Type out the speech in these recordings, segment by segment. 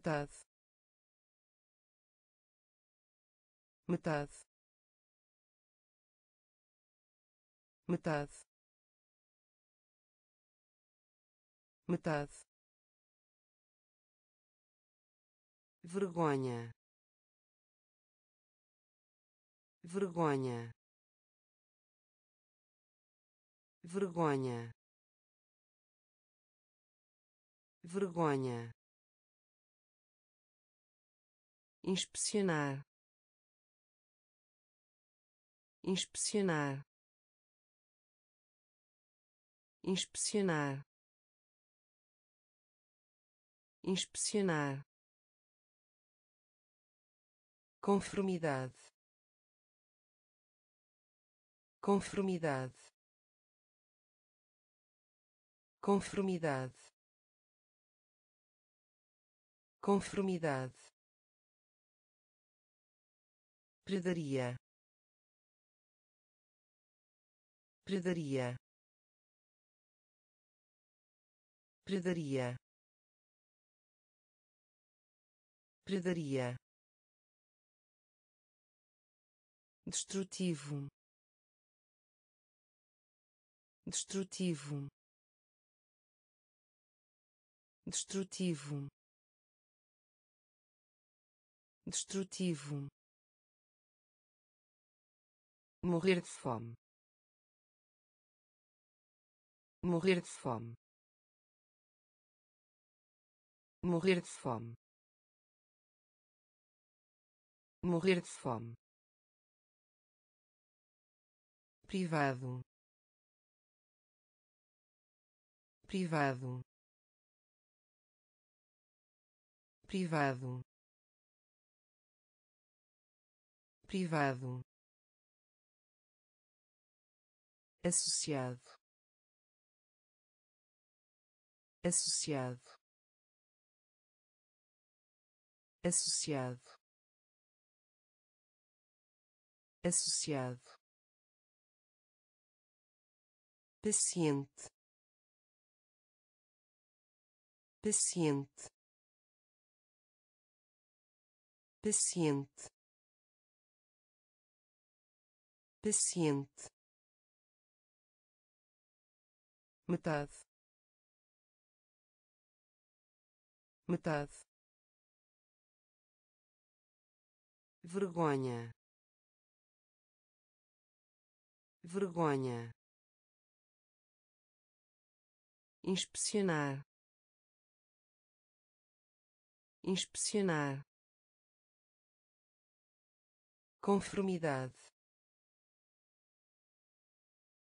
metade. Metade. Metade. Metade. Vergonha. Vergonha. Vergonha. Vergonha inspecionar. Inspecionar. Inspecionar. Inspecionar. Conformidade. Conformidade. Conformidade. Conformidade predaria. Predaria. Predaria. Predaria. Destrutivo. Destrutivo. Destrutivo. Destrutivo morrer de fome. Morrer de fome. Morrer de fome. Morrer de fome. Privado. Privado. Privado. Privado associado. Associado. Associado. Associado. Paciente. Paciente. Paciente. Paciente metade. Metade. Vergonha. Vergonha. Inspecionar. Inspecionar. Conformidade.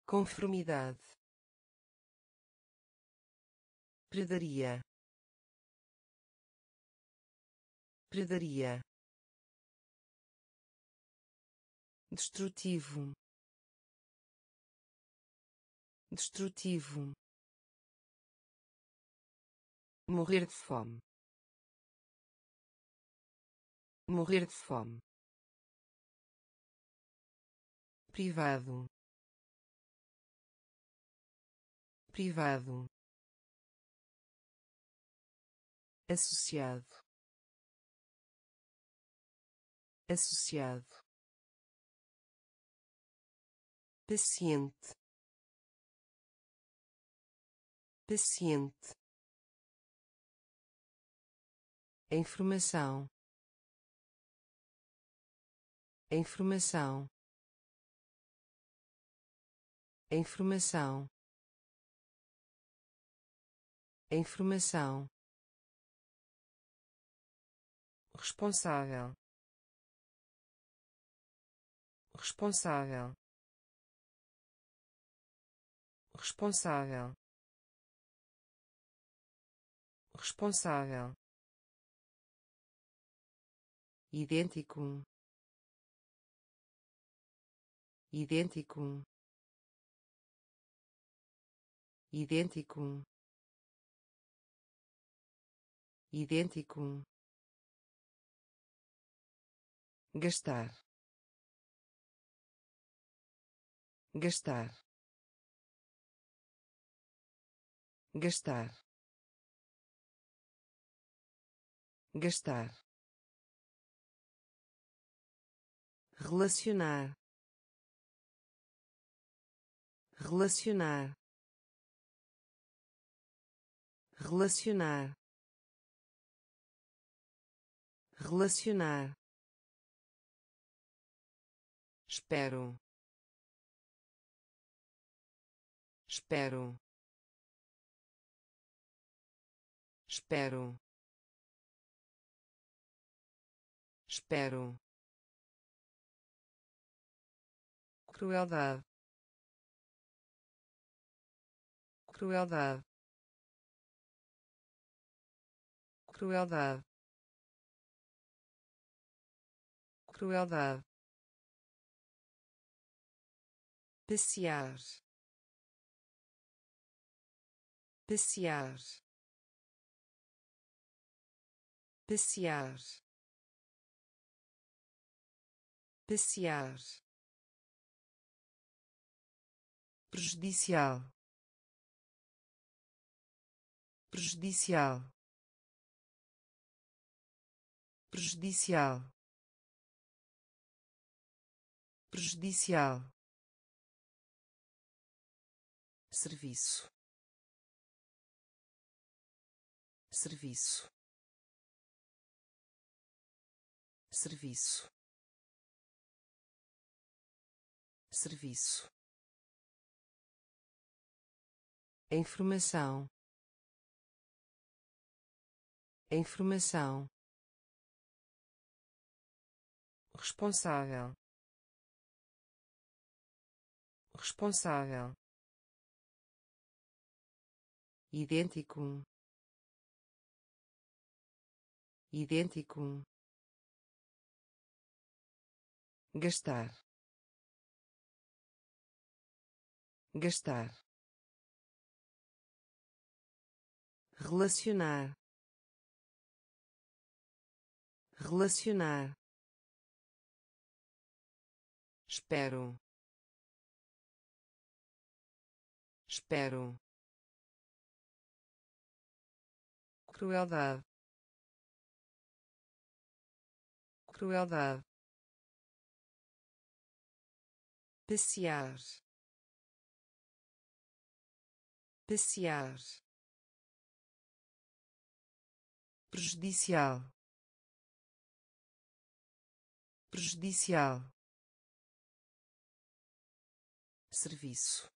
Conformidade predaria. Predaria. Destrutivo. Destrutivo. Morrer de fome. Morrer de fome. Privado. Privado associado. Associado. Paciente. Paciente. Informação. Informação. Informação. Informação responsável. Responsável. Responsável. Responsável. Idêntico. Idêntico. Idêntico. Idêntico gastar. Gastar. Gastar. Gastar. Relacionar. Relacionar. Relacionar. Relacionar espero. Espero. Espero. Espero. Crueldade. Crueldade. Crueldade. Crueldade passear. Passear. Passear. Passear. Prejudicial. Prejudicial. Prejudicial. Prejudicial serviço. Serviço. Serviço. Serviço. Informação. Informação. Responsável. Responsável idêntico. Idêntico. Gastar. Gastar. Relacionar. Relacionar. Espero. Espero crueldade. Crueldade. Passear. Passear. Prejudicial. Prejudicial. Serviço.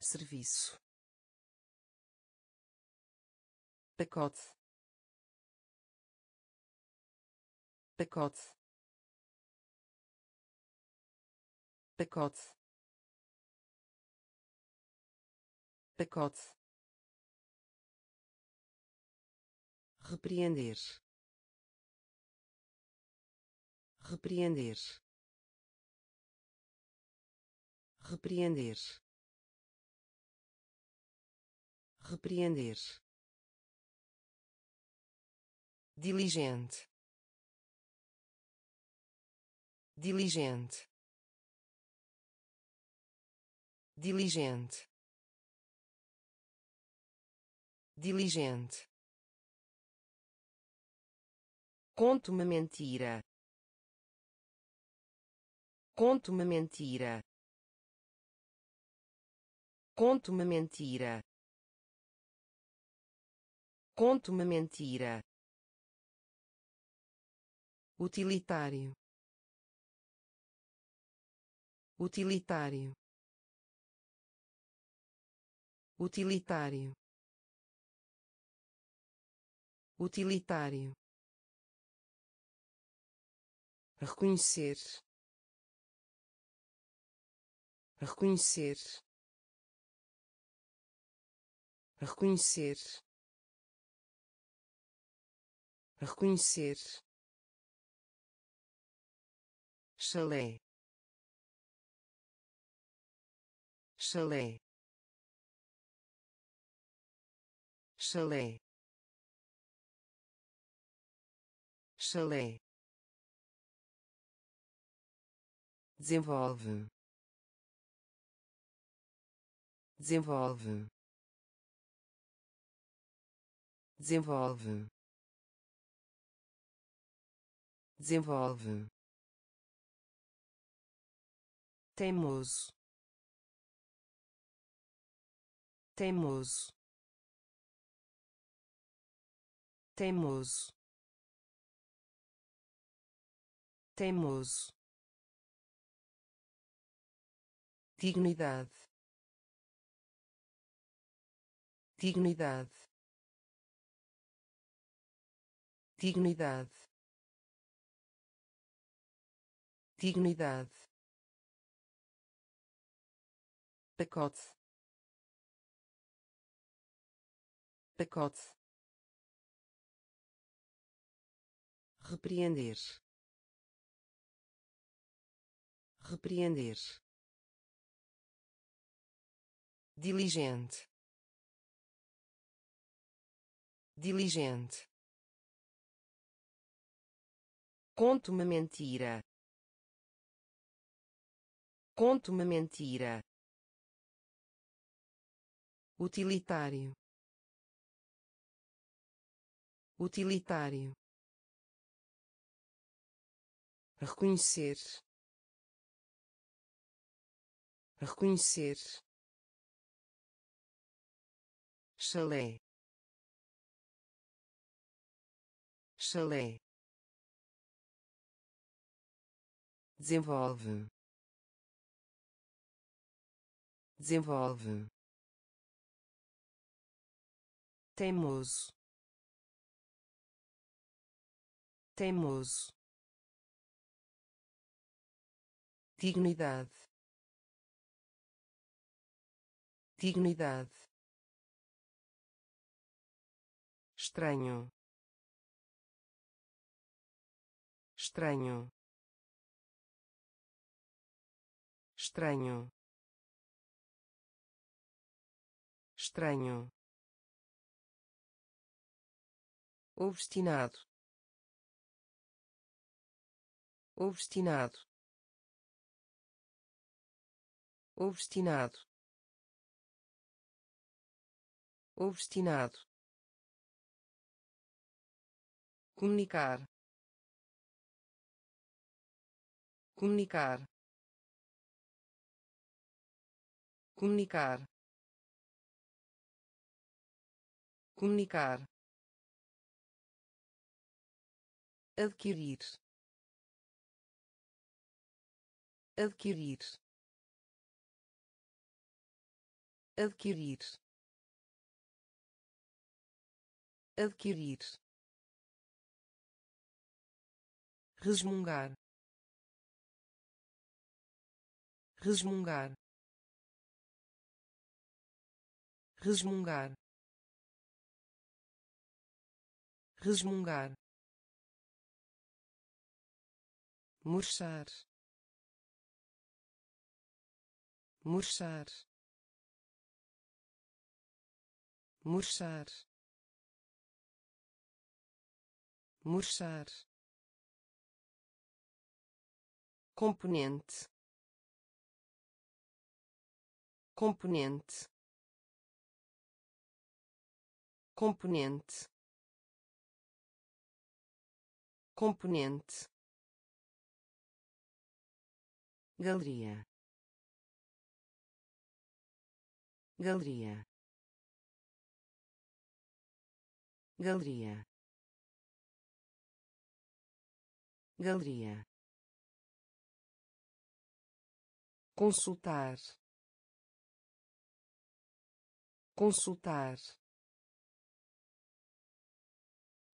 Serviço pacote. Pacote. Pacote. Pacote. Repreender. Repreender. Repreender. Repreender diligente. Diligente. Diligente. Diligente. Conto uma mentira. Conto uma mentira. Conto uma mentira. Conto uma mentira utilitário. Utilitário. Utilitário. Utilitário. Reconhecer. Reconhecer. Reconhecer. Reconhecer chalé. Chalé. Chalé. Chalé. Desenvolve. Desenvolve. Desenvolve. Desenvolve teimoso. Teimoso. Teimoso. Teimoso. Dignidade. Dignidade. Dignidade. Dignidade pacote. Pacote. Repreender. Repreender. Diligente. Diligente. Conto uma mentira. Conto uma mentira utilitário. Utilitário. Reconhecer. Reconhecer. Chalé. Chalé. Desenvolve. Desenvolve teimoso. Teimoso. Dignidade. Dignidade. Estranho. Estranho. Estranho. Estranho obstinado. Obstinado. Obstinado. Obstinado. Comunicar. Comunicar. Comunicar. Comunicar adquirir. Adquirir. Adquirir. Adquirir. Resmungar. Resmungar. Resmungar. Resmungar murchar. Murchar. Murchar. Murchar. Componente. Componente. Componente. Componente galeria. Galeria. Galeria. Galeria. Consultar. Consultar.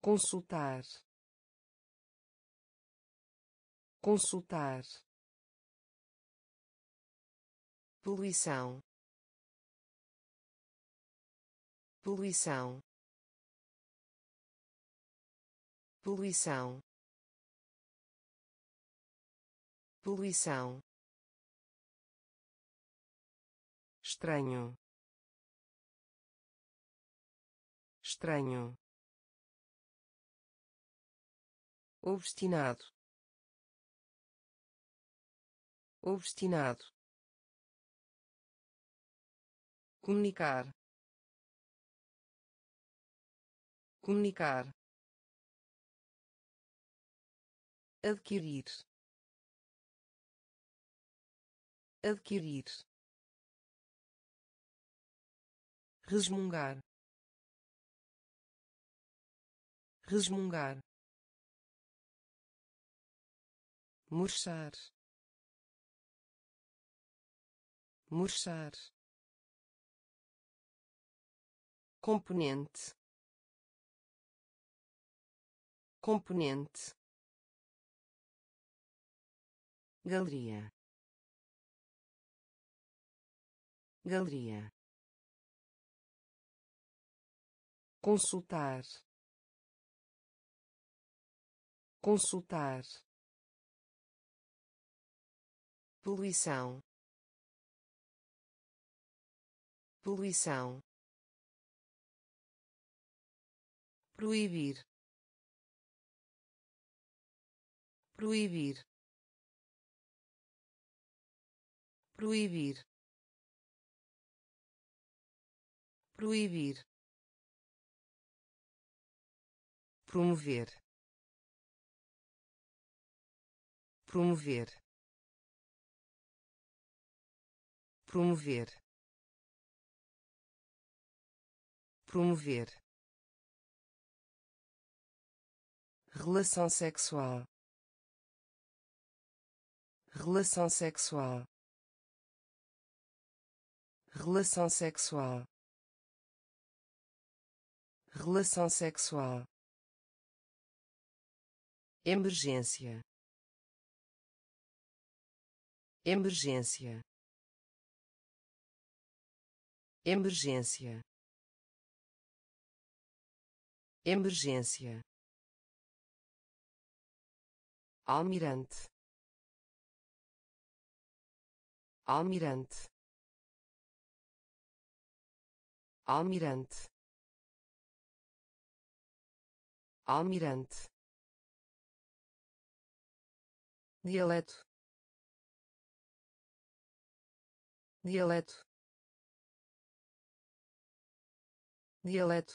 Consultar. Consultar poluição. Poluição. Poluição. Poluição. Estranho. Estranho. Obstinado. Obstinado comunicar. Comunicar. Adquirir. Adquirir. Resmungar. Resmungar. Murchar. Murchar componente. Componente. Galeria. Galeria. Consultar. Consultar. Poluição. Poluição proibir. Proibir. Proibir. Proibir. Promover. Promover. Promover. Promover relação sexual. Relação sexual. Relação sexual. Relação sexual. Emergência. Emergência. Emergência. Emergência almirante. Almirante. Almirante. Almirante. Dialeto. Dialeto. Dialeto.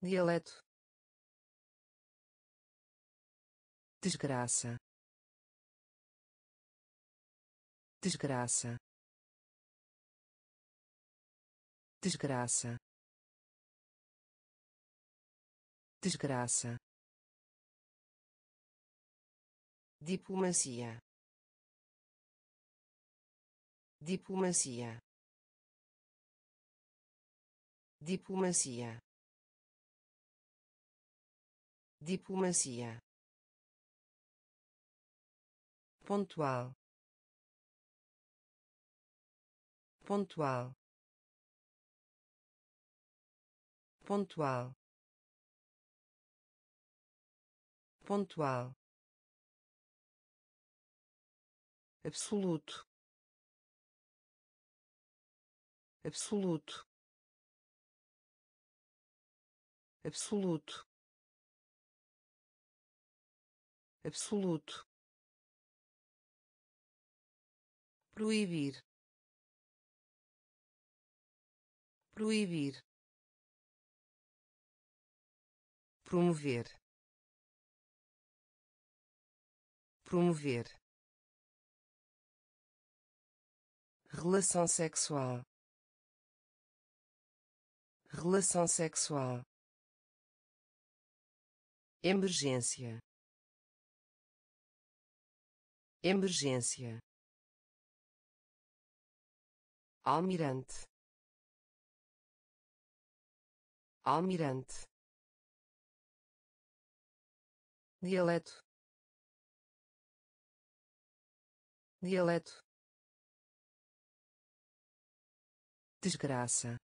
Dialeto desgraça. Desgraça. Desgraça. Desgraça. Diplomacia. Diplomacia. Diplomacia. Diplomacia pontual. Pontual. Pontual. Pontual. Absoluto. Absoluto. Absoluto. Absoluto proibir. Proibir. Promover. Promover. Relação sexual. Relação sexual. Emergência. Emergência almirante. Almirante. Dialeto. Dialeto. Desgraça.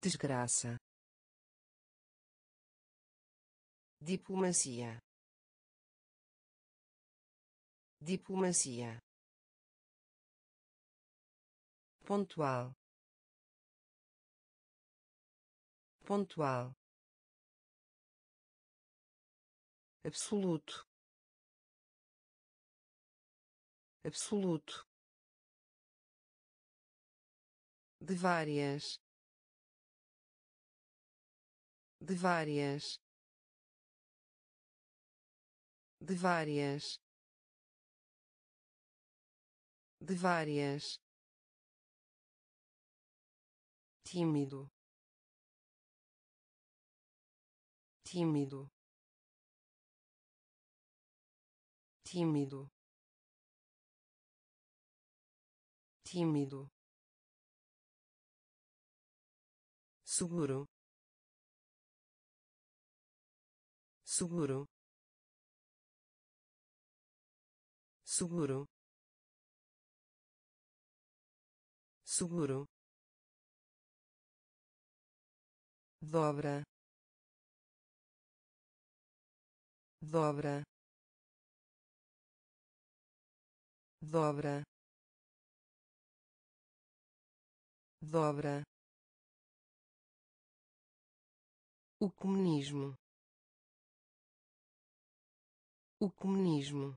Desgraça. Diplomacia. Diplomacia pontual. Pontual. Absoluto. Absoluto. De várias. De várias. De várias. De várias tímido tímido tímido tímido seguro seguro seguro seguro dobra dobra dobra dobra. O comunismo. O comunismo.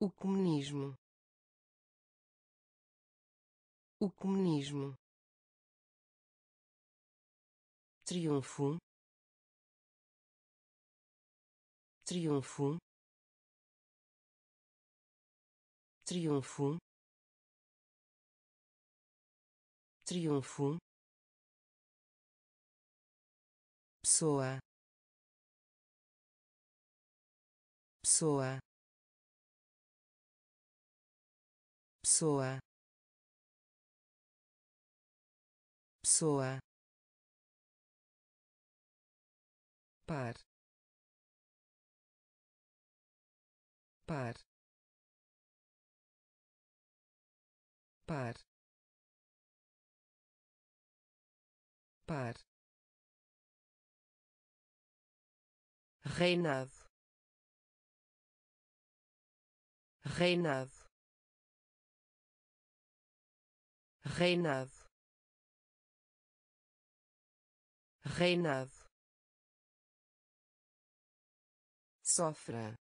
O comunismo. O comunismo triunfo. Triunfo. Triunfo. Triunfo. Pessoa. Pessoa. Pessoa. Pessoa par. Par. Par. Par. Reinado reinado reinado reinado sofra.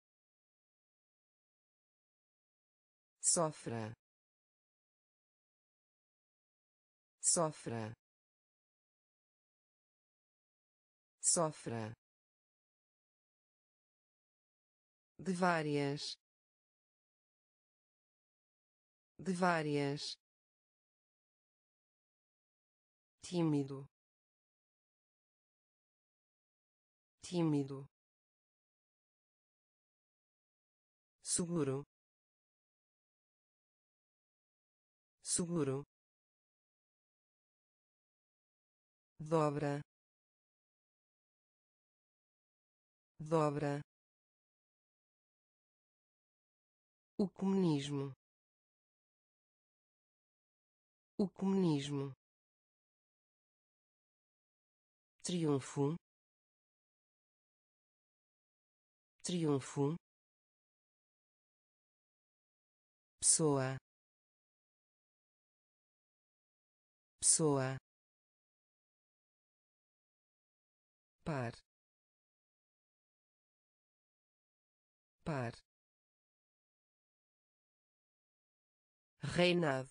Sofra. Sofra. Sofra. De várias. De várias. Tímido. Tímido seguro. Seguro. Dobra. Dobra. O comunismo. O comunismo. Triunfo. Triunfo pessoa. Pessoa. Par. Par. Reinado.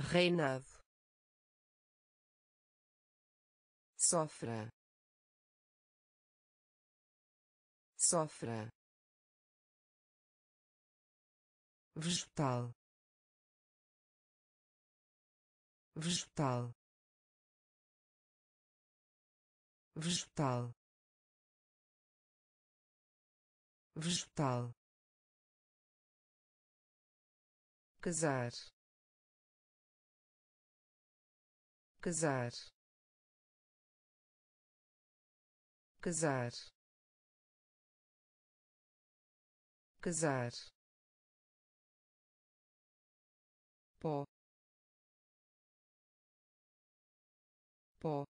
Reinado. Sofra. Sofra vegetal vegetal vegetal vegetal. Casar casar casar. Casar pó pó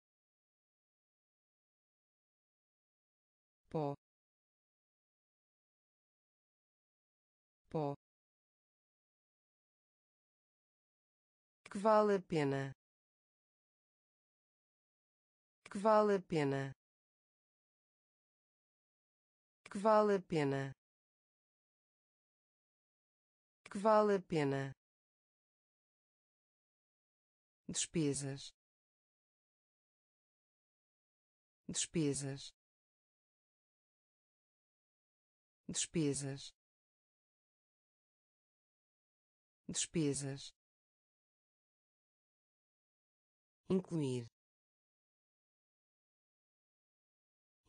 pó pó que vale a pena? Que vale a pena? Que vale a pena? Que vale a pena despesas. Despesas. Despesas. Despesas. Incluir.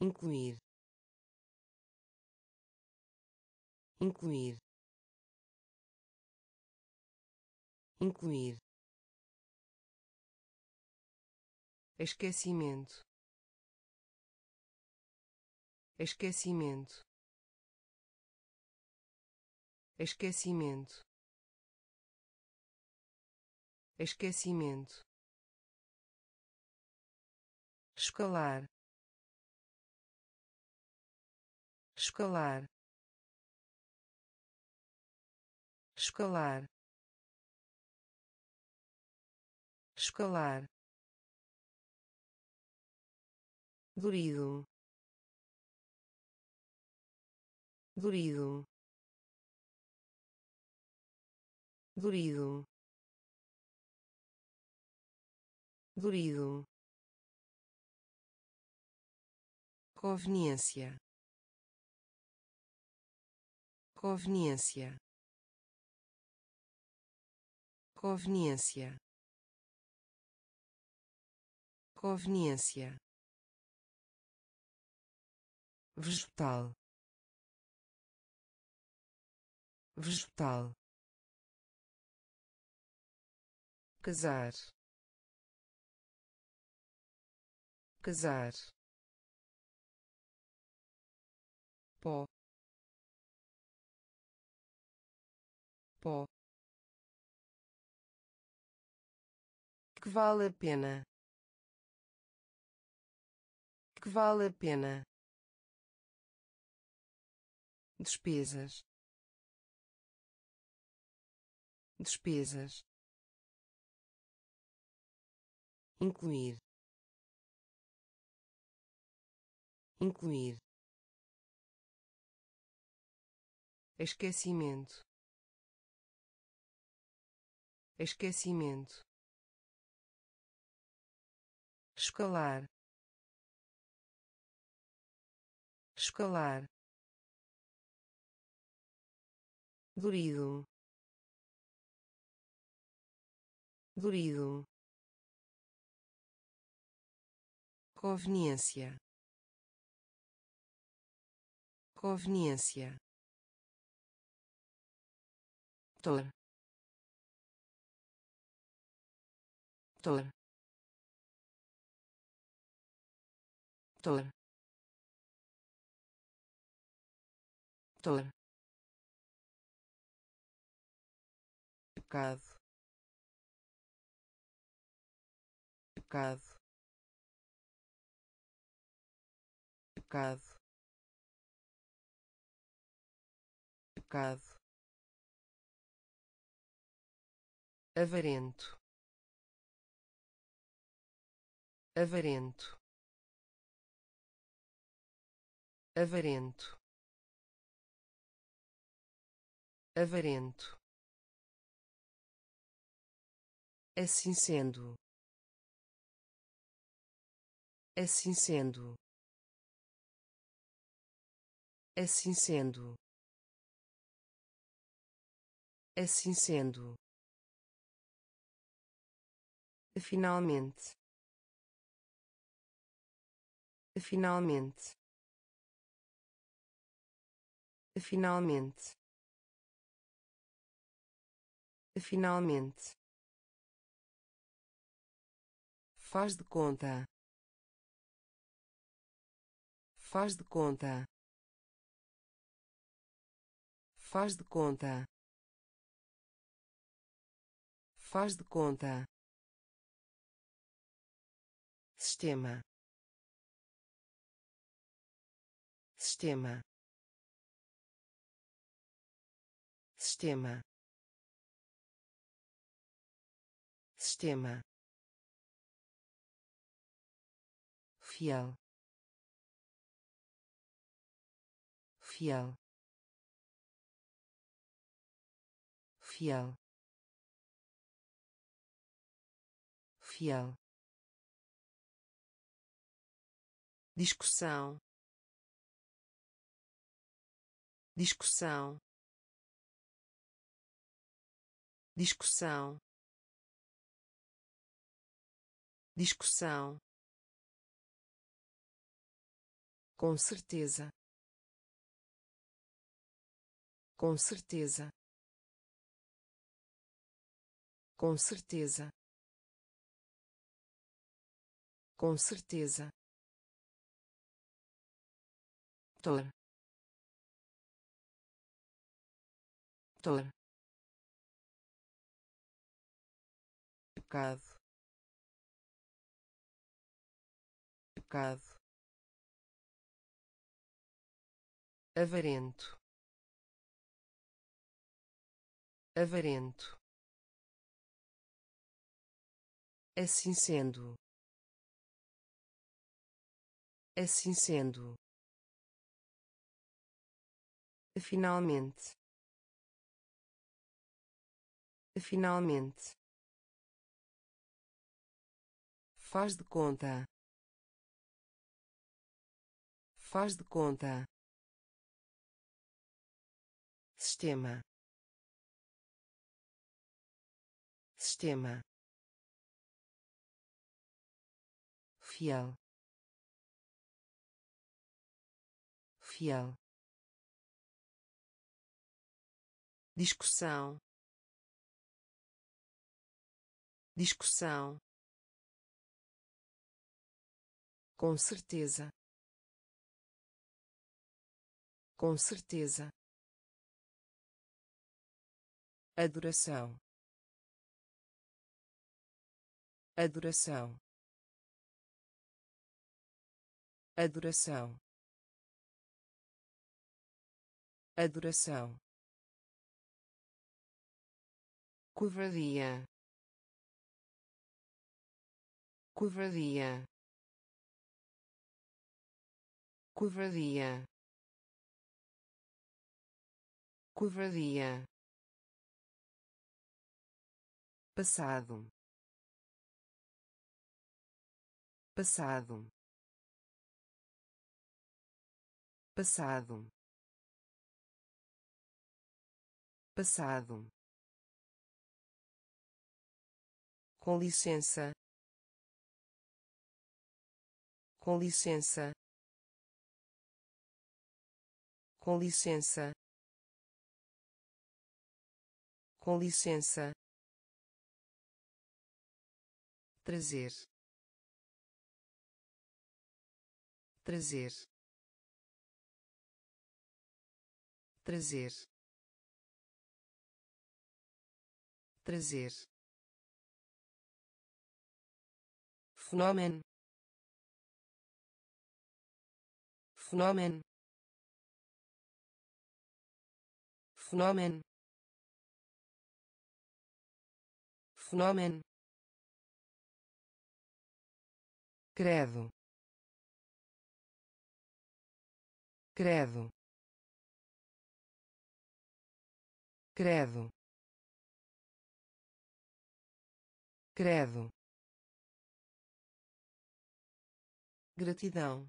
Incluir. Incluir. Incluir esquecimento. Esquecimento. Esquecimento. Esquecimento. Escalar. Escalar. Escalar. Escalar durido durido durido durido conveniência. Conveniência. Conveniência. Conveniência vegetal. Vegetal. Casar. Casar. Pó. Pó. Que vale a pena? Que vale a pena despesas. Despesas. Incluir. Incluir. Esquecimento. Esquecimento. Escalar. Escalar durido durido conveniência. Conveniência. Tor. Tor. Tor. Tor pecado. Pecado. Pecado. Pecado. Avarento. Avarento. Avarento. Avarento assim sendo. Assim sendo. Assim sendo. Assim sendo. Finalmente. Finalmente. Finalmente. Finalmente faz de conta. Faz de conta. Faz de conta. Faz de conta. Sistema. Sistema. Sistema. Sistema fiel. Fiel. Fiel. Fiel. Discussão. Discussão. Discussão. Discussão com certeza. Com certeza. Com certeza. Com certeza. Tor. Tor. Pecado. Pecado avarento. Avarento. Assim sendo. Assim sendo. Finalmente. Finalmente. Faz de conta. Faz de conta sistema. Sistema. Fiel. Fiel. Discussão. Discussão. Com certeza. Com certeza adoração. Adoração. Adoração. Adoração. Covardia. Covardia. Covardia. Covardia passado. Passado. Passado. Passado. Com licença. Com licença. Com licença. Com licença trazer. Trazer. Trazer. Trazer. Fenômeno fenômeno fenômeno fenômeno credo. Credo. Credo. Credo. Gratidão.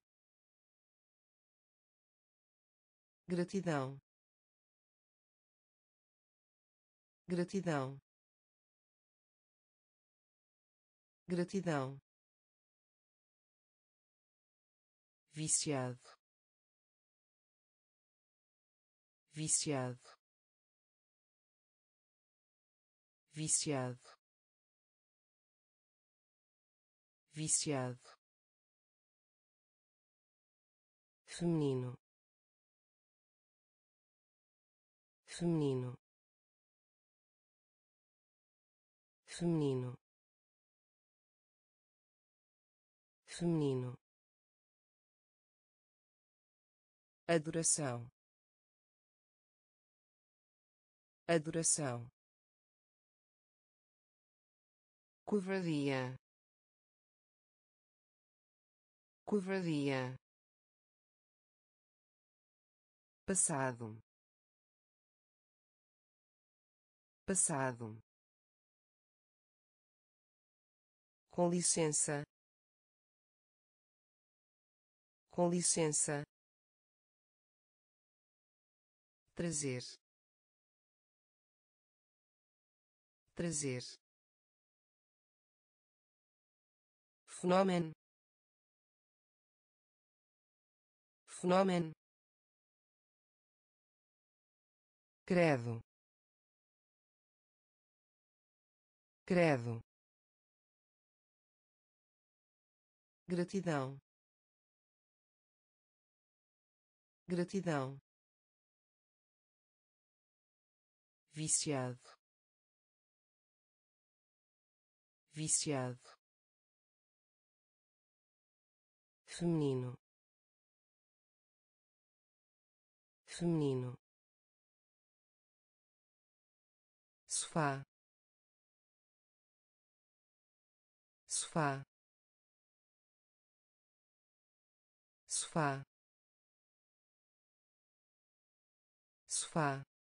Gratidão. Gratidão. Gratidão viciado. Viciado. Viciado. Viciado. Feminino. Feminino. Feminino. Feminino adoração. Adoração. Covardia. Covardia. Passado. Passado. Com licença. Com licença trazer. Trazer. Fenômeno fenômeno credo. Credo. Gratidão. Gratidão viciado. Viciado. Feminino. Feminino. Sofá. Sofá. Sofá. Sofá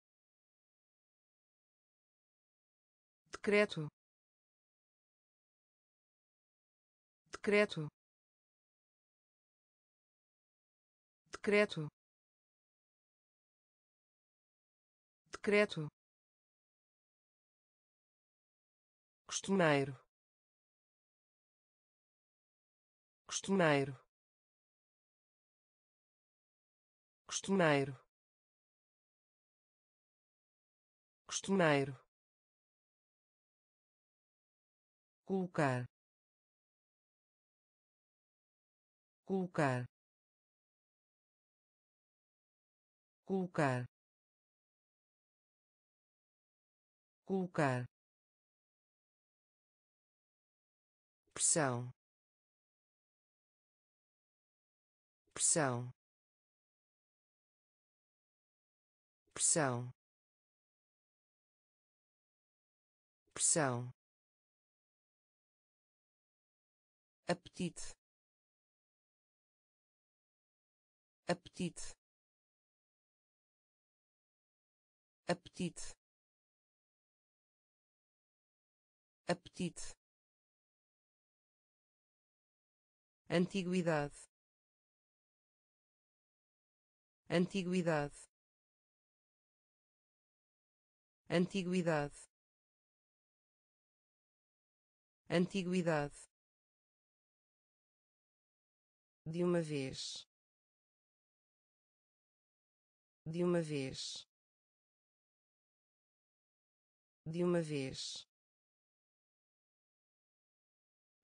decreto. Decreto. Decreto. Decreto. Costumeiro. Costumeiro. Costumeiro. Costumeiro colocar. Colocar. Colocar. Colocar. Pressão. Pressão. Pressão. Pressão apetite. Apetite. Apetite. Apetite. Antiguidade. Antiguidade. Antiguidade. Antiguidade de uma vez. De uma vez. De uma vez.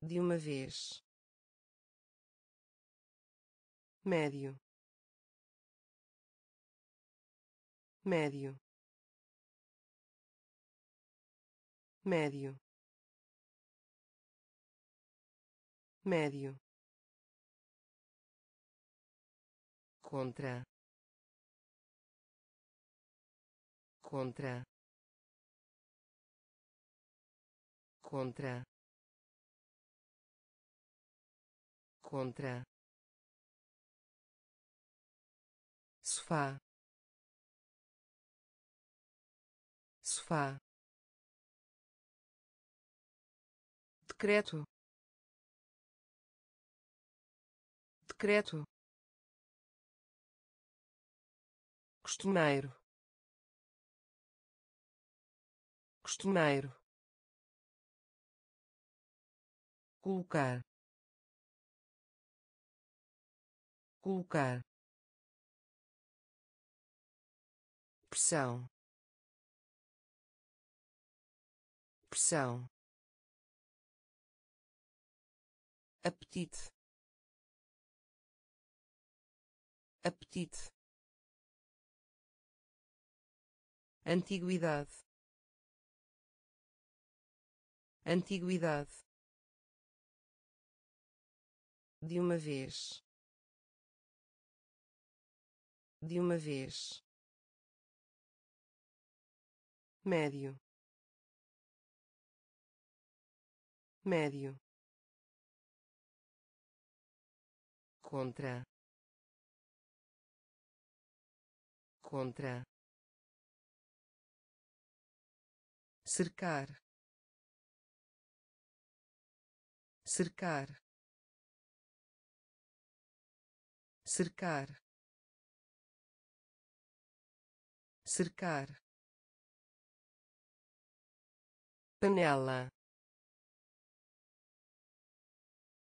De uma vez. Médio. Médio. Médio. Médio contra contra contra contra. Sofá. Sofá. Decreto. Decreto costumeiro. Costumeiro. Colocar. Colocar. Pressão. Pressão. Apetite. Apetite antiguidade. Antiguidade. De uma vez. De uma vez. Médio. Médio. Contra. Contra cercar cercar cercar cercar. Panela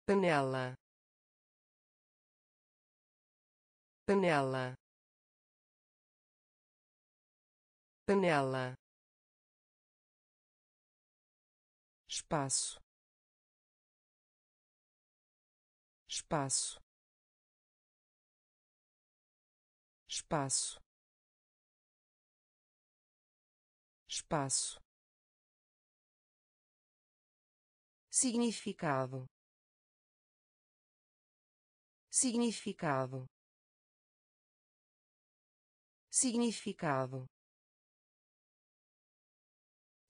panela. Panela panela espaço. Espaço. Espaço. Espaço. Significado. Significado. Significado.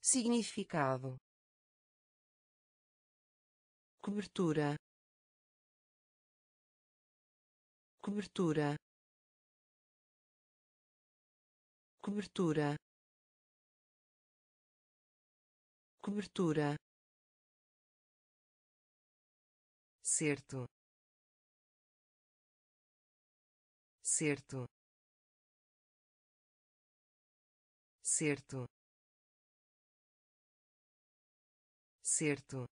Significado cobertura. Cobertura. Cobertura. Cobertura. Certo. Certo. Certo. Certo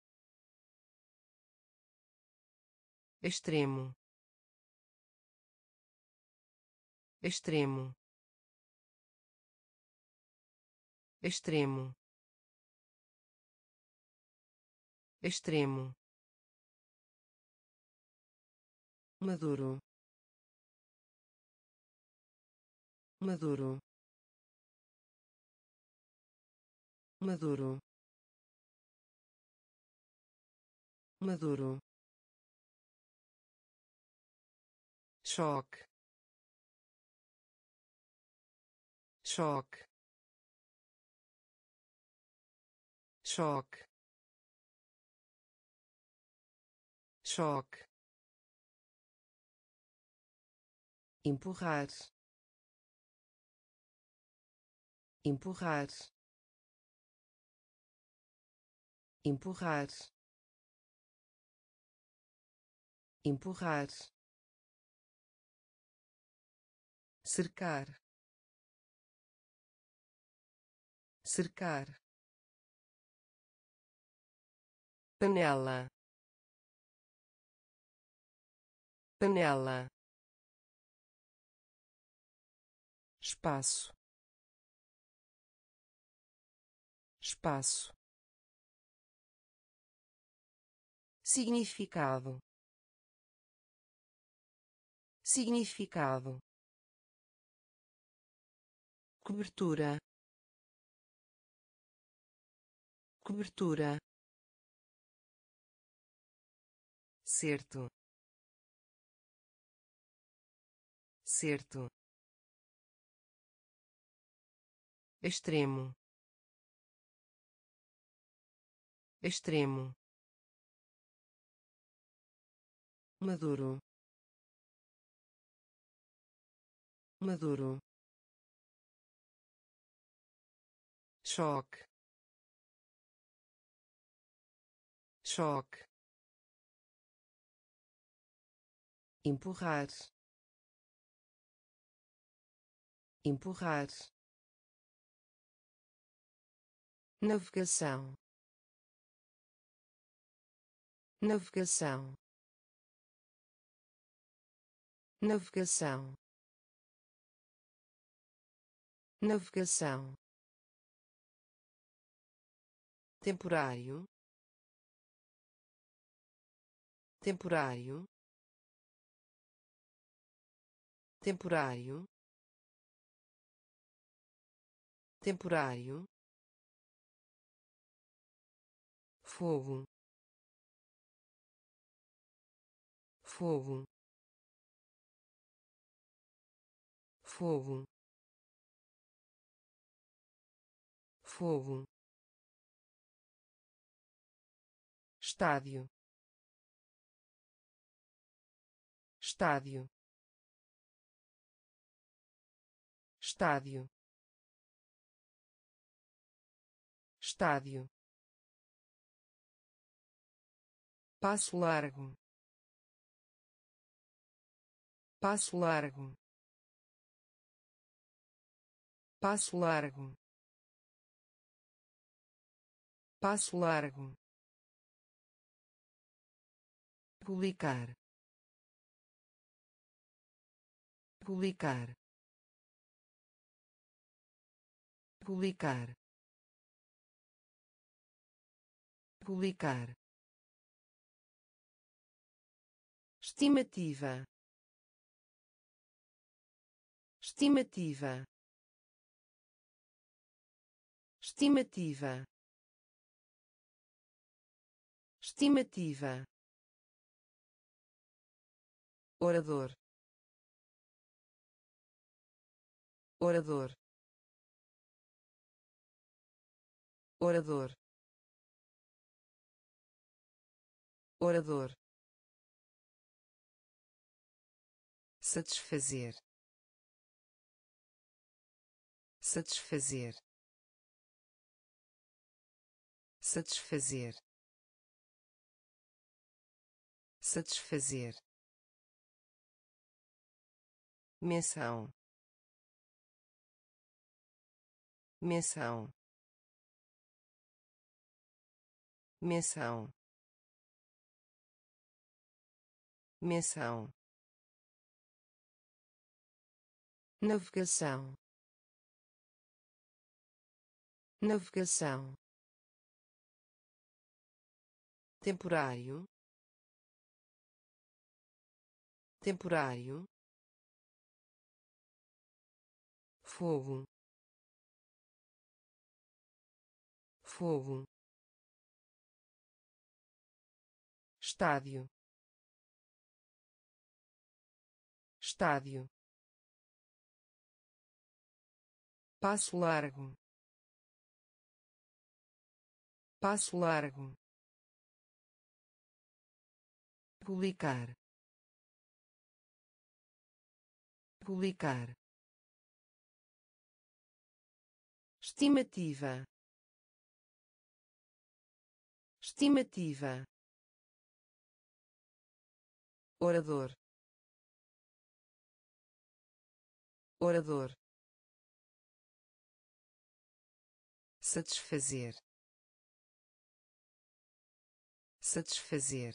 extremo. Extremo. Extremo. Extremo. Maduro. Maduro. Maduro. Maduro choque choque choque choque empurrar empurrar empurrar empurrar cercar cercar panela panela espaço espaço significado significado cobertura. Cobertura. Certo. Certo. Extremo. Extremo. Maduro. Maduro choque. Choque. Empurrar. Empurrar. Navegação. Navegação. Navegação. Navegação temporário. Temporário. Temporário. Temporário. Fogo. Fogo. Fogo. Fogo estádio. Estádio. Estádio. Estádio. Passo largo. Passo largo. Passo largo. Passo largo publicar. Publicar. Publicar. Publicar. Estimativa. Estimativa. Estimativa. Estimativa orador. Orador. Orador. Orador. Satisfazer. Satisfazer. Satisfazer. Satisfazer menção. Menção. Menção. Menção. Navegação. Navegação. Temporário. Temporário fogo. Fogo. Estádio. Estádio. Passo largo. Passo largo. Publicar. Publicar estimativa. Estimativa. Orador. Orador. Satisfazer. Satisfazer.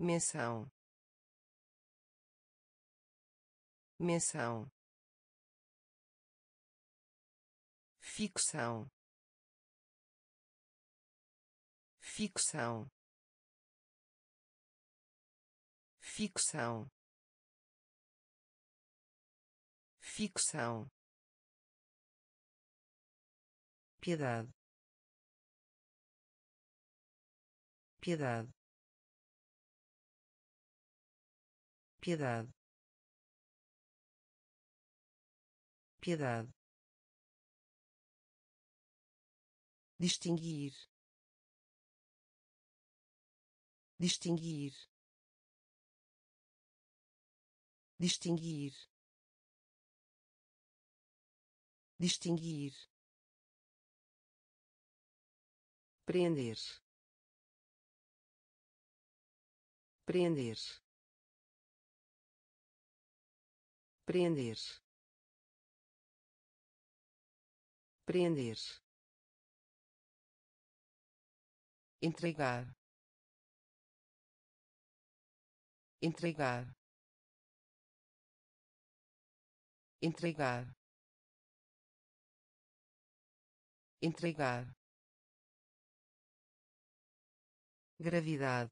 Menção. Menção ficção. Ficção. Ficção. Ficção. Piedade. Piedade. Piedade. Piedade distinguir. Distinguir. Distinguir. Distinguir. Prender. Prender. Prender. Prender entregar. Entregar. Entregar. Entregar. Gravidade.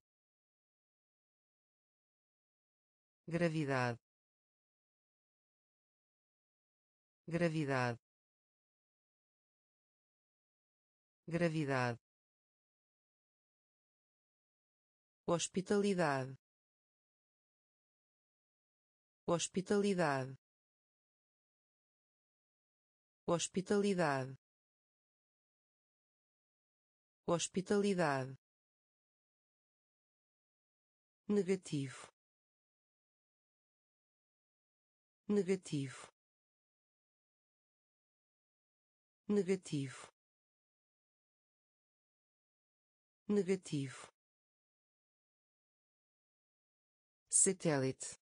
Gravidade. Gravidade. Gravidade hospitalidade. Hospitalidade. Hospitalidade. Hospitalidade. Negativo. Negativo. Negativo. Negativo satélite.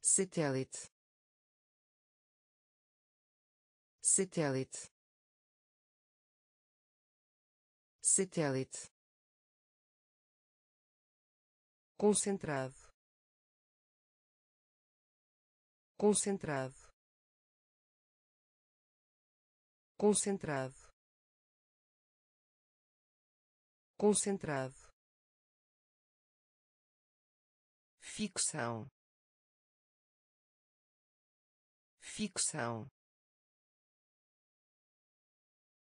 Satélite. Satélite. Satélite. Concentrado. Concentrado. Concentrado. Concentrado ficção. Ficção.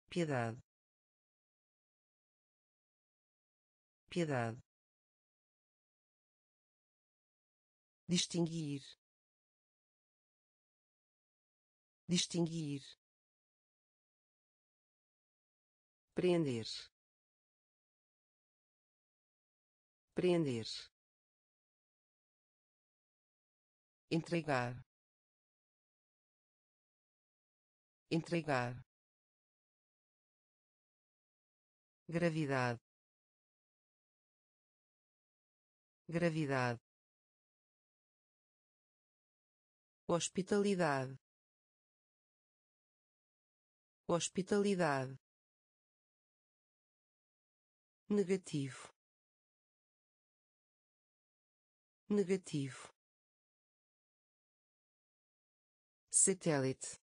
Piedade. Piedade. Distinguir. Distinguir. Prender. Prender entregar. Entregar. Gravidade. Gravidade. Hospitalidade. Hospitalidade. Negativo. Negativo satélite.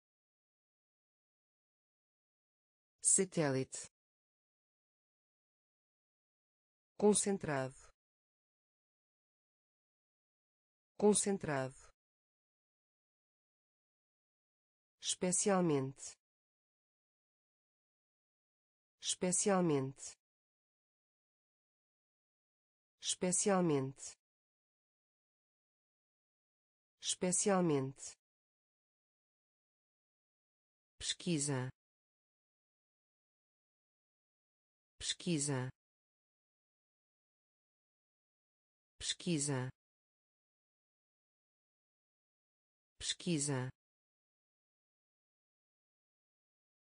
Satélite. Concentrado. Concentrado. Especialmente. Especialmente. Especialmente. Especialmente pesquisa. Pesquisa. Pesquisa. Pesquisa.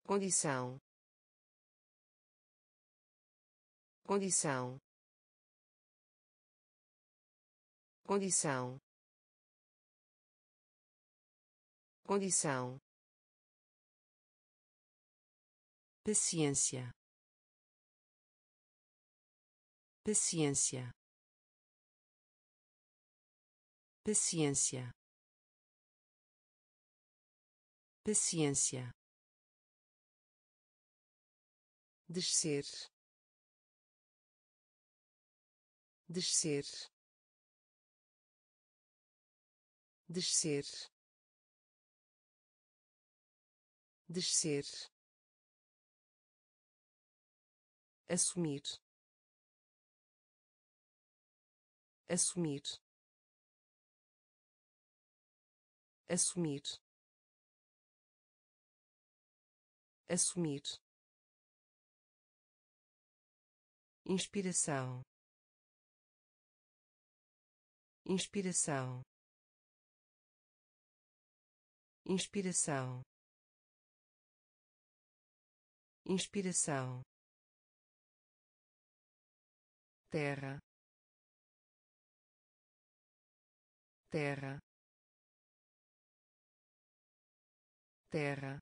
Condição. Condição. Condição. Condição paciência. Paciência. Paciência. Paciência. Descer. Descer. Descer. Descer assumir. Assumir. Assumir. Assumir. Inspiração. Inspiração. Inspiração. Inspiração terra. Terra. Terra.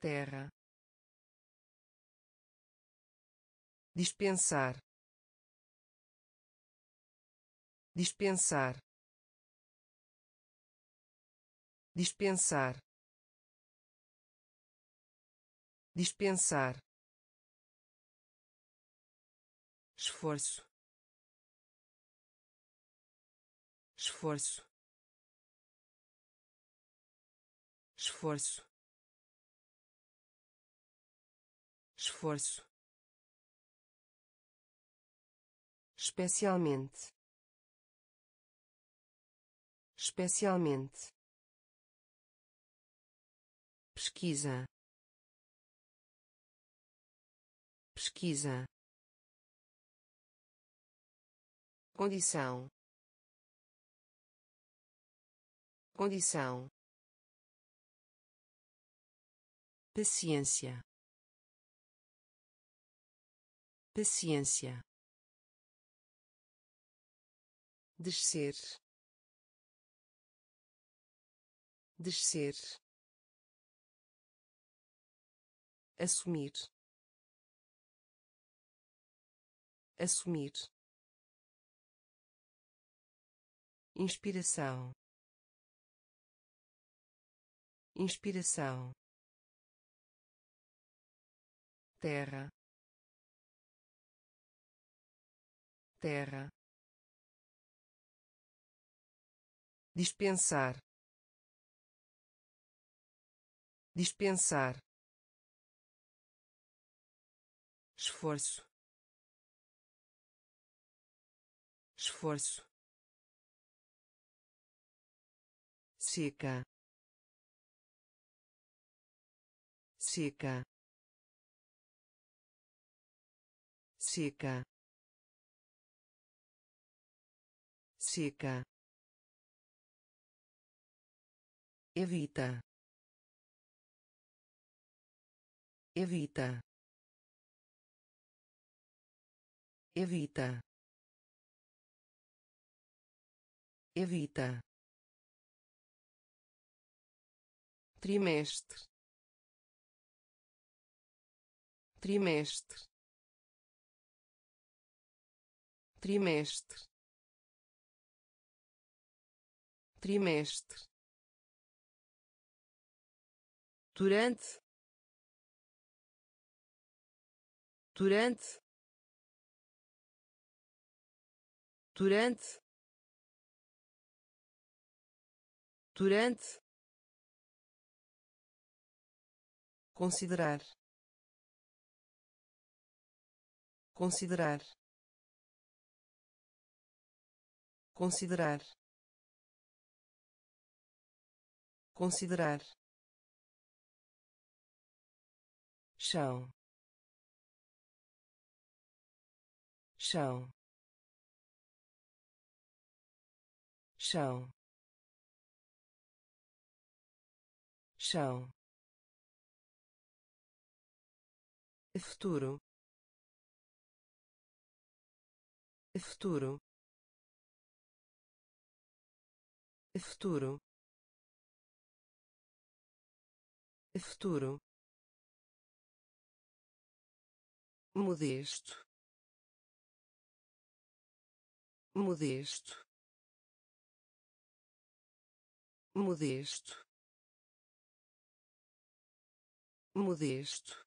Terra. Dispensar. Dispensar. Dispensar. Dispensar esforço. Esforço. Esforço. Esforço. Especialmente. Especialmente. Pesquisa. Pesquisa condição. Condição. Paciência. Paciência. Descer. Descer. Assumir. Assumir inspiração. Inspiração. Terra. Terra. Dispensar. Dispensar. Esforço. Esforço seca. Seca. Seca. Seca. Evita. Evita. Evita. Evita trimestre. Trimestre. Trimestre. Trimestre. Durante. Durante. Durante. Durante considerar. Considerar. Considerar. Considerar. Chão. Chão. Chão. Chão futuro. Futuro. Futuro. Futuro. Modesto. Modesto. Modesto. Modesto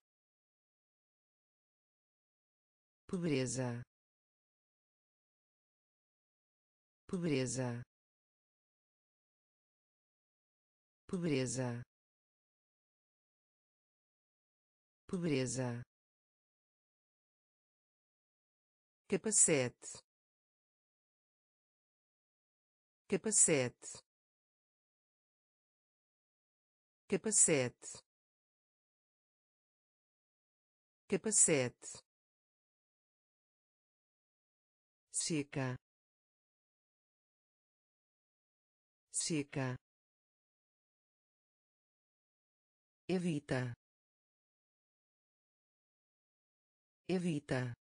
pobreza. Pobreza. Pobreza. Pobreza. Capacete. Capacete. Capacete. Capacete seca. Seca. Evita. Evita.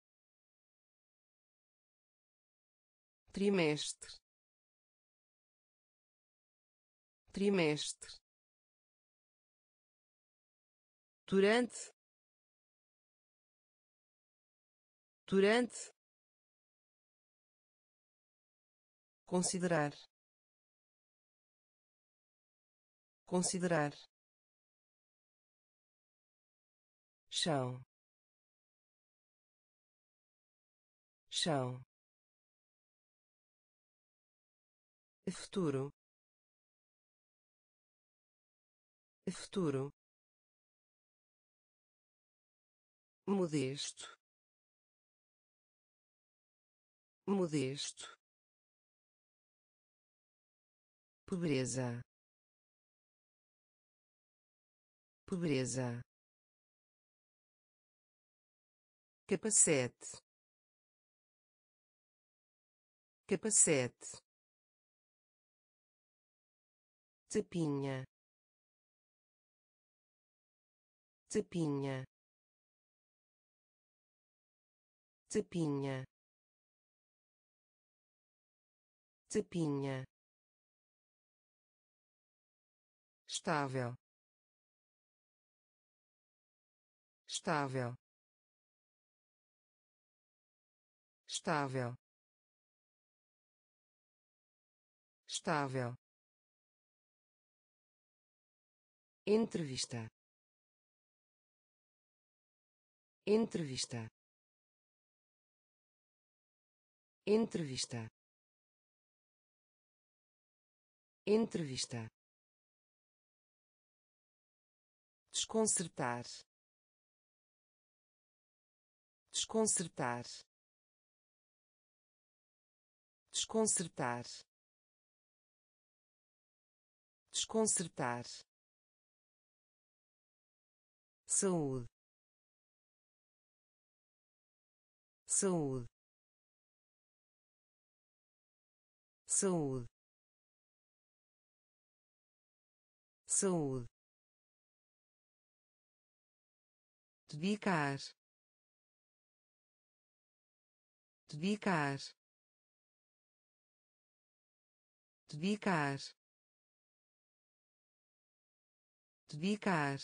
Trimestre. Trimestre. Durante. Durante considerar. Considerar. Chão. Chão. Futuro. Futuro. Modesto. Modesto pobreza. Pobreza. Capacete. Capacete. Tapinha tapinha tapinha tapinha estável. Estável. Estável. Estável. Entrevista. Entrevista. Entrevista. Entrevista desconcertar. Desconcertar. Desconcertar. Desconcertar. Saúde. Saúde. Saúde. Saúde dedicar. Dedicar. Dedicar. Dedicar.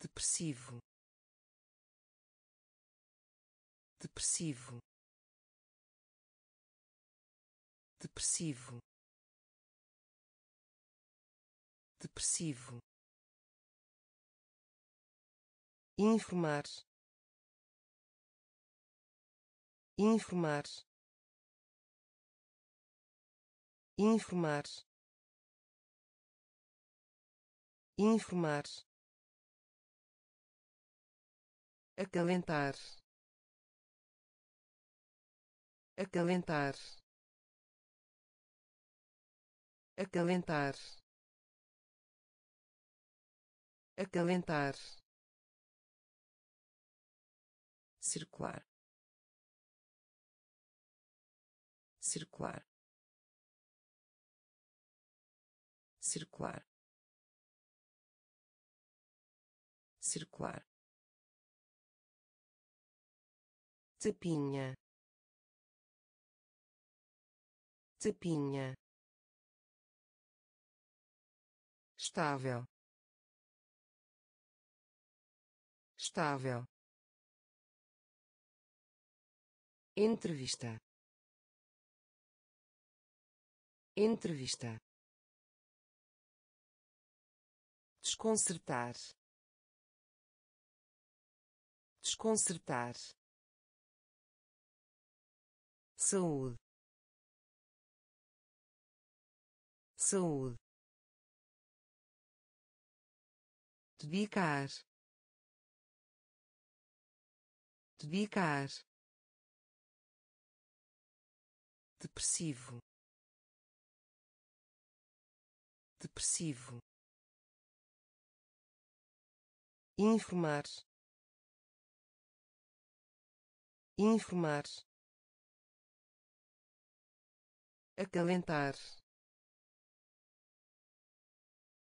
Depressivo. Depressivo. Depressivo. Depressivo informar. Informar. Informar. Informar. Acalentar. Acalentar. Acalentar. Acalentar circular. Circular. Circular. Circular. Tapinha tapinha estável. Estável entrevista. Entrevista. Desconcertar. Desconcertar. Saúde. Saúde. Dedicar. Dedicar depressivo. Depressivo. Informar. Informar. Acalentar.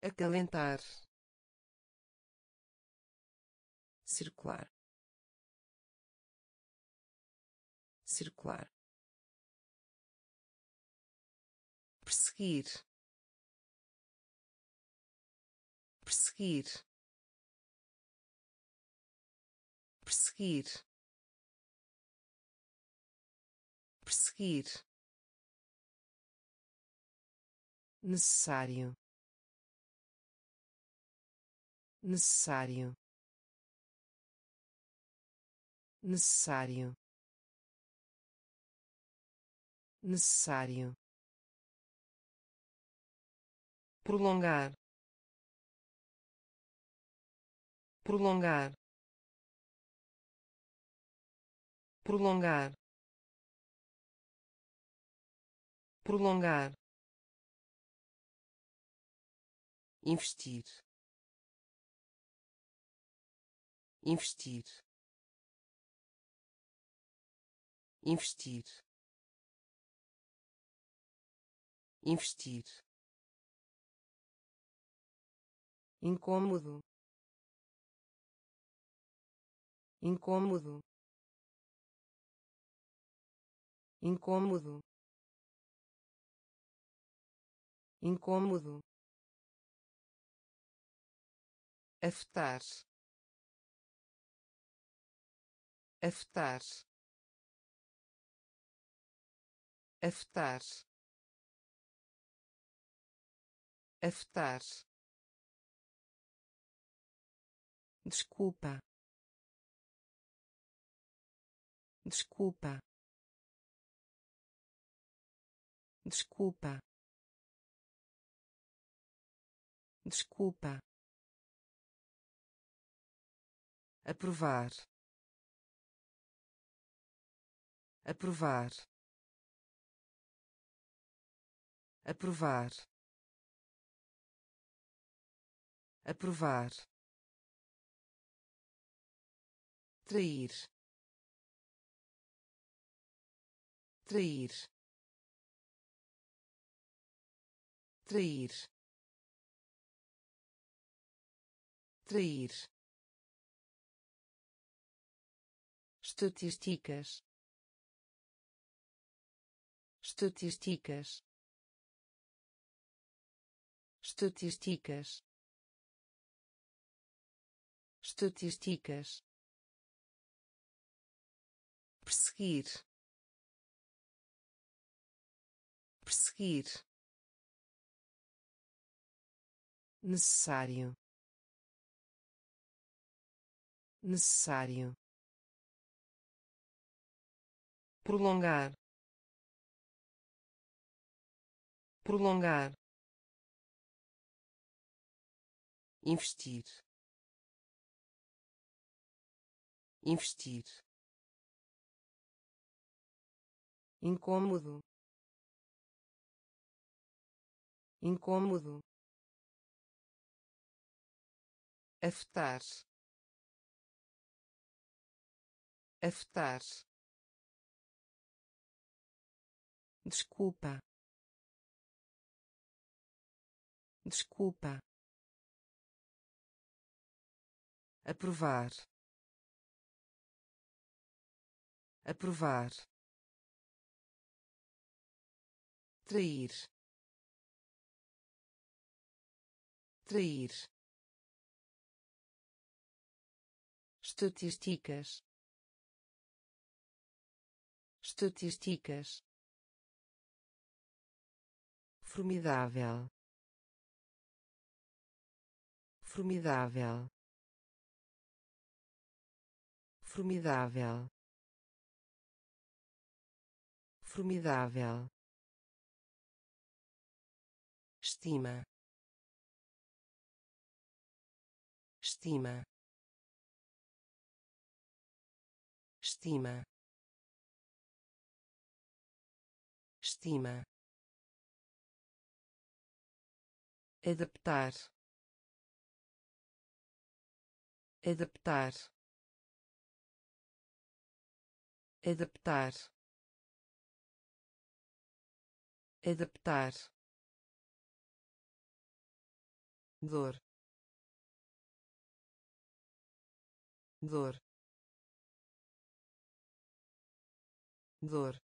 Acalentar. Circular. Circular perseguir. Perseguir. Perseguir. Perseguir. Necessário. Necessário. Necessário. Necessário prolongar prolongar prolongar prolongar. Investir. Investir. Investir. Investir incômodo. Incômodo. Incômodo. Incômodo. Afetar. Afetar. Afetar. Afetar desculpa. Desculpa. Desculpa. Desculpa. Aprovar. Aprovar. Aprovar. Aprovar trair trair trair trair. Estatísticas. Estatísticas. Estatísticas. Estatísticas perseguir. Perseguir. Necessário. Necessário. Prolongar. Prolongar. Investir. Investir incômodo. Incômodo. Afetar. Afetar. Desculpa. Desculpa. Aprovar. Aprovar trair trair estatísticas estatísticas formidável formidável formidável formidável estima. Estima. Estima. Estima. Adaptar. Adaptar. Adaptar. Adaptar dor. Dor. Dor.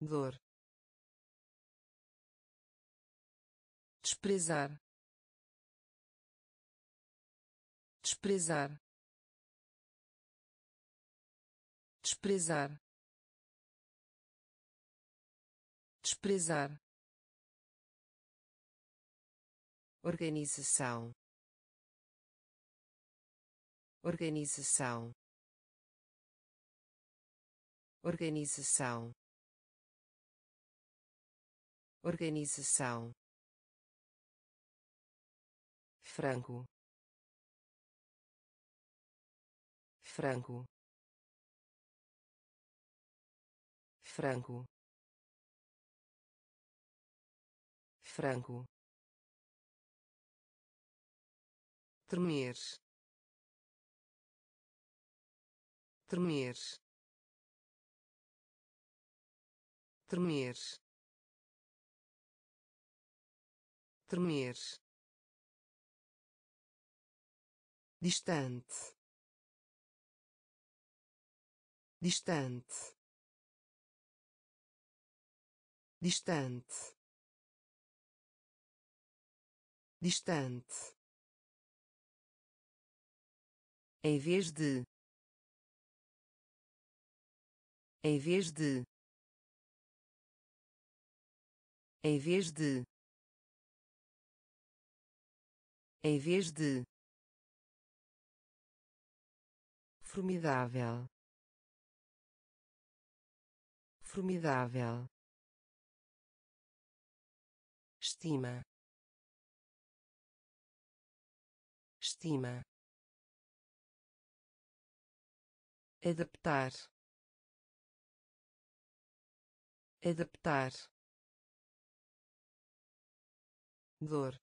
Dor. Desprezar. Desprezar. Desprezar. Desprezar organização. Organização. Organização. Organização. Frango frango frango frango tremer. Tremer. Tremer. Tremer. Distante. Distante. Distante. Distante em vez de em vez de em vez de em vez de. Formidável. Formidável. Estima. Estima adaptar. Adaptar. Dor.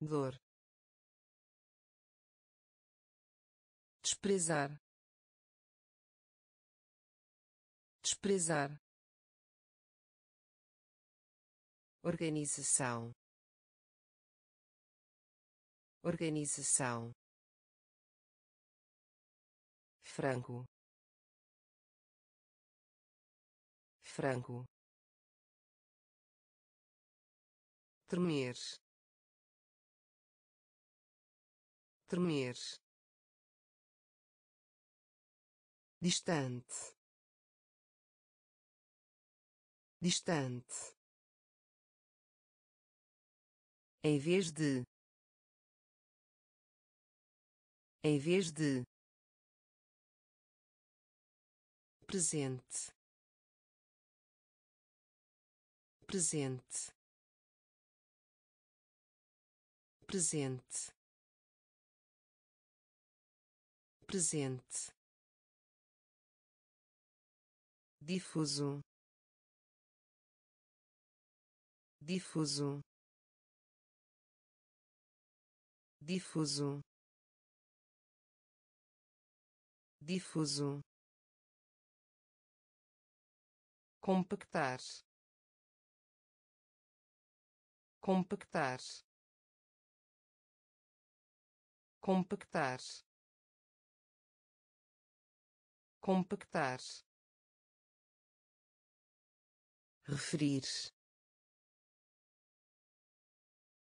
Dor. Desprezar. Desprezar. Organização. Organização frango frango tremer. Tremer. Distante. Distante. Em vez de. Em vez de presente. Presente. Presente. Presente. Difuso. Difuso. Difuso. Difuso compactar. Compactar. Compactar. Compactar. Referir.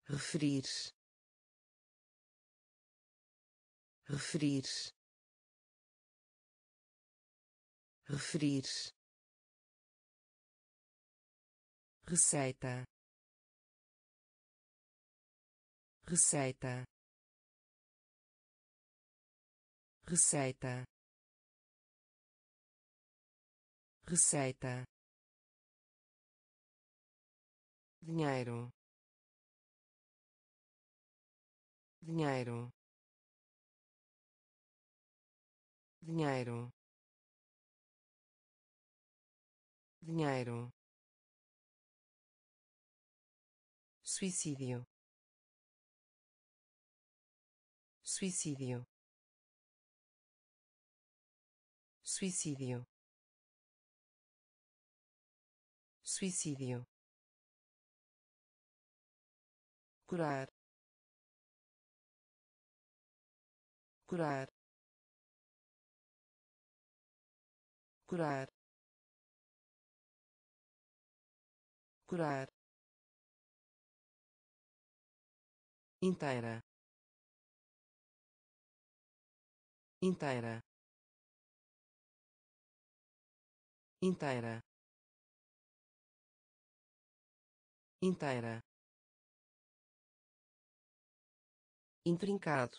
Referir. Referir. Referir receita. Receita. Receita. Receita. Dinheiro. Dinheiro. Dinheiro. Dinheiro suicídio. Suicídio. Suicídio. Suicídio. Curar. Curar. Curar. Curar inteira. Inteira. Inteira. Inteira. Intrincado.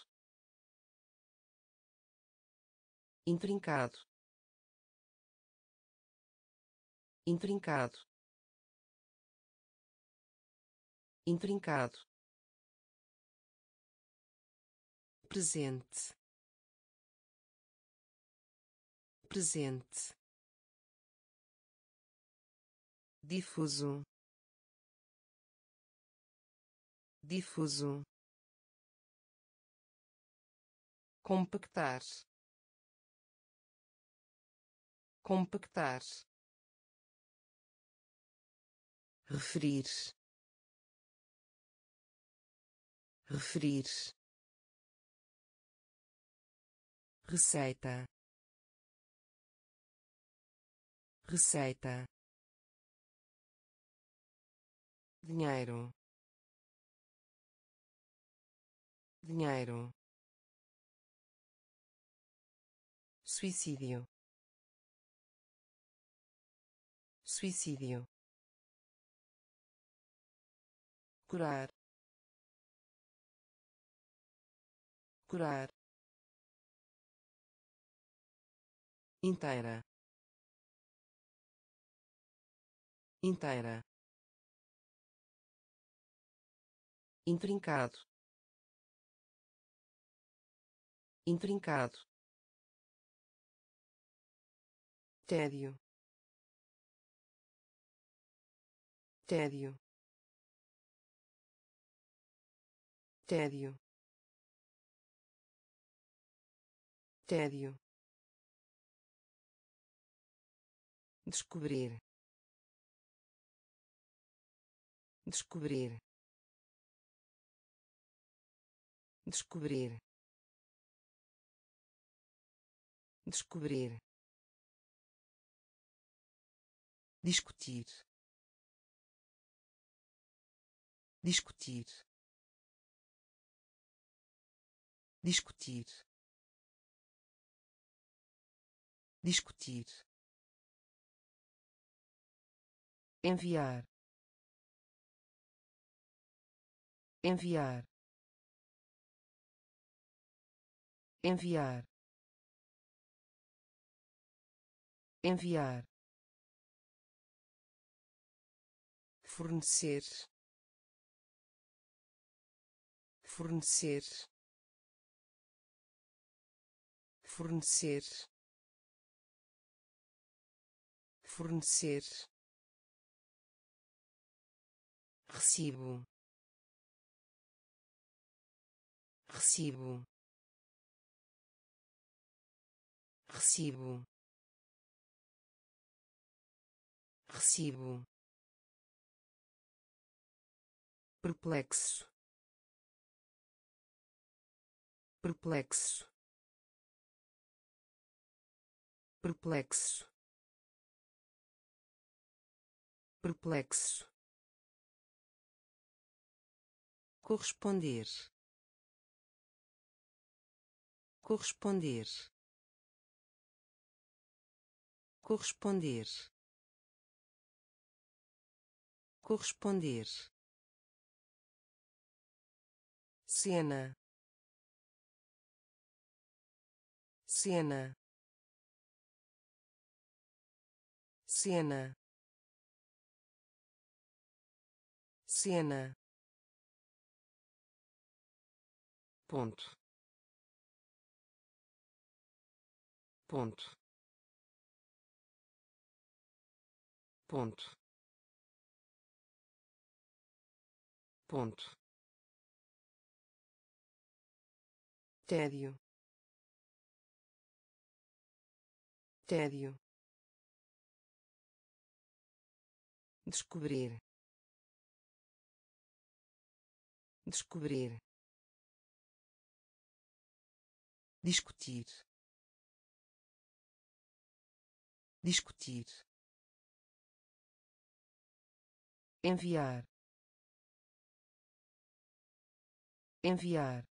Intrincado. Intrincado. Intrincado presente. Presente. Difuso. Difuso. Compactar. Compactar. Referir. Referir receita. Receita. Dinheiro. Dinheiro. Suicídio. Suicídio. Curar. Curar inteira inteira intrincado intrincado tédio tédio tédio tédio descobrir. Descobrir. Descobrir. Descobrir. Discutir. Discutir. Discutir. Discutir enviar. Enviar. Enviar. Enviar. Fornecer. Fornecer. Fornecer. Fornecer recibo. Recibo. Recibo. Recibo. Perplexo. Perplexo. Perplexo. Perplexo corresponder. Corresponder. Corresponder. Corresponder. Cena. Cena. Cena. Cena ponto. Ponto. Ponto. Ponto. Tédio. Tédio. Descobrir. Descobrir discutir. Discutir. Enviar. Enviar.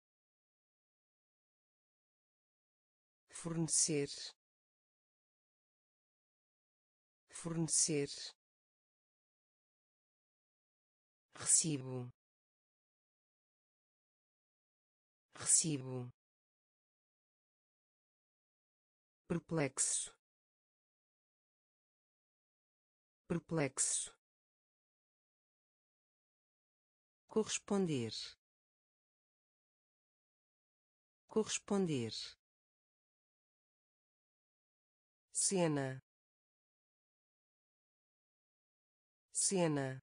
Fornecer. Fornecer. Recibo. Recibo perplexo. Perplexo. Corresponder. Corresponder. Cena. Cena.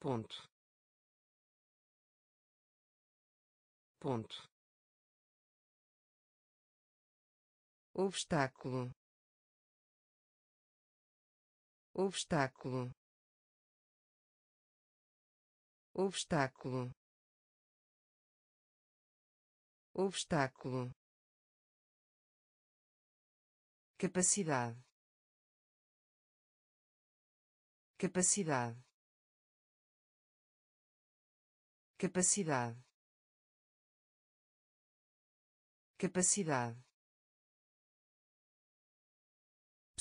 Ponto. Ponto obstáculo. Obstáculo. Obstáculo. Obstáculo. Capacidade. Capacidade. Capacidade. Capacidade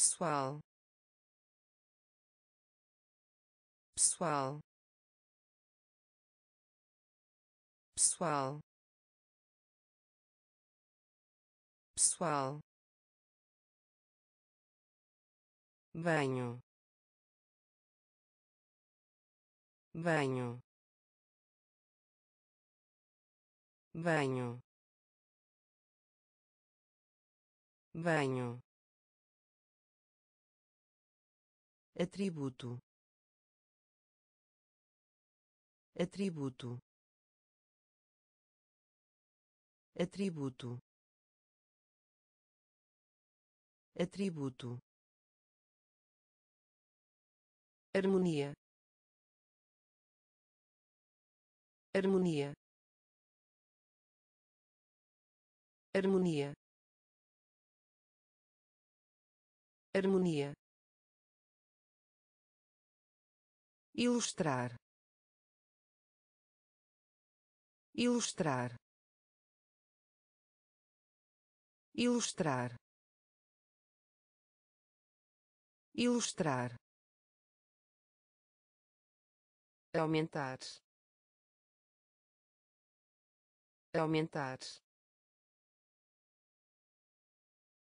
pessoal. Pessoal. Pessoal. Pessoal. Banho. Banho. Banho. Banho atributo. Atributo. Atributo. Atributo. Harmonia. Harmonia. Harmonia. Harmonia ilustrar. Ilustrar. Ilustrar. Ilustrar. Aumentar. Aumentar.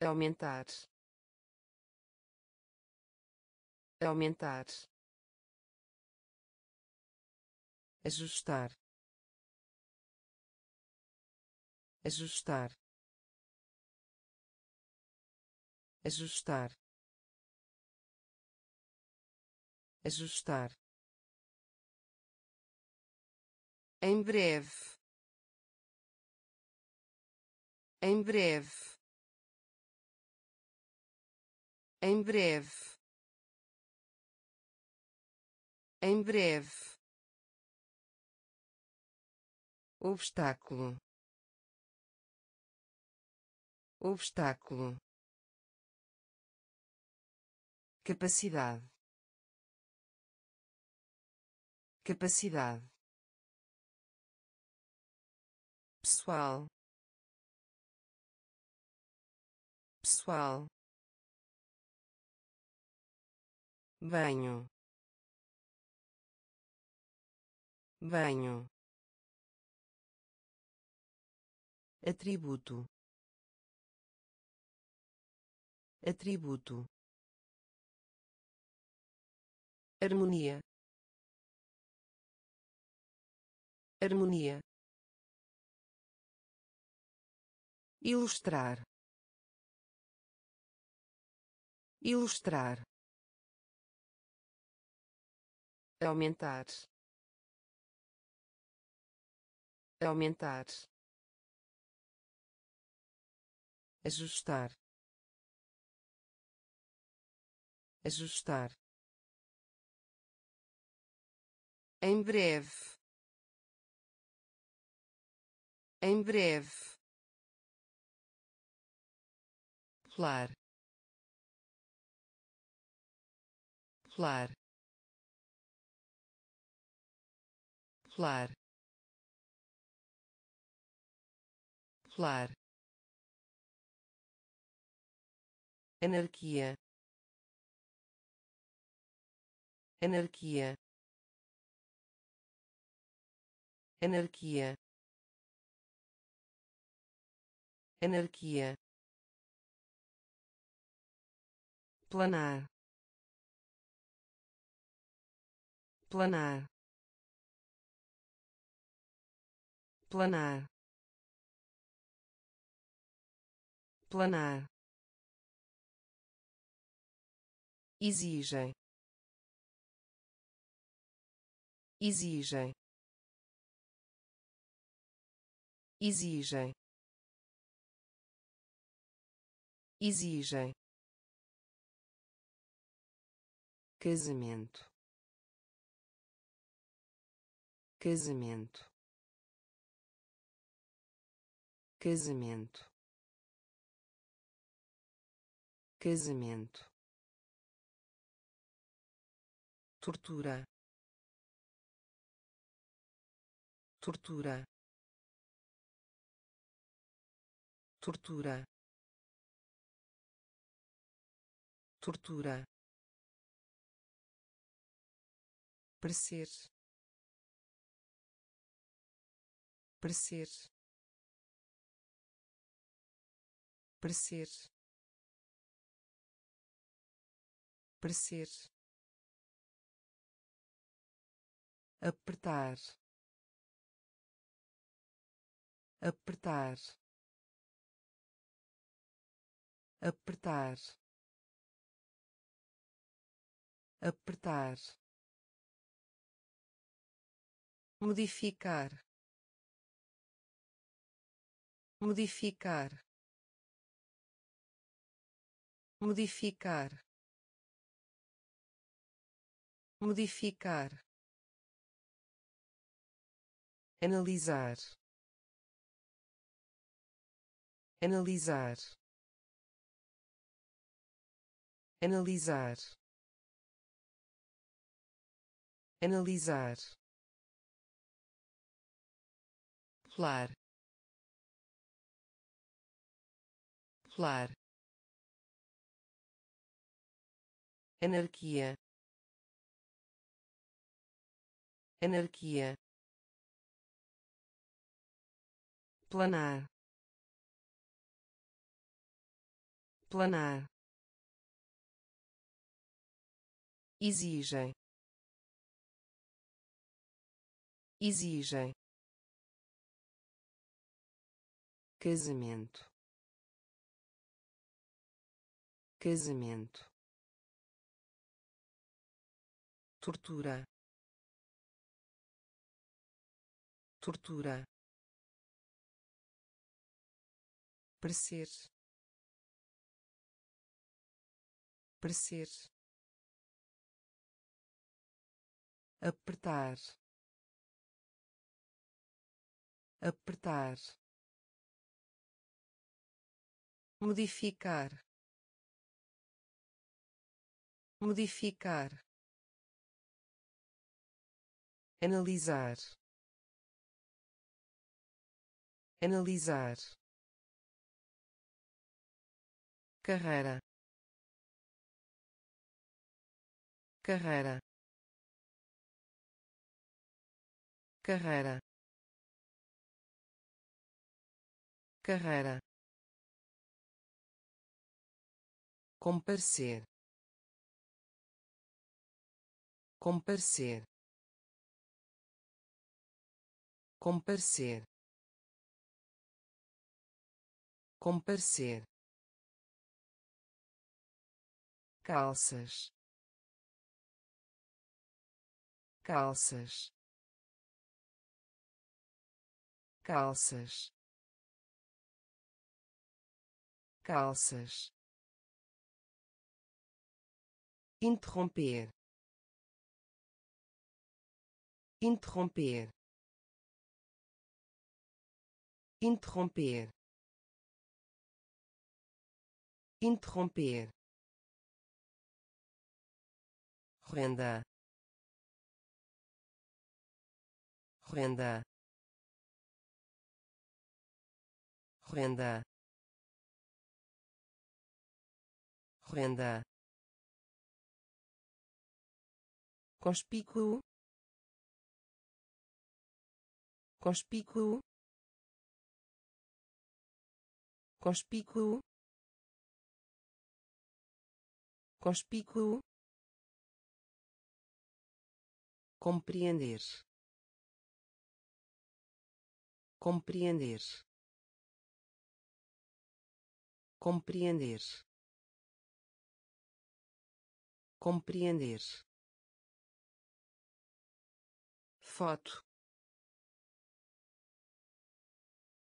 Aumentar. Aumentar ajustar. Ajustar. Ajustar. Ajustar. Em breve. Em breve. Em breve. Em breve obstáculo. Obstáculo. Capacidade. Capacidade. Pessoal. Pessoal. Banho. Banho atributo. Atributo. Harmonia. Harmonia. Ilustrar. Ilustrar. Aumentar. Aumentar ajustar. Ajustar. Em breve. Em breve. Pular. Pular. Pular. Pular anarquia. Anarquia. Anarquia. Anarquia. Planar. Planar. Planar. Planar exigem. Exigem. Exigem. Exigem. Casamento. Casamento. Casamento. Casamento tortura. Tortura. Tortura. Tortura. Parecer. Parecer. Parecer. Parecer apertar apertar apertar apertar. Modificar modificar modificar. Modificar analisar. Analisar. Analisar. Analisar. Pular. Pular. Anarquia. Anarquia planar. Planar. Exigem. Exigem. Casamento. Casamento. Tortura. Tortura parecer. Parecer. Apertar. Apertar. Modificar. Modificar. Analisar. Analisar carreira. Carreira. Carreira. Carreira. Comparecer. Comparecer. Comparecer. Comparecer calças. Calças. Calças. Calças. Interromper. Interromper. Interromper. Interromper renda. Renda. Renda. Renda. Conspícuo conspícuo conspícuo conspícuo compreender. Compreender. Compreender. Compreender. Foto.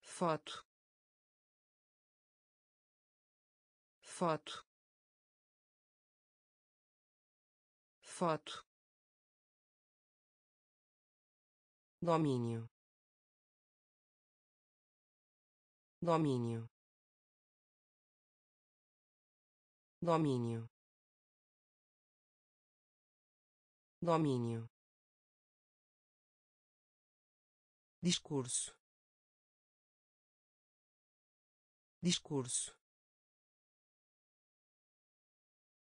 Foto. Foto. Foto domínio. Domínio. Domínio. Domínio. Discurso. Discurso.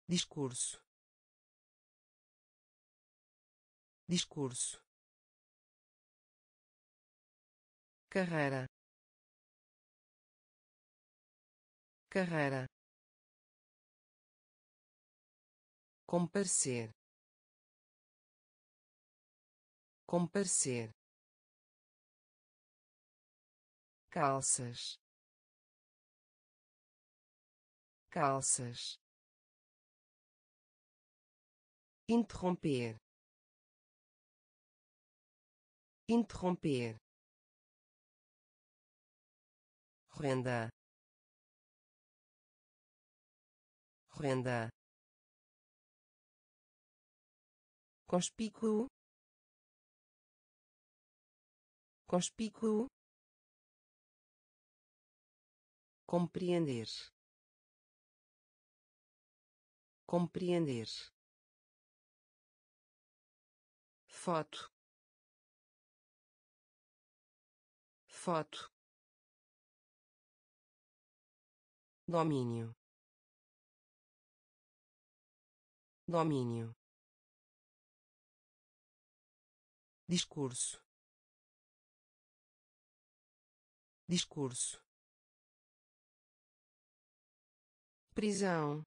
Discurso. Discurso carreira. Carreira. Comparecer. Comparecer. Calças. Calças. Interromper. Interromper renda. Renda. Conspícuo conspícuo compreender. Compreender. Foto. Foto domínio. Domínio. Discurso. Discurso. Prisão.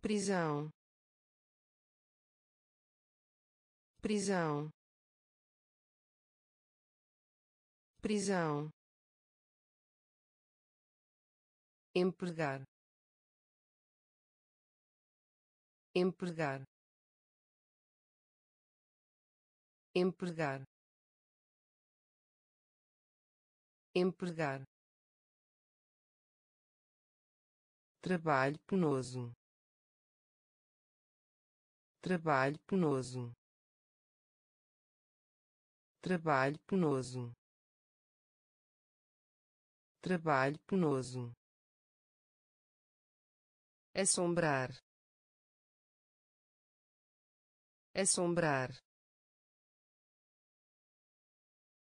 Prisão. Prisão. Prisão empregar. Empregar. Empregar. Empregar. Trabalho penoso. Trabalho penoso. Trabalho penoso. Trabalho penoso assombrar. Assombrar.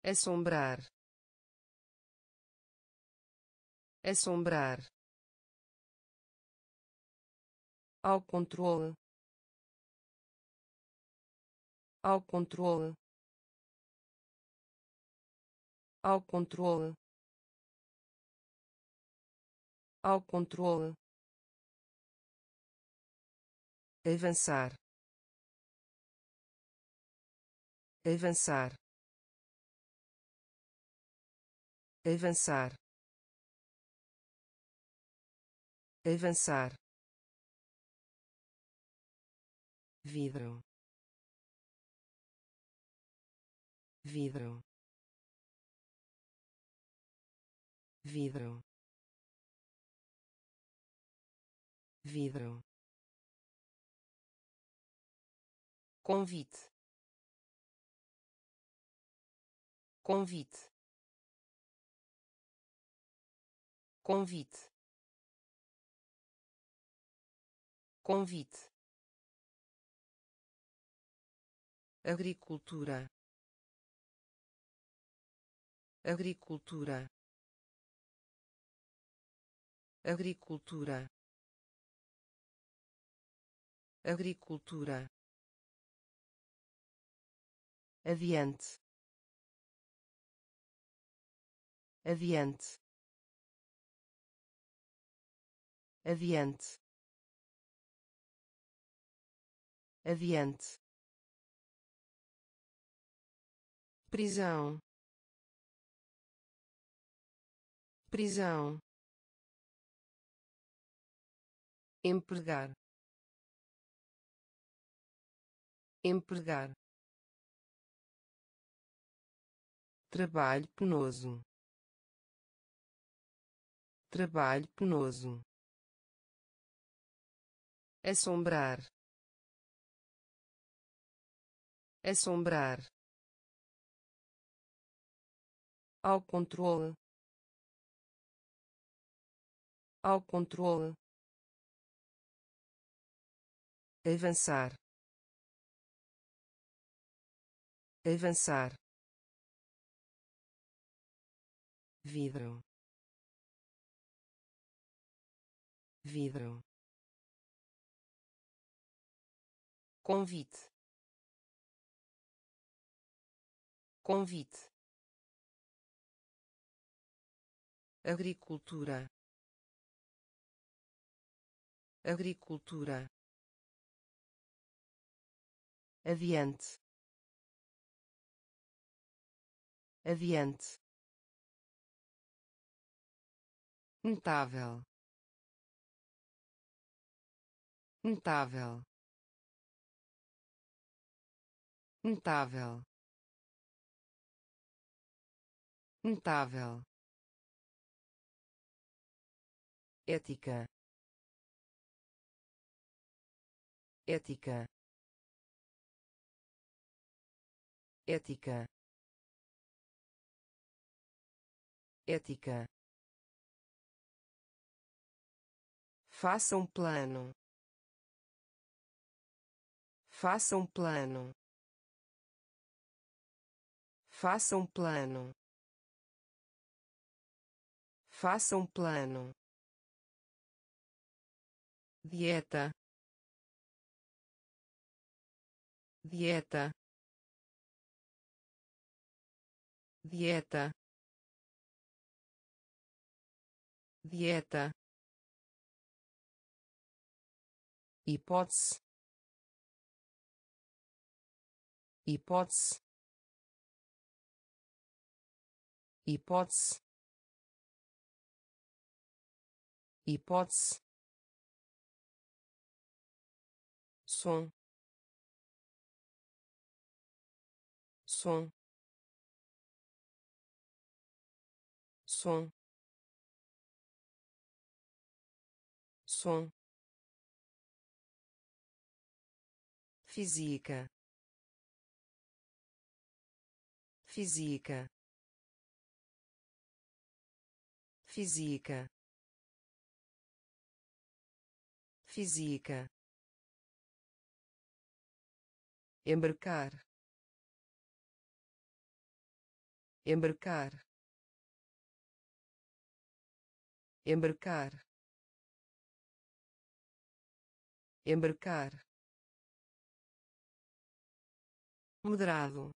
Assombrar. Assombrar. Ao controle. Ao controle. Ao controle. Ao controle avançar. Avançar. Avançar. Avançar. Vidro. Vidro. Vidro. Vidro convite. Convite. Convite. Convite. Agricultura. Agricultura. Agricultura. Agricultura adiante. Adiante. Adiante. Adiante. Prisão. Prisão. Empregar. Empregar trabalho penoso. Trabalho penoso. Assombrar. Assombrar. Ao controle. Ao controle. Avançar. Avançar vidro. Vidro. Convite. Convite. Agricultura. Agricultura. Aviante. Aviante notável notável notável notável ética. Ética. Ética. Ética Faça um plano. Faça um plano. Faça um plano. Faça um plano. Dieta. Dieta. Dieta. Dieta. Hipótese hipótese hipótese hipótese som som som som física. Física. Física. Física. Embarcar. Embarcar. Embarcar. Embarcar moderado.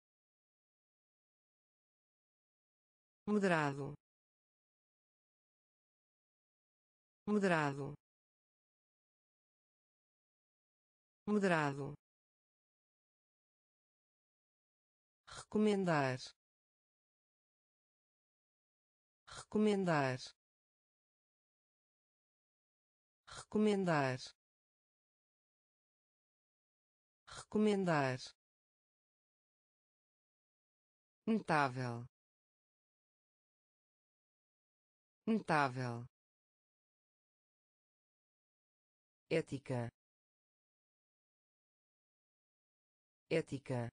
Moderado. Moderado. Moderado. Recomendar. Recomendar. Recomendar. Recomendar notável notável ética. Ética.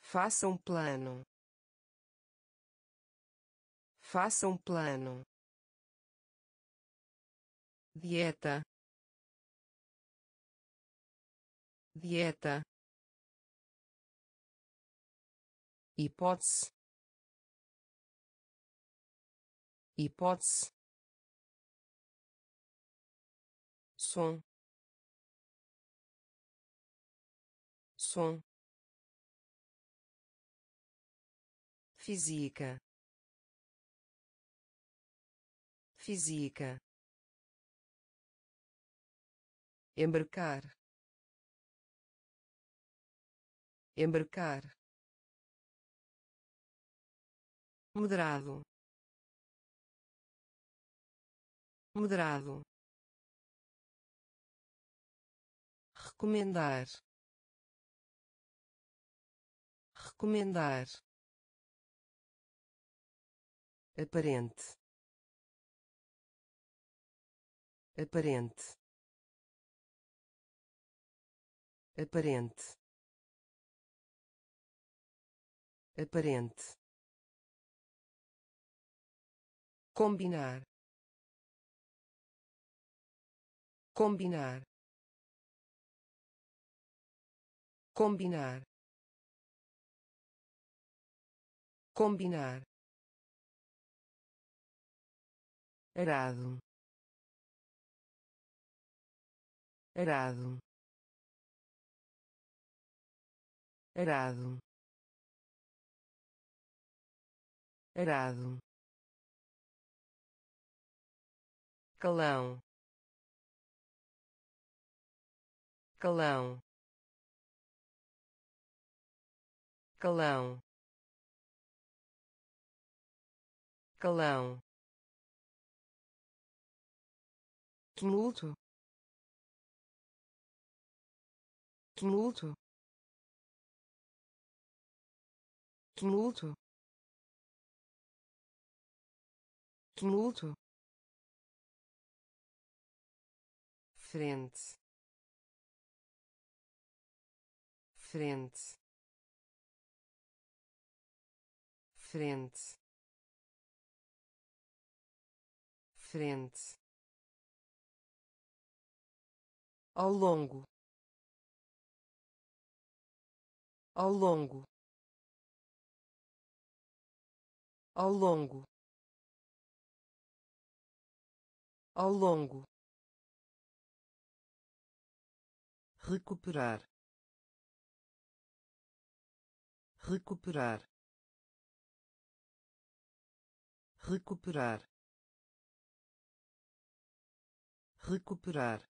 Faça um plano. Faça um plano. Dieta. Dieta hipótese. Hipótese. Som. Som. Física. Física. Embarcar. Embarcar moderado. Moderado. Recomendar. Recomendar. Aparente. Aparente. Aparente. Aparente combinar. Combinar. Combinar. Combinar. Arado arado arado arado calão. Calão. Calão. Calão. Tumulto. Tumulto. Tumulto. Tumulto frente. Frente. Frente. Frente. Ao longo. Ao longo. Ao longo. Ao longo recuperar recuperar recuperar recuperar.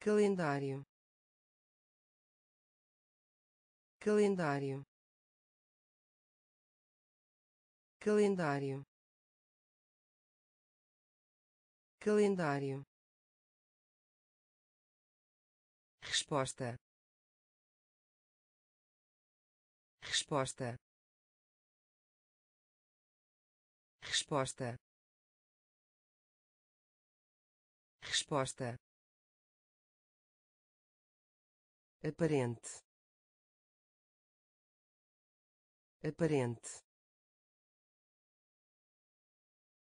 Calendário. Calendário. Calendário. Calendário resposta. Resposta. Resposta. Resposta. Aparente. Aparente.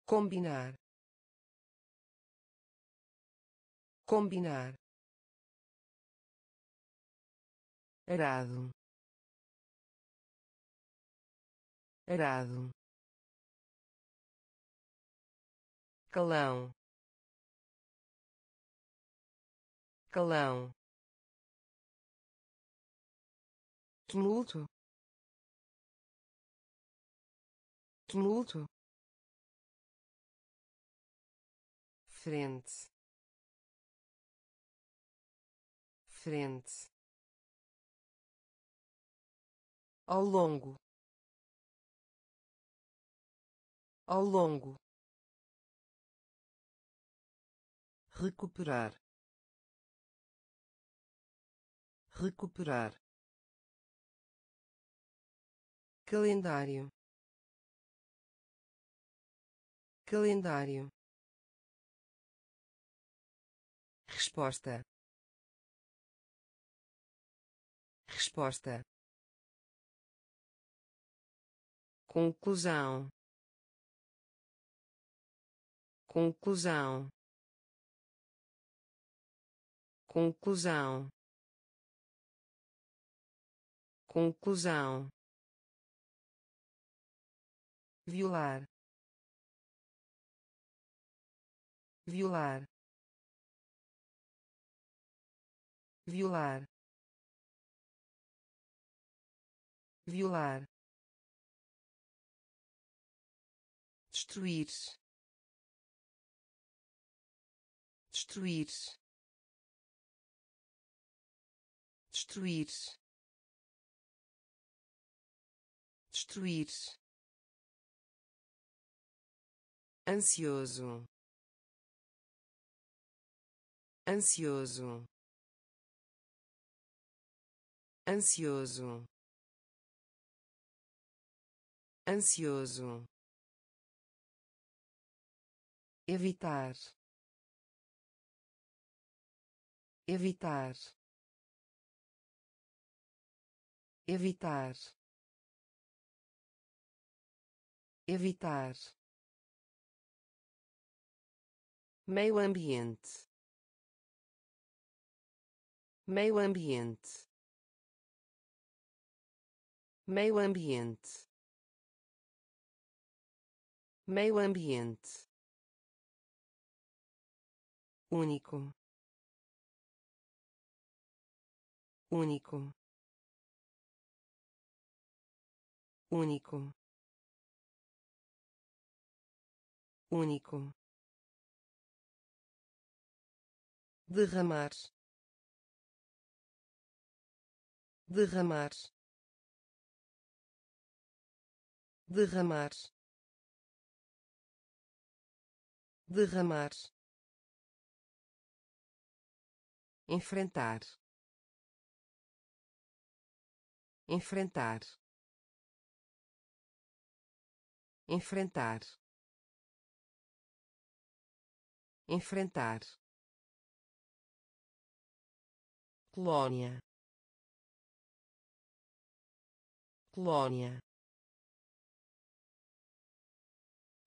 Combinar. Combinar arado. Arado. Calão. Calão. Tumulto. Tumulto. Frente. Frente ao longo. Ao longo. Recuperar. Recuperar. Calendário. Calendário. Resposta. Resposta conclusão. Conclusão. Conclusão. Conclusão. Violar. Violar. Violar. Violar destruir. Destruir. Destruir. Destruir. Ansioso. Ansioso. Ansioso. Ansioso evitar. Evitar. Evitar. Evitar. Meio ambiente. Meio ambiente. Meio ambiente. Meio ambiente único. Único. Único. Único. Derramar. Derramar. Derramar. Derramar enfrentar. Enfrentar. Enfrentar. Enfrentar. Colônia colônia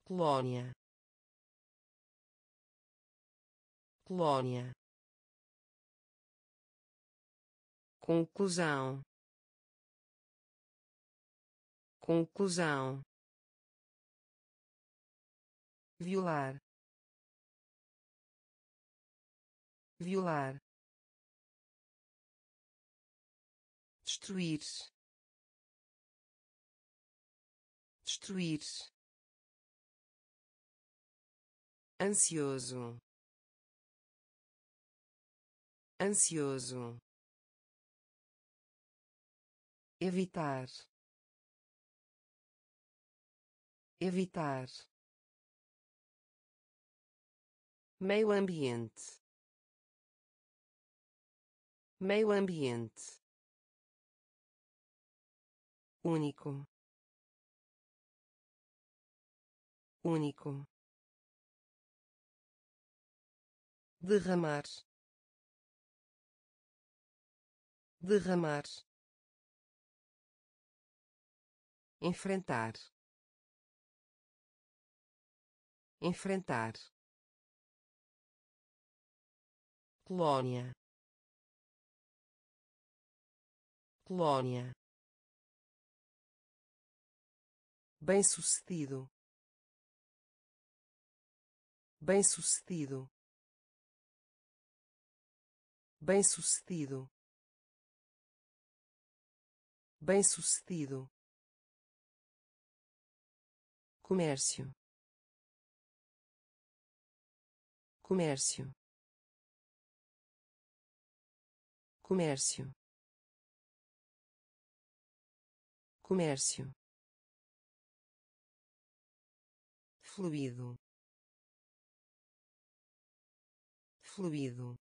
colônia colônia conclusão. Conclusão. Violar. Violar. Destruir destruir ansioso. Ansioso evitar. Evitar. Meio ambiente. Meio ambiente. Único. Único. Derramar. Derramar enfrentar. Enfrentar. Colônia colônia bem-sucedido. Bem-sucedido. Bem-sucedido. Bem-sucedido comércio. Comércio. Comércio. Comércio. Fluido. Fluido.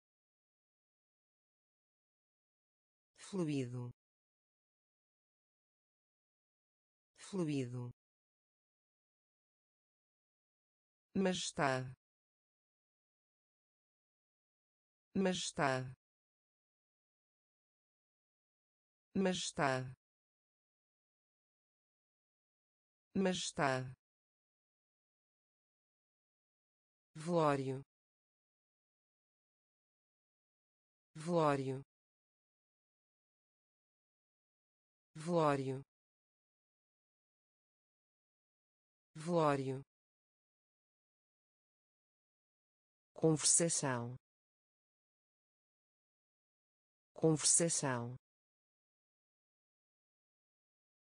Fluido. Fluido majestade. Majestade. Majestade. Majestade. Velório. Velório. Velório. Velório conversação. Conversação.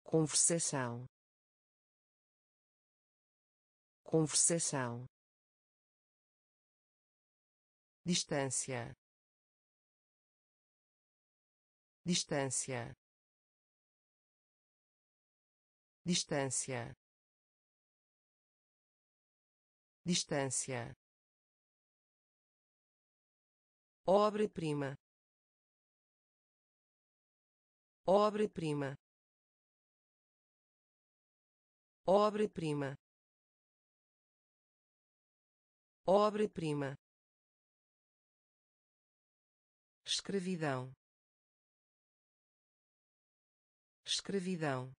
Conversação. Conversação. Distância. Distância. Distância. Distância obra-prima. Obra-prima. Obra-prima. Obra-prima. Escravidão. Escravidão.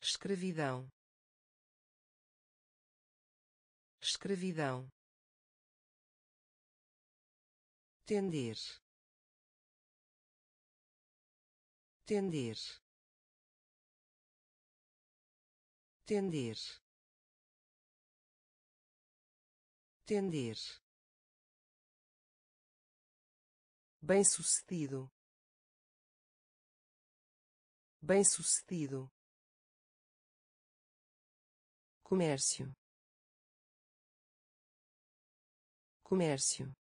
Escravidão. Escravidão tender. Tender. Tender. Tender. Bem-sucedido. Bem-sucedido. Comércio. Comércio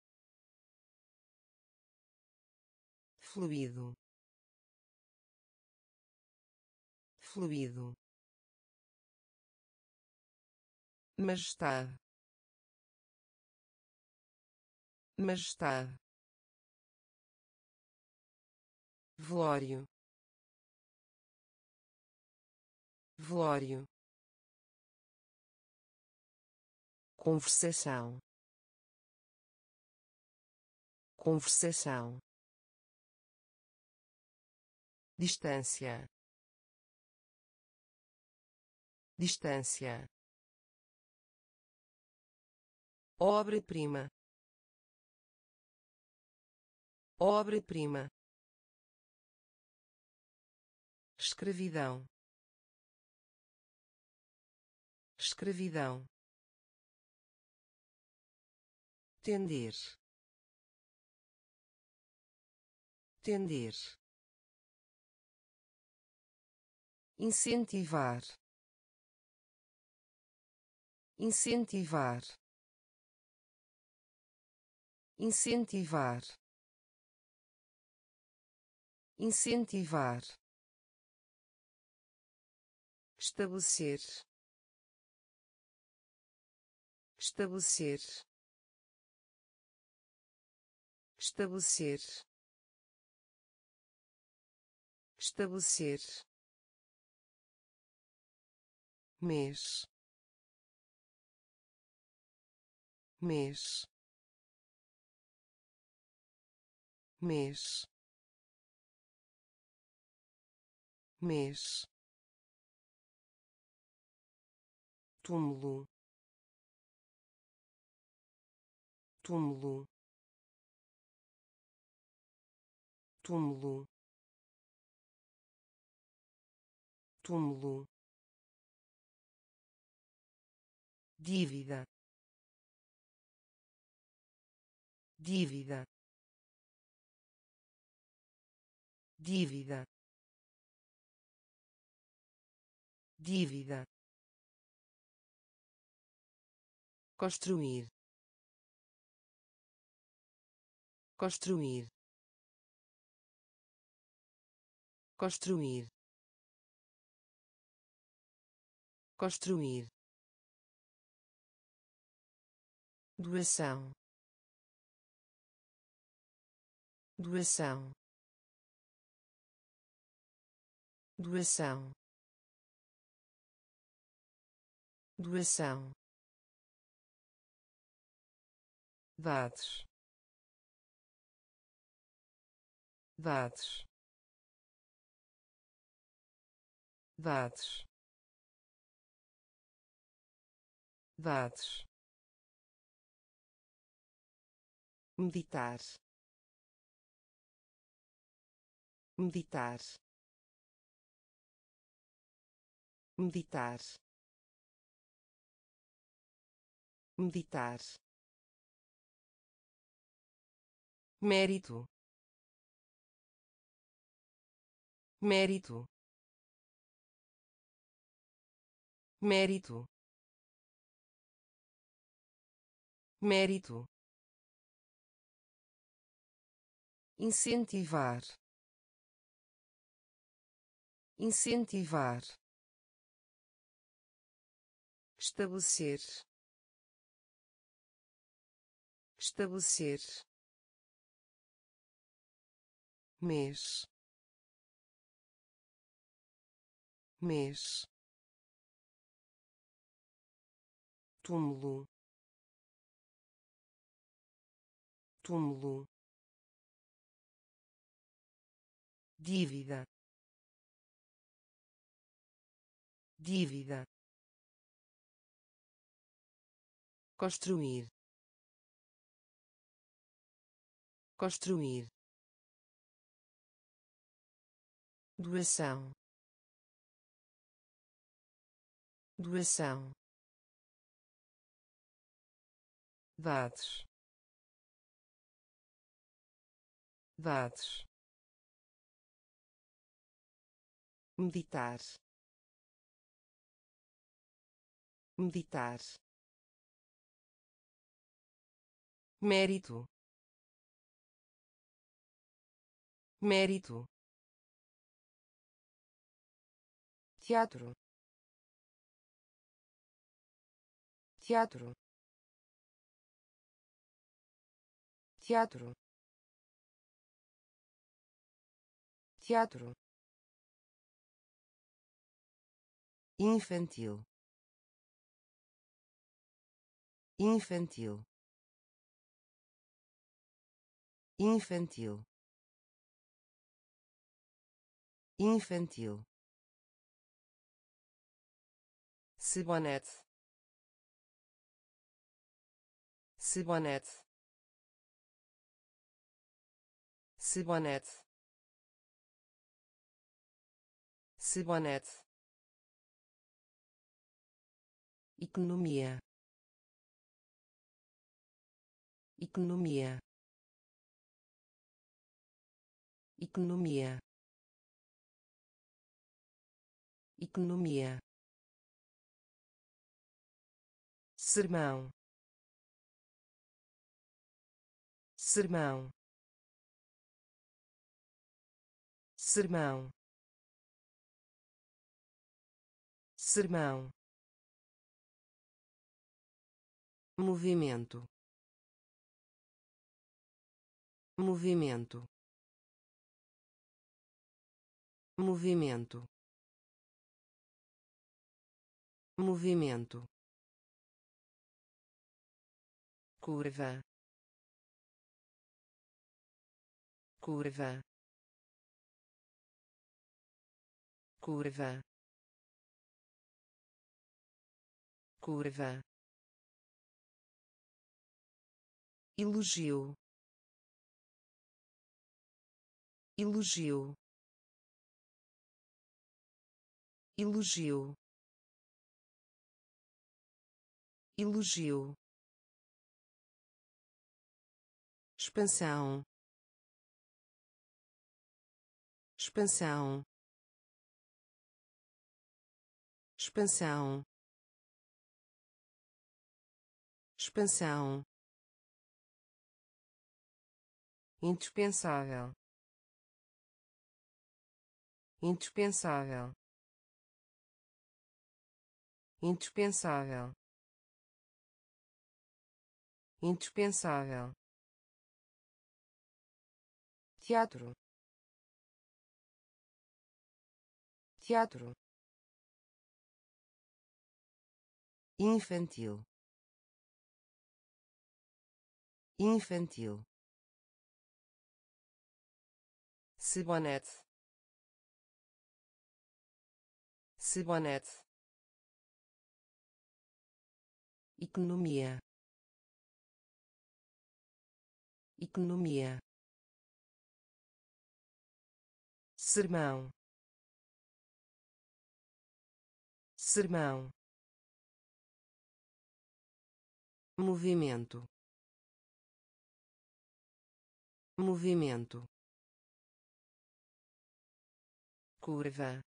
fluido. Fluido. Majestade. Majestade. Velório. Velório. Conversação. Conversação distância. Distância. Obra-prima. Obra-prima. Escravidão. Escravidão. Tender. Tender incentivar. Incentivar. Incentivar. Incentivar. Estabelecer. Estabelecer. Estabelecer. Estabelecer mês. Mês. Mês. Mês. Túmulo. Túmulo. Túmulo. Túmulo dívida. Dívida. Dívida. Dívida. Construir. Construir. Construir. Construir doação. Doação. Doação. Doação. Dados. Dados. Dados. Dados meditar meditar meditar meditar. Mérito mérito. Mérito mérito incentivar. Incentivar. Estabelecer. Estabelecer. Mês. Mês. Túmulo. Túmulo dívida. Dívida. Construir. Construir. Doação. Doação. Dados. Dados meditar meditar mérito mérito teatro teatro teatro teatro infantil infantil infantil infantil Cibonete. Cibonete. Cibonete. Cibonete. Economia. Economia. Economia. Economia. sermão sermão sermão sermão movimento. Movimento. Movimento. Movimento. Curva. Curva. Curva. Curva elogio. Elogio. Elogio. Elogio. Expansão. Expansão. Expansão. Expansão indispensável. Indispensável. Indispensável. Indispensável. Teatro. Teatro. Infantil. Infantil Cibonete. Cibonete. Economia. Economia. sermão sermão movimento movimento curva.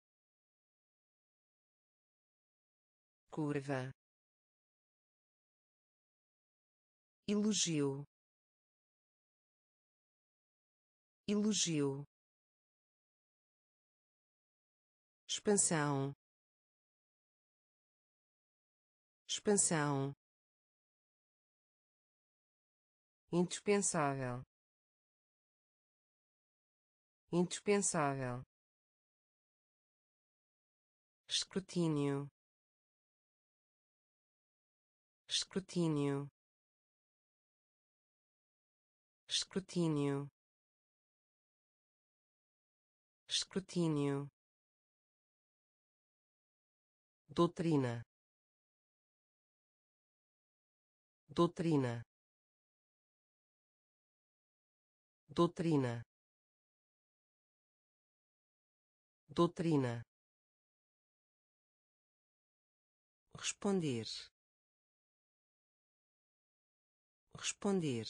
Curva. Elogio. Elogio. Expansão. Expansão. Indispensável. Indispensável escrutínio. Escrutínio. Escrutínio. Escrutínio. Doutrina. Doutrina. Doutrina. Doutrina responder. Responder.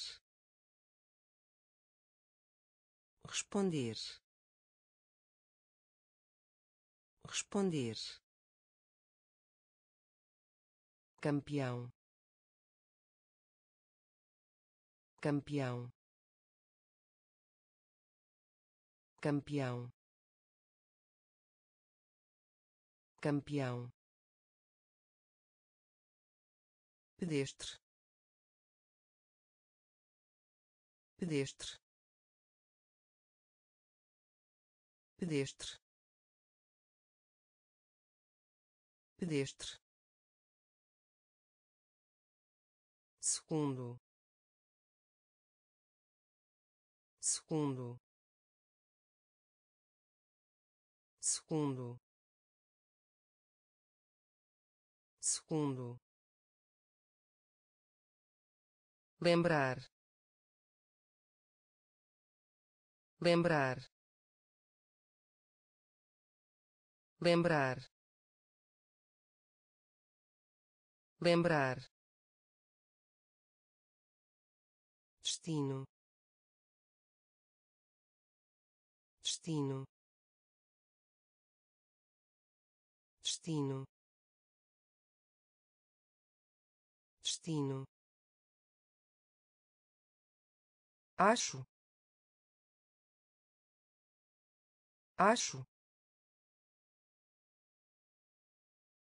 Responder. Responder. Campeão. Campeão. Campeão. Campeão pedestre. Pedestre. Pedestre. Pedestre. Segundo. Segundo. Segundo. Segundo lembrar. Lembrar. Lembrar. Lembrar. Destino. Destino. Destino. Destino acho. Acho.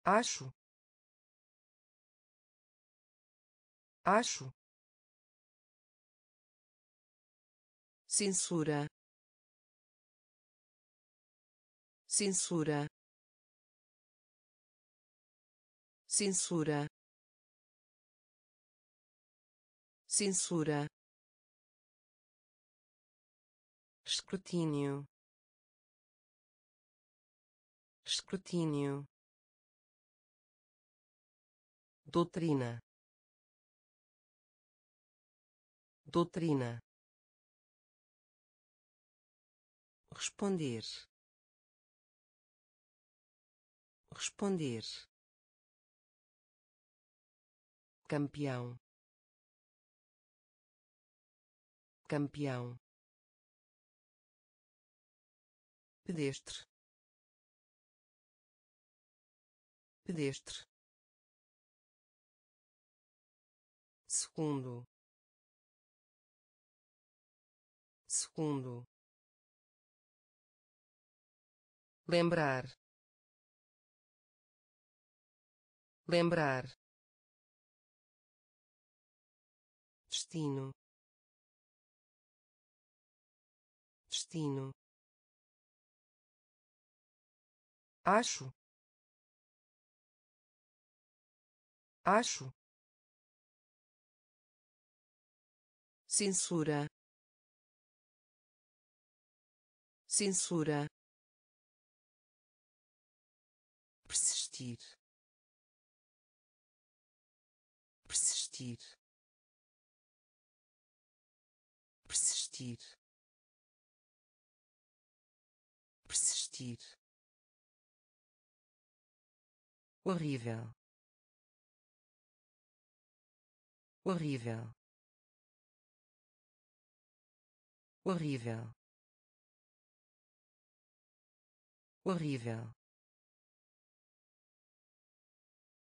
Acho. Acho. Censura. Censura. Censura. Censura escrutínio. Escrutínio. Doutrina. Doutrina. Responder. Responder. Campeão. Campeão pedestre. Pedestre. Segundo. Segundo. Lembrar. Lembrar. Destino. Destino acho. Acho. Censura. Censura. Persistir. Persistir. Persistir. Persistir horrível. Horrível. Horrível. Horrível.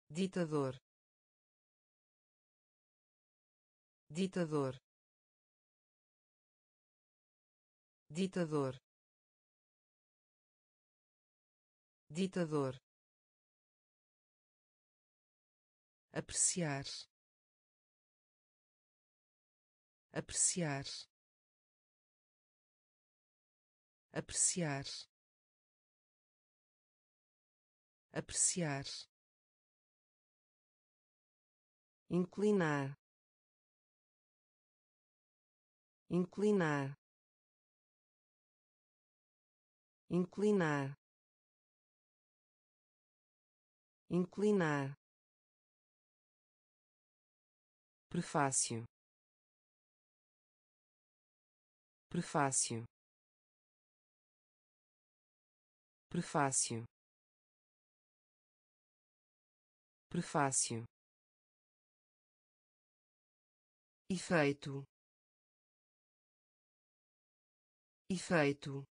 Ditador. Ditador. Ditador. Ditador apreciar. Apreciar. Apreciar. Apreciar. Inclinar. Inclinar. Inclinar. Inclinar prefácio. Prefácio. Prefácio. Prefácio. Efeito. Efeito.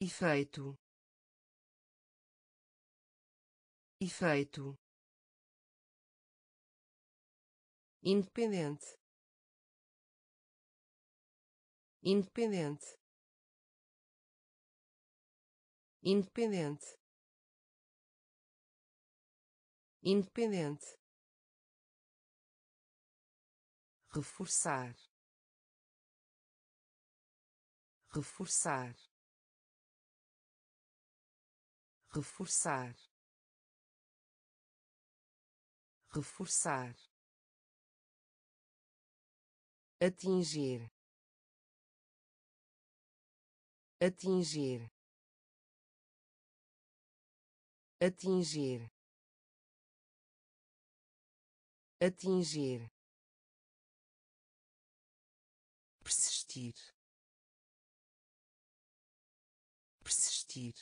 Efeito. Efeito independente. Independente. Independente. Independente. Reforçar. Reforçar. Reforçar. Reforçar atingir. Atingir. Atingir. Atingir. Persistir. Persistir.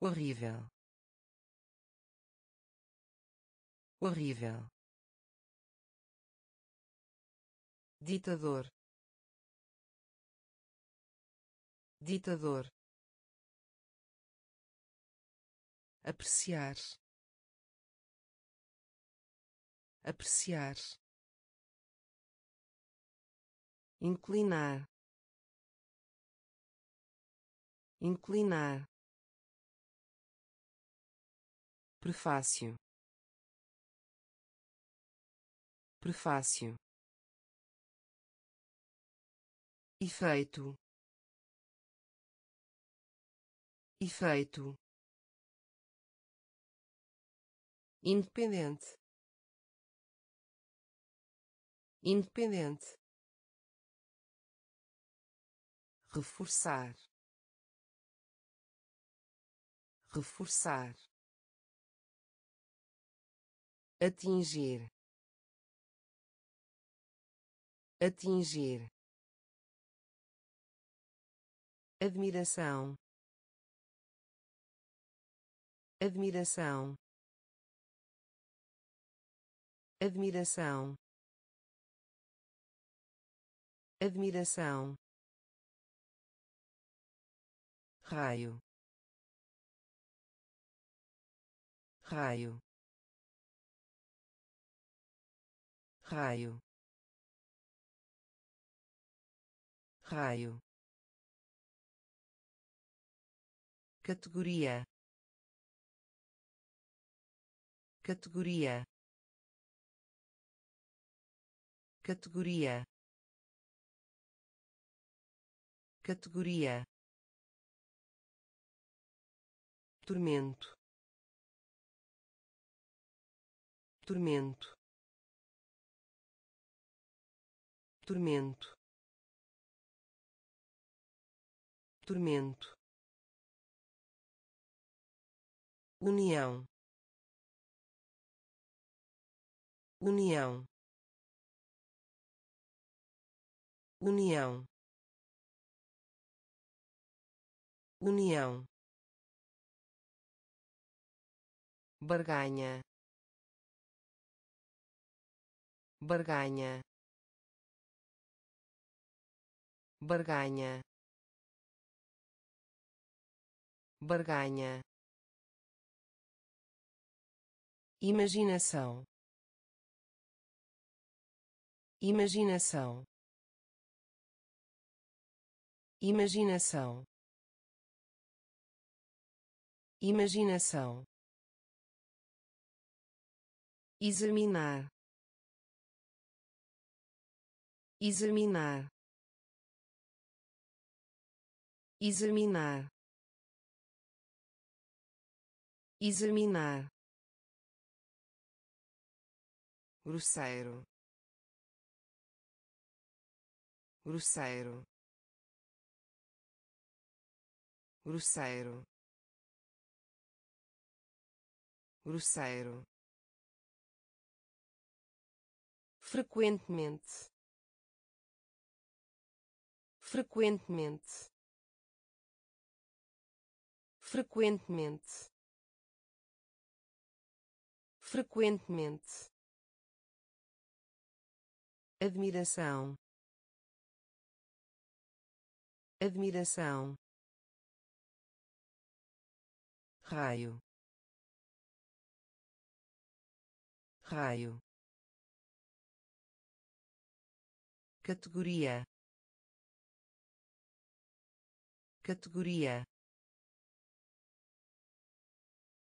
Horrível. Horrível ditador. Ditador. Apreciar. Apreciar. Inclinar. Inclinar. Prefácio. Prefácio efeito. Efeito. Independente. Independente. Reforçar. Reforçar. Atingir. Atingir admiração admiração admiração admiração raio raio raio raio categoria. Categoria. Categoria. Categoria. Tormento. Tormento. Tormento. Tormento união. União. União. União. Barganha. Barganha. Barganha. Barganha imaginação. Imaginação. Imaginação. Imaginação. Examinar. Examinar. Examinar. Examinar grosseiro. Grosseiro. Grosseiro. Grosseiro. Frequentemente. Frequentemente. Frequentemente. Frequentemente admiração admiração raio raio categoria categoria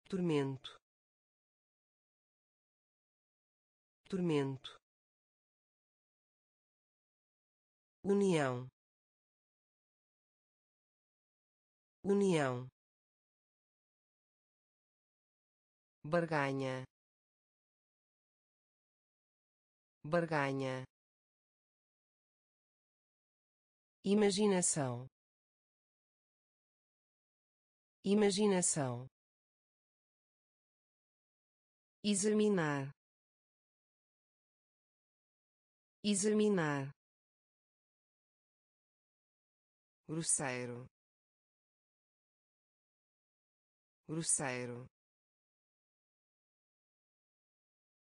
tormento tormento união. União. Barganha. Barganha. Imaginação. Imaginação. Examinar. Examinar grosseiro. Grosseiro.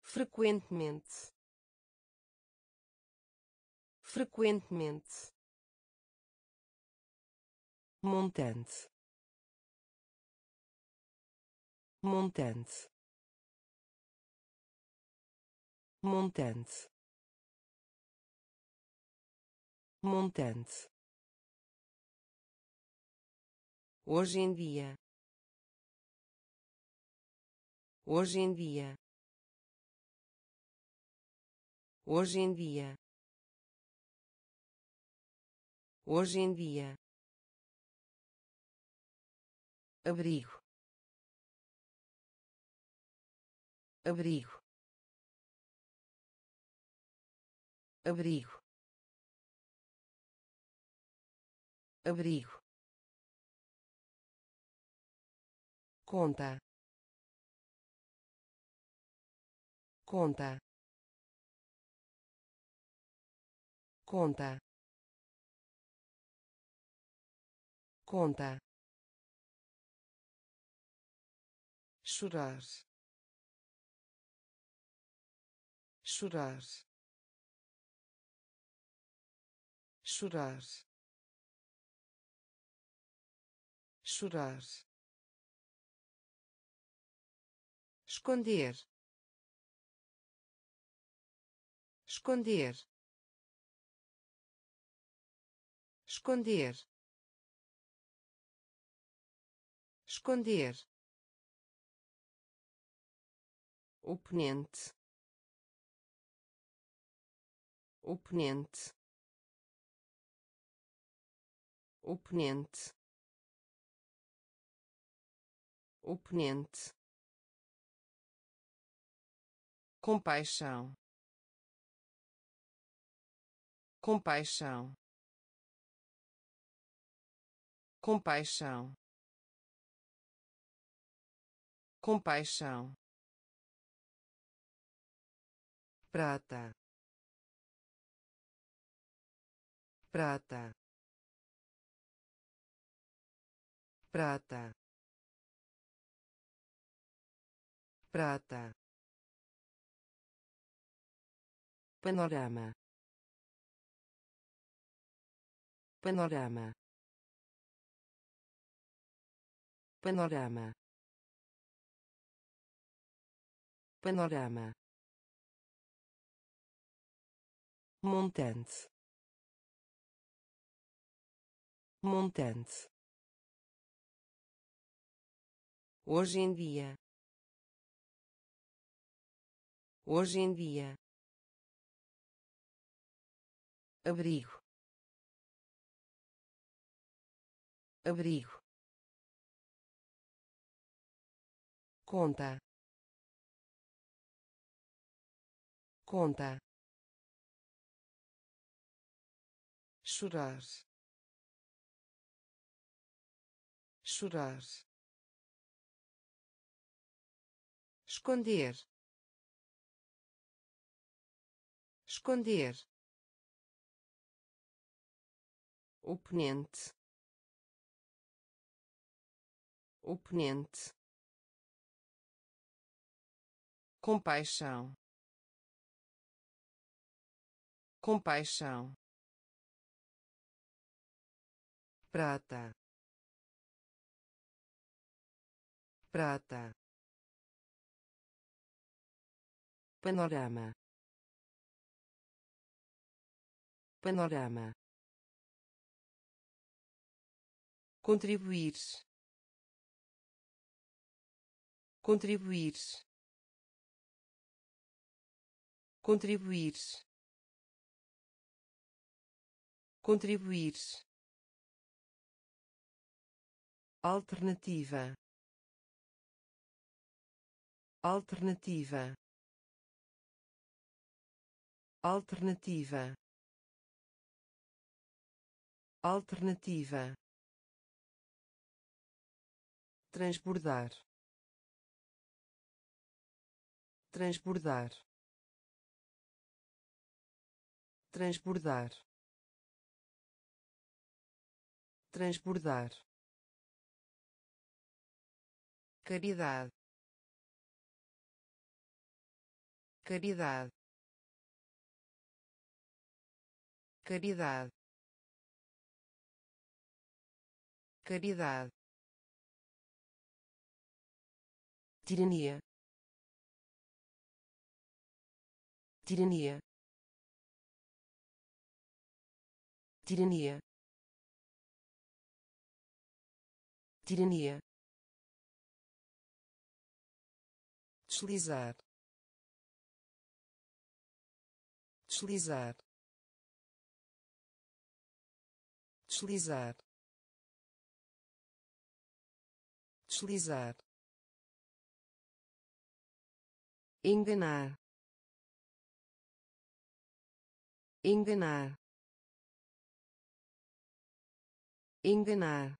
Frequentemente. Frequentemente. Montante. Montante. Montante. Montante hoje em dia. Hoje em dia. Hoje em dia. Hoje em dia. Abrigo. Abrigo. Abrigo. Abrigo conta. Conta. Conta. Conta. Chorar. Chorar. Chorar. Chorar esconder. Esconder. Esconder. Esconder. Oponente. Oponente. Oponente. Oponente compaixão. Compaixão. Compaixão. Compaixão. Prata. Prata. Prata. Prata panorama. Panorama. Panorama. Panorama. Montante montante hoje em dia. Hoje em dia abrigo. Abrigo. Conta. Conta. Chorar. Chorar. Esconder. Esconder oponente. Oponente. Compaixão. Compaixão. Prata. Prata. Panorama. Panorama contribuir. Contribuir. Contribuir. Contribuir. Alternativa. Alternativa. Alternativa. Alternativa transbordar. Transbordar. Transbordar. Transbordar. Caridade. Caridade. Caridade. Caridade tirania. Tirania. Tirania. Tirania. Deslizar. Deslizar. Deslizar. Deslizar enganar. Enganar. Enganar.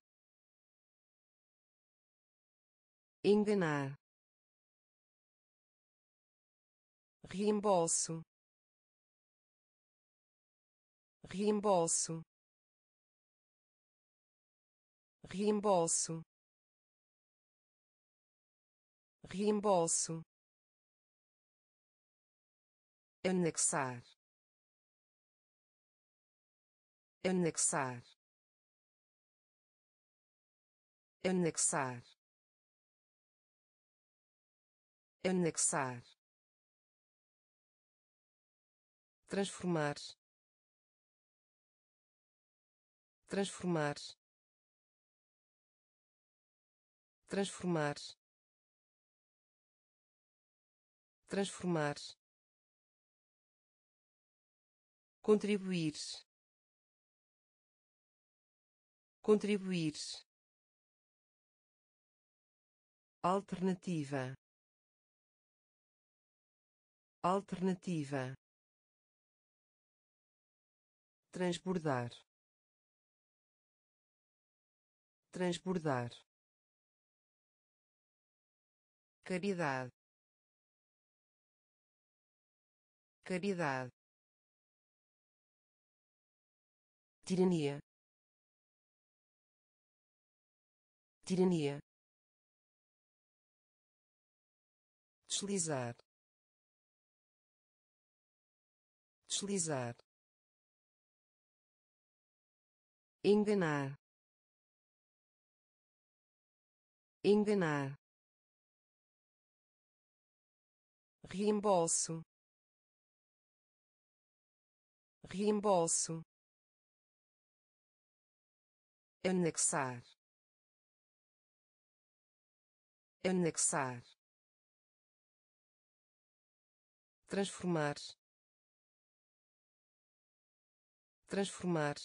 Enganar. Reembolso. Reembolso. Reembolso. Reembolso anexar. Anexar. Anexar. Anexar. Transformar. Transformar. Transformar. Transformar contribuir. Contribuir. Alternativa. Alternativa. Transbordar. Transbordar. Caridade. Caridade tirania. Tirania. Deslizar. Deslizar. Enganar. Enganar. Reembolso. Reembolso anexar. Anexar. Transformar. Transformar.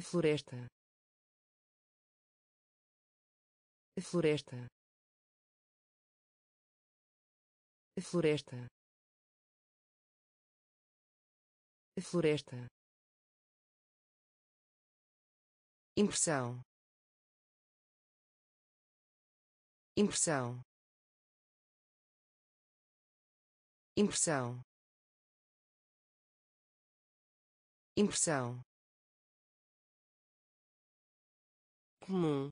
Floresta. Floresta. Floresta. Floresta impressão. Impressão. Impressão. Impressão. Comum.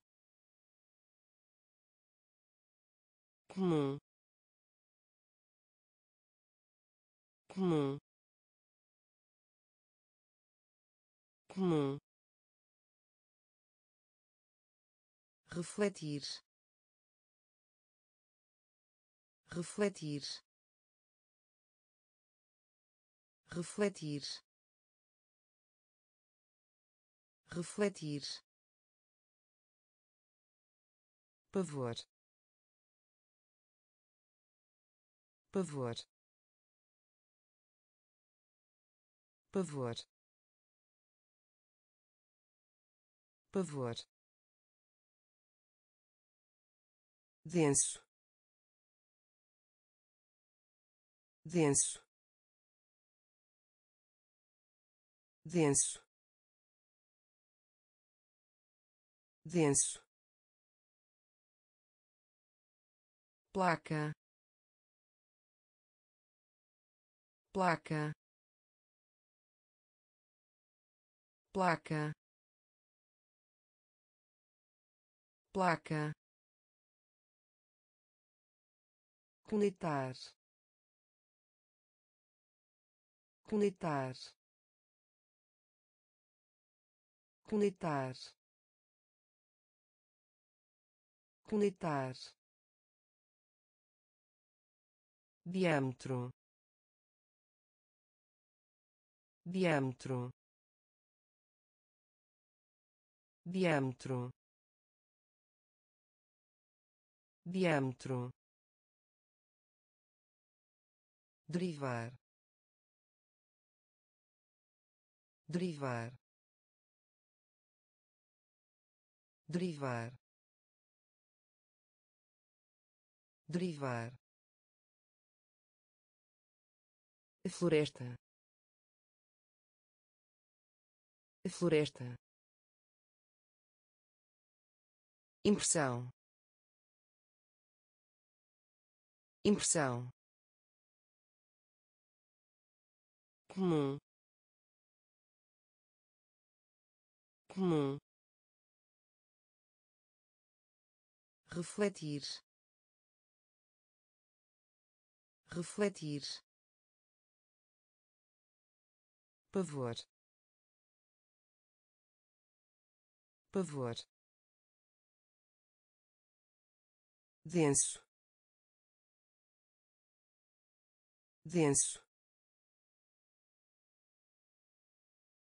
Comum. Comum. Comum refletir. Refletir. Refletir. Refletir. Pavor. Pavor. Pavor. Pavor denso denso denso denso placa. Placa. Placa. Placa conectar conectar conectar conectar diâmetro. Diâmetro. Diâmetro. Diâmetro derivar derivar derivar derivar. Floresta floresta. Impressão impressão comum. Comum. Refletir. Refletir. Pavor. Pavor. Denso. Denso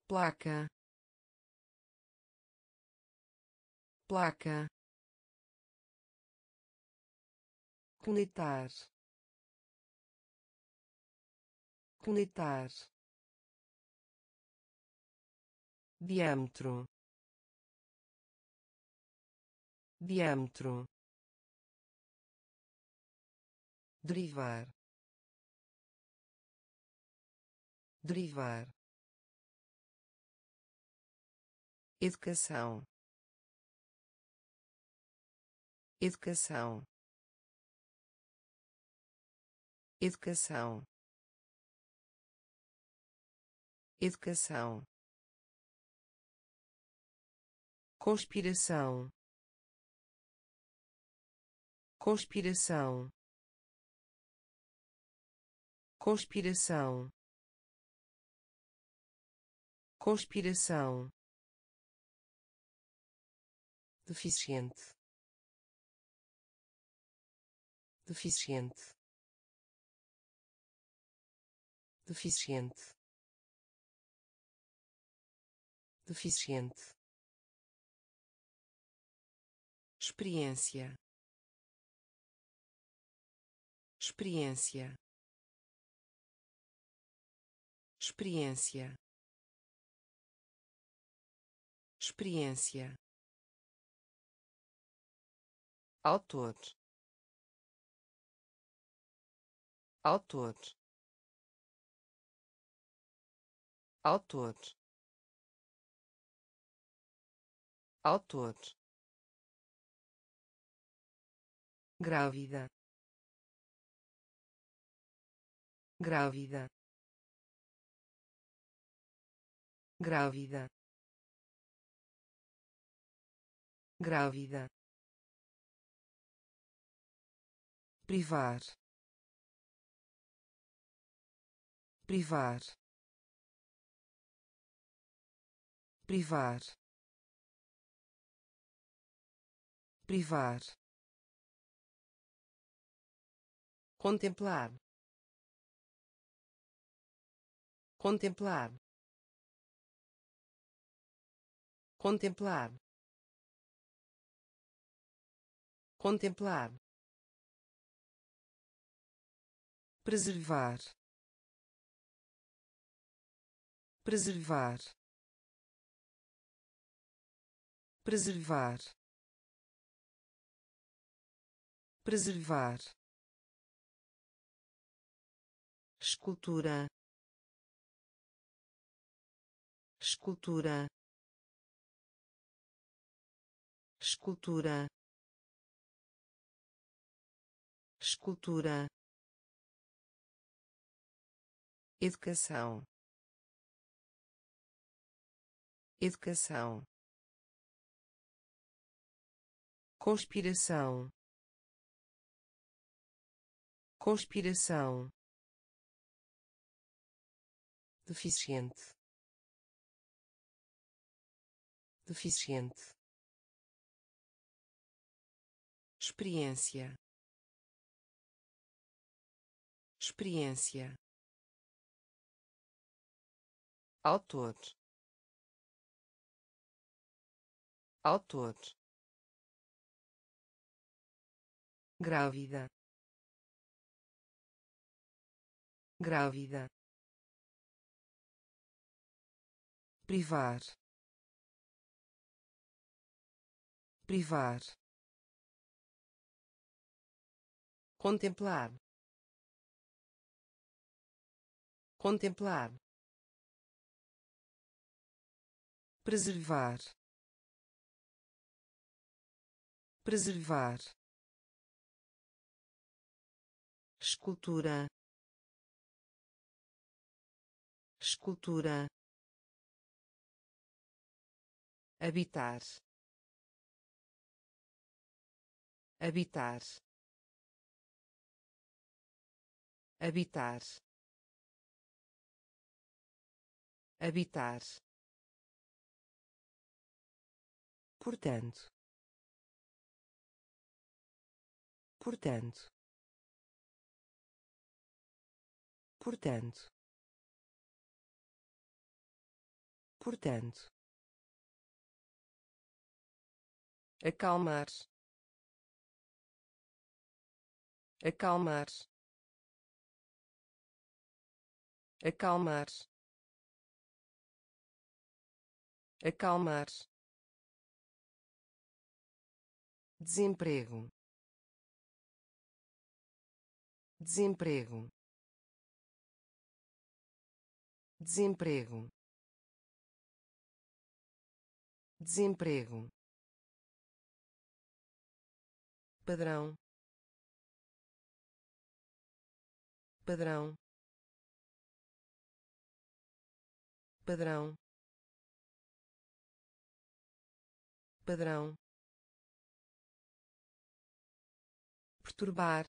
placa. Placa. Conectar conectar diâmetro. Diâmetro. Derivar. Derivar educação. Educação. Educação. Educação. Conspiração. Conspiração. Conspiração. Conspiração deficiente. Deficiente. Deficiente. Deficiente. Experiência. Experiência. Experiência. Experiência autor. Autor. Autor. Autor. Grávida. Grávida. Grávida. Grávida privar privar privar privar. Contemplar contemplar. Contemplar contemplar preservar. Preservar. Preservar. Preservar. Escultura. Escultura. Escultura. Escultura educação. Educação. Conspiração. Conspiração. Deficiente. Deficiente. Experiência. Experiência autor. Autor. Grávida. Grávida. Privar. Privar. Contemplar. Contemplar preservar. Preservar. Escultura. Escultura. Habitar. Habitar. Habitar. Habitar portanto. Portanto. Portanto. Portanto. Acalmar. Acalmar. Acalmar. Acalmar desemprego. Desemprego. Desemprego. Desemprego. Padrão. Padrão. Padrão. Padrão perturbar.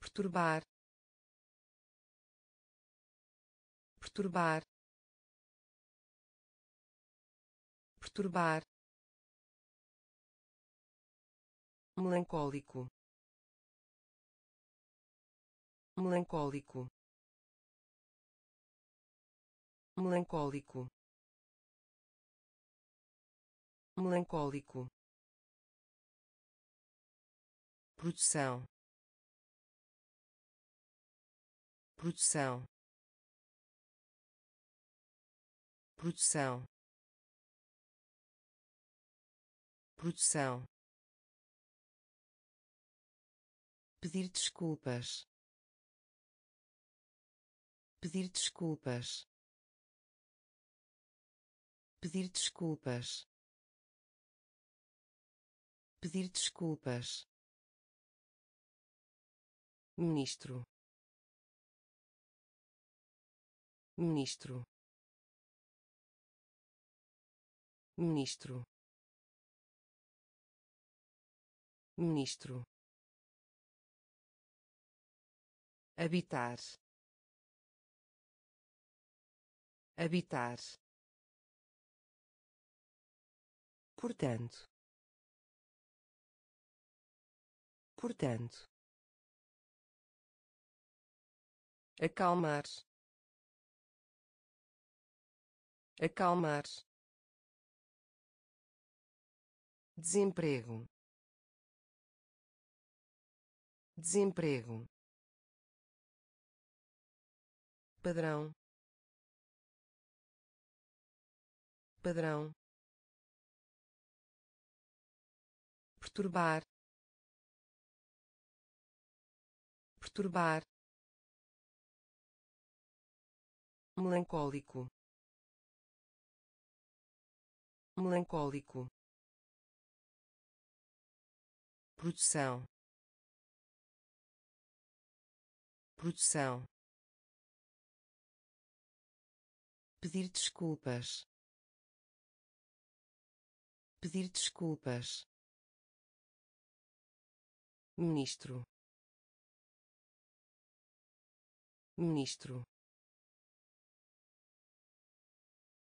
Perturbar. Perturbar. Perturbar. Melancólico. Melancólico. Melancólico. Melancólico produção. Produção. Produção. Produção. Pedir desculpas. Pedir desculpas. Pedir desculpas. Pedir desculpas ministro. Ministro. Ministro. Ministro. Habitar. Habitar. Portanto. Portanto acalmar. Acalmar. Desemprego. Desemprego. Padrão. Padrão. Perturbar. Perturbar melancólico. Melancólico. Produção. Produção. Pedir desculpas. Pedir desculpas. Ministro. Ministro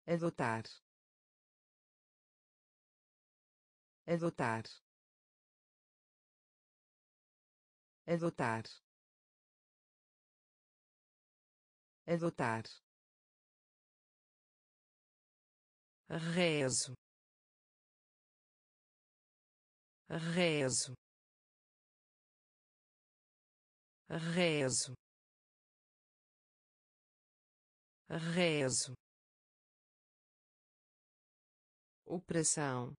adotar. Adotar. Adotar. Adotar. Rezo. Rezo. Rezo. Rezo operação.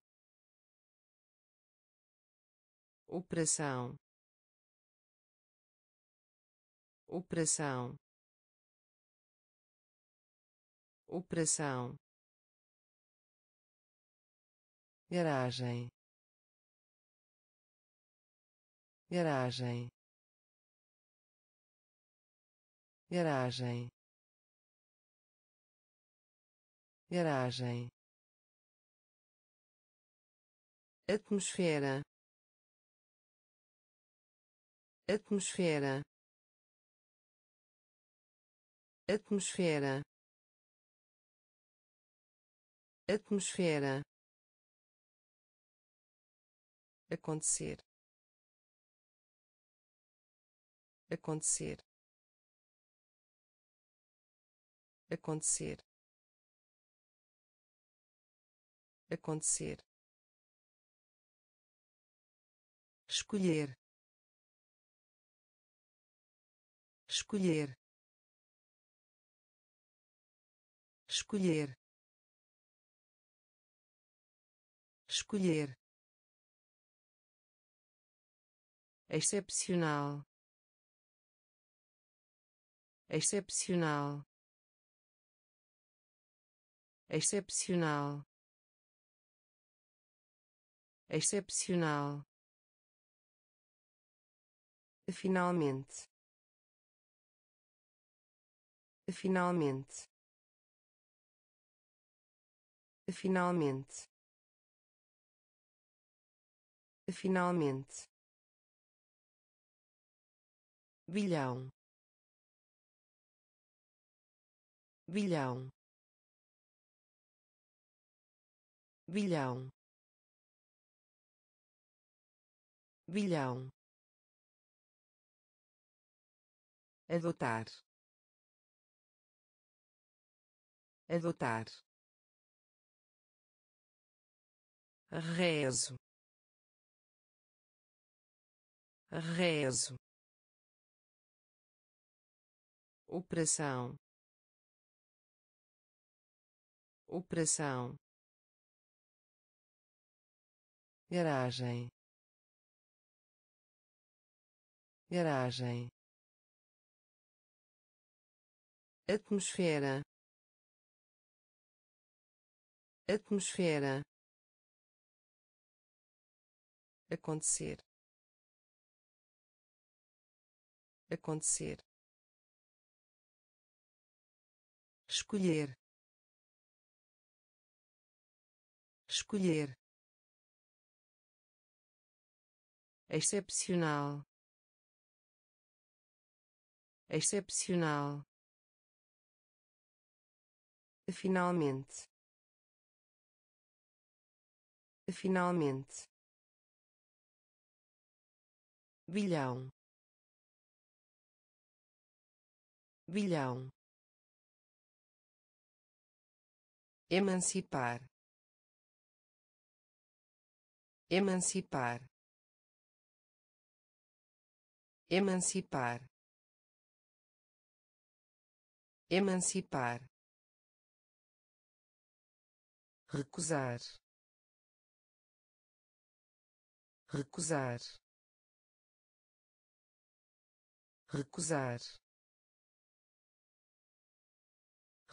Operação. Operação. Operação. Garagem. Garagem. Garagem. Garagem atmosfera. Atmosfera. Atmosfera. Atmosfera. Acontecer. Acontecer. Acontecer. Acontecer escolher. Escolher. Escolher. Escolher. Excepcional. Excepcional. Excepcional. Excepcional finalmente. Finalmente. Finalmente. Finalmente. Bilhão. Bilhão. Bilhão. Bilhão adotar adotar rezo. Rezo. Operação. Operação. Garagem. Garagem atmosfera. Atmosfera. Acontecer. Acontecer. Escolher. Escolher. Excepcional. Excepcional finalmente. Finalmente. Bilhão. Bilhão. Emancipar. Emancipar. Emancipar. Emancipar recusar recusar recusar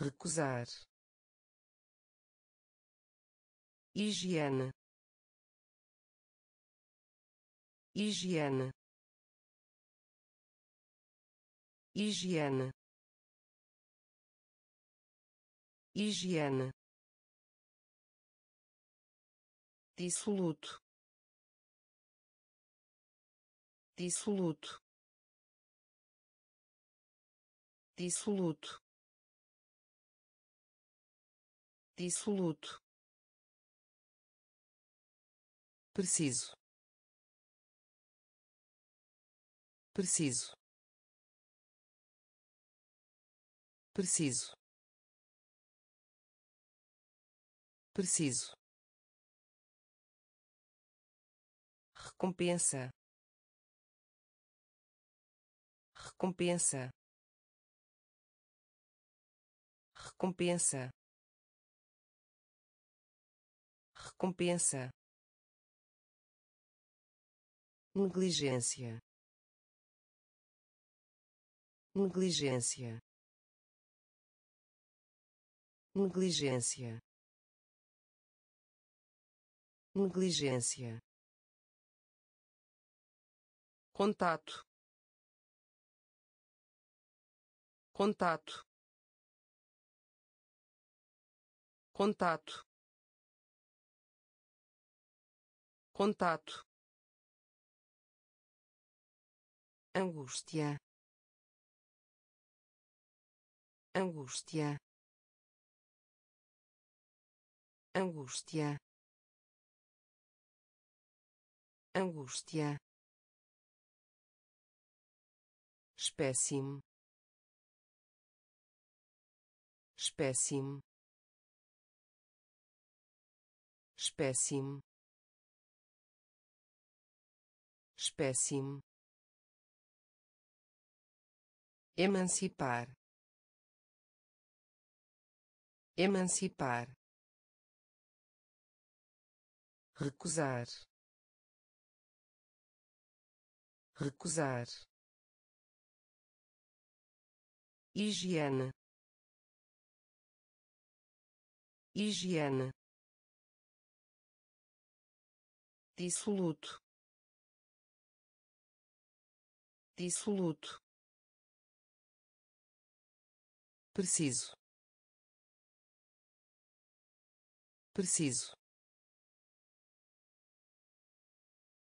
recusar. Higiene higiene higiene. Higiene dissoluto. Dissoluto. Dissoluto. Dissoluto. Preciso. Preciso. Preciso. Preciso recompensa. Recompensa. Recompensa. Recompensa. Negligência. Negligência. Negligência. Negligência contato. Contato. Contato. Contato. Angústia. Angústia. Angústia. Angústia espécime. Espécime. Espécime. Espécime. Emancipar. Emancipar. Recusar. Recusar higiene. Higiene. Dissoluto. Dissoluto. Preciso. Preciso.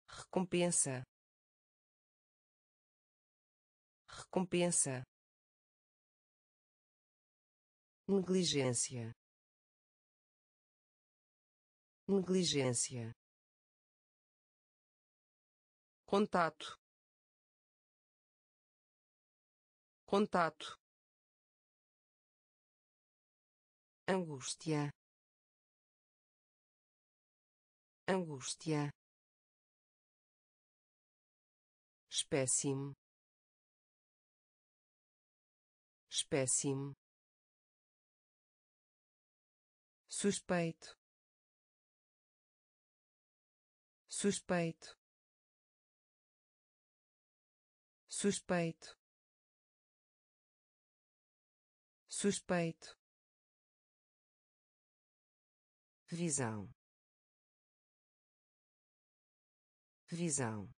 Recompensa. Recompensa negligência. Negligência. Contato. Contato. Angústia. Angústia. Espécime. Espécime suspeito. Suspeito. Suspeito. Suspeito. Visão. Visão.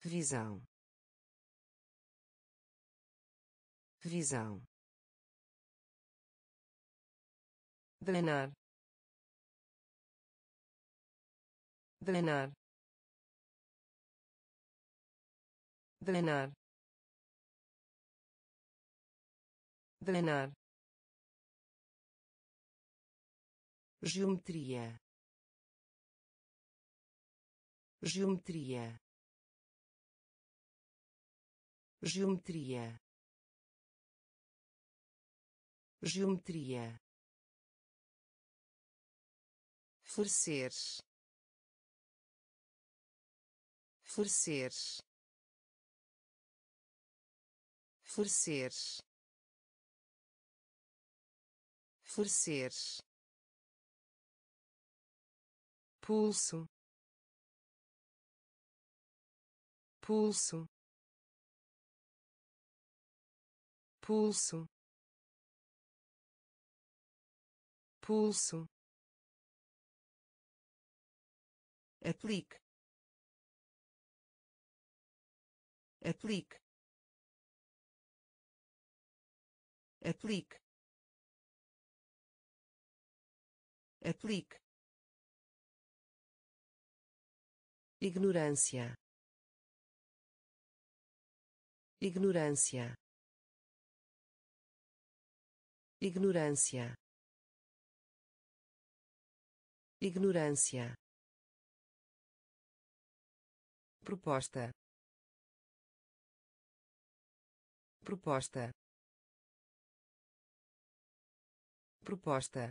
Visão. Visão drenar drenar drenar drenar. Geometria. Geometria. Geometria. Geometria florescer. Florescer. Florescer. Florescer. Pulso. Pulso. Pulso. Pulso aplique. Aplique. Aplique. Aplique. Ignorância. Ignorância. Ignorância. Ignorância proposta. Proposta. Proposta.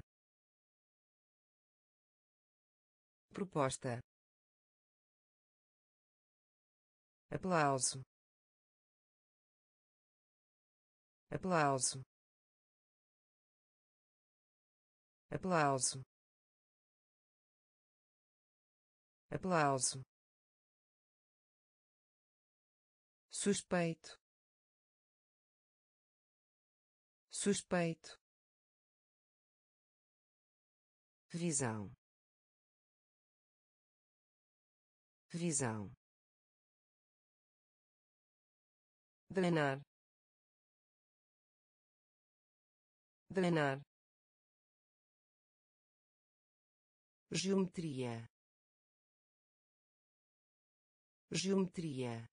Proposta. Aplauso. Aplauso. Aplauso. Aplauso suspeito. Suspeito. Visão. Visão. Drenar drenar geometria. Geometria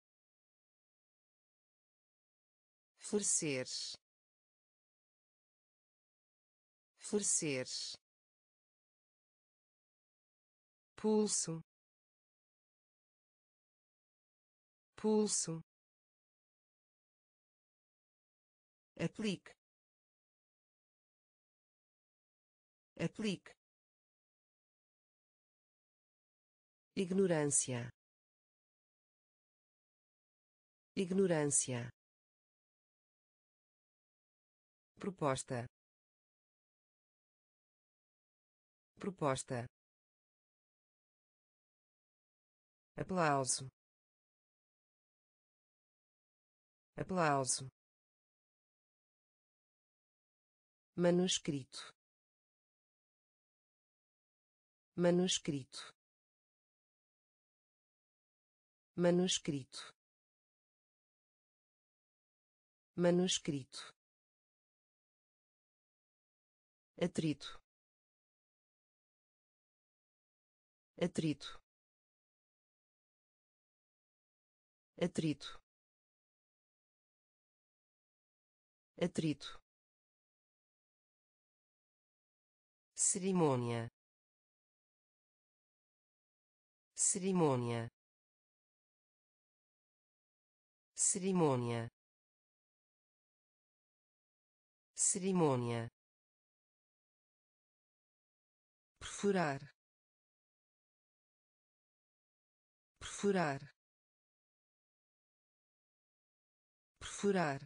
florescer. Florescer. Pulso. Pulso. Aplique. Aplique. Ignorância. Ignorância proposta. Proposta. Aplauso. Aplauso. Manuscrito. Manuscrito. Manuscrito. Manuscrito atrito. Atrito. Atrito. Atrito. Cerimônia. Cerimônia. Cerimônia. Cerimônia perfurar. Perfurar. Perfurar.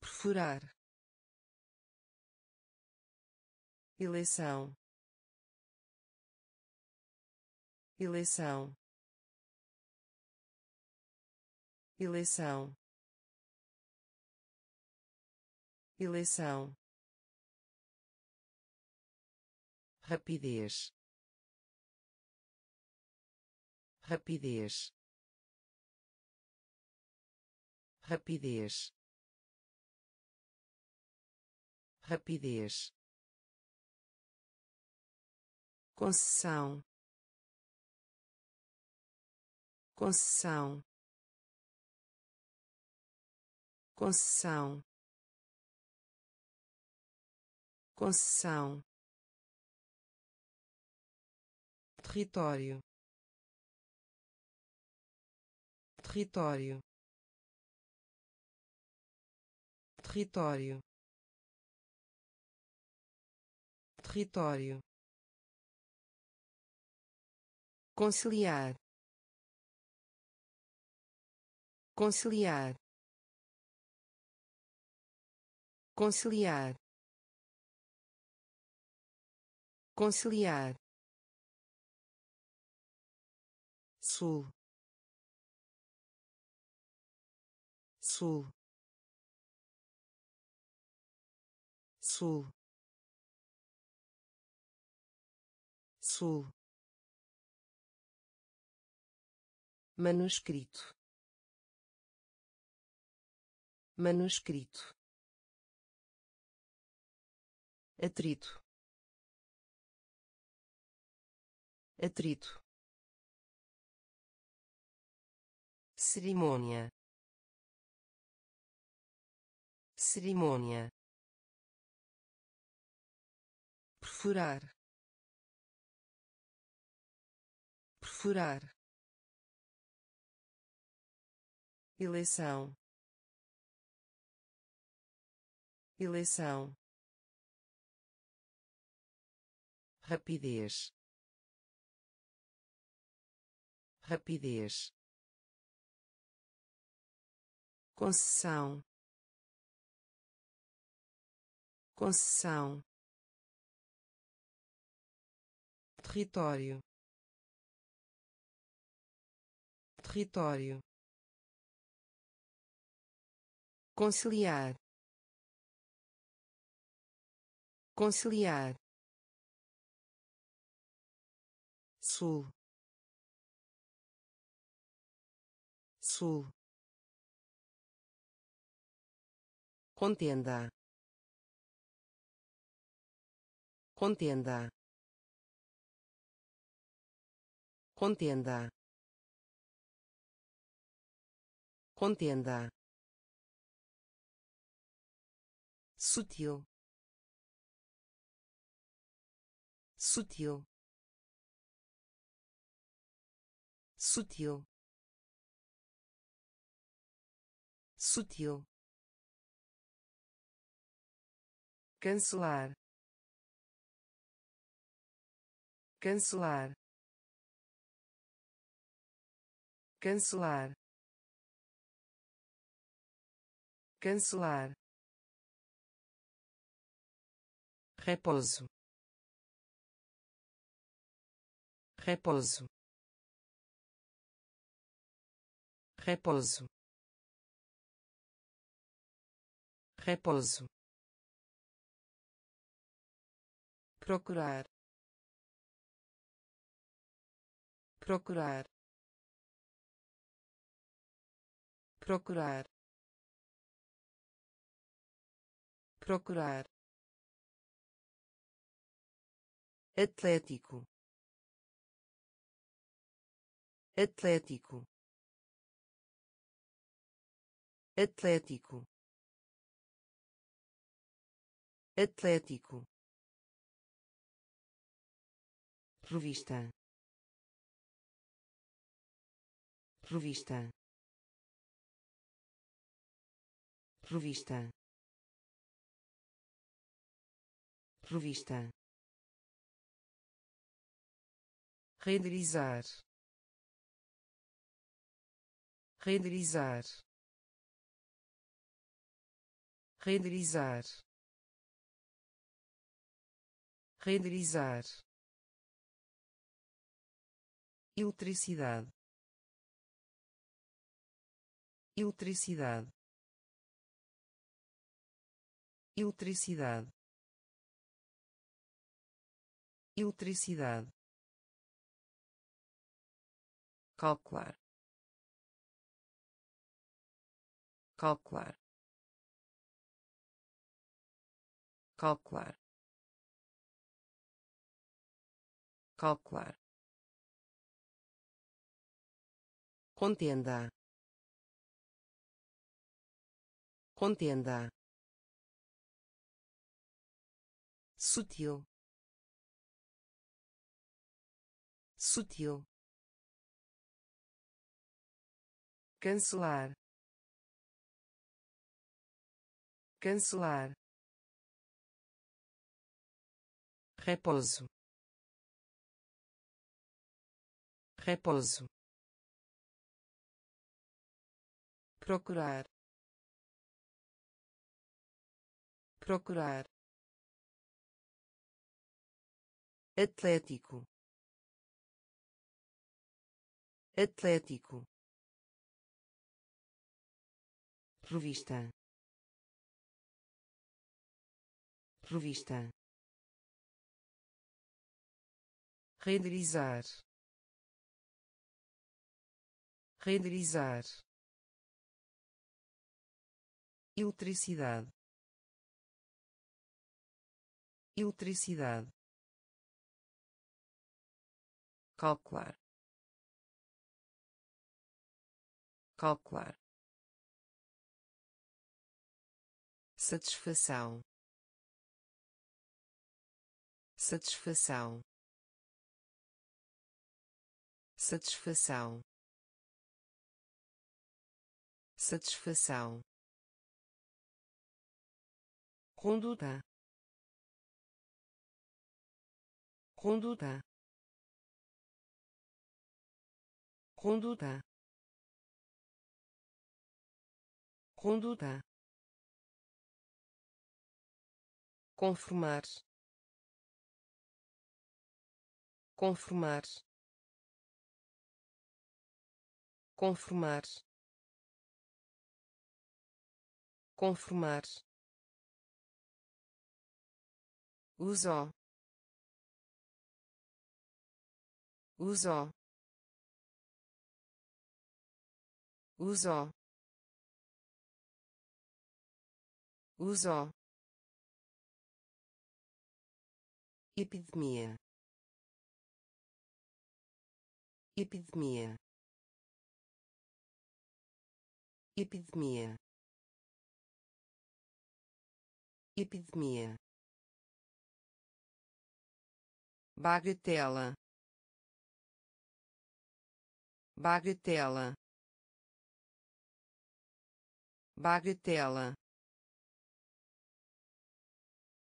Perfurar. Eleição. Eleição. Eleição. Eleição rapidez. Rapidez. Rapidez. Rapidez. Concessão. Concessão. Concessão. Concessão território. Território. Território. Território. Conciliar. Conciliar. Conciliar. Conciliar sul. Sul. Sul. Sul. Manuscrito. Manuscrito. Atrito. Atrito cerimônia. Cerimônia. Perfurar. Perfurar. Eleição. Eleição. Rapidez. Rapidez concessão. Concessão. Território. Território. Conciliar. Conciliar. Sul. Sul contenda contenda contenda contenda sutil sutil sutil sutil cancelar. Cancelar. Cancelar. Cancelar. Repouso. Repouso. Repouso. Repouso procurar procurar procurar procurar. Atlético. Atlético. Atlético. Atlético revista revista revista revista renderizar. Renderizar. Renderizar. Renderizar eletricidade. Eletricidade. Eletricidade. Eletricidade. Calcular. Calcular. Calcular. Calcular contenda. Contenda. Sutil. Sutil. Cancelar. Cancelar. Repouso. Repouso procurar procurar atlético atlético revista revista renderizar renderizar eletricidade. Eletricidade. Calcular. Calcular. Satisfação. Satisfação. Satisfação. Satisfação conduta. Conduta. Conduta. Conduta. Conformar. Conformar. Conformar. Conformar uso. Uso. Uso. Uso. Epidemia epidemia epidemia epidemia bagatela. Bagatela. Bagatela.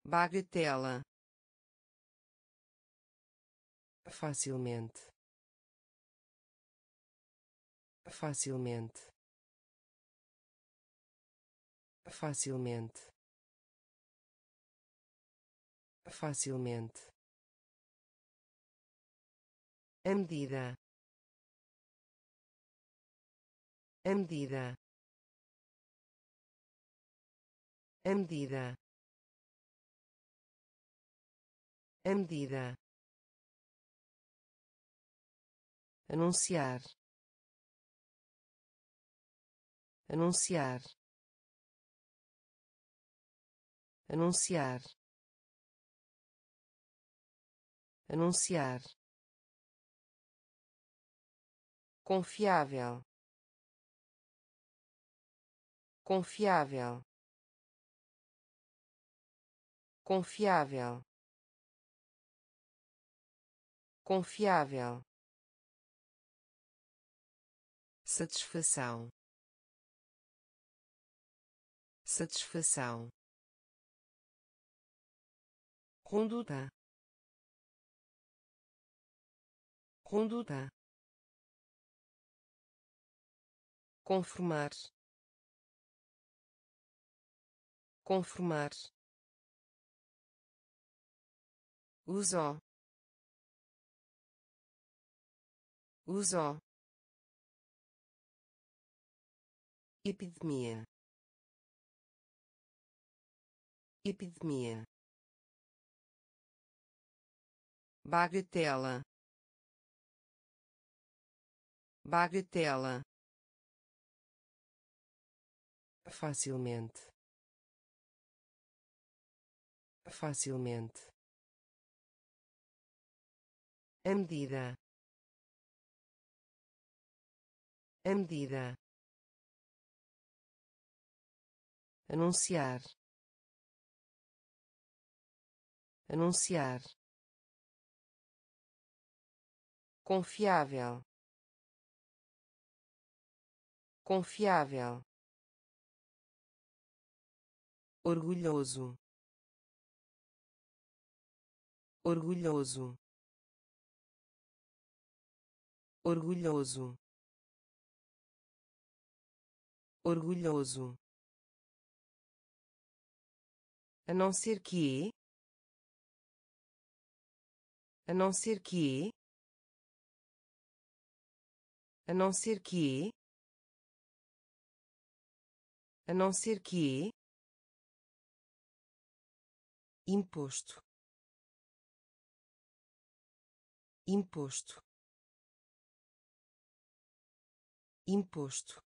Bagatela. Facilmente. Facilmente. Facilmente. Facilmente a medida. A medida. A medida. A medida. Anunciar. Anunciar. Anunciar. Anunciar confiável. Confiável. Confiável. Confiável. Satisfação. Satisfação. Conduta. Conduta conformar. Conformar. Uso uso epidemia. Epidemia. Bagatela. Bagatela facilmente. Facilmente. A medida. A medida. Anunciar. Anunciar. Confiável. Confiável orgulhoso. Orgulhoso. Orgulhoso. Orgulhoso. A não ser que a não ser que a não ser que a não ser que imposto. Imposto. Imposto.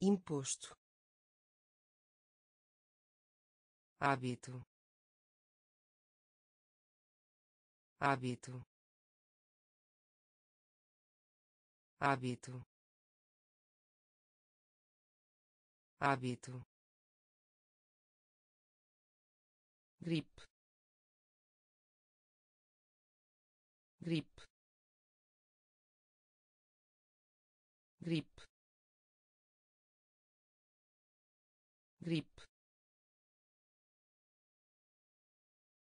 Imposto. Hábito. Hábito. Hábito. Hábito gripe gripe gripe gripe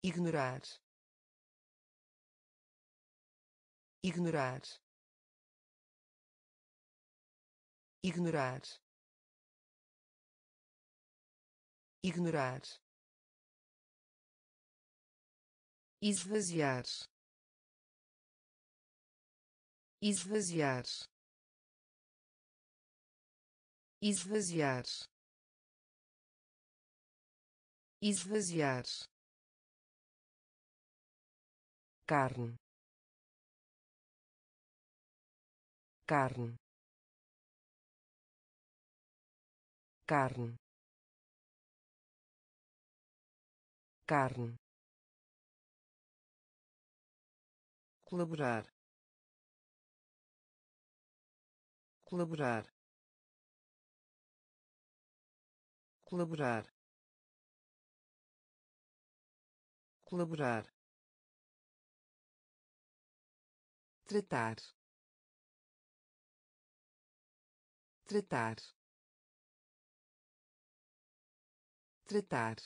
ignorar. Ignorar. Ignorar. Ignorar esvaziar. Esvaziar. Esvaziar. Esvaziar. Carne. Carne. Carne. Carne colaborar. Colaborar. Colaborar. Colaborar. Tratar. Tratar. Tratar.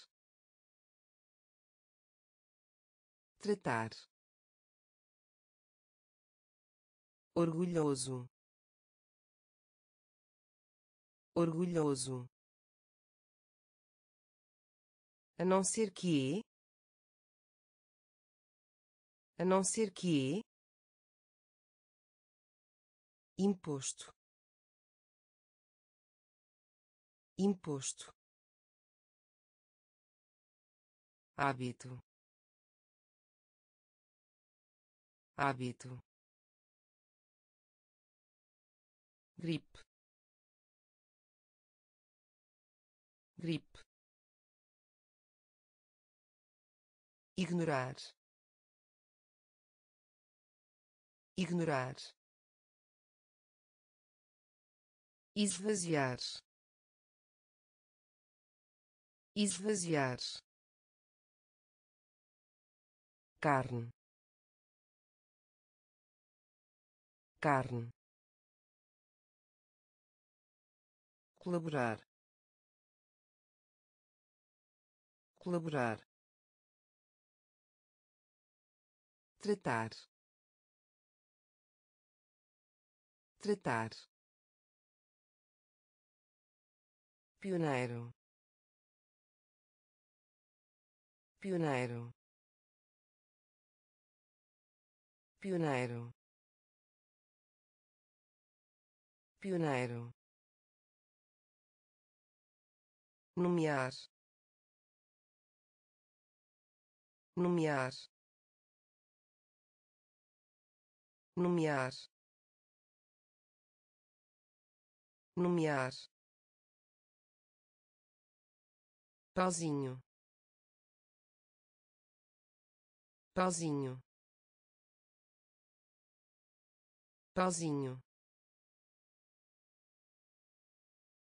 Tratar orgulhoso. Orgulhoso. A não ser que a não ser que imposto. Imposto. Hábito. Hábito gripe. Gripe. Ignorar. Ignorar. Esvaziar. Esvaziar. Carne. Carne colaborar. Colaborar. Tratar. Tratar. Pioneiro. Pioneiro. Pioneiro. Pioneiro nomear. Nomear. Nomear. Nomear. Pauzinho pauzinho pauzinho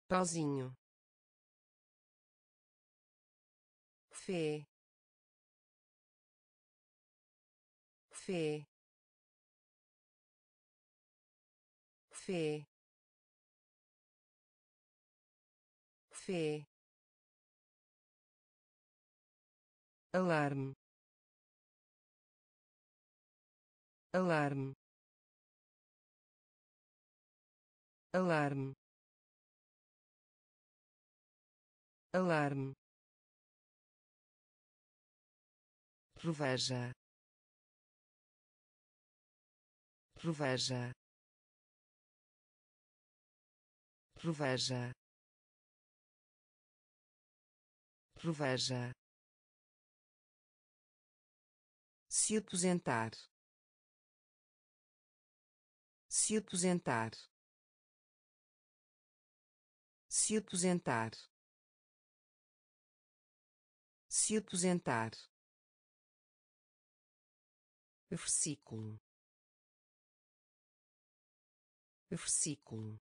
pauzinho fé fé fé fé alarme. Alarme. Alarme. Alarme proveja. Proveja. Proveja. Proveja. Se aposentar. Se aposentar. Se aposentar. Se aposentar versículo. Versículo.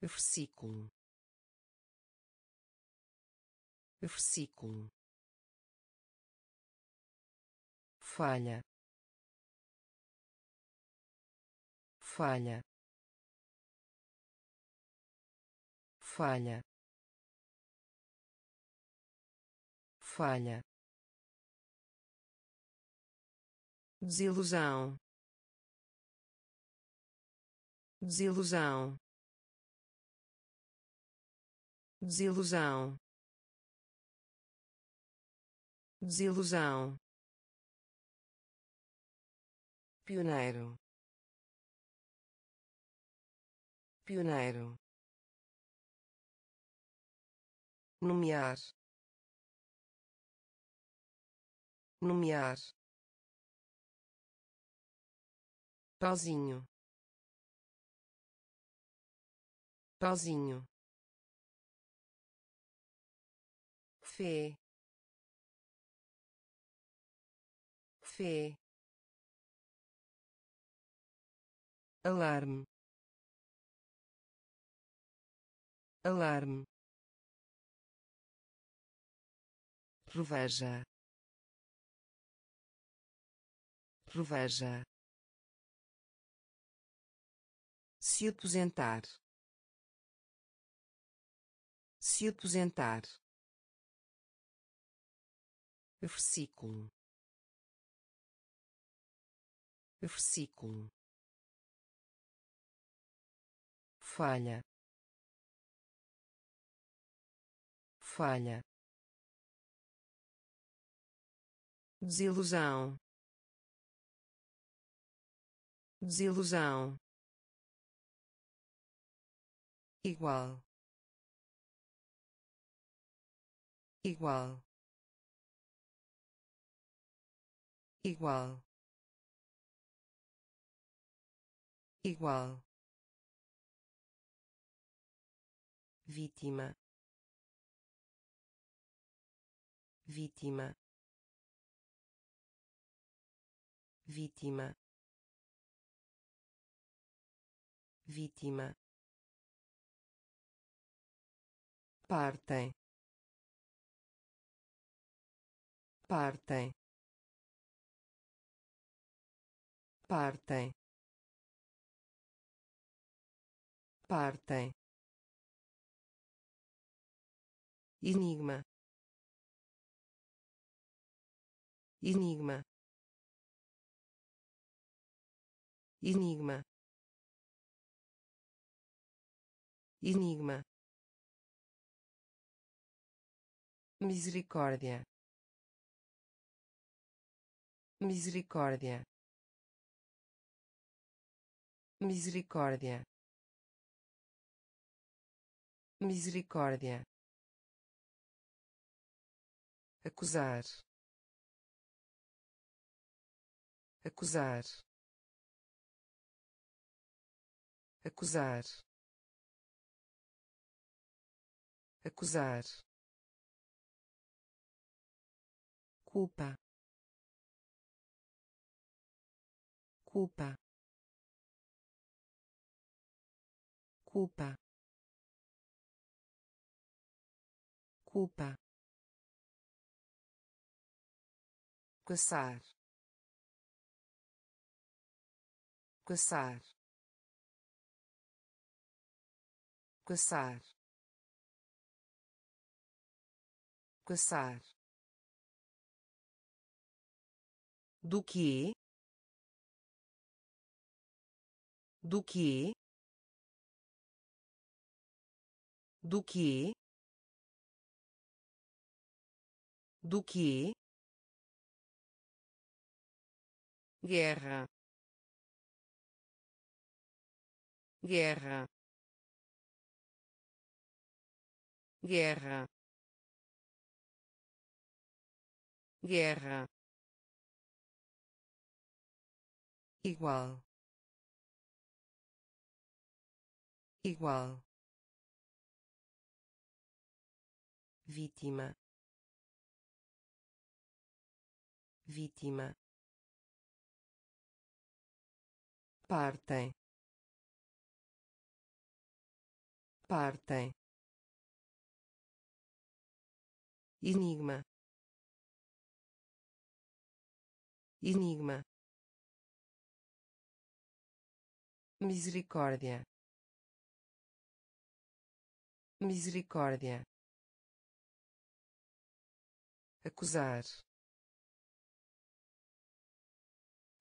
Versículo. Versículo. Falha. Falha. Falha. Falha desilusão. Desilusão. Desilusão. Desilusão. Pioneiro. Pioneiro. Nomear. Nomear pauzinho pauzinho fé fé alarme. Alarme. Proveja. Proveja se aposentar. Se aposentar. Versículo. Versículo. Falha. Falha. Desilusão. Desilusão igual. Igual. Igual. Igual. Vítima. Vítima. Vítima. Vítima partem. Partem. Partem. Partem. Enigma. Enigma. Enigma. Enigma misericórdia. Misericórdia. Misericórdia. Misericórdia. Acusar. Acusar. Acusar. Acusar culpa. Culpa. Culpa. Culpa. Caçar. Caçar. Caçar. Caçar do que? Do que? Do que? Do que? Guerra. Guerra. Guerra. Guerra igual. Igual. Vítima. Vítima. Partem. Partem. Enigma. Enigma misericórdia. Misericórdia. Acusar.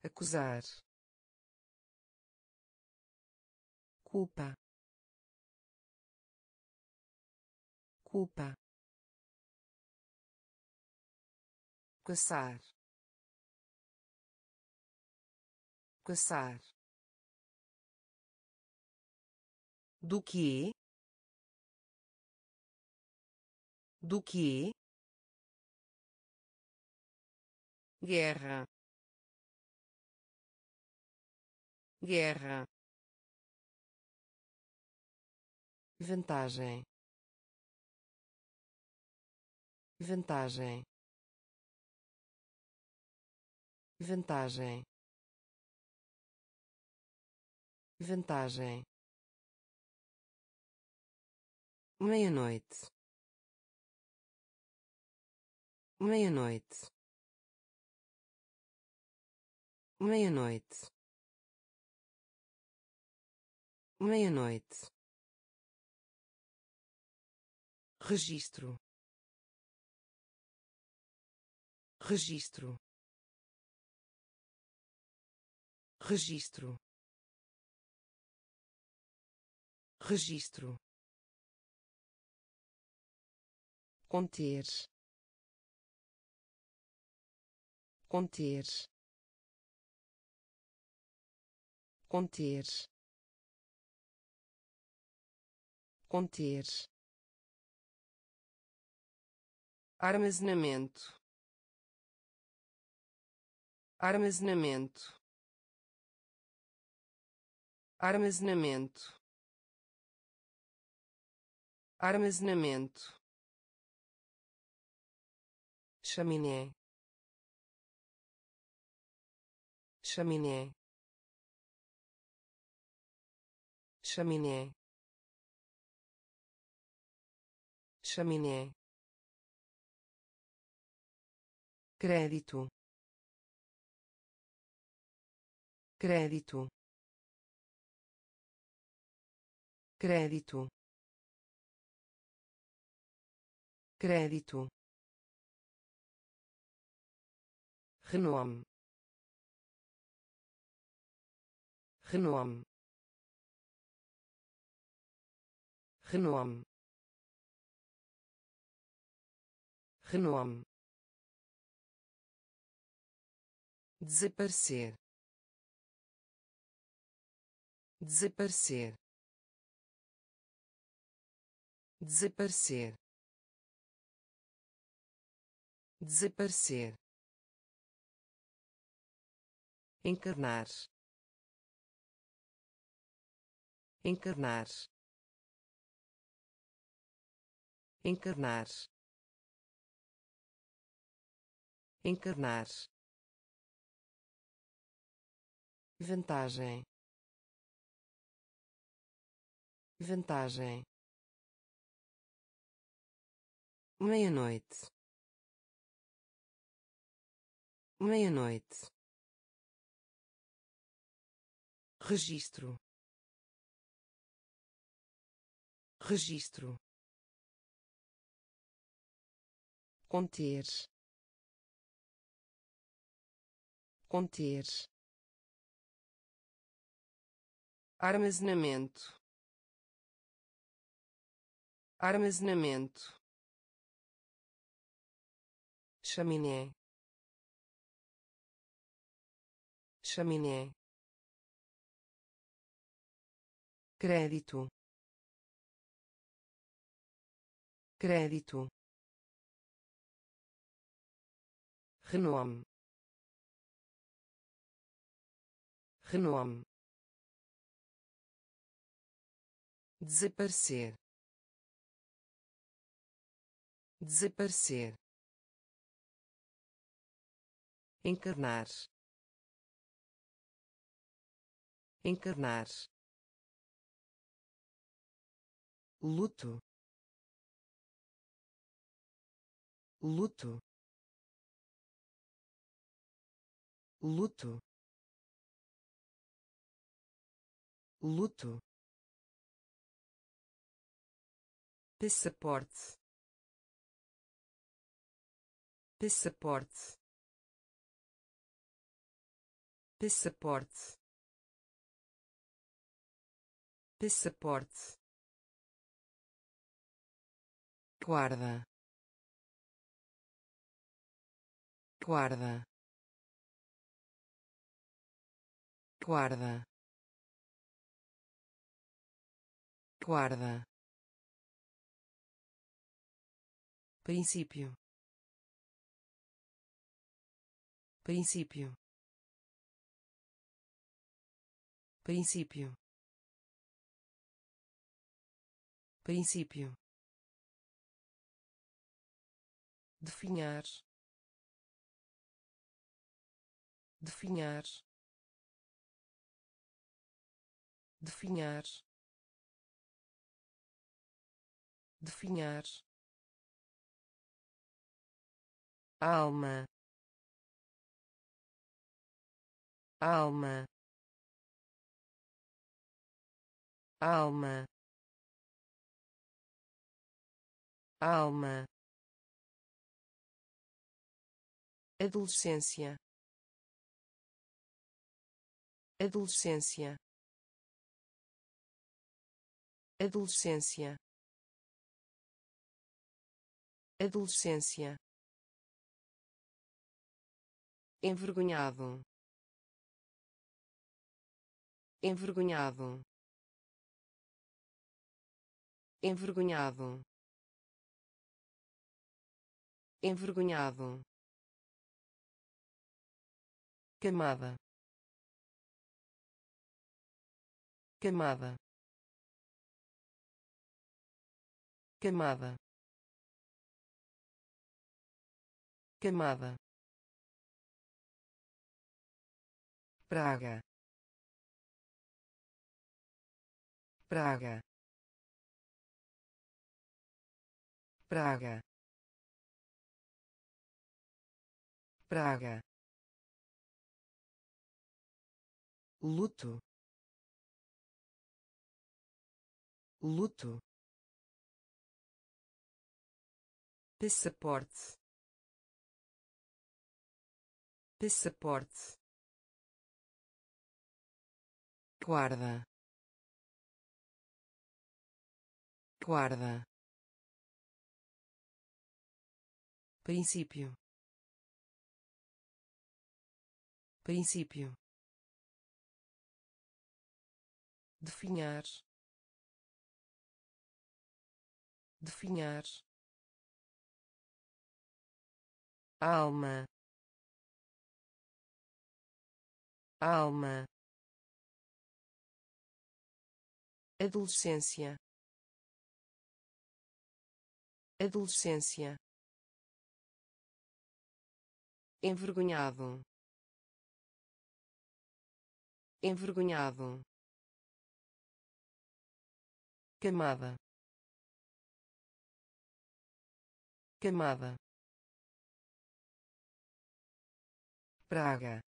Acusar. Culpa. Culpa. Caçar. Caçar do que? Do que? Guerra. Guerra. Vantagem. Vantagem. Vantagem. Vantagem meia-noite. Meia-noite. Meia-noite. Meia-noite. Registro. Registro. Registro. Registro conter. Conter. Conter. Conter. Armazenamento. Armazenamento. Armazenamento. Armazenamento chaminé. Chaminé. Chaminé. Chaminé. Crédito. Crédito. Crédito. Crédito renome renome renome renome desaparecer. Desaparecer. Desaparecer. Desaparecer encarnar. Encarnar. Encarnar. Encarnar. Vantagem. Vantagem. Meia-noite. Meia-noite registro. Registro. Conter. Conter. Armazenamento. Armazenamento. Chaminé. Chaminé crédito. Crédito. Renome. Renome. Desaparecer. Desaparecer. Encarnar. Encarnar luto. Luto. Luto. Luto. Passaporte. Passaporte. Passaporte. Passaporte guarda. Guarda. Guarda. Guarda. Princípio. Princípio. Princípio. Princípio definhar. Definhar. Definhar. Definhar. Alma. Alma. Alma. Alma adolescência. Adolescência. Adolescência. Adolescência. Envergonhado. Envergonhado. Envergonhado. Envergonhado camada camada camada camada praga. Praga. Praga. Praga luto. Luto. Passaporte. Passaporte. Guarda. Guarda. Princípio. Princípio definhar. Definhar. Alma. Alma. Adolescência. Adolescência. Envergonhado. Envergonhado camada camada praga.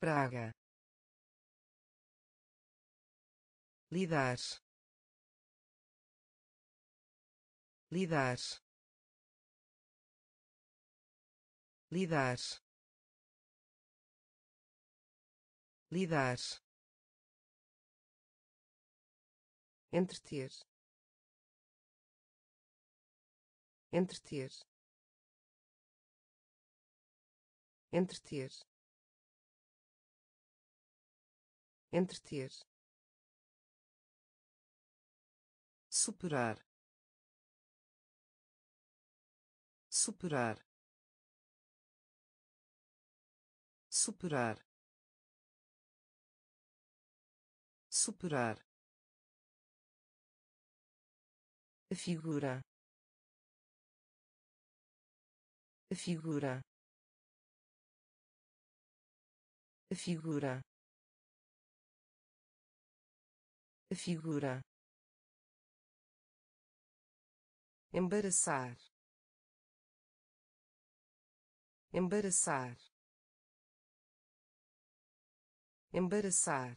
Praga. Lidar. Lidar. Lidar. Lidar entreter. Entreter. Entreter. Entreter. Superar. Superar. Superar. Superar figura. Figura. Figura. Figura. Embaraçar. Embaraçar. Embaraçar.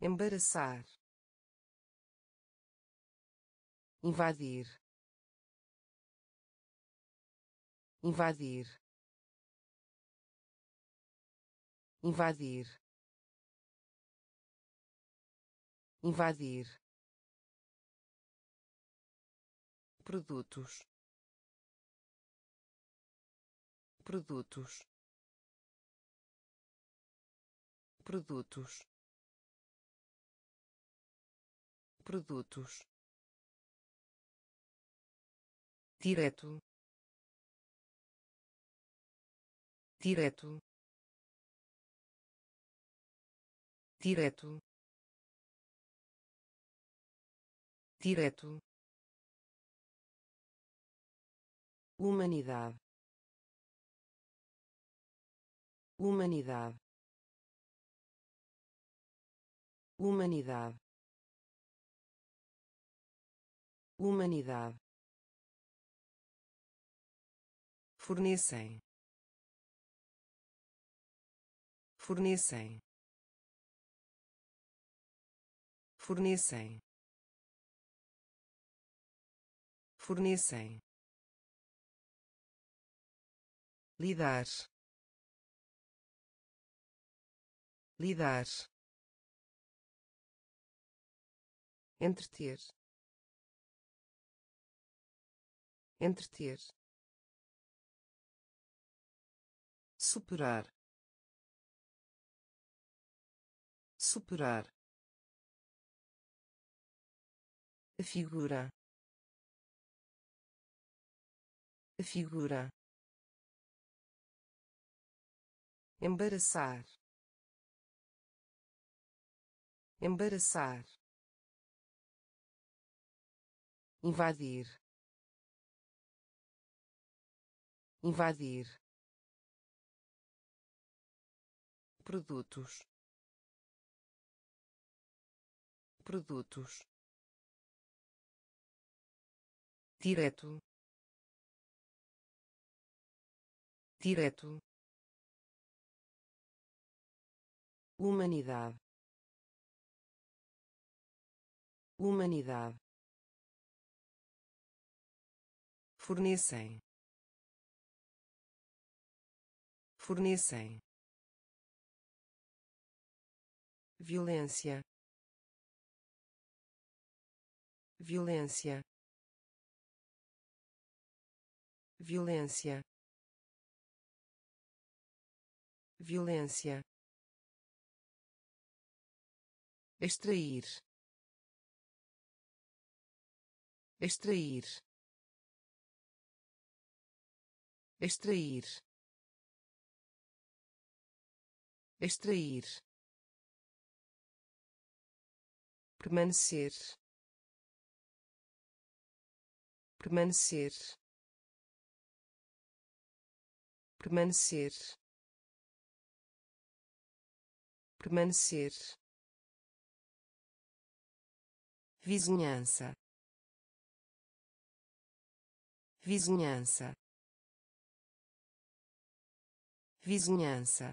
Embaraçar invadir. Invadir. Invadir. Invadir. Produtos. Produtos. Produtos. Produtos direto. Direto. Direto. Direto. Humanidade. Humanidade. Humanidade. Humanidade fornecem. Fornecem. Fornecem. Fornecem. Lidar. Lidar. Entreter. Entreter superar. Superar. A figura. A figura. Embaraçar. Embaraçar. Invadir. Invadir produtos. Produtos. Direto. Direto. Humanidade. Humanidade. Fornecem. Fornecem violência. Violência. Violência. Violência. Extrair. Extrair. Extrair. Extrair permanecer. Permanecer. Permanecer. Permanecer. Vizinhança. Vizinhança. Vizinhança.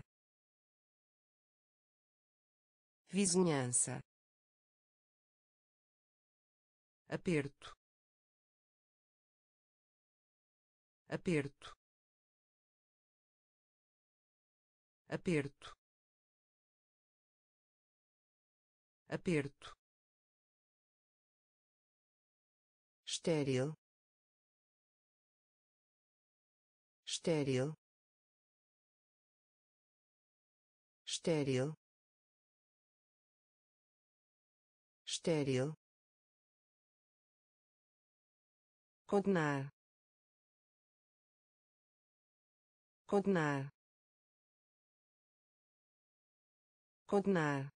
Vizinhança aperto. Aperto. Aperto. Aperto. Estéril. Estéril. Estéril. Estéril condenar. Condenar. Condenar.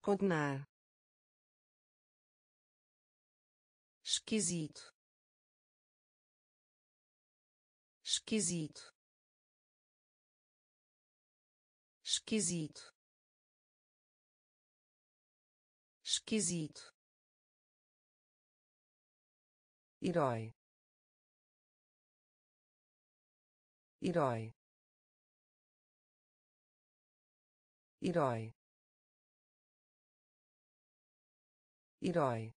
Condenar. Esquisito. Esquisito. Esquisito. Esquisito herói. Herói. Herói. Herói.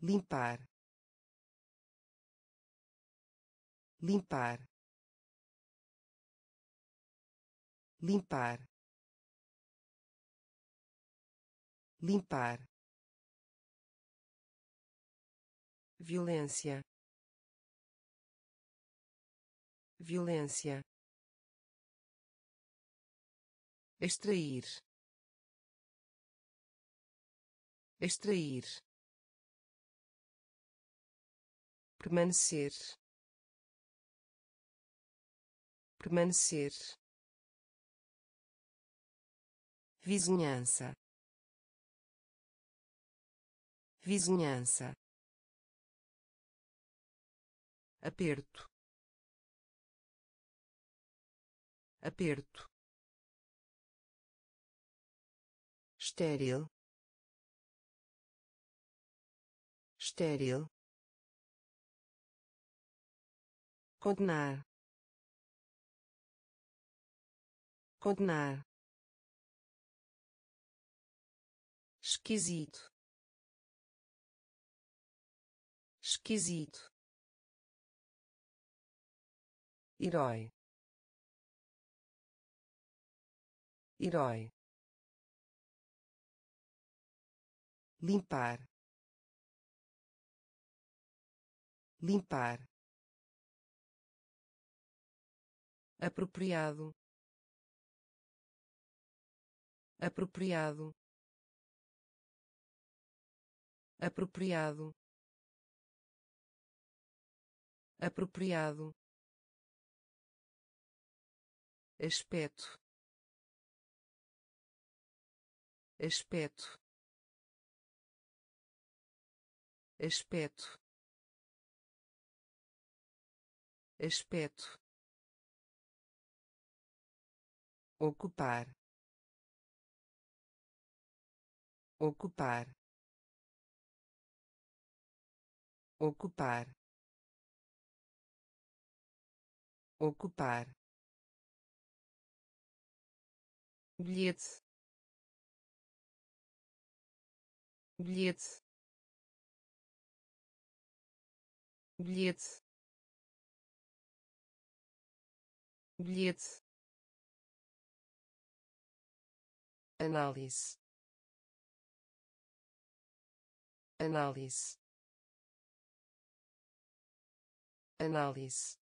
Limpar. Limpar. Limpar. Limpar violência. Violência. Extrair. Extrair. Permanecer. Permanecer. Vizinhança. Vizinhança aperto. Aperto. Estéril. Estéril. Condenar. Condenar. Esquisito. Esquisito herói. Herói. Limpar. Limpar. Apropriado. Apropriado. Apropriado. Apropriado aspecto. Aspecto. Aspecto. Aspecto. Ocupar. Ocupar. Ocupar. Ocupar bilhete bilhete bilhete bilhete análise análise análise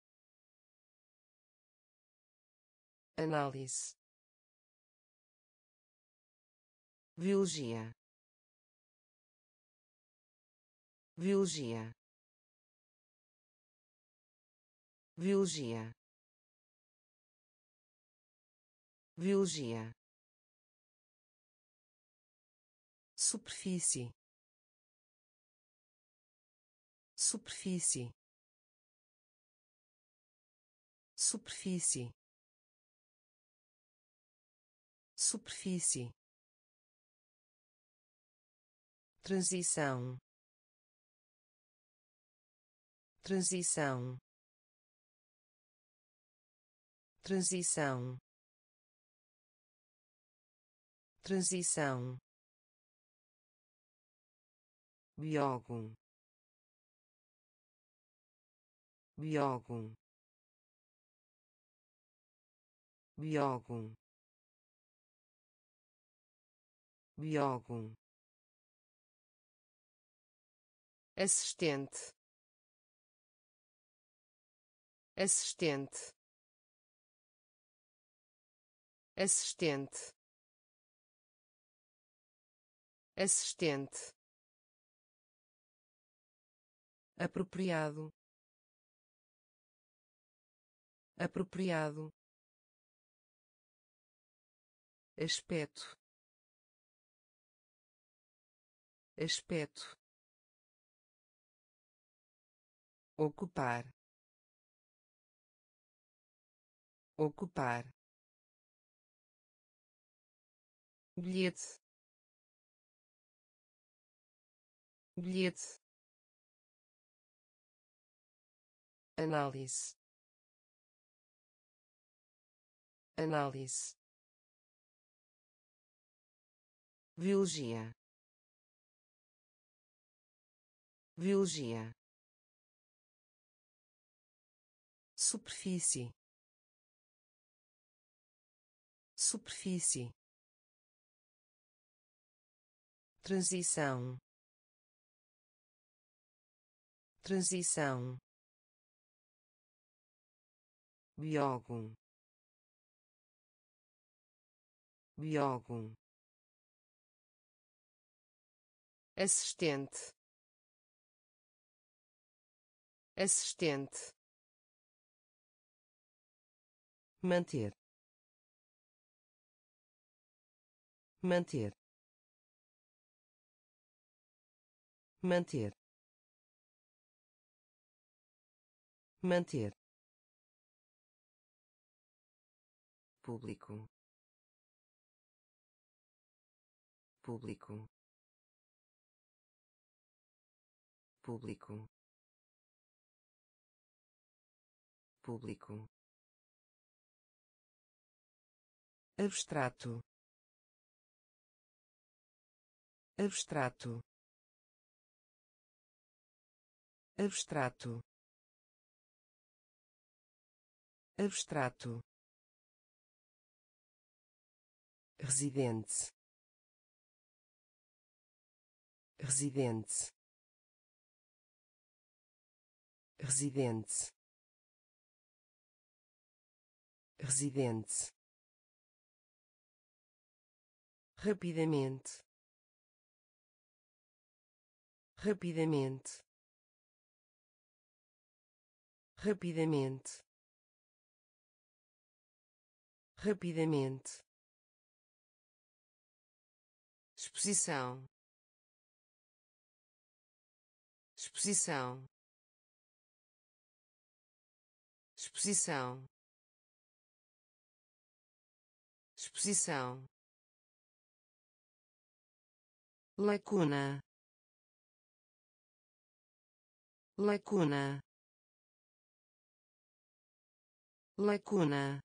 análise biologia. Biologia. Biologia. Biologia. Superfície. Superfície. Superfície. Superfície transição. Transição. Transição. Transição. Biógun biógun biógun biógun assistente. Assistente. Assistente. Assistente. Apropriado. Apropriado. Aspecto. Aspecto ocupar ocupar bilhete bilhete análise análise biologia biologia superfície. Superfície. Transição. Transição. Biógun biógun assistente. Assistente manter. Manter. Manter. Manter. Público. Público. Público. Público abstrato. Abstrato. Abstrato. Abstrato. Residente. Residente. Residente. Residente rapidamente. Rapidamente. Rapidamente. Rapidamente. Exposição. Exposição. Exposição. Exposição lacuna. Lacuna. Lacuna.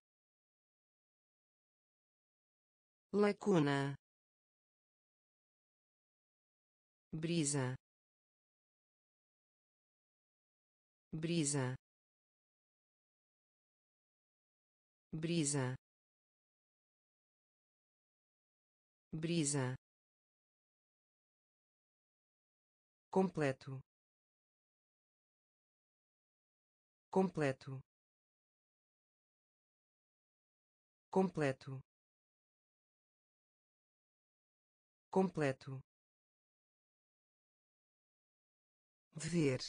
Lacuna. Brisa. Brisa. Brisa. Brisa completo. Completo. Completo. Completo. Ver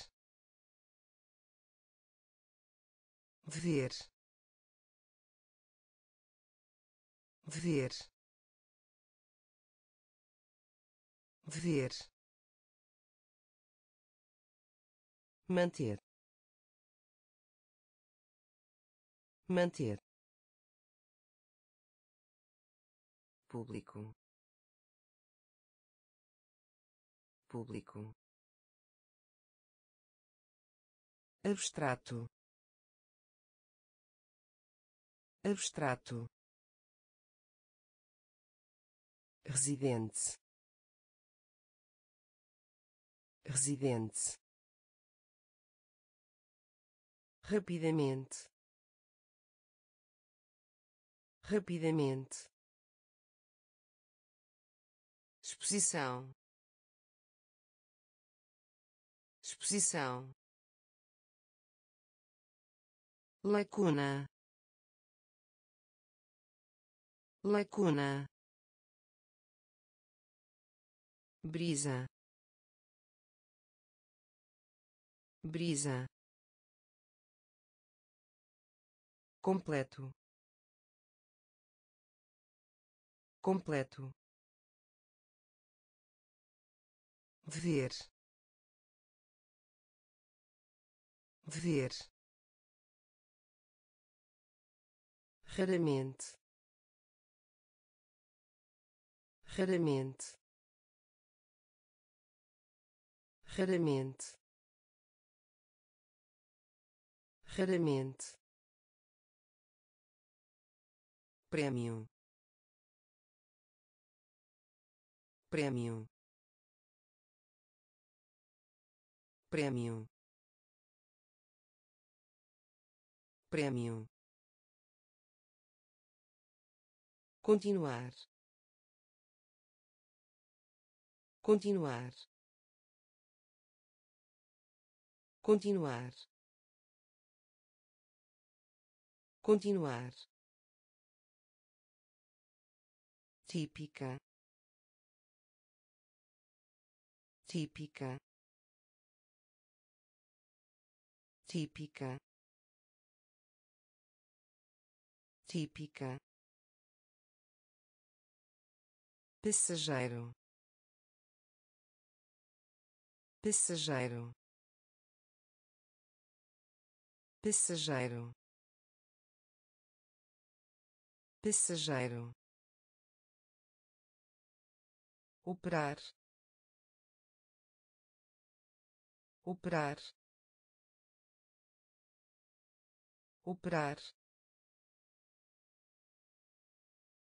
ver ver ver manter. Manter. Público. Público. Abstrato. Abstrato. Residente. Residente rapidamente. Rapidamente. Exposição. Exposição. Lacuna. Lacuna. Brisa. Brisa completo. Completo. Ver ver raramente. Raramente. Raramente. Raramente prêmio. Prêmio. Prêmio. Prêmio. Continuar. Continuar. Continuar. Continuar típica. Típica. Típica. Típica. Passageiro. Passageiro. Passageiro. Passageiro operar. Operar. Operar.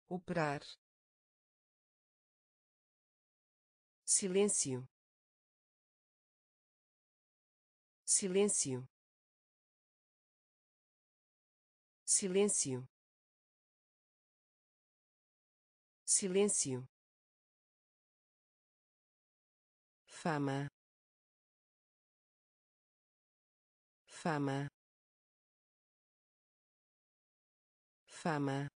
Operar. Silêncio. Silêncio. Silêncio. Silêncio fama. Fama. Fama.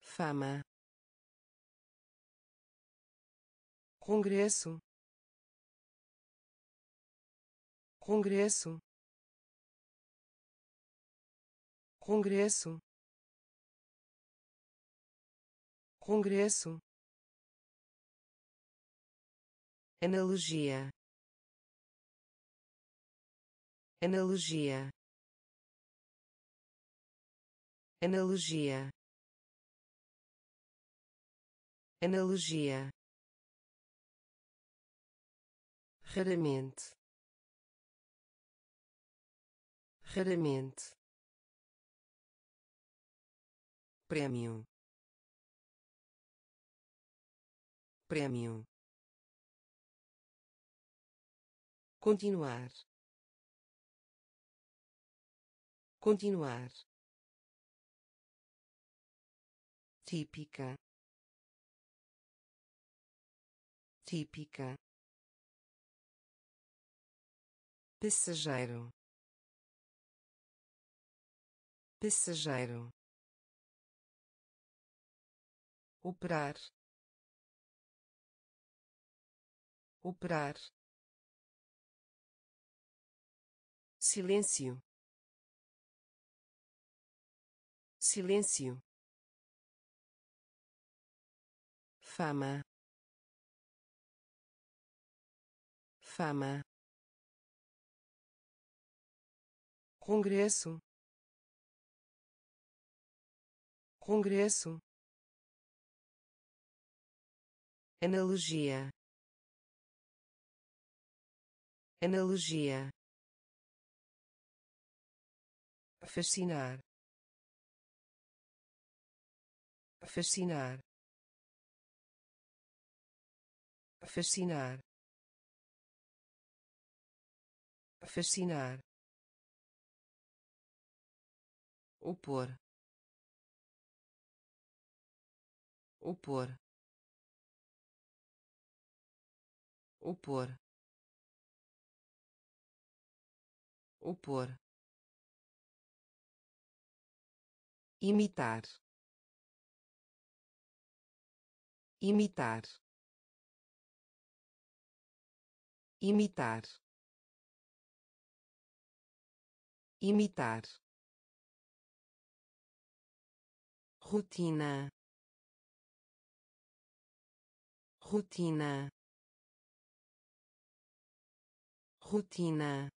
Fama. Congresso. Congresso. Congresso. Congresso analogia. Analogia. Analogia. Analogia. Raramente. Raramente. Prêmio prêmio continuar. Continuar. Típica. Típica. Passageiro. Passageiro. Operar. Operar silêncio. Silêncio. Fama. Fama. Congresso. Congresso. Analogia. Analogia fascinar. Fascinar. Fascinar. Fascinar. Opor. Opor. Opor. Opor imitar. Imitar. Imitar. Imitar. Rotina. Rotina. Rotina.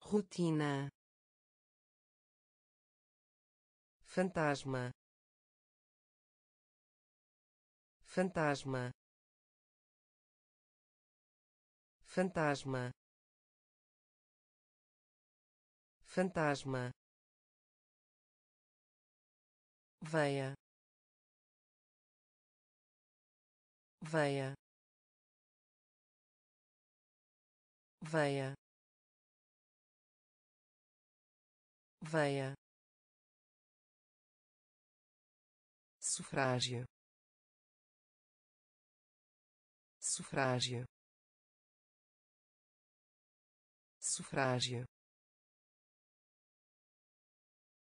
Rotina fantasma. Fantasma. Fantasma. Fantasma. Veia. Veia. Veia. Veia sufrágio. Sufrágio. Sufrágio.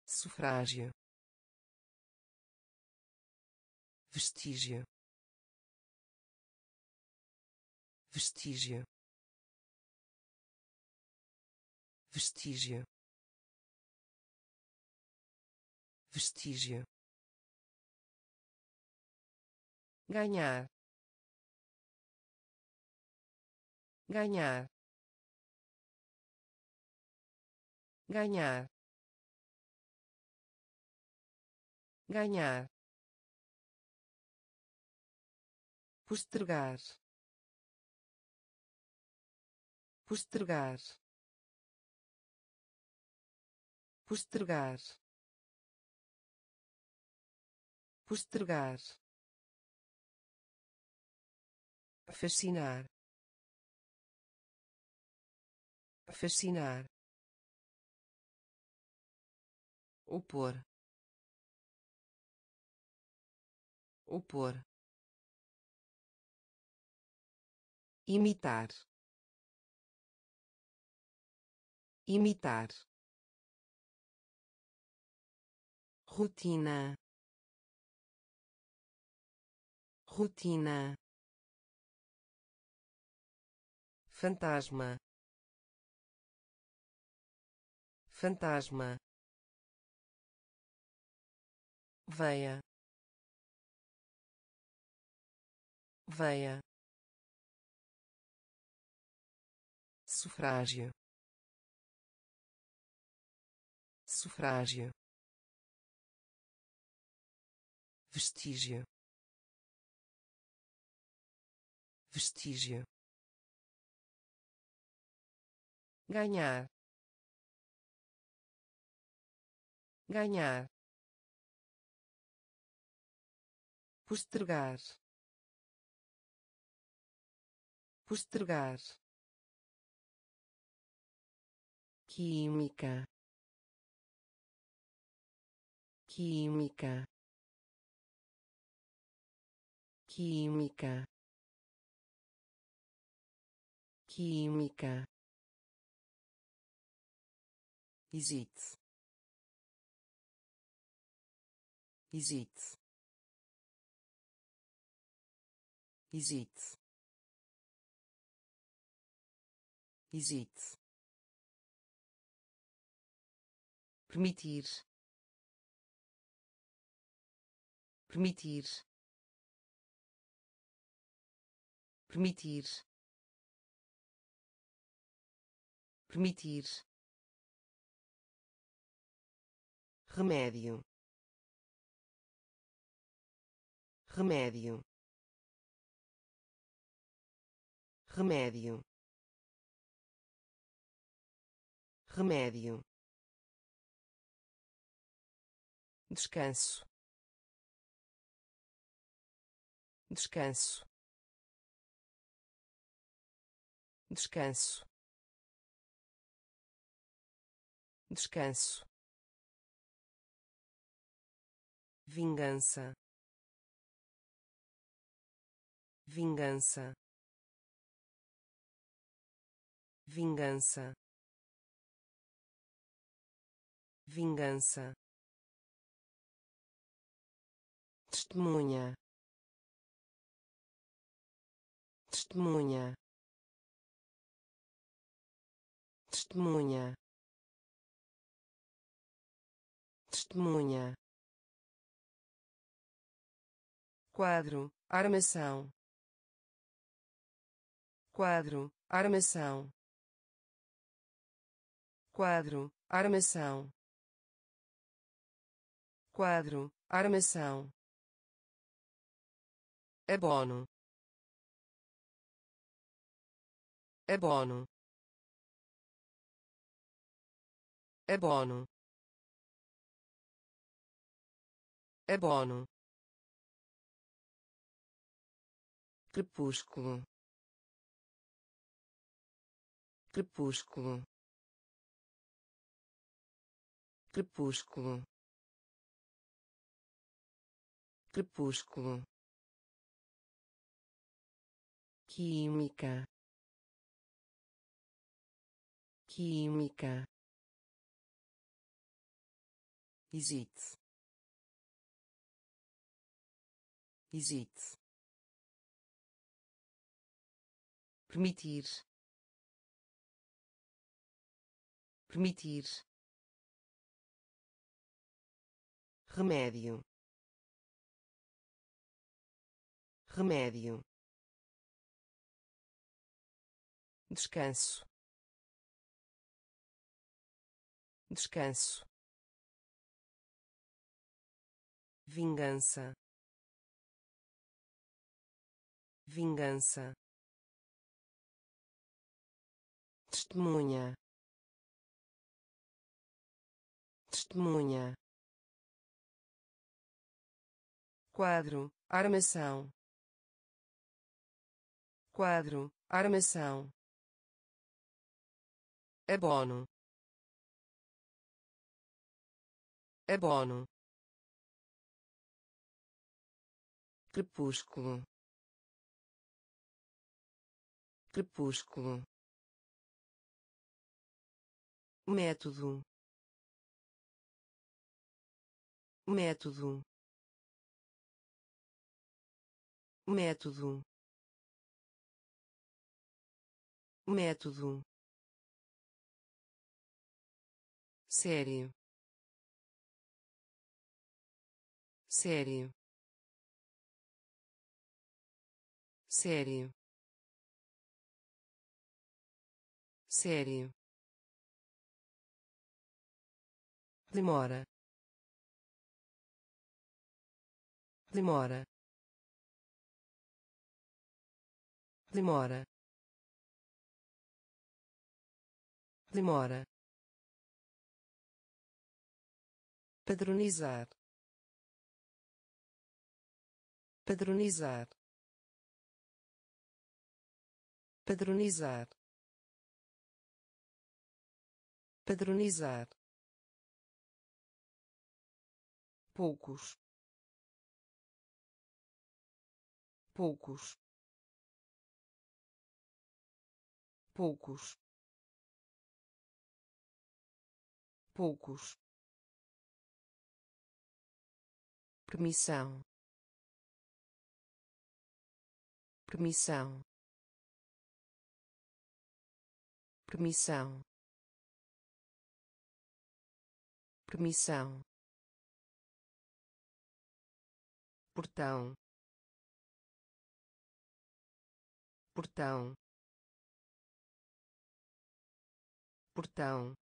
Sufrágio. Vestígio. Vestígio. Vestígio. Vestígio гоняю гоняю гоняю гоняю postergar postergar postergar postergar fascinar. Fascinar. Opor. Opor. Imitar. Imitar. Rotina. Rotina fantasma. Fantasma. Veia. Veia. Sufrágio. Sufrágio. Vestígio. Vestígio ganhar ganhar postergar postergar química química química química hesite hesite hesite hesite permitir. Permitir. Permitir. Permitir remédio. Remédio. Remédio. Remédio. Descanso. Descanso. Descanso. Descanso vingança. Vingança. Vingança. Vingança. Testemunha. Testemunha. Testemunha. Testemunha quadro armação. Quadro armação. Quadro armação. Quadro armação. Abono. Abono. Abono. Abono crepúsculo. Crepúsculo. Crepúsculo. Crepúsculo. Química. Química. Hesite hesite permitir. Permitir. Remédio. Remédio. Descanso. Descanso. Vingança. Vingança testemunha. Testemunha. Quadro armação. Quadro armação. Abono. Abono. Crepúsculo. Crepúsculo método. Método. Método. Método. Sério sério sério sério demora. Demora. Demora. Demora. Padronizar. Padronizar. Padronizar. Padronizar poucos. Poucos. Poucos. Poucos. Permissão. Permissão. Permissão. Permissão portão. Portão. Portão.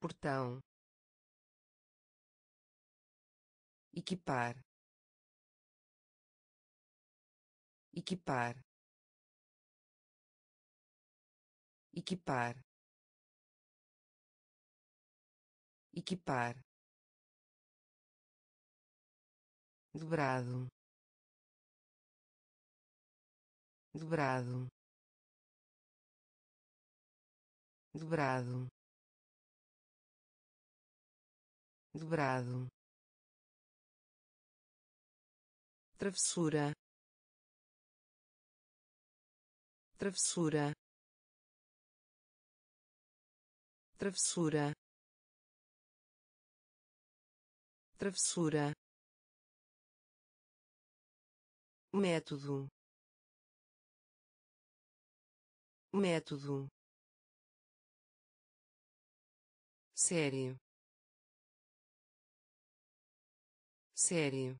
Portão. Equipar. Equipar. Equipar. Equipar dobrado dobrado dobrado dobrado. Travessura travessura travessura. Travessura método. Método. Sério sério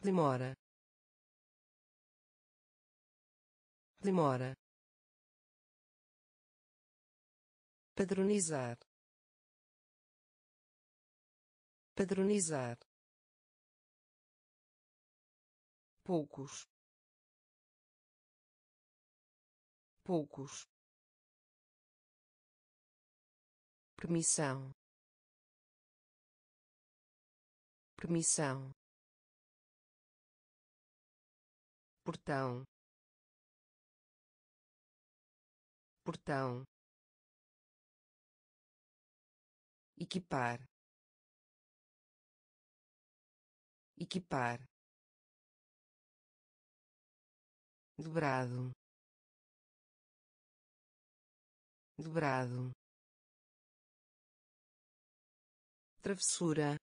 demora. Demora. Padronizar. Padronizar poucos. Poucos. Permissão. Permissão. Portão. Portão. Equipar. Equipar dobrado dobrado travessura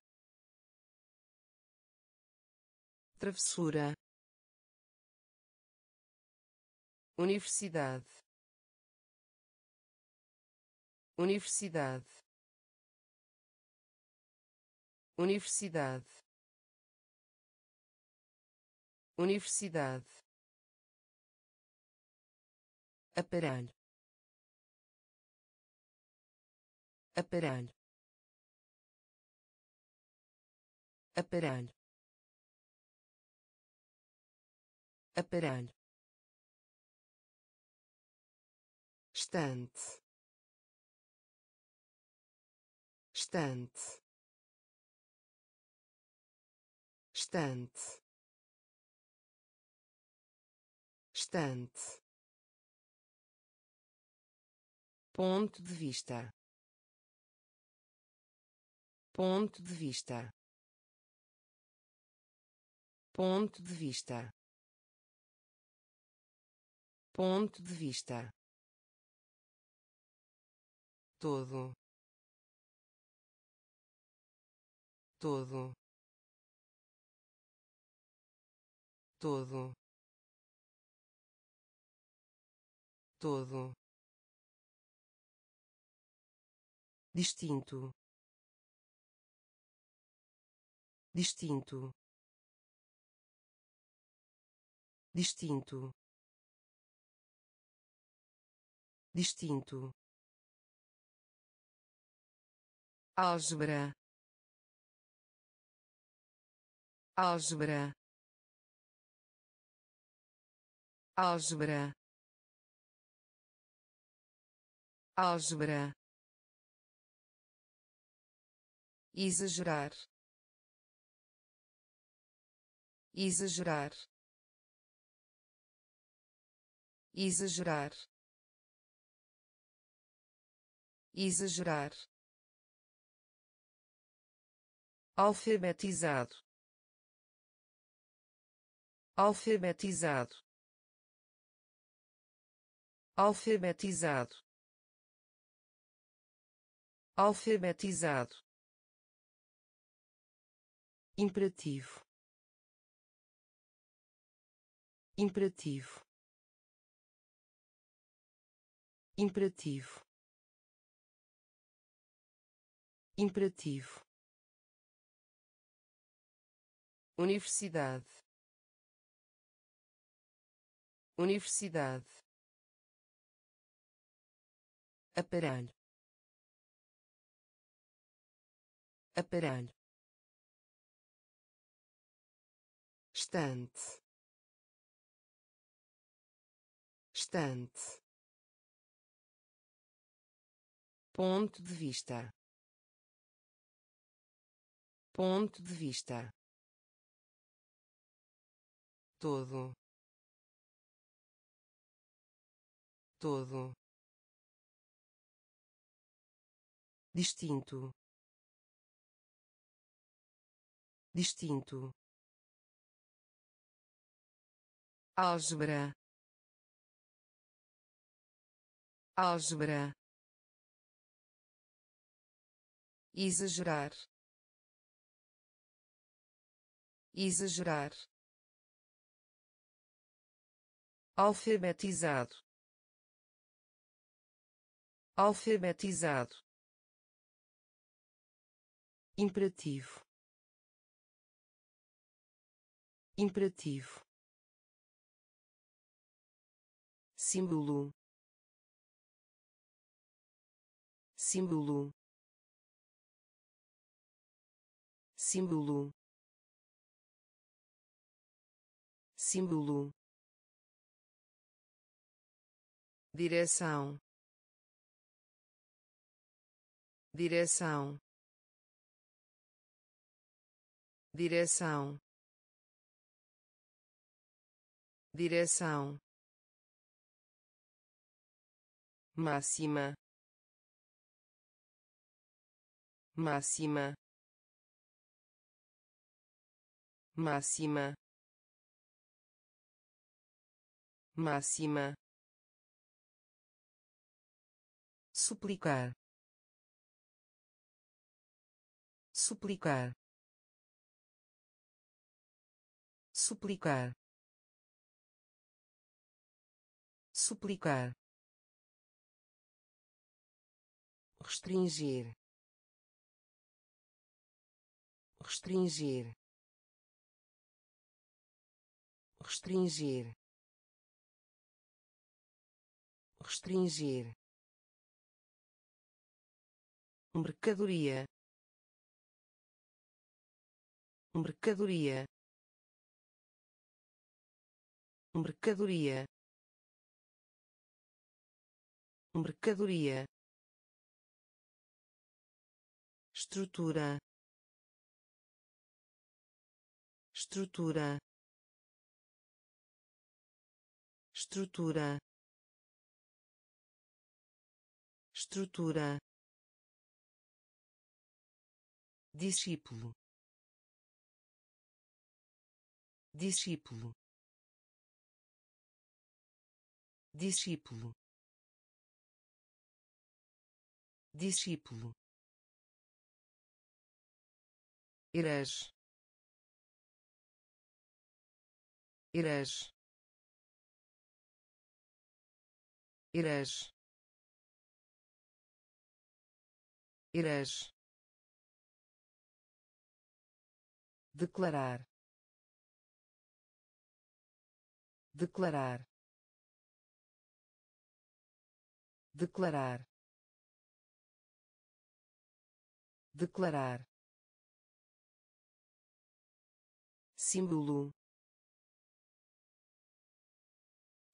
travessura Universidade Universidade Universidade Universidade aparelho. Aparelho. Aparelho. Aparelho. Estante. Estante. Estante. Estante ponto de vista. Ponto de vista. Ponto de vista. Ponto de vista. Todo. Todo. Todo. Todo distinto. Distinto. Distinto. Distinto. Álgebra. Álgebra. Álgebra. Álgebra exagerar. Exagerar. Exagerar. Exagerar. Alfabetizado. Alfabetizado. Alfabetizado. Alfabetizado imperativo imperativo imperativo imperativo Universidade. Universidade. Aparelho. Aparelho. Estante. Estante. Ponto de vista. Ponto de vista todo todo distinto distinto álgebra. Álgebra. Exagerar. Exagerar. Alfabetizado. Alfabetizado. Imperativo. Imperativo símbolo. Símbolo. Símbolo. Símbolo. Direção. Direção. Direção. Direção máxima. Máxima. Máxima. Máxima. Suplicar. Suplicar. Suplicar. Suplicar restringir restringir restringir restringir. Mercadoria mercadoria. Mercadoria mercadoria estrutura. Estrutura. Estrutura. Estrutura. Discípulo. Discípulo. Discípulo. Discípulo herege herege herege herege declarar. Declarar. Declarar. Declarar símbolo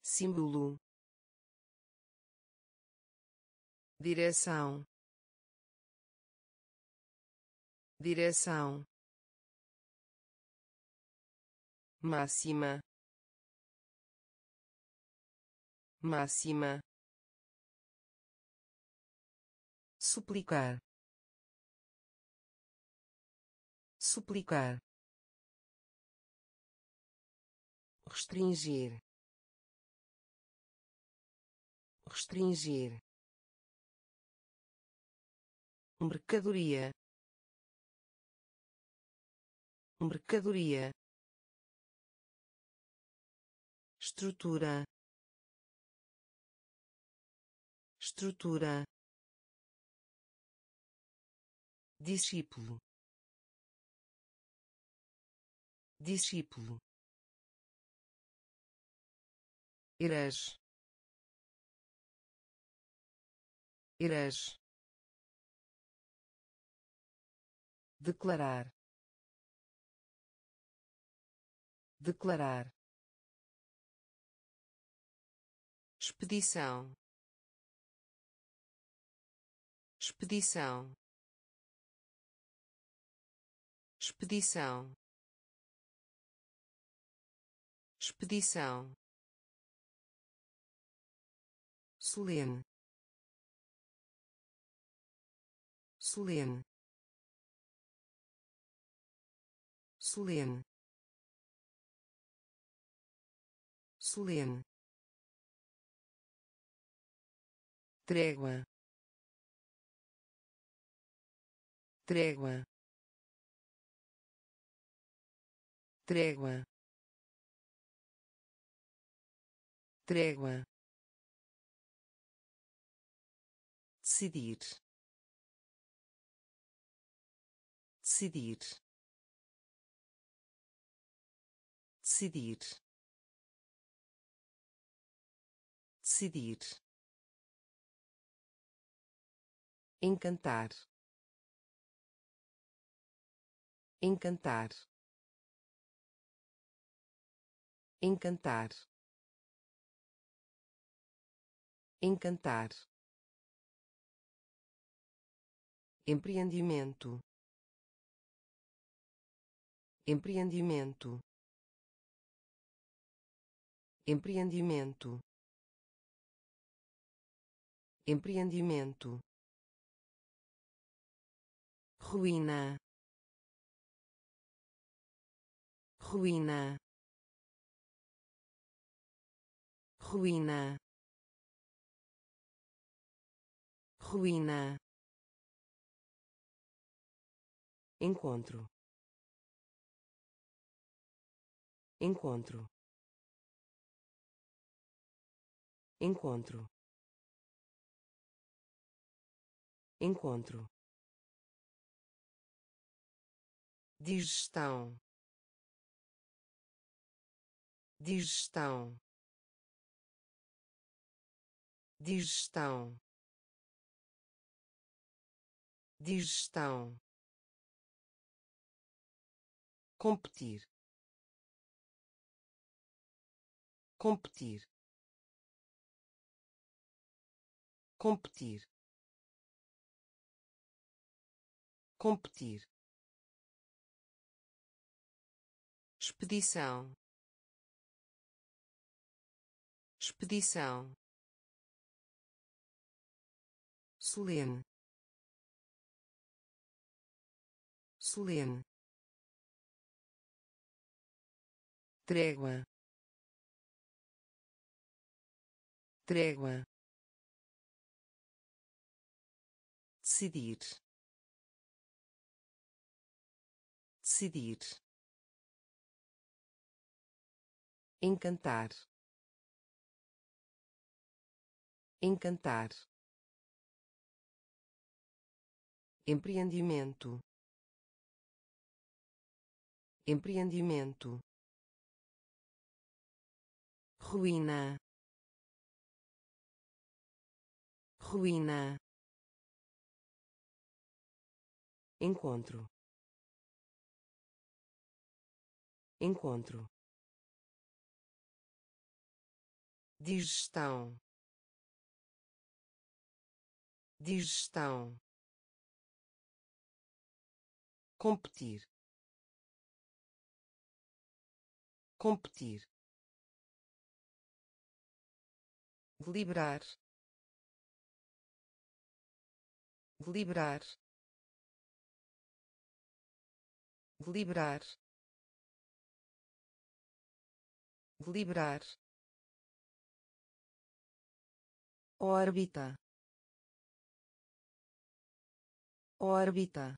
símbolo direção direção máxima máxima suplicar suplicar restringir restringir mercadoria mercadoria estrutura estrutura discípulo discípulo irás. Irás. Declarar. Declarar. Expedição. Expedição. Expedição. Expedição solene. Solene. Solene. Solene. Trégua. Trégua. Trégua. Trégua decidir. Decidir. Decidir. Decidir. Encantar. Encantar. Encantar. Encantar empreendimento. Empreendimento. Empreendimento. Empreendimento. Ruína. Ruína. Ruína. Ruína encontro. Encontro. Encontro. Encontro. Digestão. Digestão. Digestão. Digestão competir. Competir. Competir. Competir. Expedição. Expedição. Solene. Solene trégua. Trégua. Decidir. Decidir. Encantar. Encantar. Empreendimento. Empreendimento ruína. Ruína. Encontro. Encontro. Digestão. Digestão. Competir. Competir deliberar deliberar deliberar deliberar órbita. Órbita.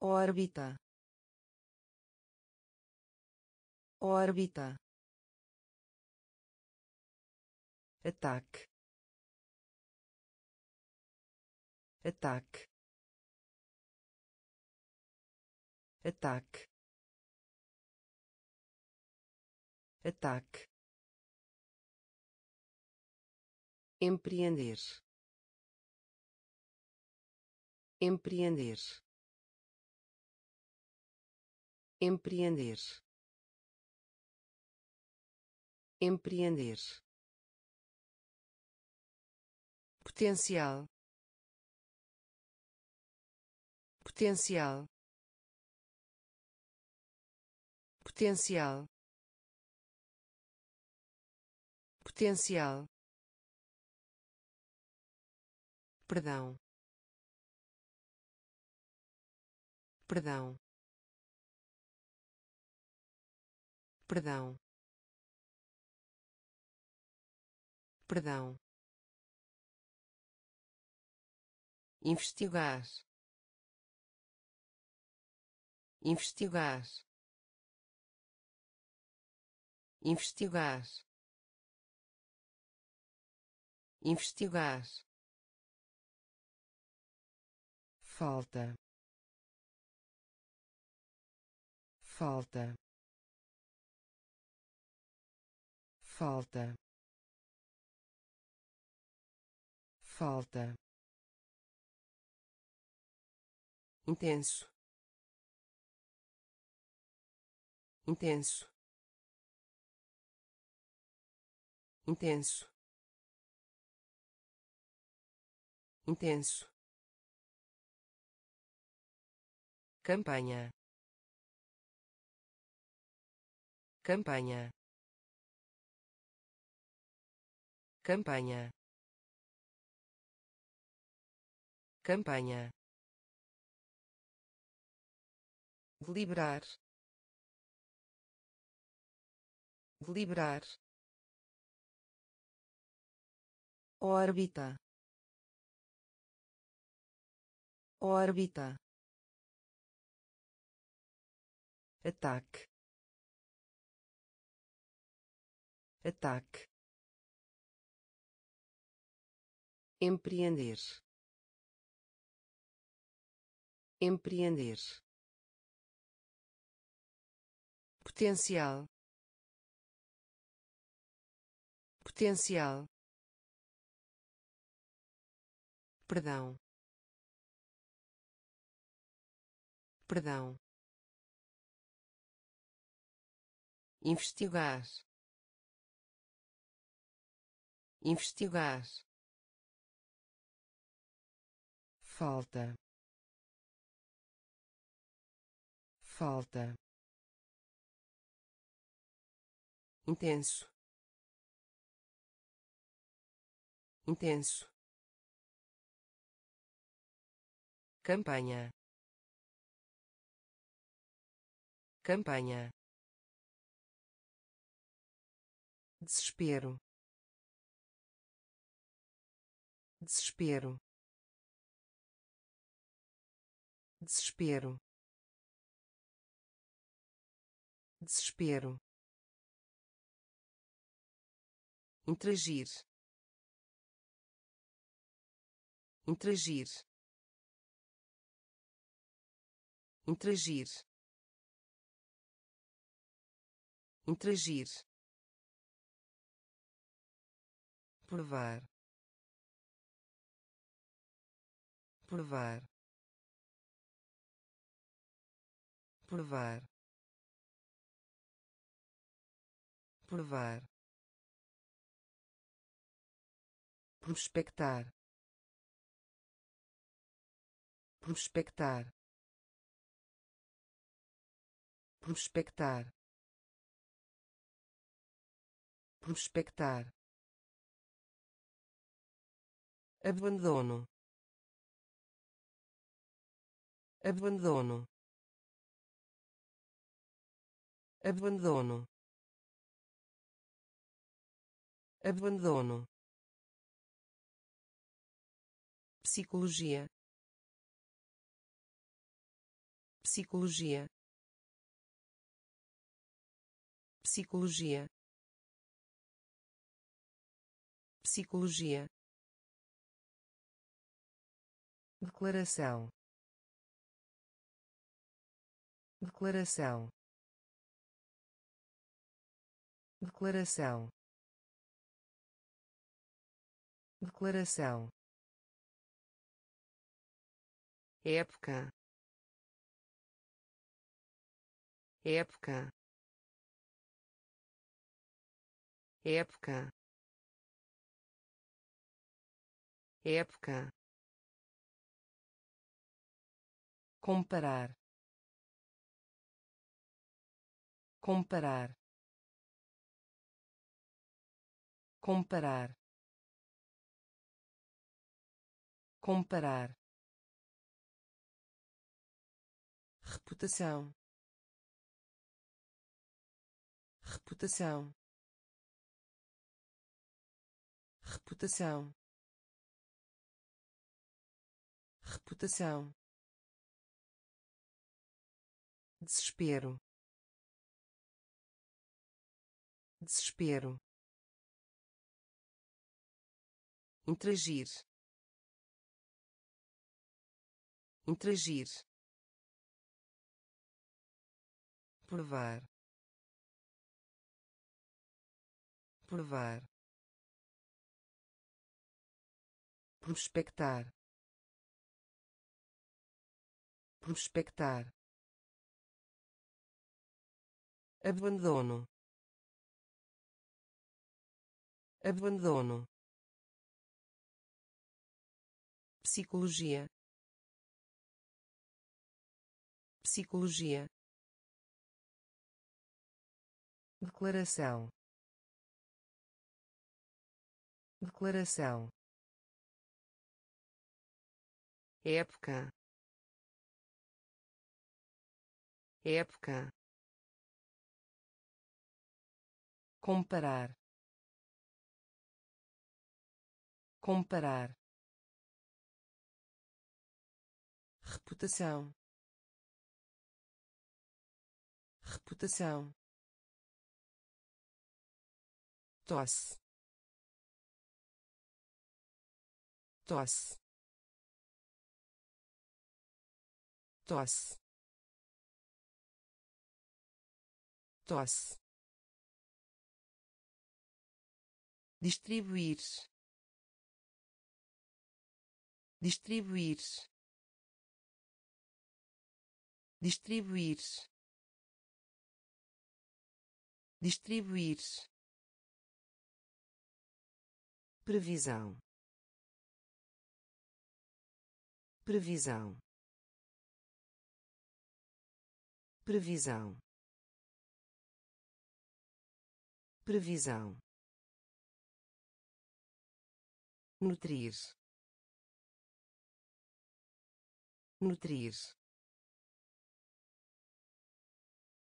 Órbita. Órbita ataque ataque ataque ataque empreender. Empreender. Empreender. Empreender potencial. Potencial. Potencial. Potencial. Perdão. Perdão. Perdão. Perdão investigar. Investigar. Investigar. Investigar. Falta. Falta. Falta. Falta intenso. Intenso. Intenso. Intenso. Campanha. Campanha. Campanha. Campanha deliberar deliberar órbita. Órbita. Ataque. Ataque. Empreender. Empreender potencial. Potencial. Perdão. Perdão. Investigar. Investigar. Falta. Falta intenso. Intenso. Campanha. Campanha. Desespero. Desespero. Desespero. Desespero interagir. Interagir. Interagir. Interagir. Provar. Provar. Provar. Provar prospectar. Prospectar. Prospectar. Prospectar. Abandono. Abandono. Abandono. Abandono psicologia. Psicologia. Psicologia. Psicologia. Declaração. Declaração. Declaração. Declaração época. Época. Época. Época. Comparar. Comparar. Comparar. Comparar reputação. Reputação. Reputação. Reputação. Desespero. Desespero. Interagir. Interagir provar provar prospectar prospectar abandono abandono psicologia psicologia declaração. Declaração. Época. Época. Comparar. Comparar. Reputação. Reputação tosse. Tosse. Tosse. Tosse. Distribuir. Distribuir. Distribuir. Distribuir previsão. Previsão. Previsão. Previsão. Nutrir. Nutrir.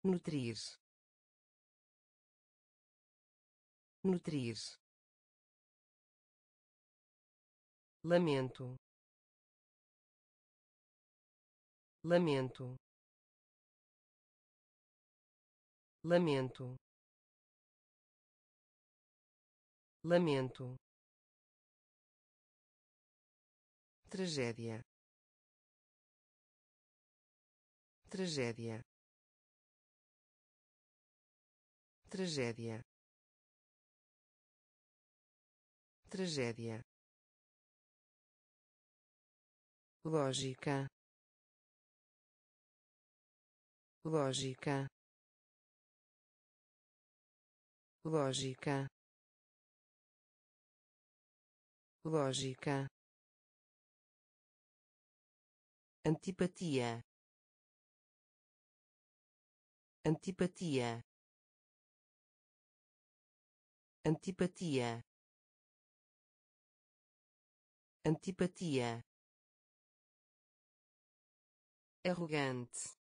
Nutrir. Nutrir lamento. Lamento. Lamento. Lamento. Tragédia. Tragédia. Tragédia. Tragédia lógica. Lógica. Lógica. Lógica. Antipatia. Antipatia. Antipatia. Antipatia arrogante.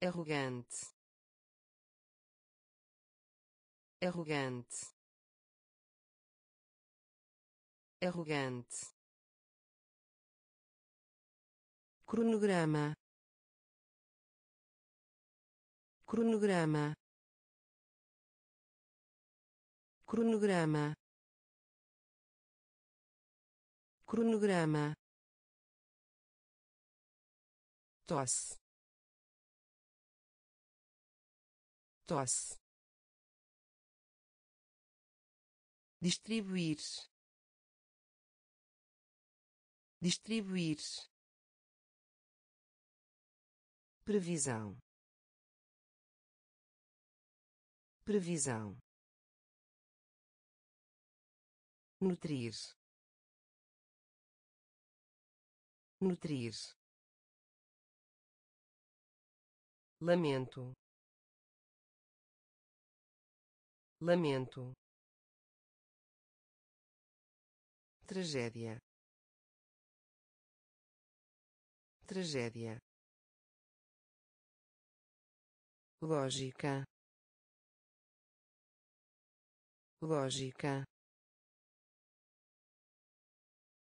Arrogante. Arrogante. Arrogante. Cronograma. Cronograma. Cronograma. Cronograma tosse. Tosse. Distribuir. Distribuir. Previsão. Previsão. Nutrir. Nutrir lamento. Lamento. Tragédia. Tragédia. Lógica. Lógica.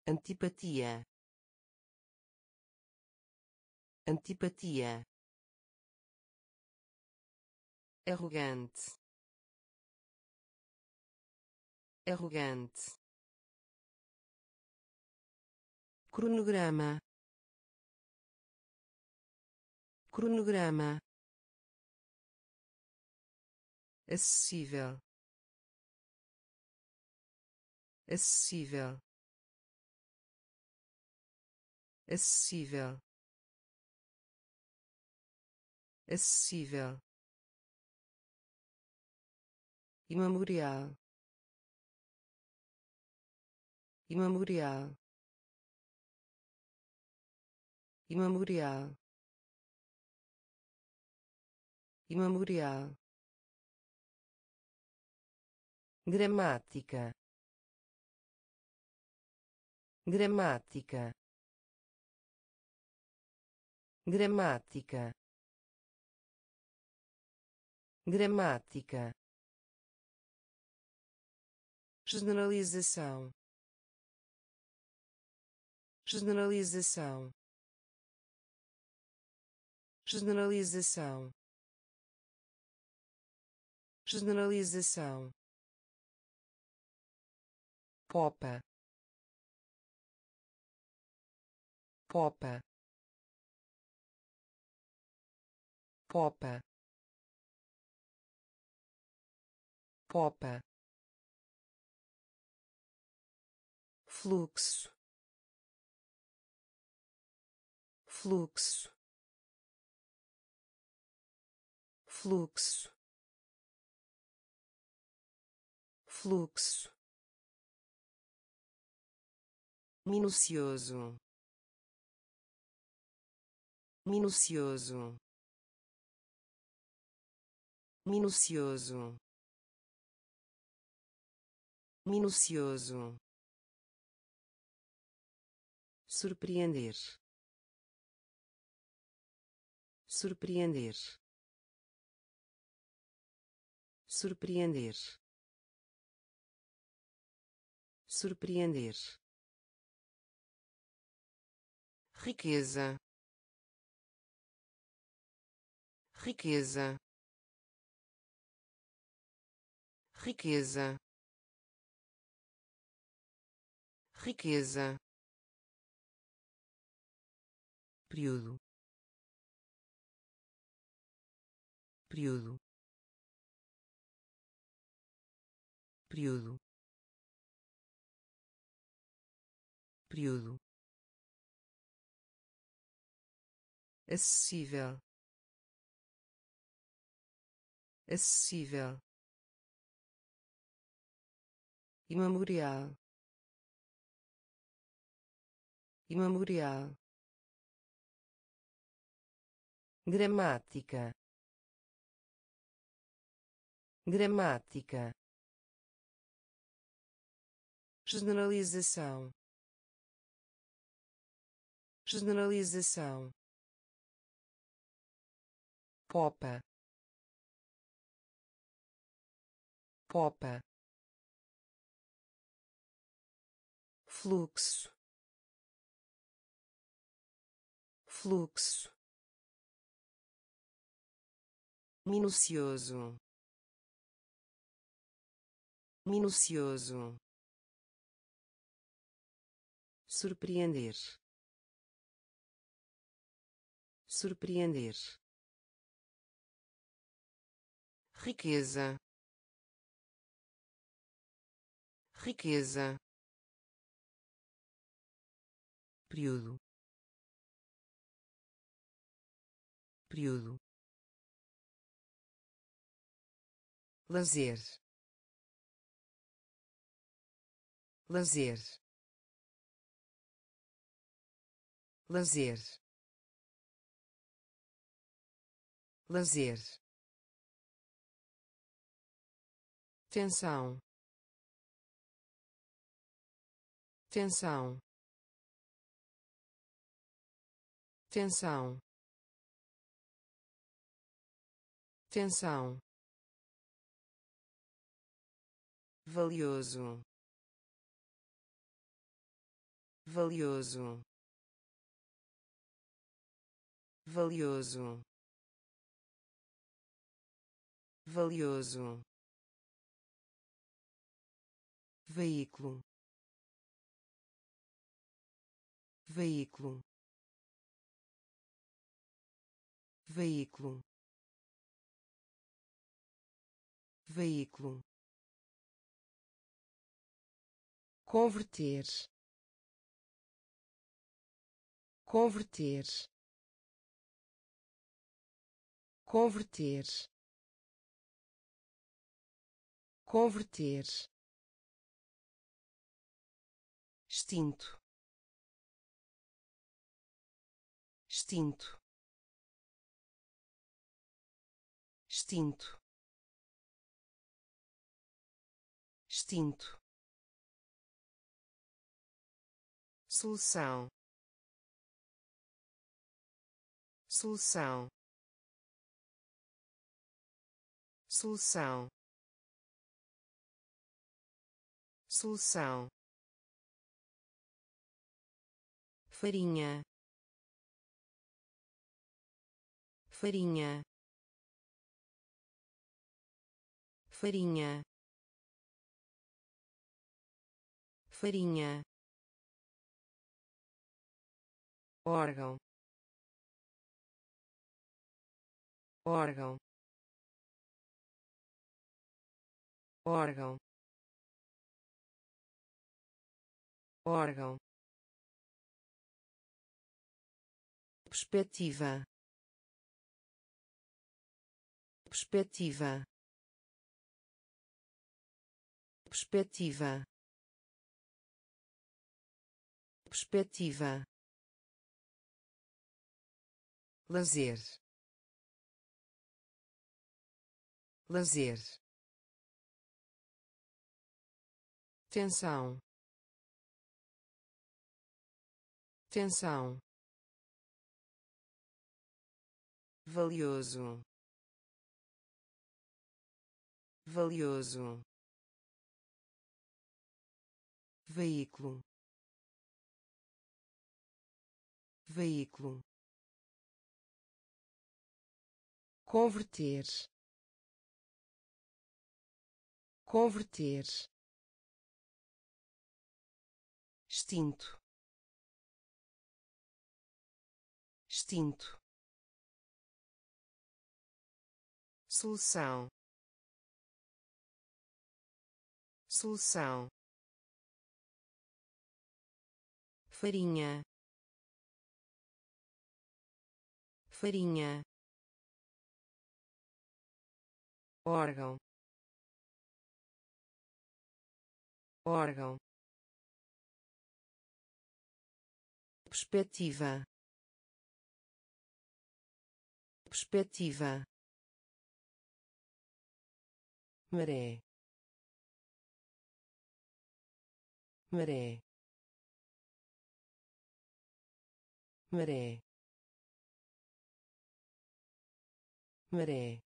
Antipatia. Antipatia arrogante. Arrogante. Cronograma. Cronograma. Acessível. Acessível. Acessível. Acessível imemorial. Imemorial. Imemorial. Imemorial. Gramática. Gramática. Gramática. Gramática generalização. Generalização. Generalização. Generalização. Popa. Popa. Popa. Popa fluxo. Fluxo. Fluxo. Fluxo. Minucioso. Minucioso. Minucioso. Minucioso surpreender. Surpreender. Surpreender. Surpreender. Riqueza. Riqueza. Riqueza. Riqueza período. Período. Período. Período. Acessível. Acessível. Imemorial. Imemorial gramática. Gramática. Generalização. Generalização. Popa. Popa. Fluxo. Fluxo minucioso. Minucioso. Surpreender. Surpreender. Riqueza. Riqueza. Período. Período lazer. Lazer. Lazer. Lazer. Tensão. Tensão. Tensão. Tensão valioso. Valioso. Valioso. Valioso. Veículo. Veículo. Veículo. Veículo converter. Converter. Converter. Converter. Extinto. Extinto. Extinto. Extinto solução. Solução. Solução. Solução. Farinha. Farinha. Farinha. Farinha órgão. Órgão. Órgão. Órgão. Perspectiva. Perspectiva. Perspectiva. Perspectiva lazer. Lazer. Tensão. Tensão. Valioso. Valioso. Veículo. Veículo converter. Converter. Extinto. Extinto. Solução. Solução. Farinha. Farinha órgão. Órgão. Perspectiva. Perspectiva. Maré. Maré. Maré. Maré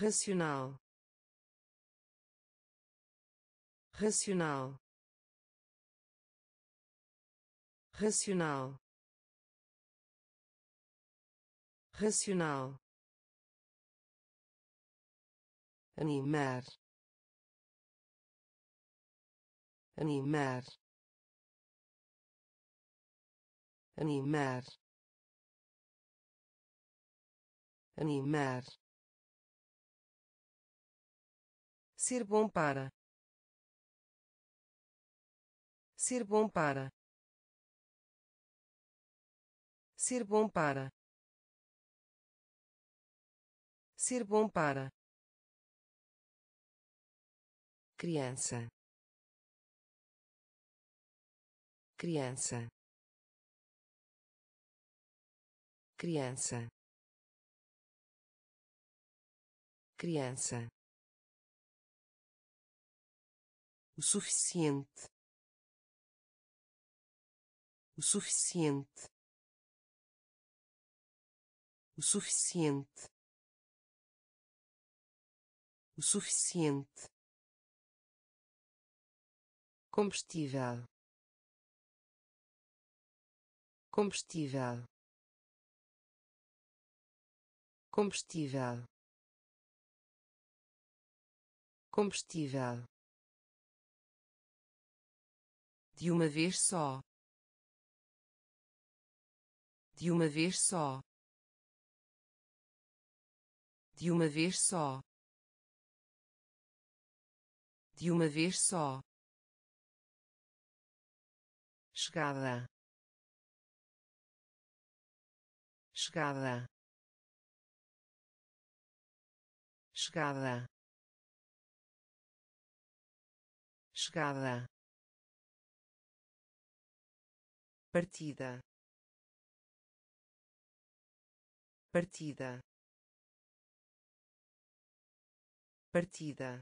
racional. Racional. Racional. Racional. Animar. Animar. Animar. Animar ser bom para. Ser bom para. Ser bom para. Ser bom para. Criança. Criança. Criança. Criança o suficiente. O suficiente. O suficiente. O suficiente. Combustível. Combustível. Combustível. Combustível de uma vez só. De uma vez só. De uma vez só. De uma vez só. Chegada. Chegada. Chegada. Chegada partida. Partida. Partida.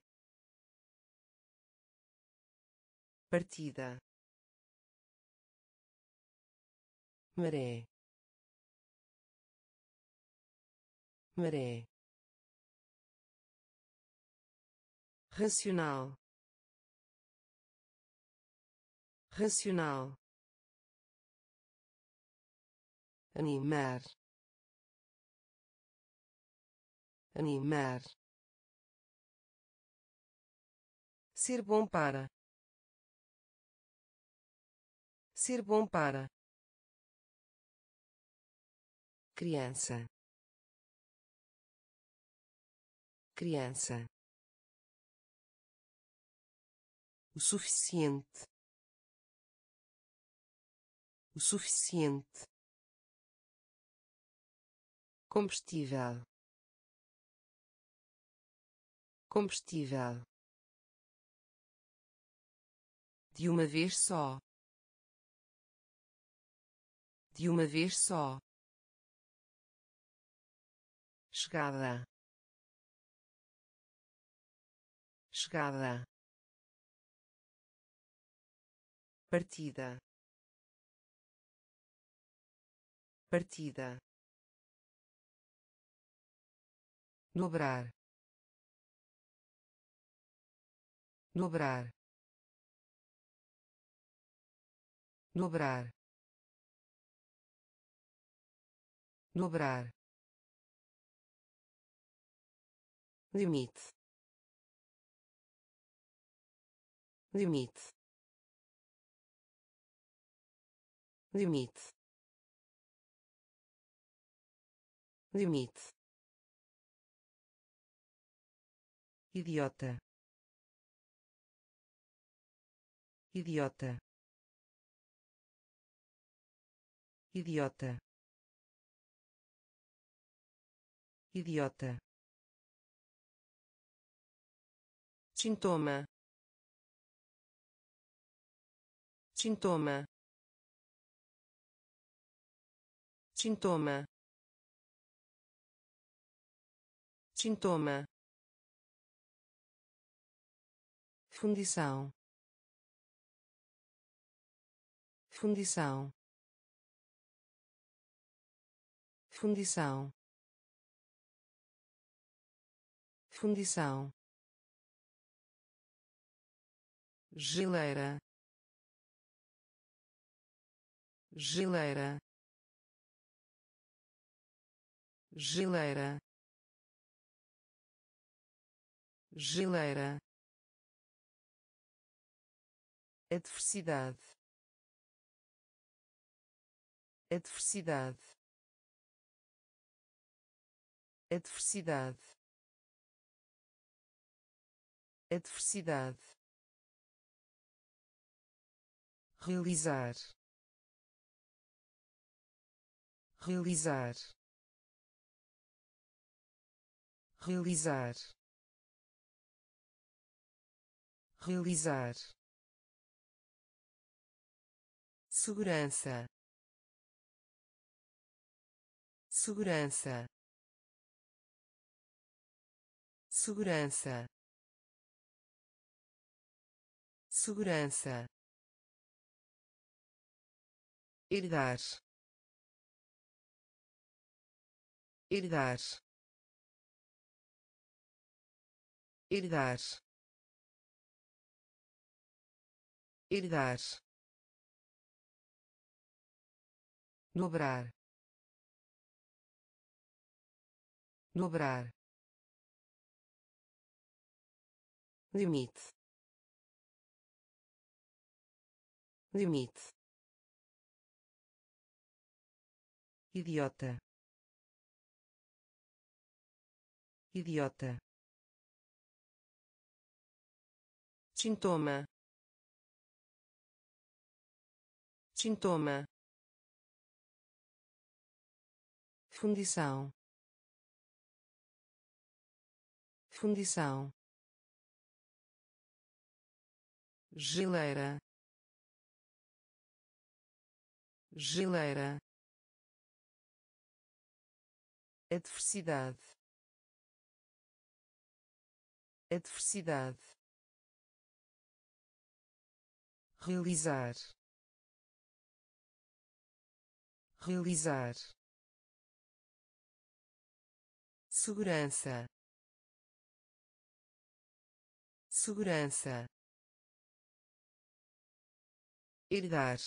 Partida. Maré. Maré. Racional. Racional animar. Animar. Ser bom para. Ser bom para. Criança. Criança. O suficiente. O suficiente combustível. Combustível. De uma vez só. De uma vez só. Chegada. Chegada. Partida. Partida dobrar dobrar dobrar dobrar. Limite. Limite. Limite. Limite idiota idiota idiota idiota sintoma sintoma sintoma sintoma fundição. Fundição. Fundição. Fundição. Geleira. Geleira. Geleira. Geleira adversidade. Adversidade. Adversidade. Adversidade. Realizar. Realizar. Realizar. Realizar segurança. Segurança. Segurança. Segurança. Herdar. Herdar. Herdar. Herdar dobrar dobrar limite limite idiota idiota sintoma sintoma fundição. Fundição. Geleira. Geleira. Adversidade. Adversidade. Realizar. Realizar segurança. Segurança. Herdar.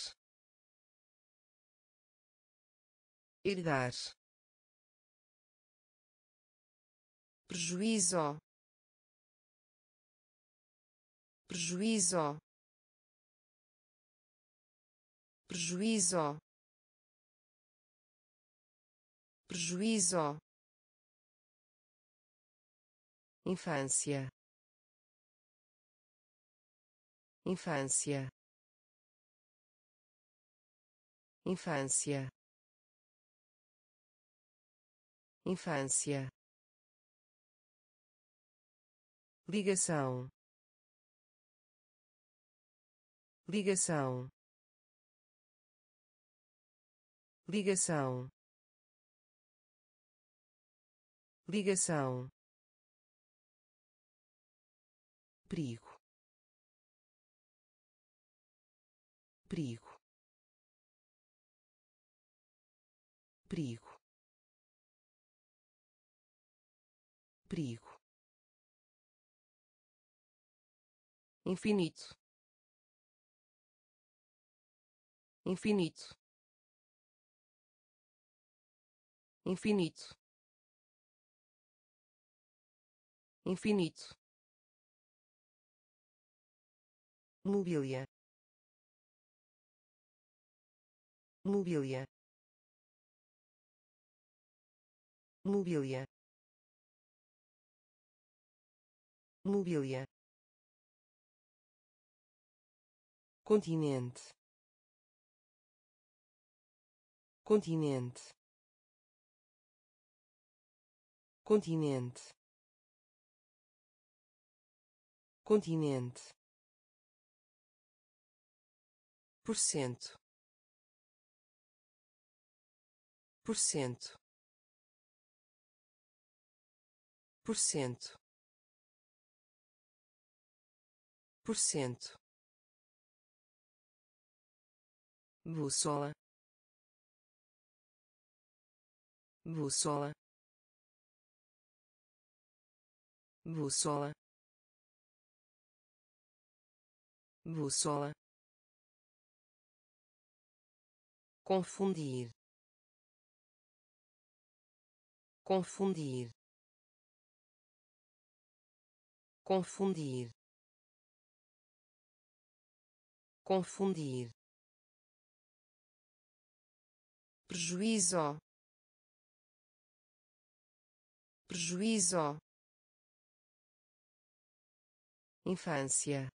Herdar. Prejuízo. Prejuízo. Prejuízo. Prejuízo infância. Infância. Infância. Infância. Ligação. Ligação. Ligação. Ligação perigo. Perigo. Perigo. Perigo. Infinito. Infinito. Infinito. Infinito mobília. Mobília. Mobília. Mobília. Continente. Continente. Continente. Continente por cento. Por cento. Por cento. Por cento. Bússola. Bússola. Bússola. Bússola confundir. Confundir. Confundir. Confundir. Prejuízo. Prejuízo. Infância.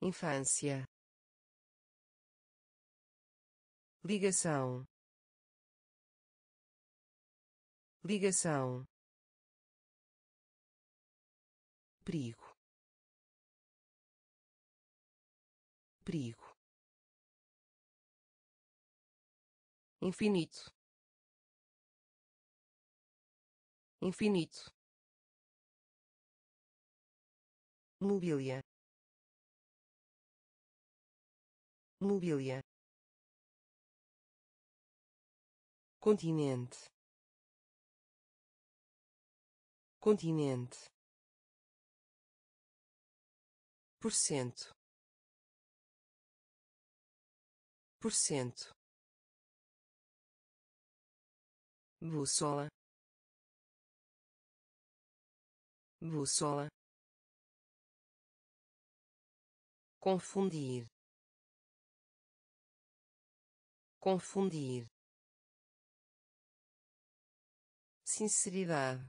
Infância ligação. Ligação. Perigo. Perigo. Infinito. Infinito. Mobília. Mobília continente. Continente. Por cento por cento bússola. Bússola. Confundir. Confundir sinceridade.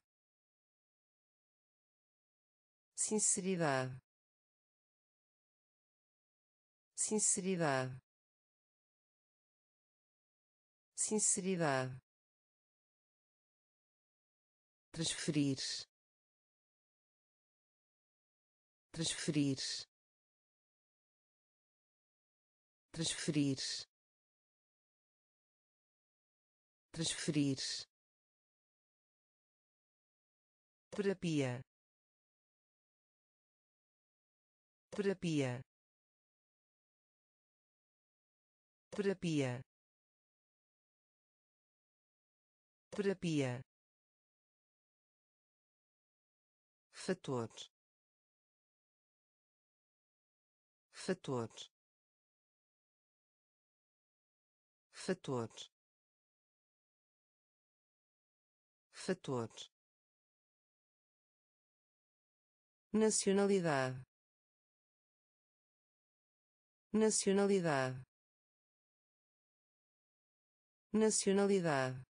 Sinceridade. Sinceridade. Sinceridade. Transferir. Transferir. Transferir. Transferir terapia. Terapia. Terapia. Terapia. Fator. Fator. Fator. Fator nacionalidade. Nacionalidade. Nacionalidade.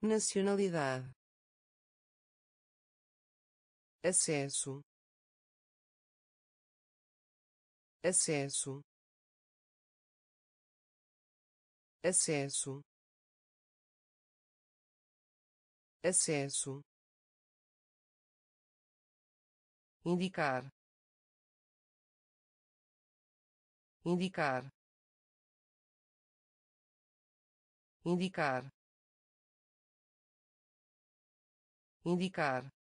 Nacionalidade. Acesso. Acesso. Acesso. Acesso indicar. Indicar. Indicar. Indicar.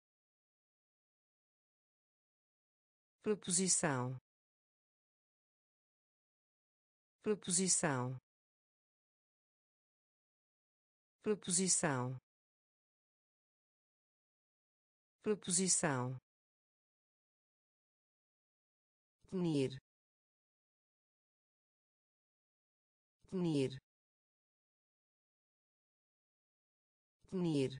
Proposição. Proposição. Proposição. Proposição punir punir punir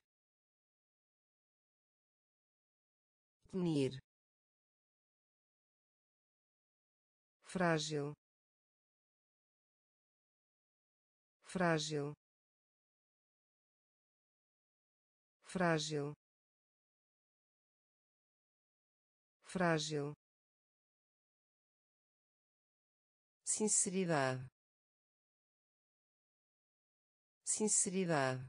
punir frágil. Frágil. Frágil. Frágil sinceridade. Sinceridade.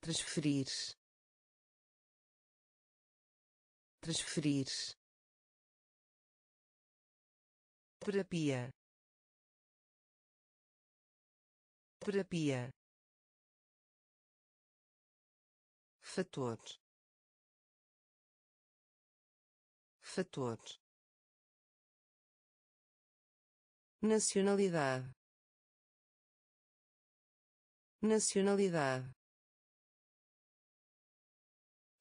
Transferir. Transferir. Terapia. Terapia. Fator. Fator nacionalidade. Nacionalidade.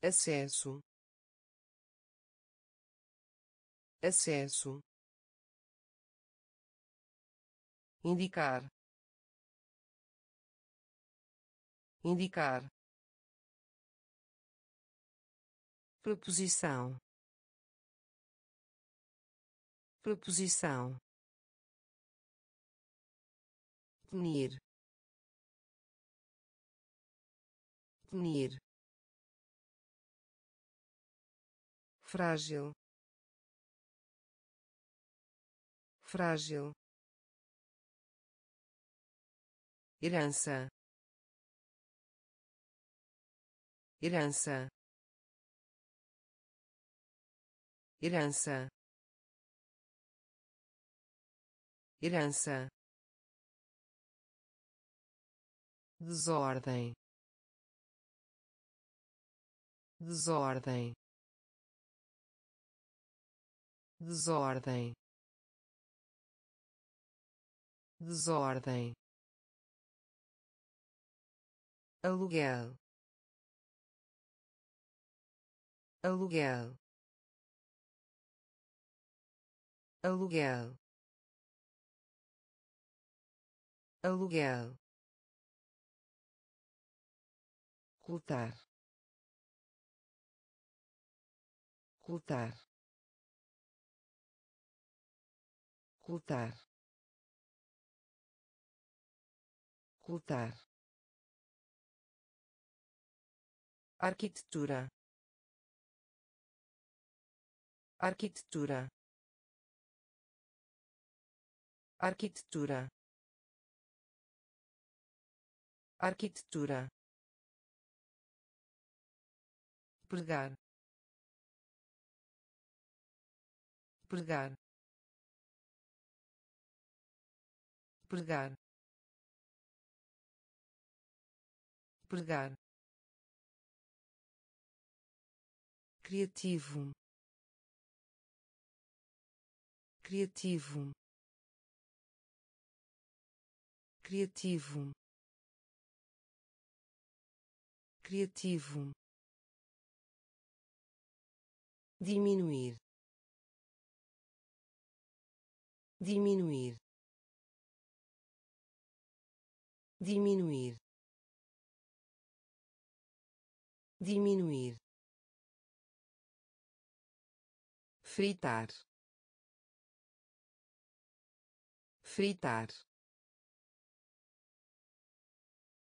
Acesso. Acesso. Indicar. Indicar. Proposição. Proposição punir punir frágil. Frágil. Herança. Herança. Herança. Herança desordem desordem desordem desordem. Aluguel aluguel aluguel. Aluguel cultar cultar cultar cultar arquitetura arquitetura arquitetura arquitetura pregar. Pregar. Pregar. Pregar. Criativo. Criativo. Criativo. Criativo diminuir. Diminuir. Diminuir. Diminuir. Fritar. Fritar.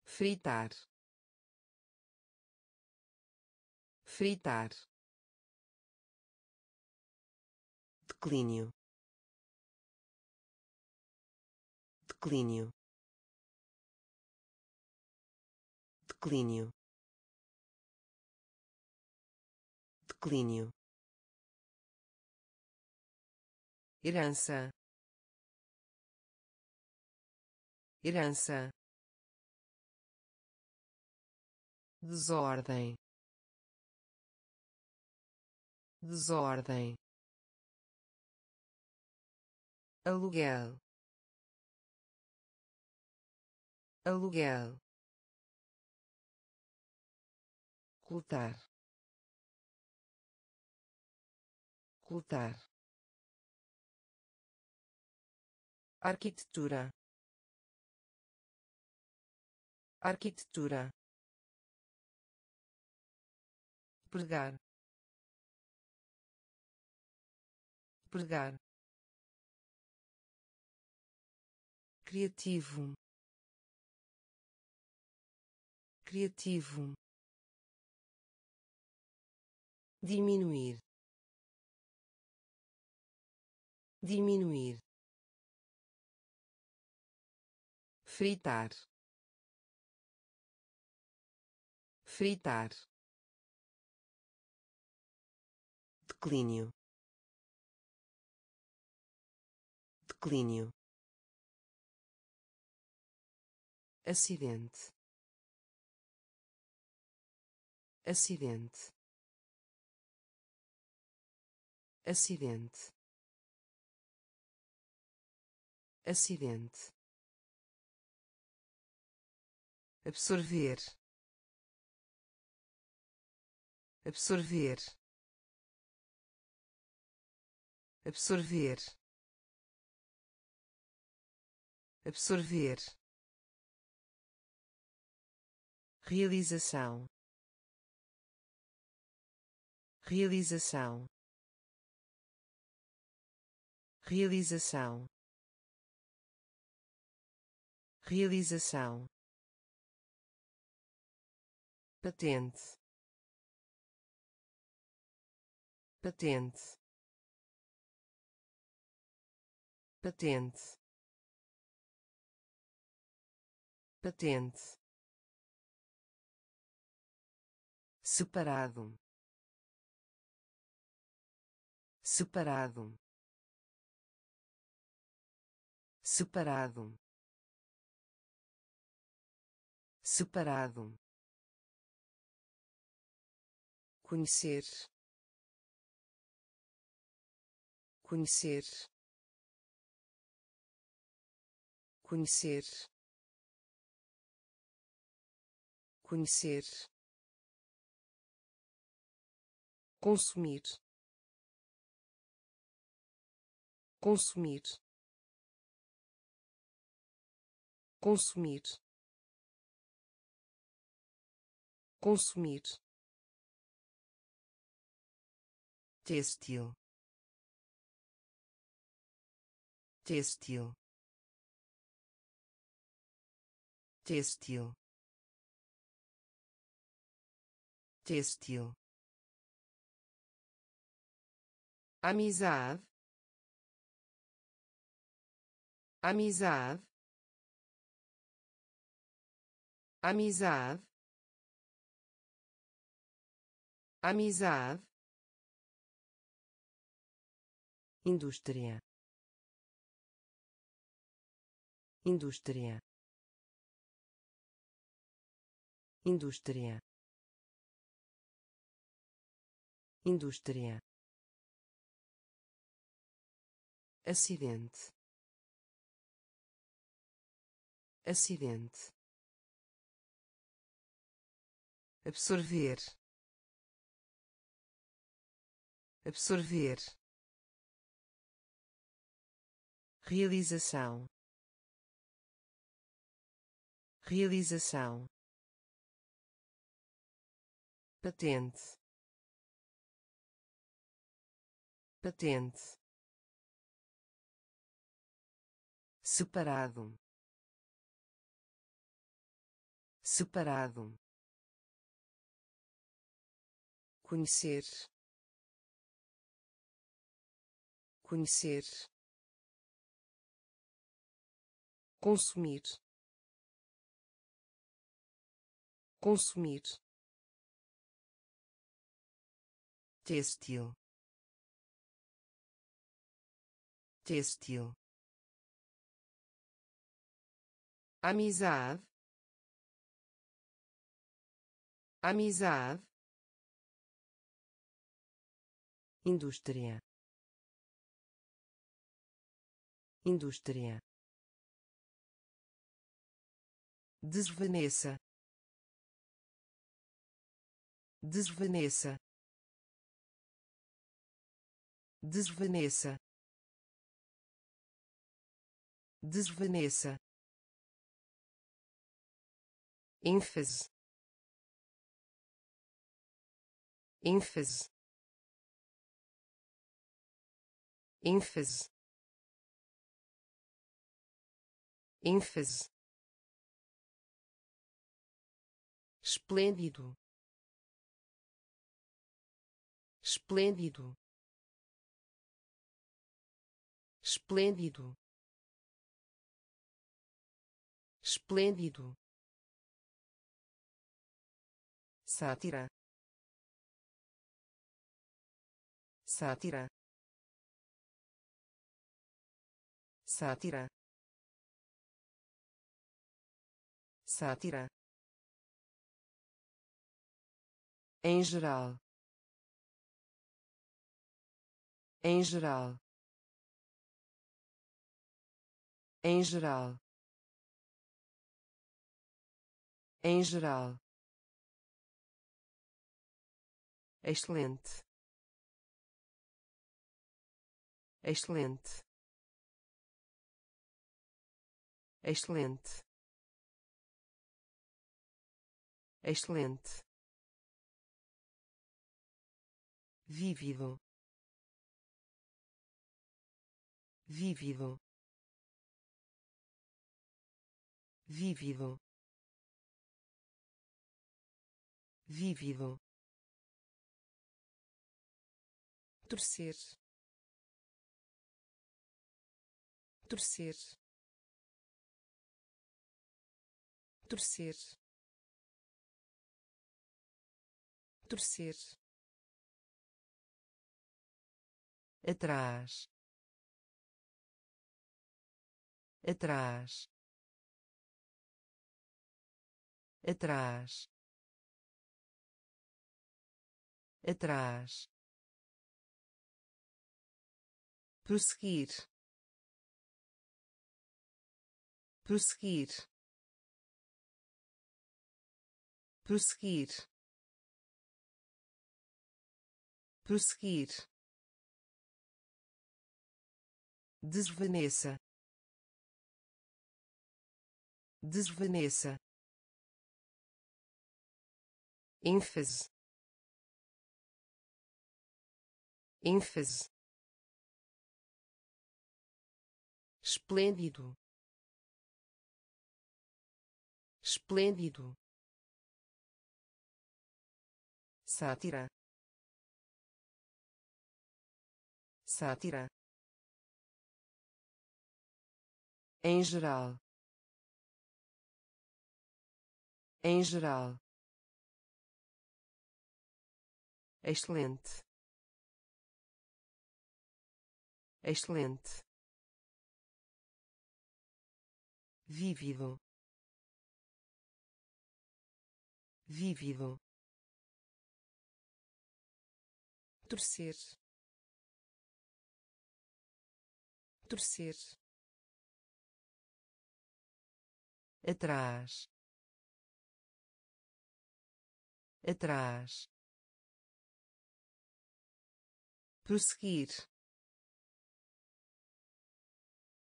Fritar. Fritar declínio. Declínio. Declínio. Declínio. Herança. Herança. Desordem. Desordem aluguel. Aluguel. Cultar cultar arquitetura. Arquitetura. Pregar. Pregar criativo. Criativo. Diminuir. Diminuir. Fritar. Fritar. Declínio. Declínio acidente. Acidente. Acidente. Acidente. Absorver. Absorver. Absorver. Absorver realização. Realização. Realização. Realização. Patente. Patente. Patente. Patente separado. Separado. Separado. Separado. Conhecer. Conhecer. Conhecer. Conhecer consumir. Consumir. Consumir. Consumir. Têxtil. Têxtil. Têxtil. Têxtil amizade. Amizade. Amizade. Amizade. Indústria. Indústria. Indústria. Indústria acidente. Acidente. Absorver. Absorver. Realização. Realização. Patente. Patente separado. Separado. Conhecer. Conhecer. Consumir. Consumir. Têxtil. Têxtil amizade. Amizade. Indústria. Indústria. Desvaneça. Desvaneça. Desvaneça. Desvaneça ênfase. Ênfase. Ênfase. Ênfase. Esplêndido. Esplêndido. Esplêndido. Esplêndido sátira. Sátira. Sátira. Sátira. Em geral. Em geral. Em geral. Em geral excelente. Excelente. Excelente. Excelente. Vívido. Vívido. Vívido. Vívido torcer. Torcer. Torcer. Torcer. Atrás. Atrás. Atrás. Atrás prosseguir. Prosseguir. Prosseguir. Prosseguir. Desvaneça. Desvaneça. Ênfase. Ênfase esplêndido. Esplêndido. Sátira. Sátira. Em geral. Em geral. Excelente. Excelente vívido. Vívido. Torcer. Torcer. Atrás. Atrás. Prosseguir.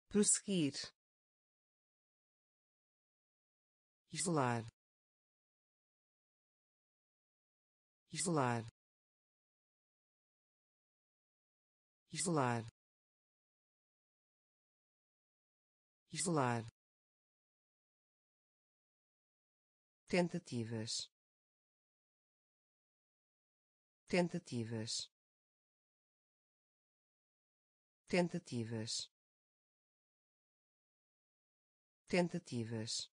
Prosseguir isolar. Isolar. Isolar. Isolar. Tentativas. Tentativas. Tentativas. Tentativas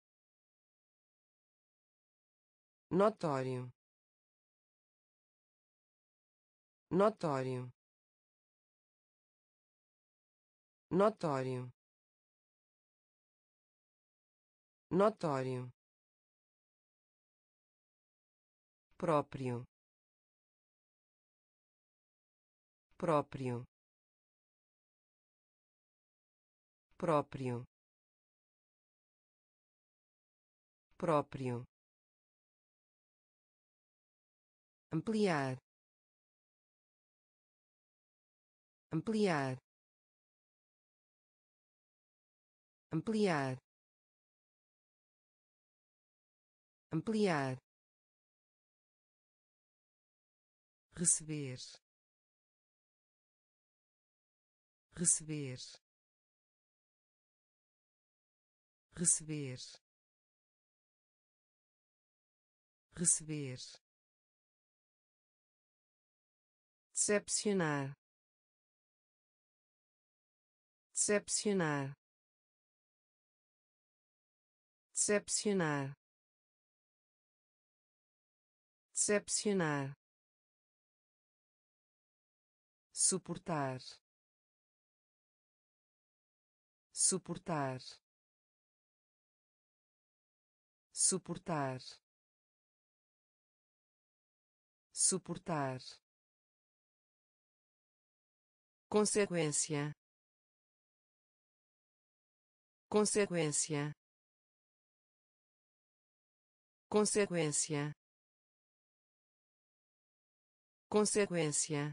notório. Notório. Notório. Notório. Próprio. Próprio. Próprio. Próprio ampliar ampliar ampliar ampliar. Receber receber receber. Receber decepcionar. Decepcionar. Decepcionar. Decepcionar. Suportar. Suportar. Suportar. Suportar consequência. Consequência. Consequência. Consequência.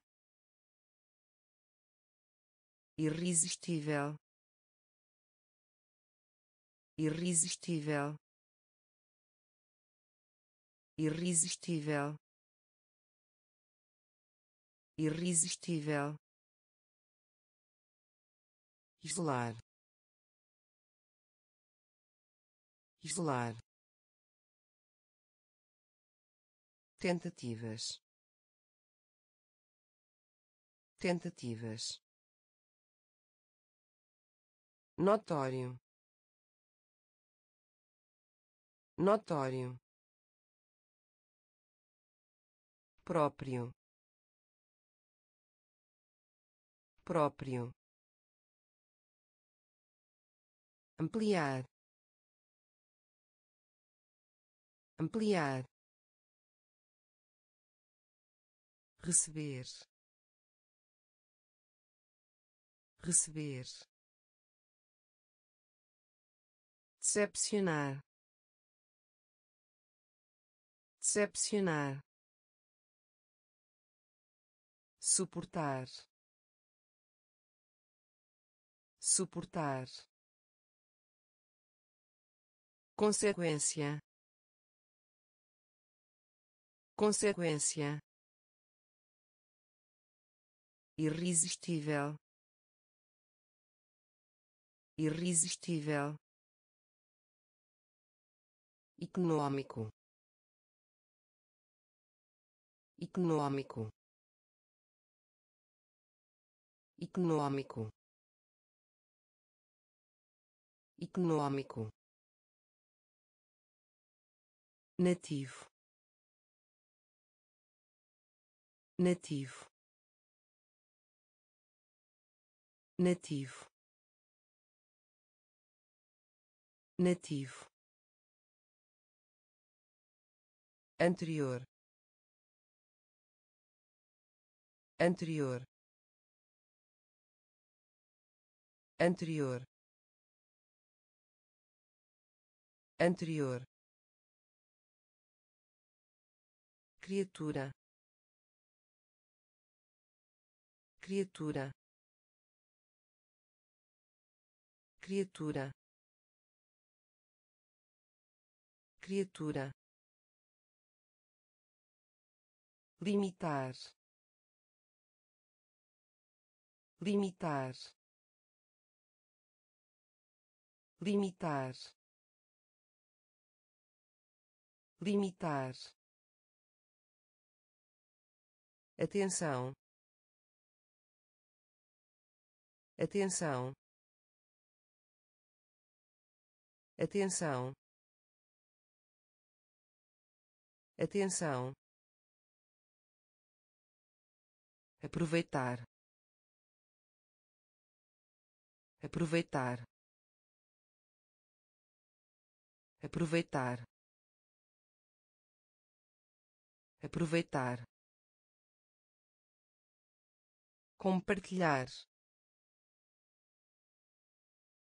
Irresistível. Irresistível. Irresistível. Irresistível isolar. Isolar. Tentativas. Tentativas. Notório. Notório. Próprio. Próprio ampliar ampliar receber receber decepcionar decepcionar suportar suportar consequência. Consequência. Irresistível. Irresistível. Econômico econômico econômico econômico nativo. Nativo. Nativo. Nativo. Anterior. Anterior. Anterior. Anterior criatura. Criatura. Criatura. Criatura. Limitar. Limitar. Limitar. Limitar atenção. Atenção. Atenção. Atenção. Aproveitar. Aproveitar. Aproveitar. Aproveitar compartilhar.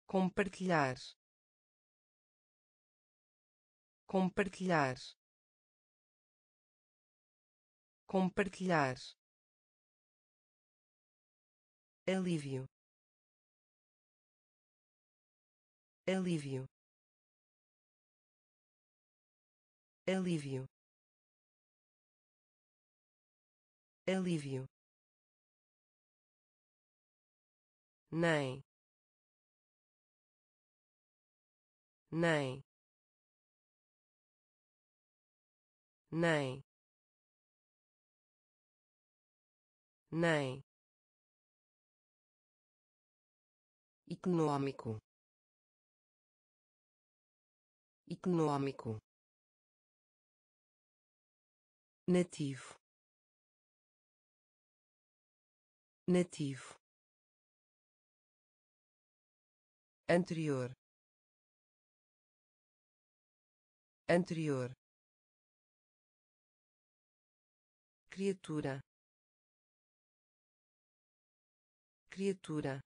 Compartilhar. Compartilhar. Compartilhar. Alívio. Alívio. Alívio. Alívio nem. Nem. Nem. Nem. Econômico econômico nativo. Nativo anterior. Anterior. Criatura. Criatura.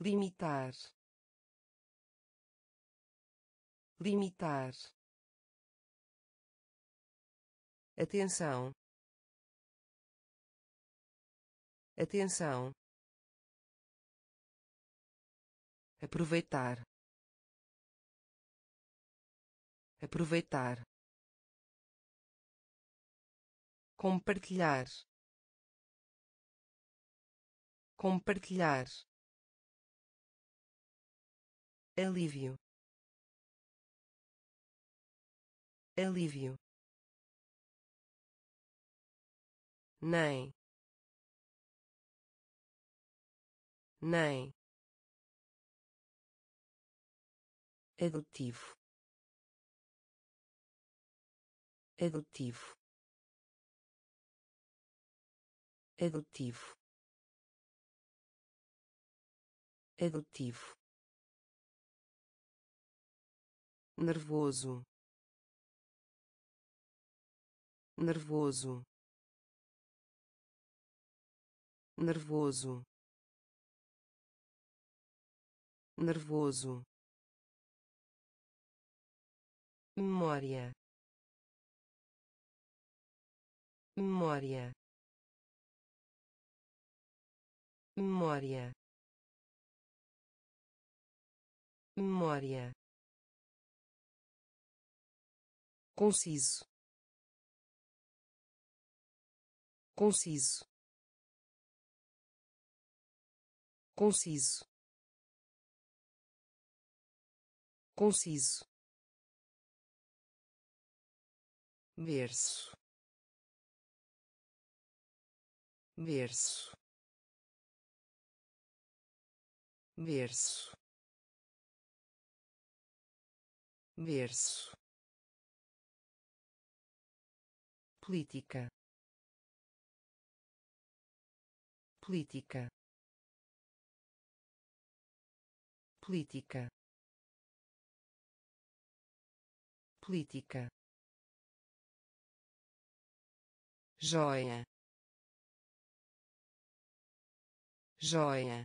Limitar. Limitar. Atenção. Atenção aproveitar. Aproveitar. Compartilhar. Compartilhar. Alívio. Alívio. Nem. Nem adotivo. Adotivo. Adotivo. Adotivo. Nervoso. Nervoso. Nervoso. Nervoso memória. Memória. Memória. Memória. Conciso. Conciso. Conciso. Conciso berço berço berço berço política. Política. Política. Política joia. Joia.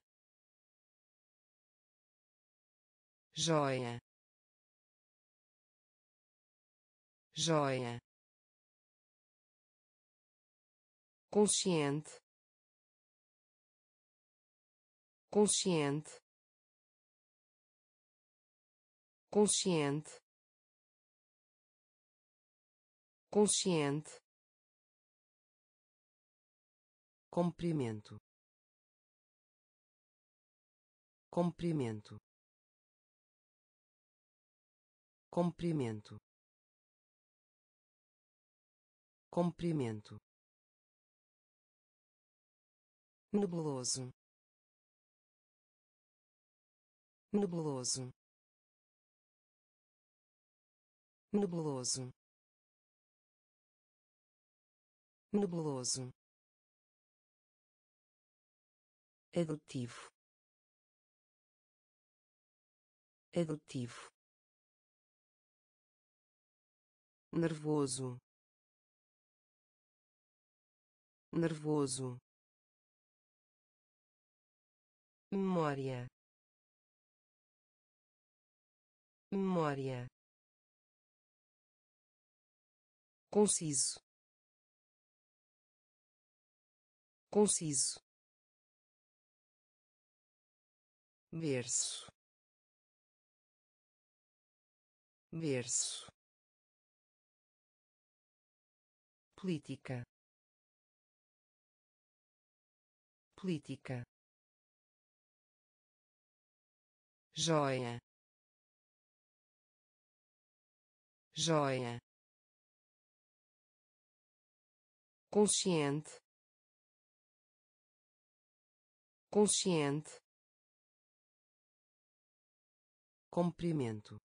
Joia. Joia. Consciente. Consciente. Consciente. Consciente comprimento. Comprimento. Comprimento. Comprimento. Nebuloso. Nebuloso. Nebuloso. Nebuloso adotivo. Adotivo. Nervoso. Nervoso. Memória. Memória. Conciso. Conciso berço berço política. Política. Joia. Joia. Consciente. Consciente comprimento.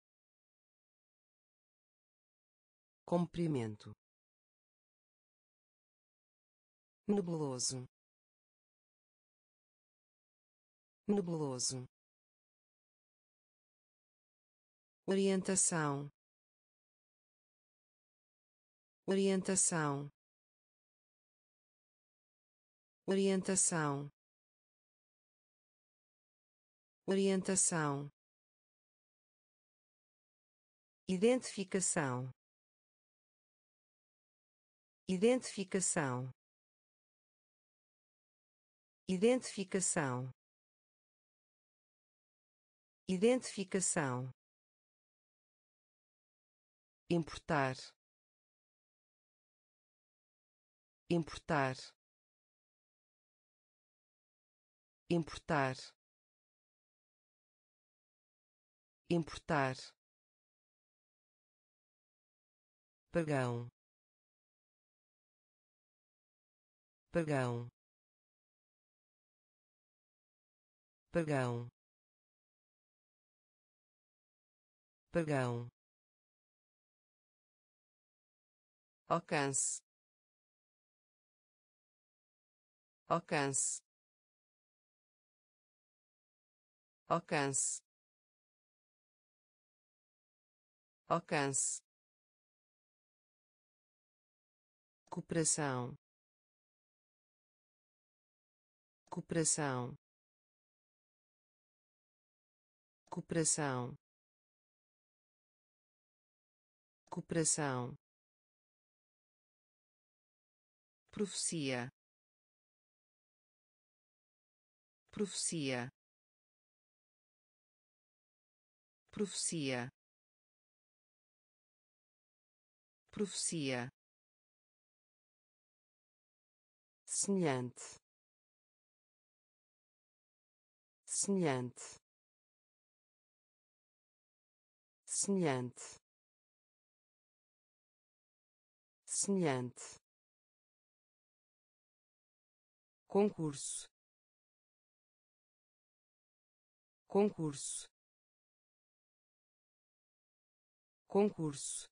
Comprimento. Nebuloso. Nebuloso. Orientação. Orientação. Orientação. Orientação identificação. Identificação. Identificação. Identificação. Importar. Importar. Importar. Importar pagão. Pagão. Pagão. Pagão. Alcance. Alcance. Alcance. Alcance cooperação. Cooperação. Cooperação. Cooperação. Profecia. Profecia. Profecia. Profecia semelhante. Semelhante. Semelhante. Semelhante. Concurso. Concurso. Concurso.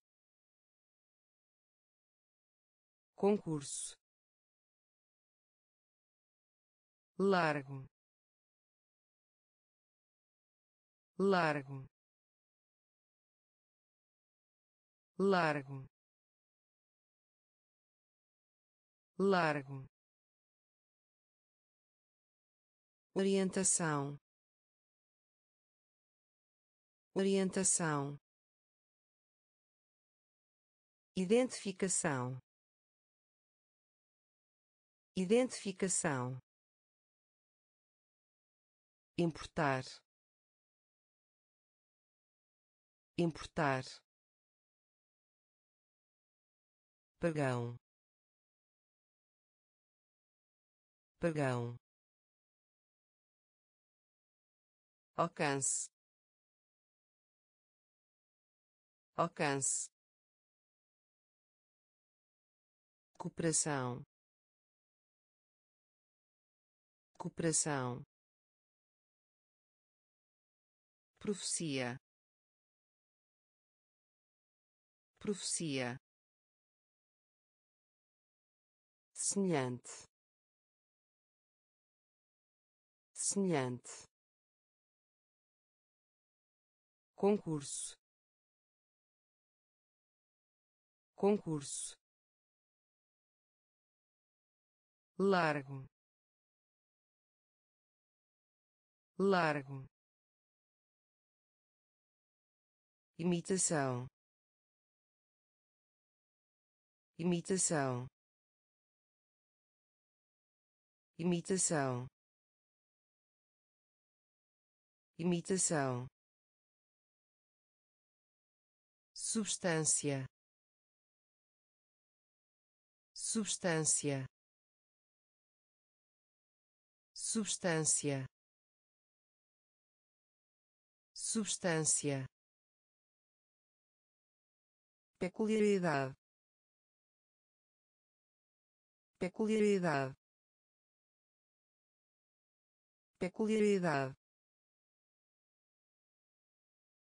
Concurso largo largo largo largo. Orientação. Orientação. Identificação. Identificação importar. Importar. Pagão. Pagão. Alcance. Alcance. Cooperação. Cooperação profecia. Profecia. Semelhante. Semelhante. Concurso. Concurso. Largo. Largo imitação. Imitação. Imitação. Imitação. Substância. Substância. Substância. Substância peculiaridade. Peculiaridade. Peculiaridade.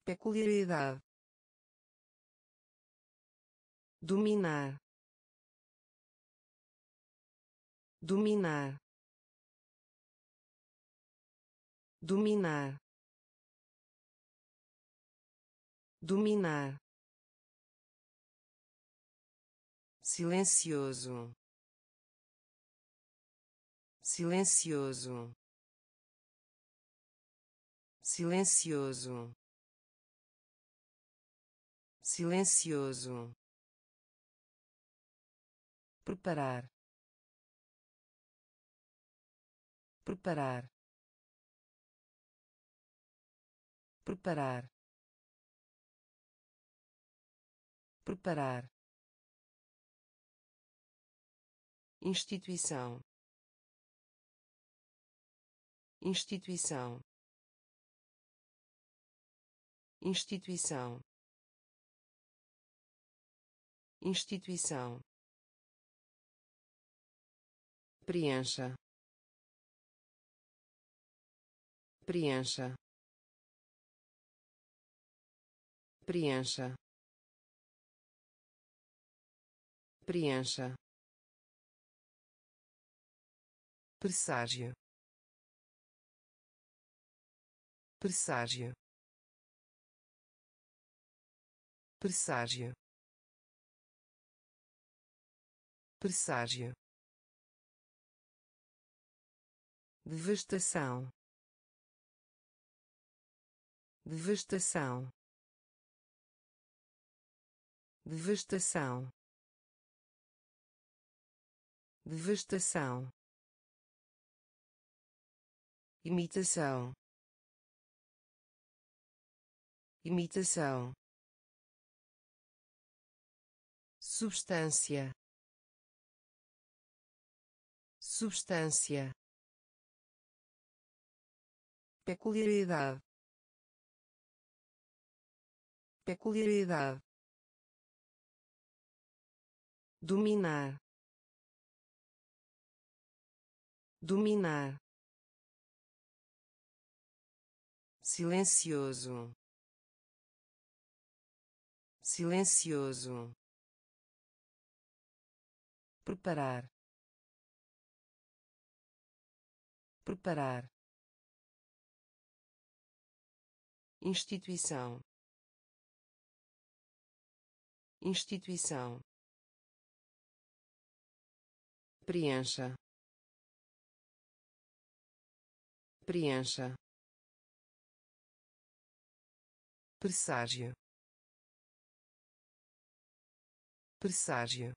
Peculiaridade. Dominar. Dominar. Dominar. Dominar silencioso. Silencioso. Silencioso. Silencioso. Preparar. Preparar. Preparar. Preparar instituição. Instituição. Instituição. Instituição. Preencha. Preencha. Preencha. Preencha presságio. Presságio. Presságio. Presságio. Devastação. Devastação. Devastação. Devastação imitação. Imitação. Substância. Substância. Peculiaridade. Peculiaridade. Dominar. Dominar silencioso. Silencioso. Preparar. Preparar. Instituição. Instituição. Preencha. Preencha presságio. Presságio.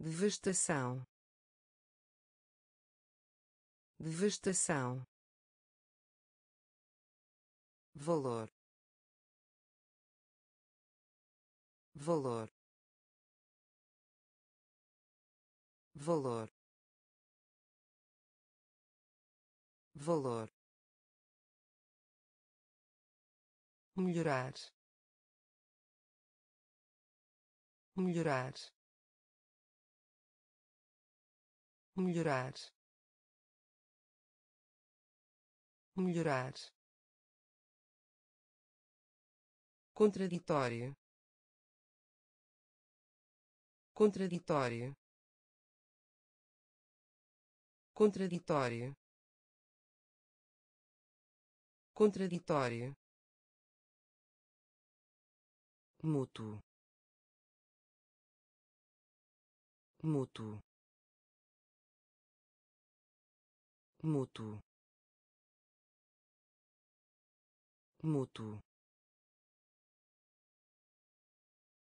Devastação. Devastação. Valor. Valor. Valor. Valor melhorar. Melhorar. Melhorar. Melhorar. Contraditório. Contraditório. Contraditório. Contraditório mútuo. Mútuo. Mútuo. Mútuo.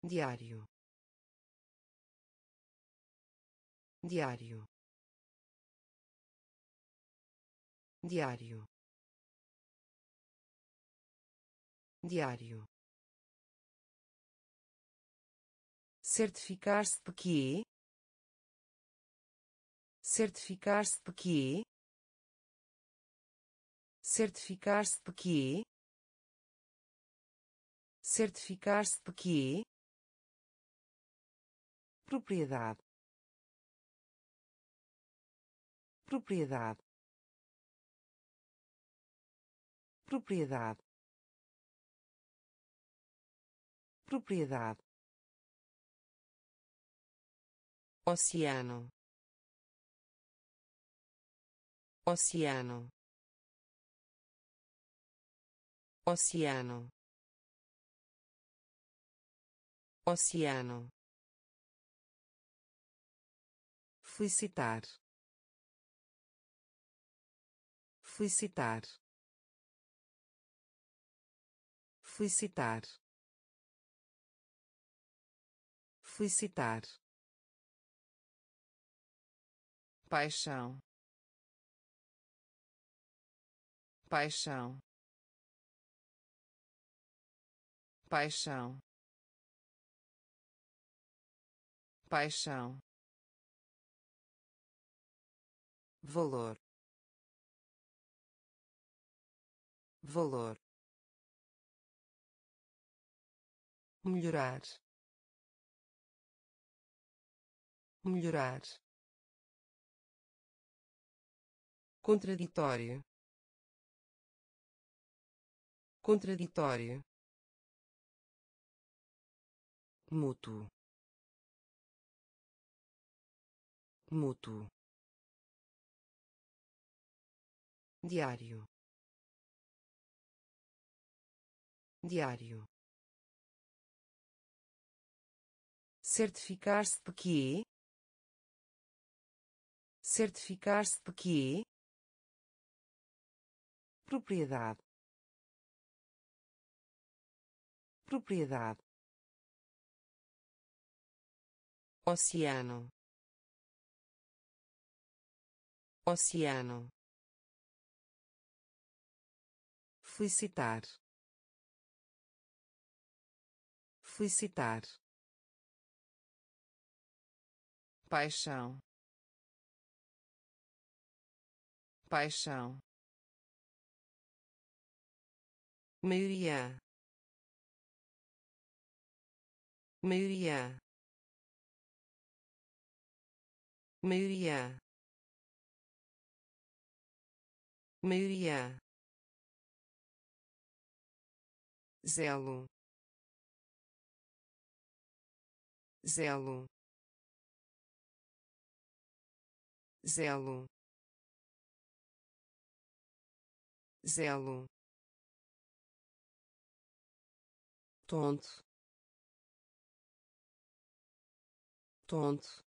Diário. Diário. Diário. Diário certificar-se de que certificar-se de que certificar-se de que certificar-se de que propriedade. Propriedade. Propriedade. Propriedade oceano. Oceano. Oceano. Oceano. Felicitar. Felicitar. Felicitar. Felicitar paixão. Paixão. Paixão. Paixão. Valor. Valor. Melhorar. Melhorar contraditório. Contraditório. Mútuo. Mútuo. Diário. Diário. Certificar-se de que certificar-se de que propriedade. Propriedade. Oceano. Oceano. Felicitar. Felicitar. Paixão. Paixão maioria. Maioria. Maioria. Maioria. Zelo. Zelo. Zelo. Zelo tonto. Tonto.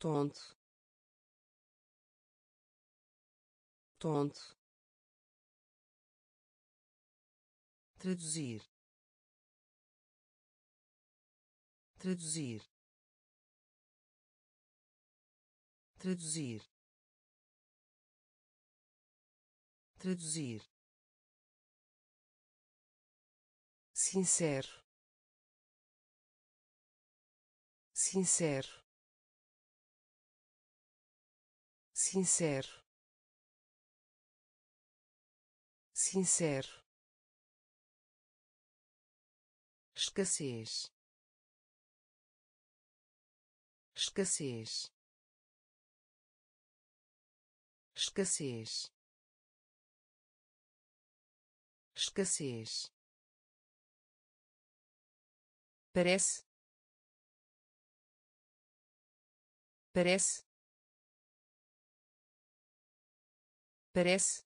Tonto. Tonto. Traduzir. Traduzir. Traduzir. Traduzir sincero. Sincero. Sincero. Sincero. Escassez. Escassez. Escassez. Escassez parece? Parece? Parece?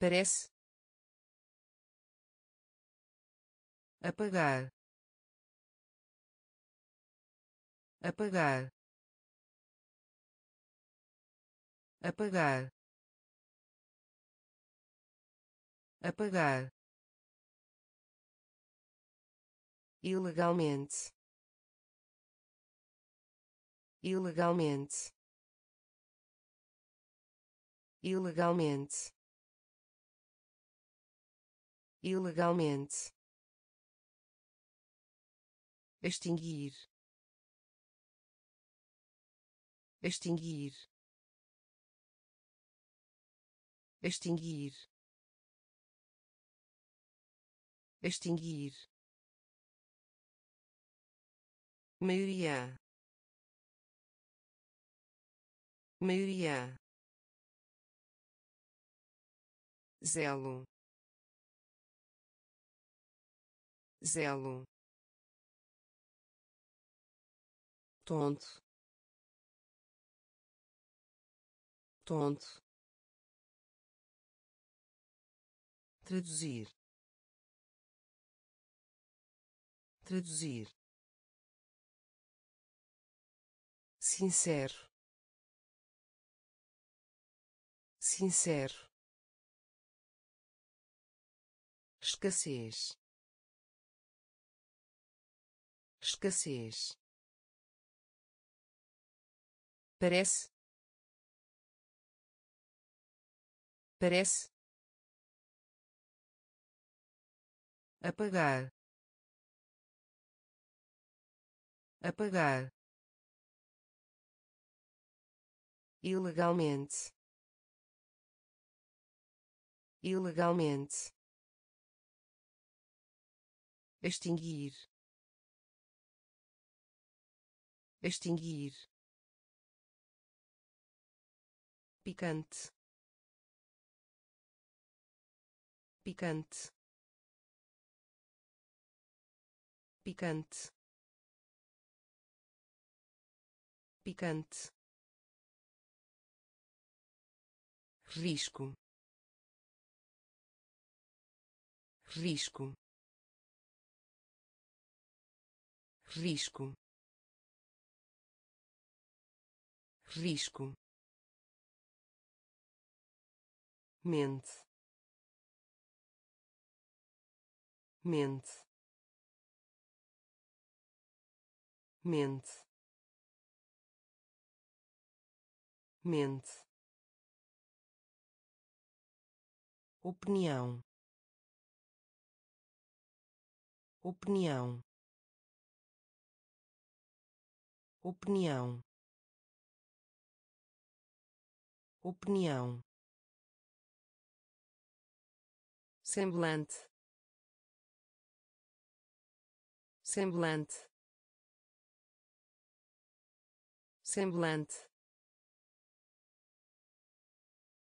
Parece? Apagar. Apagar. Apagar. Apagar ilegalmente. Ilegalmente. Ilegalmente. Ilegalmente. Extinguir. Extinguir. Extinguir. Extinguir maioria. Maioria. Zelo. Zelo. Tonto. Tonto. Traduzir. Traduzir sincero. Sincero. Escassez. Escassez. Parece. Parece. Apagar. Apagar ilegalmente. Ilegalmente. Extinguir. Extinguir. Picante. Picante. Picante. Picante risco. Risco. Risco. Risco. Mente. Mente. Mente. Mente opinião. Opinião. Opinião. Opinião. Semblante. Semblante. Semblante.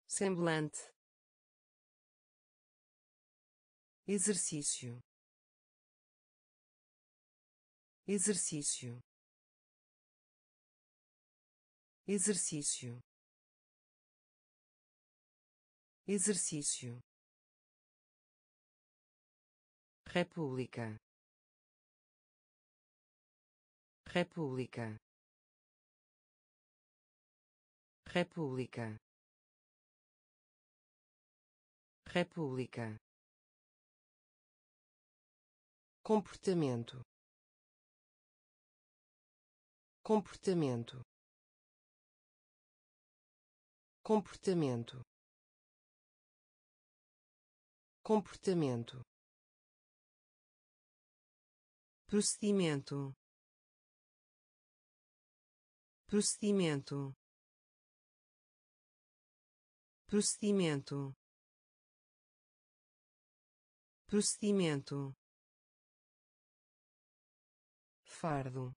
Semblante exercício. Exercício. Exercício. Exercício. República. República. República. República comportamento. Comportamento. Comportamento. Comportamento. Procedimento. Procedimento. Procedimento. Procedimento fardo.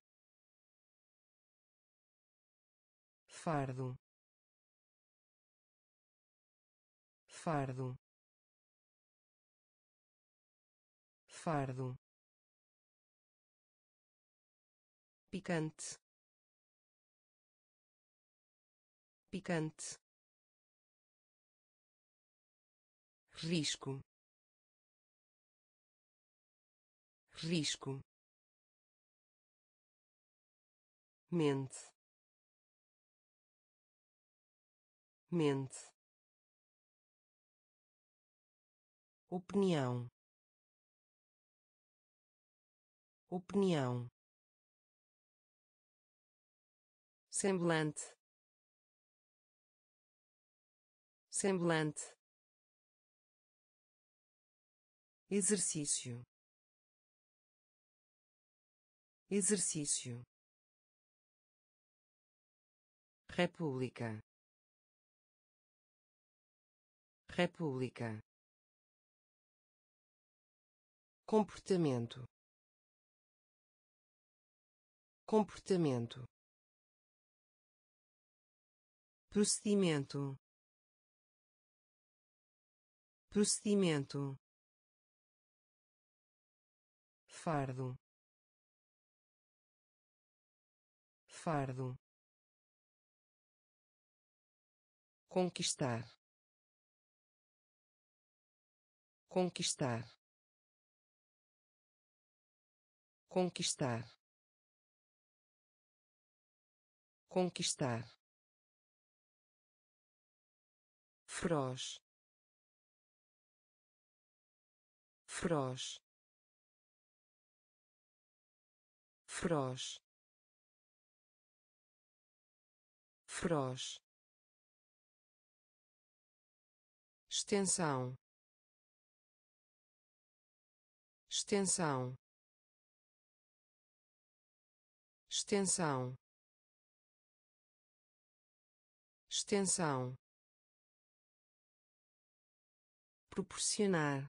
Fardo. Fardo. Fardo. Picante. Picante. Risco. Risco mente. Mente. Opinião. Opinião. Semblante. Semblante. Exercício. Exercício República. República. Comportamento. Comportamento. Procedimento. Procedimento. Fardo. Fardo conquistar. Conquistar. Conquistar. Conquistar. Feroz. Feroz. Feroz. Feroz extensão. Extensão. Extensão. Extensão. Proporcionar.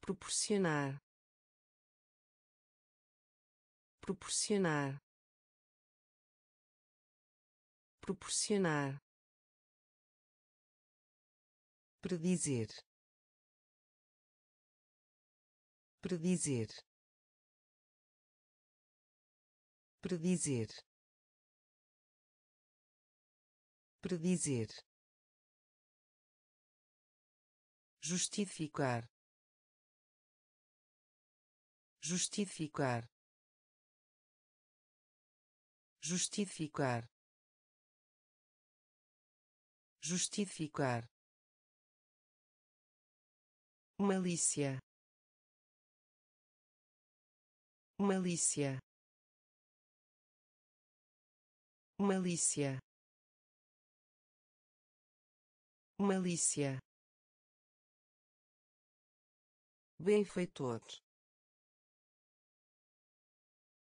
Proporcionar. Proporcionar. Proporcionar predizer. Predizer. Predizer. Predizer. Justificar. Justificar. Justificar. Justificar malícia. Malícia. Malícia. Malícia. Benfeitor.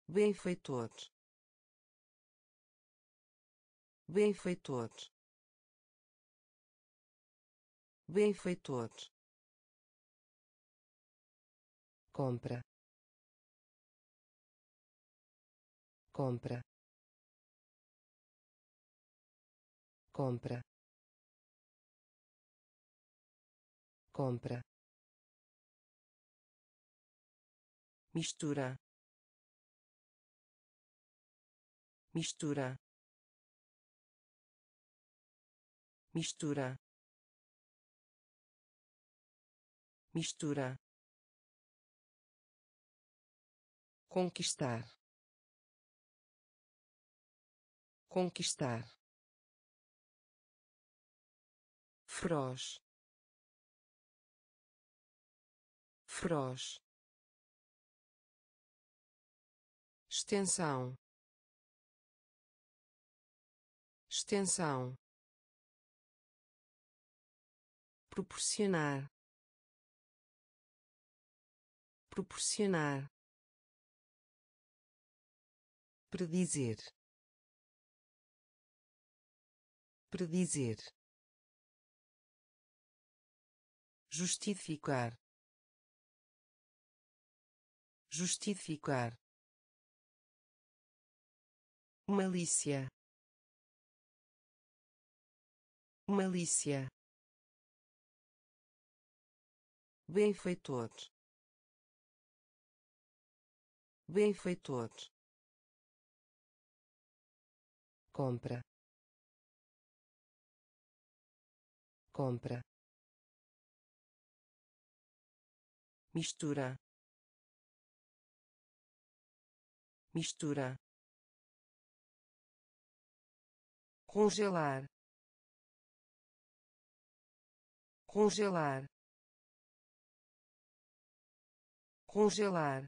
Benfeitor. Benfeitor. Benfeitor compra. Compra. Compra. Compra. Mistura. Mistura. Mistura. Mistura conquistar. Conquistar. Feroz. Feroz. Extensão. Extensão. Proporcionar. Proporcionar predizer. Predizer. Justificar. Justificar. Malícia. Malícia. Benfeitor. Benfeitor compra. Compra. Mistura. Mistura. Congelar. Congelar. Congelar.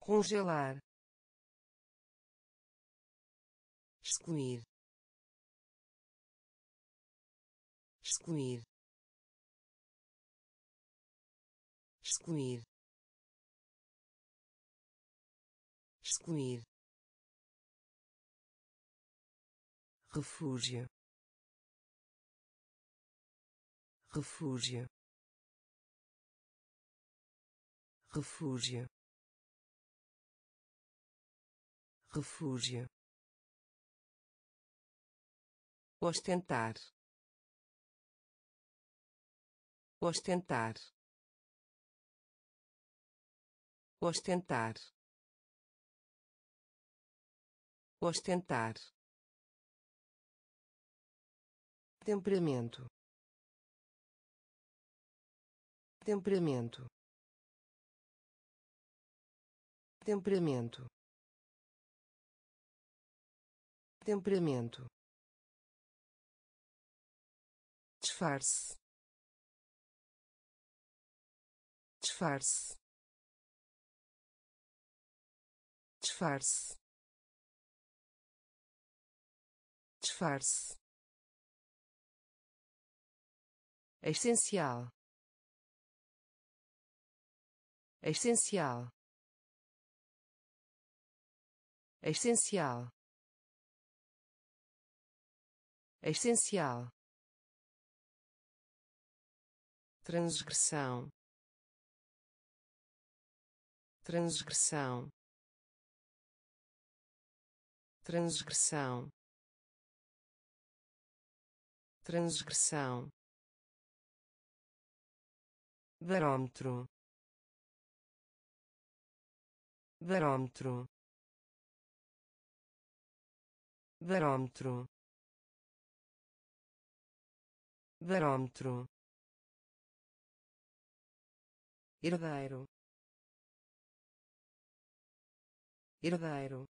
Congelar excluir. Excluir. Excluir. Excluir. Refúgio. Refúgio. Refúgio. Refúgio ostentar. Ostentar. Ostentar. Ostentar. Temperamento. Temperamento. Temperamento. Temperamento disfarce. Disfarce. Disfarce. Disfarce. Essencial. Essencial. Essencial. Essencial transgressão. Transgressão. Transgressão. Transgressão. Barômetro barômetro barômetro barômetro herdeiro herdeiro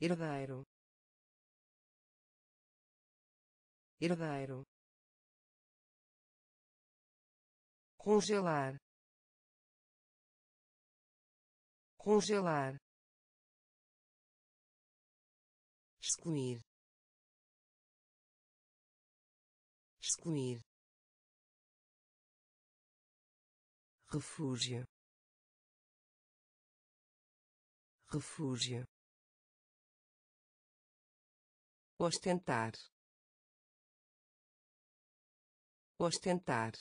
herdeiro herdeiro. Congelar congelar. Excluir excluir refúgio. Refúgio. Ostentar. Ostentar.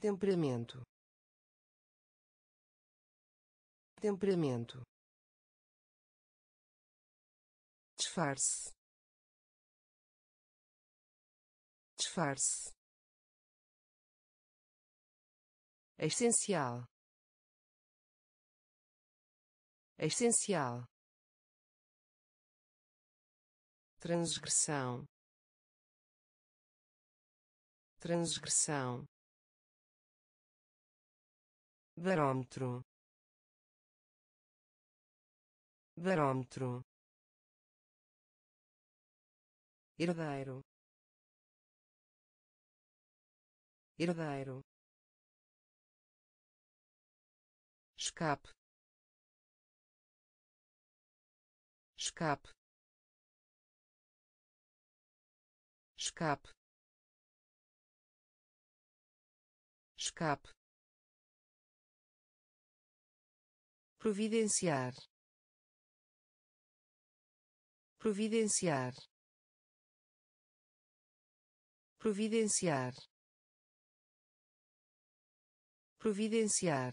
Temperamento. Temperamento. Disfarce. Disfarce essencial. Essencial. Transgressão. Transgressão. Barômetro barômetro herdeiro. Herdeiro escape. Escape. Escape. Escape. Providenciar. Providenciar. Providenciar. Providenciar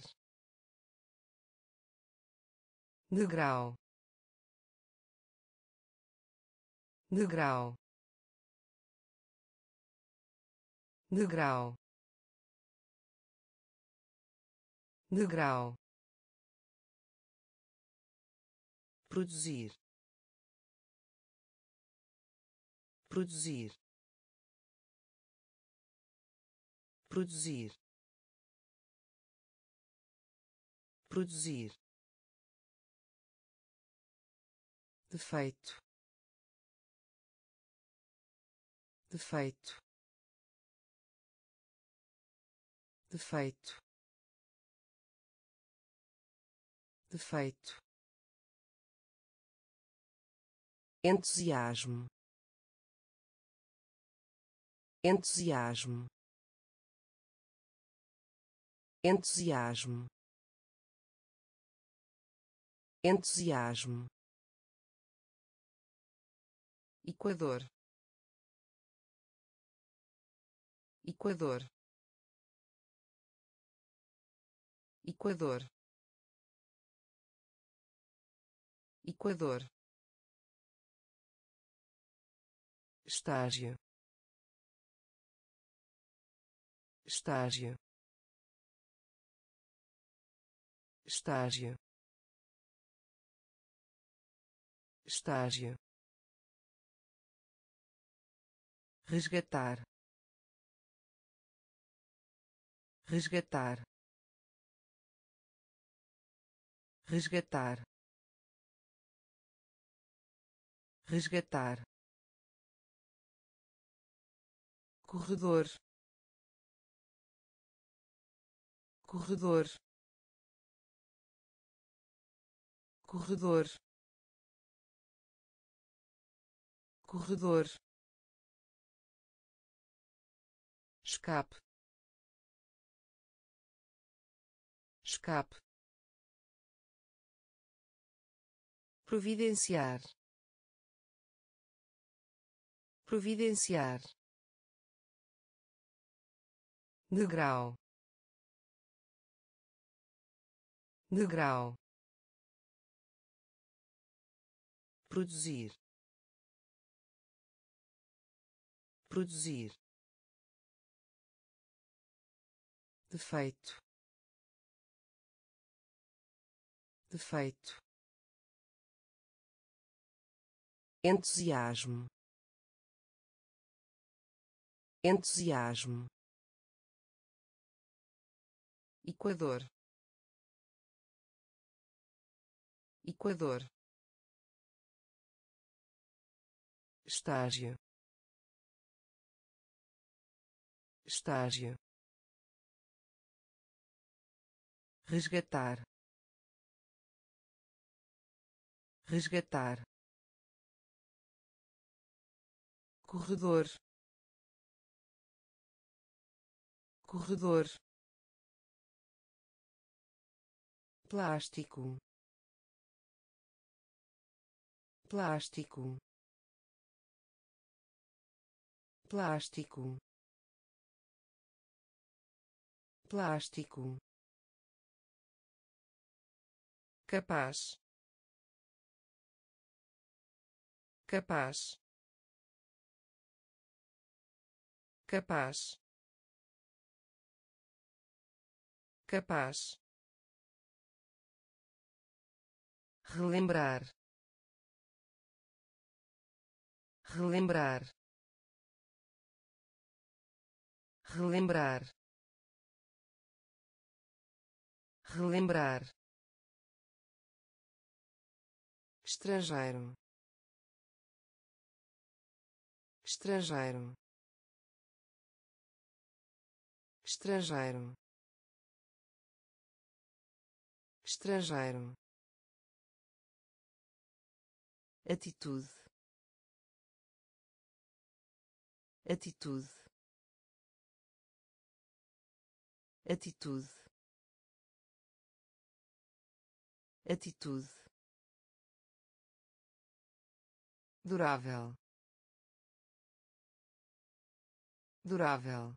degrau. Degrau. Degrau. Degrau. Produzir. Produzir. Produzir. Produzir defeito. Defeito. Defeito. Defeito. Entusiasmo. Entusiasmo. Entusiasmo. Entusiasmo Equador. Equador. Equador. Equador. Estágio. Estágio. Estágio. Estágio resgatar resgatar resgatar resgatar. Corredor corredor corredor. Corredor escape. Escape. Providenciar. Providenciar. Degrau. Degrau. Produzir. Produzir defeito. Defeito. Entusiasmo. Entusiasmo. Equador. Equador. Estágio. Estágio resgatar resgatar corredor corredor plástico plástico plástico plástico capaz. Capaz. Capaz. Capaz. Relembrar. Relembrar. Relembrar. Relembrar estrangeiro. Estrangeiro. Estrangeiro. Estrangeiro. Atitude. Atitude. Atitude. Atitude durável. Durável.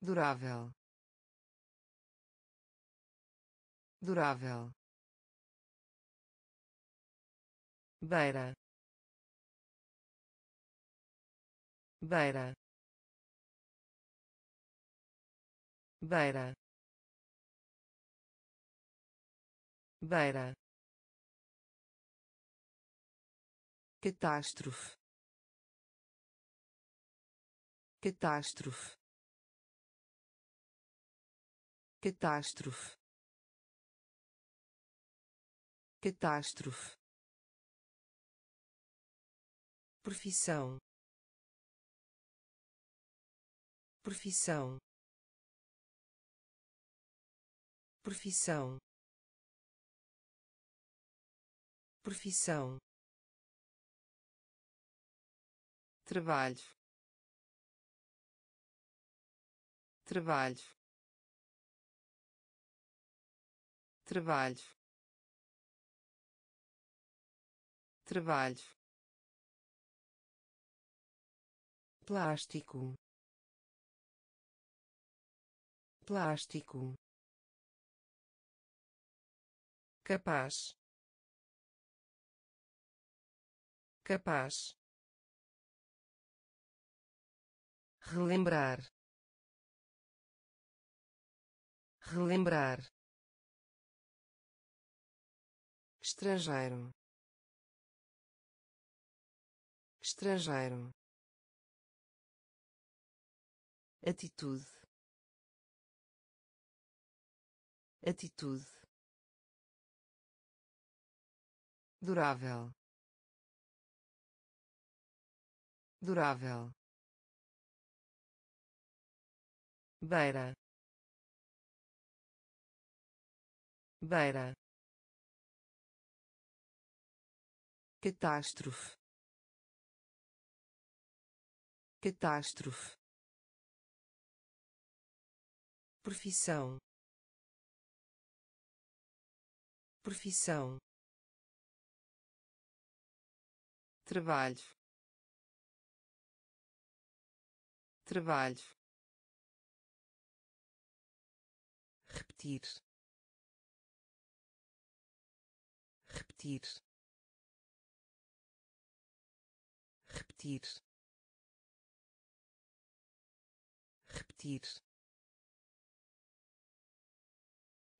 Durável. Durável. Beira. Beira. Beira. Beira catástrofe. Catástrofe. Catástrofe. Catástrofe. Profissão. Profissão. Profissão. Profissão trabalho trabalho trabalho trabalho plástico. Plástico. Capaz. Capaz relembrar relembrar estrangeiro estrangeiro atitude. Atitude. Durável. Durável beira. Beira. Catástrofe. Catástrofe. Profissão. Profissão. Trabalho. Trabalho repetir repetir repetir repetir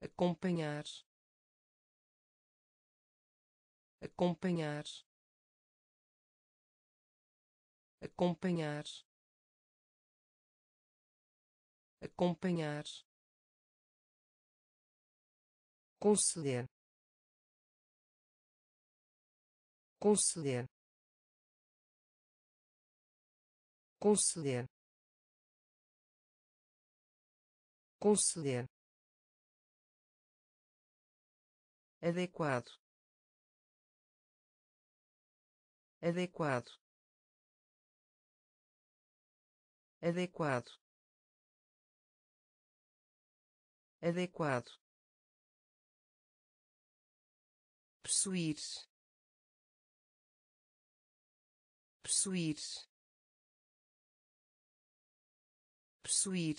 acompanhar. Acompanhar. Acompanhar. Acompanhar conceder conceder conceder conceder. Adequado. Adequado. Adequado. Adequado possuir. Possuir. Possuir.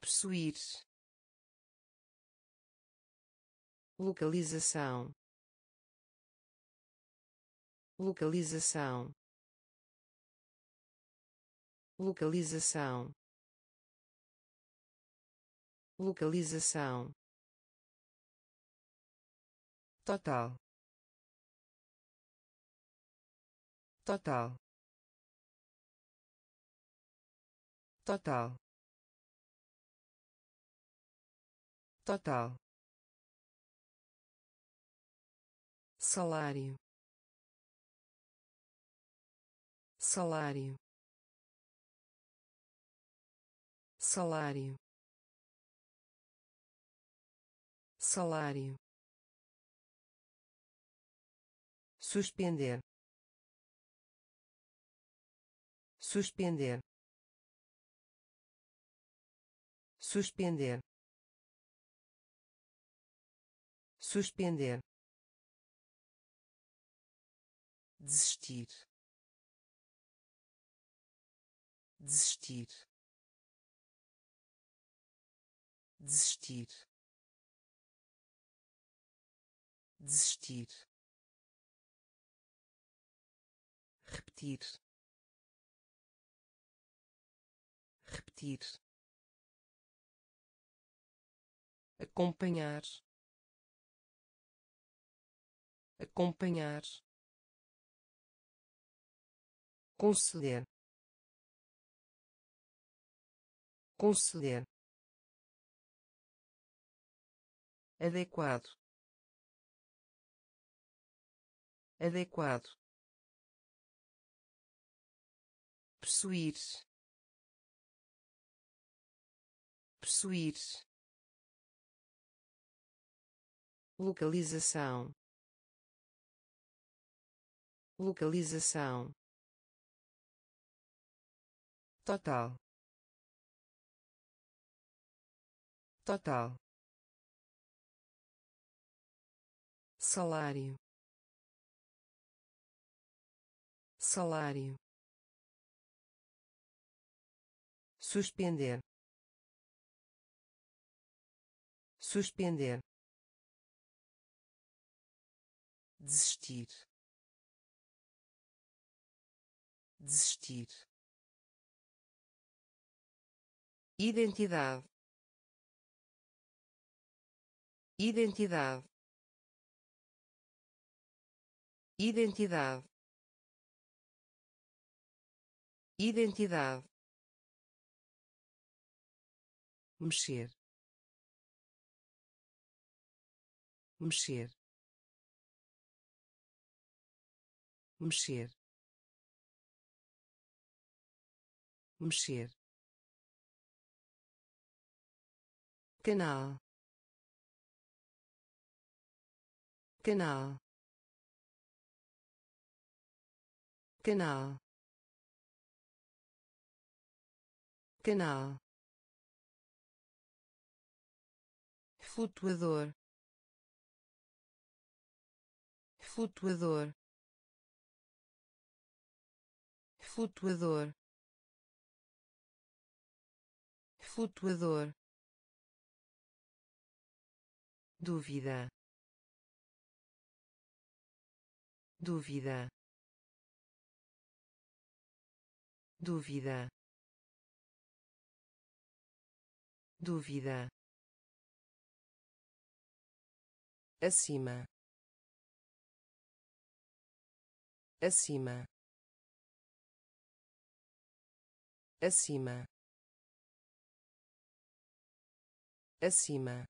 Possuir. Localização. Localização. Localização. Localização total. Total. Total. Total. Salário. Salário. Salário. Salário suspender. Suspender. Suspender. Suspender. Desistir. Desistir. Desistir. Desistir repetir. Repetir. Acompanhar. Acompanhar. Conceder. Conceder. Adequado. Adequado possuir. Possuir. Localização. Localização. Total. Total. Salário. Salário suspender. Suspender. Desistir. Desistir. Identidade. Identidade. Identidade. Identidade mexer. Mexer. Mexer. Mexer. Canal. Canal. Canal. Canal flutuador. Flutuador. Flutuador. Flutuador. Dúvida. Dúvida. Dúvida. Dúvida acima. Acima. Acima. Acima.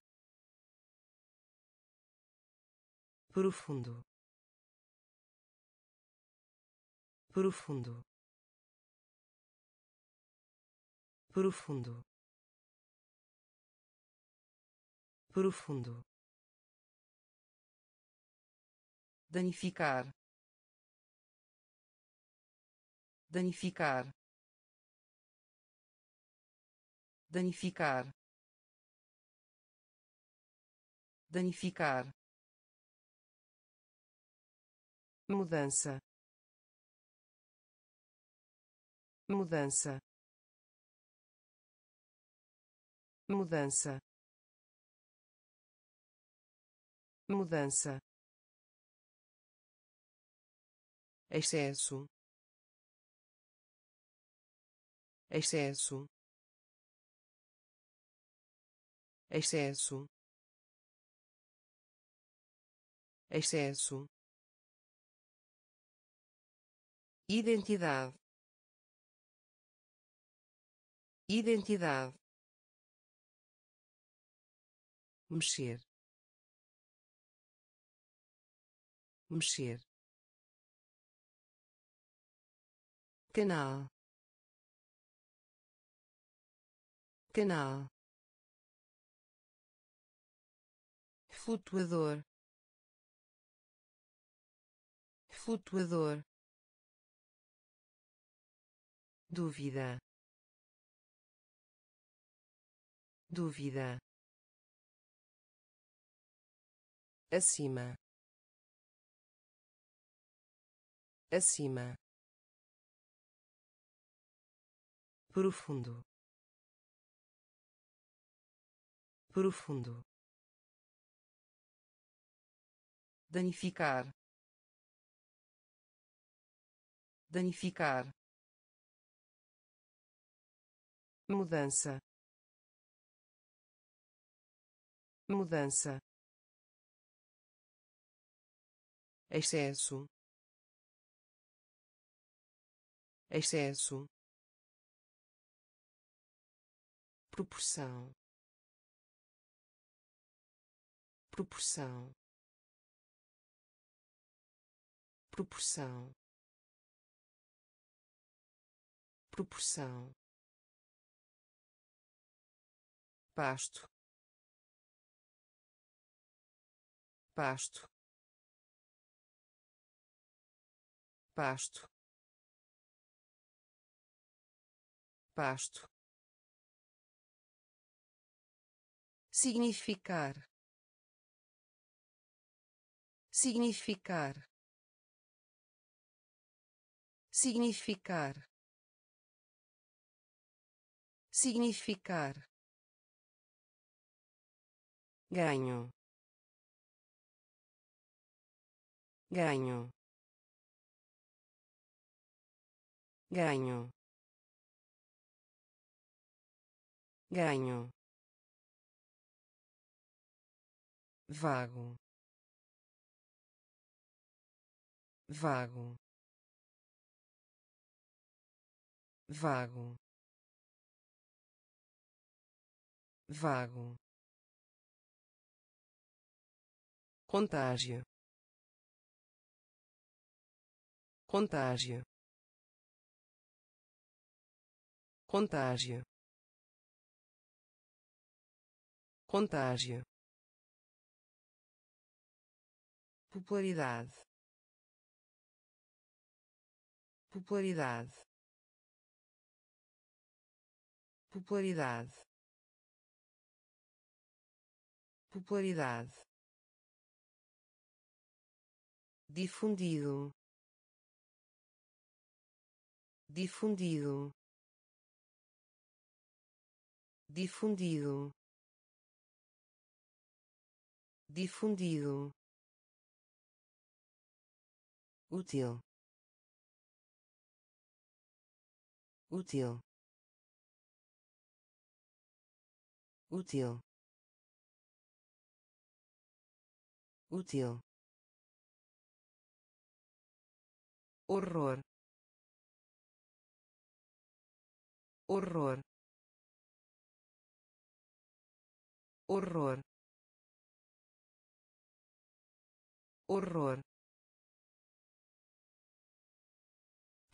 Profundo. Profundo. Profundo. Profundo danificar. Danificar. Danificar. Danificar. Mudança. Mudança. Mudança. Mudança excesso. Excesso. Excesso. Excesso. Identidade. Identidade. Mexer. Mexer canal canal flutuador. Flutuador. Dúvida. Dúvida. Acima. Acima profundo. Profundo. Danificar. Danificar. Mudança. Mudança. Excesso. Excesso proporção. Proporção. Proporção. Proporção. Pasto. Pasto. Pasto. Pasto significar. Significar. Significar. Significar. Ganho. Ganho. Ganho. Ganho vago. Vago. Vago. Vago. Contágio. Contágio. Contágio. Contágio popularidade. Popularidade. Popularidade. Popularidade. Difundido. Difundido. Difundido. Difundido útil. Útil. Útil. Útil. Horror. Horror. Horror. Horror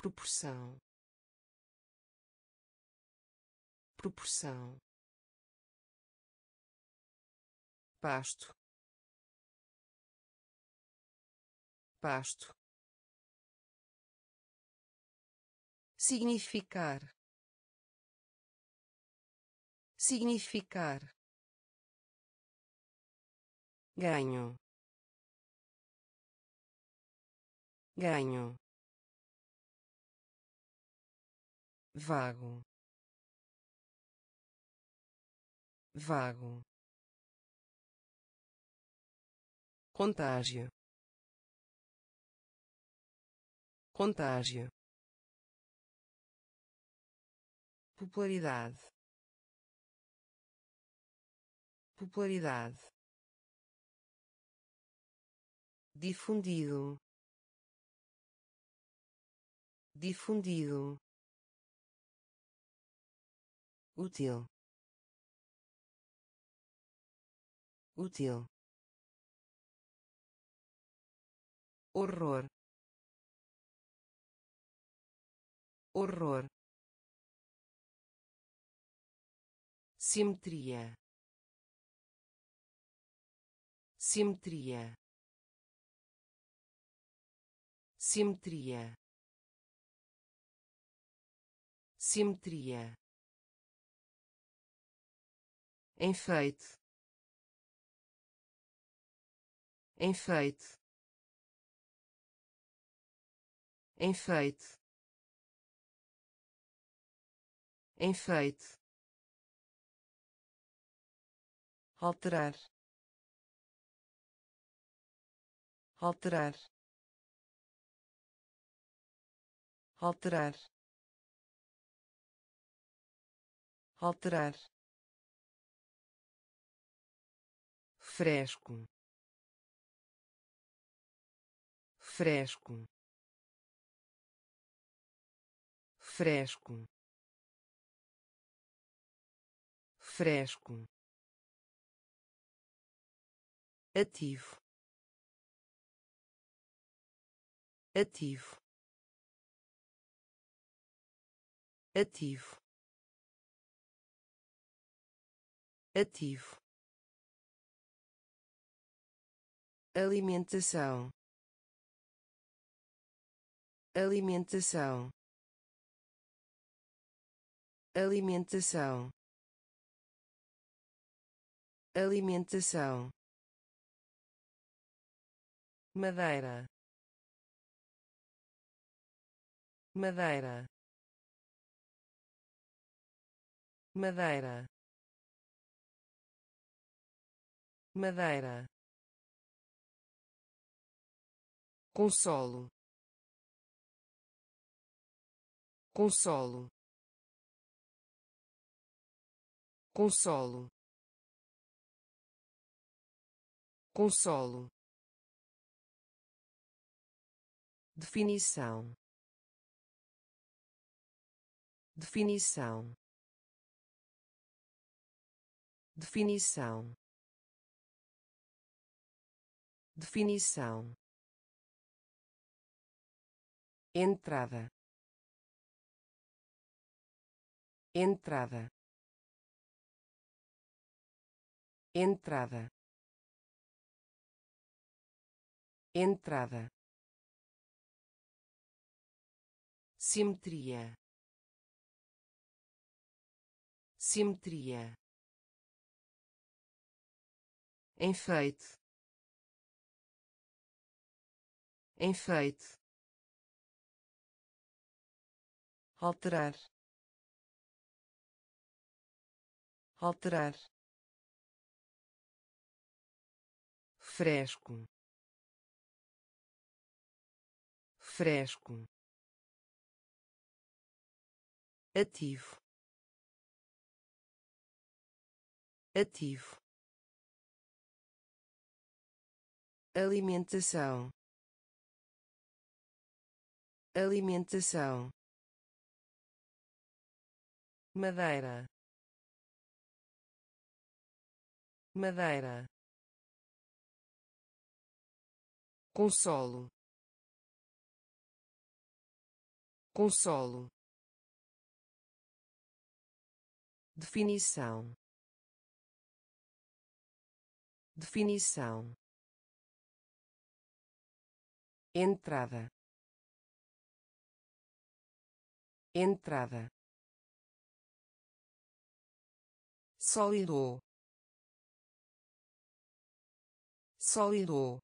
proporção. Proporção. Pasto. Pasto. Significar. Significar. Ganho. Ganho vago. Vago. Contágio. Contágio. Popularidade. Popularidade. Difundido. Difundido útil. Útil. Horror. Horror. Simetria. Simetria. Simetria. Simetria enfeite enfeite enfeite enfeite alterar. Alterar. Alterar. Alterar fresco. Fresco. Fresco. Fresco. Ativo. Ativo. Ativo. Ativo alimentação. Alimentação. Alimentação. Alimentação. Madeira. Madeira. Madeira. Madeira consolo. Consolo. Consolo. Consolo. Definição. Definição. Definição. Definição entrada. Entrada. Entrada. Entrada. Simetria. Simetria. Enfeite. Enfeite alterar. Alterar. Fresco. Fresco. Ativo. Ativo. Alimentação. Alimentação madeira. Madeira. Consolo. Consolo. Definição. Definição. Entrada. Entrada sólido. Sólido.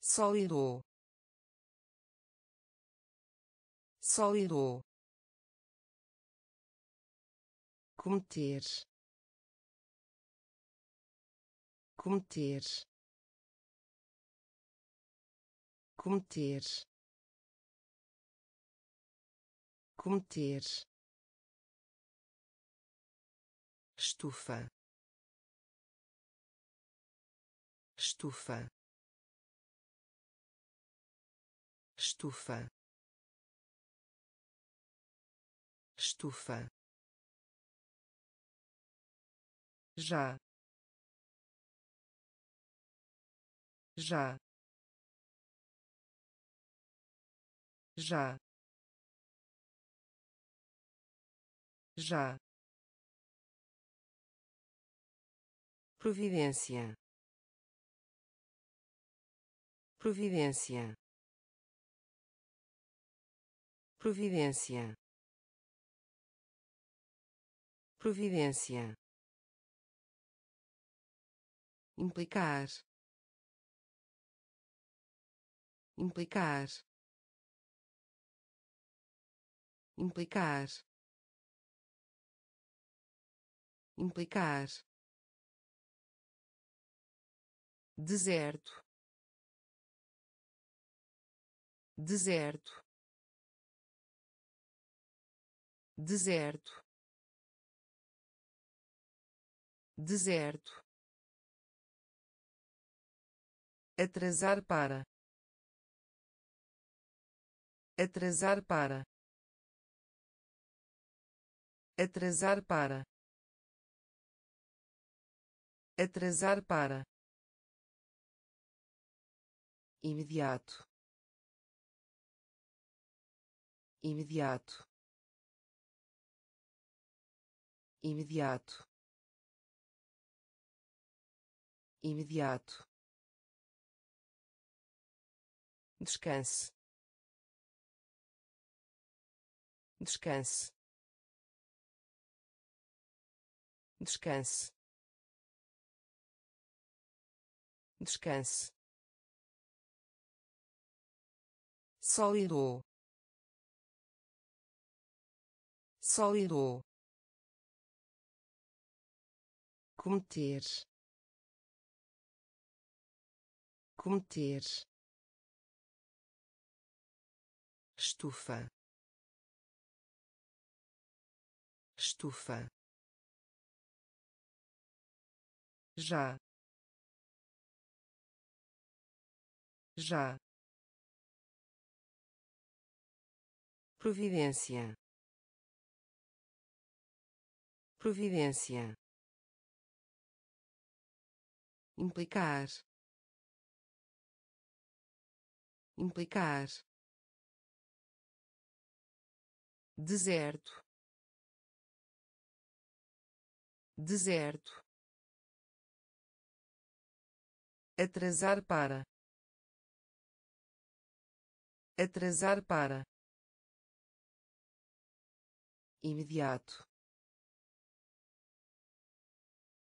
Sólido. Sólido. Cometer. Cometer. Cometer. Cometer estufa. Estufa. Estufa. Estufa. Já. Já. Já. Já providência. Providência. Providência. Providência. Implicar. Implicar. Implicar. Implicar deserto. Deserto. Deserto. Deserto. Atrasar para. Atrasar para. Atrasar para. Atrasar para imediato. Imediato. Imediato. Imediato. Descanse. Descanse. Descanse. Descanse sólido. Sólido. Cometer. Cometer. Estufa. Estufa. Já. Já providência. Providência. Implicar. Implicar. Deserto. Deserto. Atrasar para. Atrasar para imediato.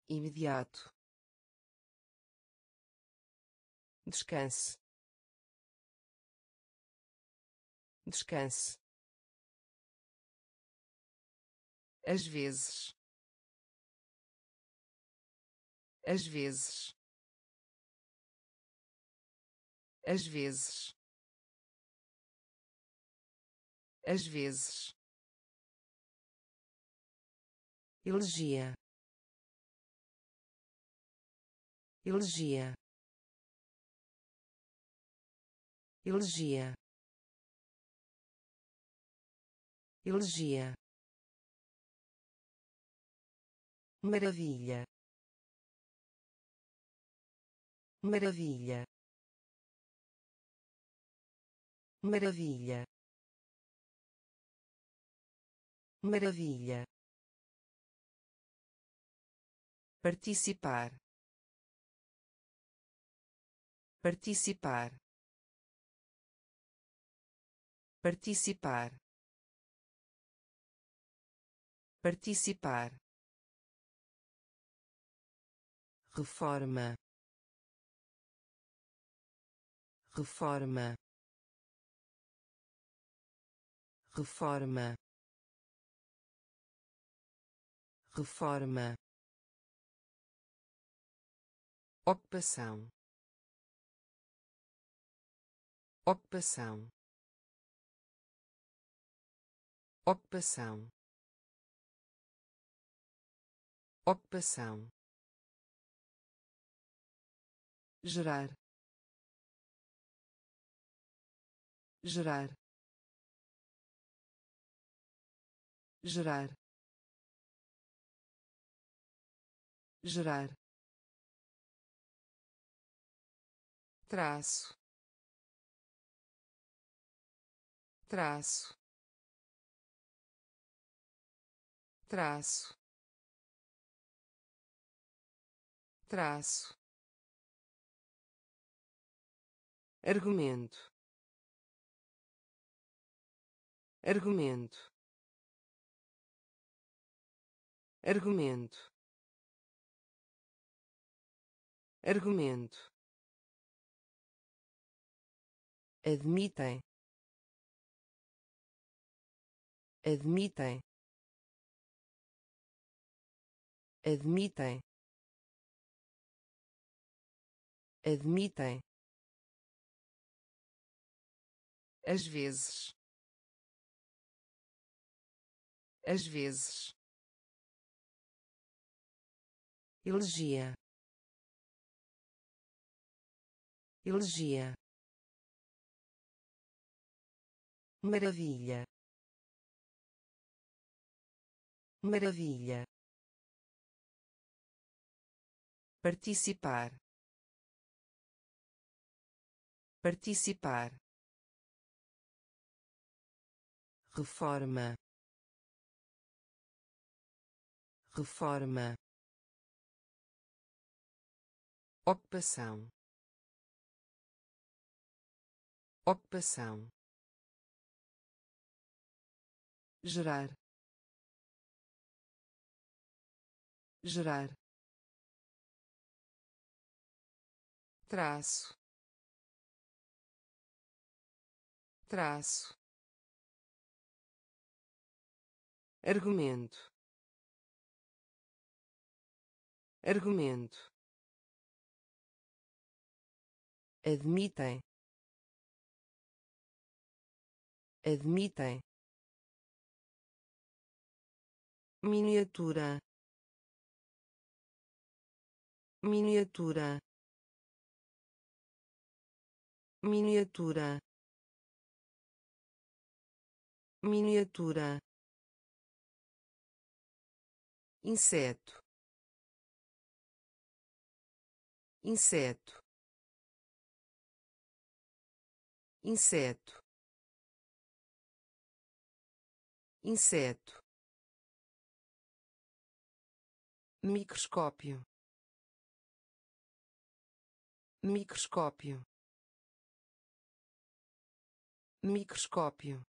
Imediato. Descanse. Descanse. Às vezes. Às vezes. Às vezes. Às vezes elegia elegia elegia elegia maravilha. Maravilha. Maravilha. Maravilha participar. Participar. Participar. Participar. Reforma. Reforma. Reforma. Reforma ocupação. Ocupação. Ocupação. Ocupação. Gerar. Gerar. Gerar. Gerar traço. Traço. Traço. Traço. Argumento. Argumento. Argumento. Argumento admitem. Admitem. Admitem. Admitem. Às vezes. Às vezes. Elegia elegia maravilha. Maravilha. Participar. Participar. Reforma. Reforma. Ocupação. Ocupação gerar gerar traço traço argumento argumento admitem admitem miniatura. Miniatura. Miniatura. Miniatura. Inseto. Inseto. Inseto. Inseto microscópio. Microscópio. Microscópio.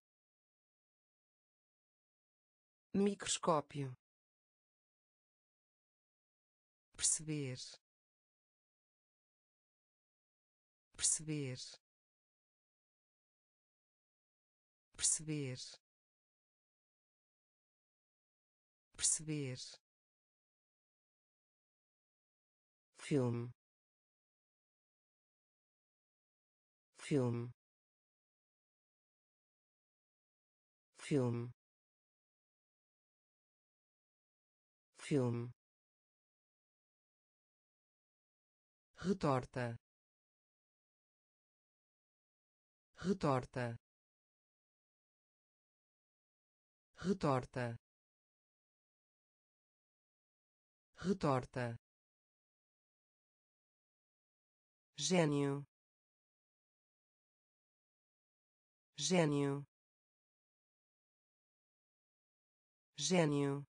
Microscópio. Perceber. Perceber. Perceber. Perceber filme. Filme. Filme. Filme. Retorta. Retorta. Retorta. Retorta gênio. Gênio. Gênio.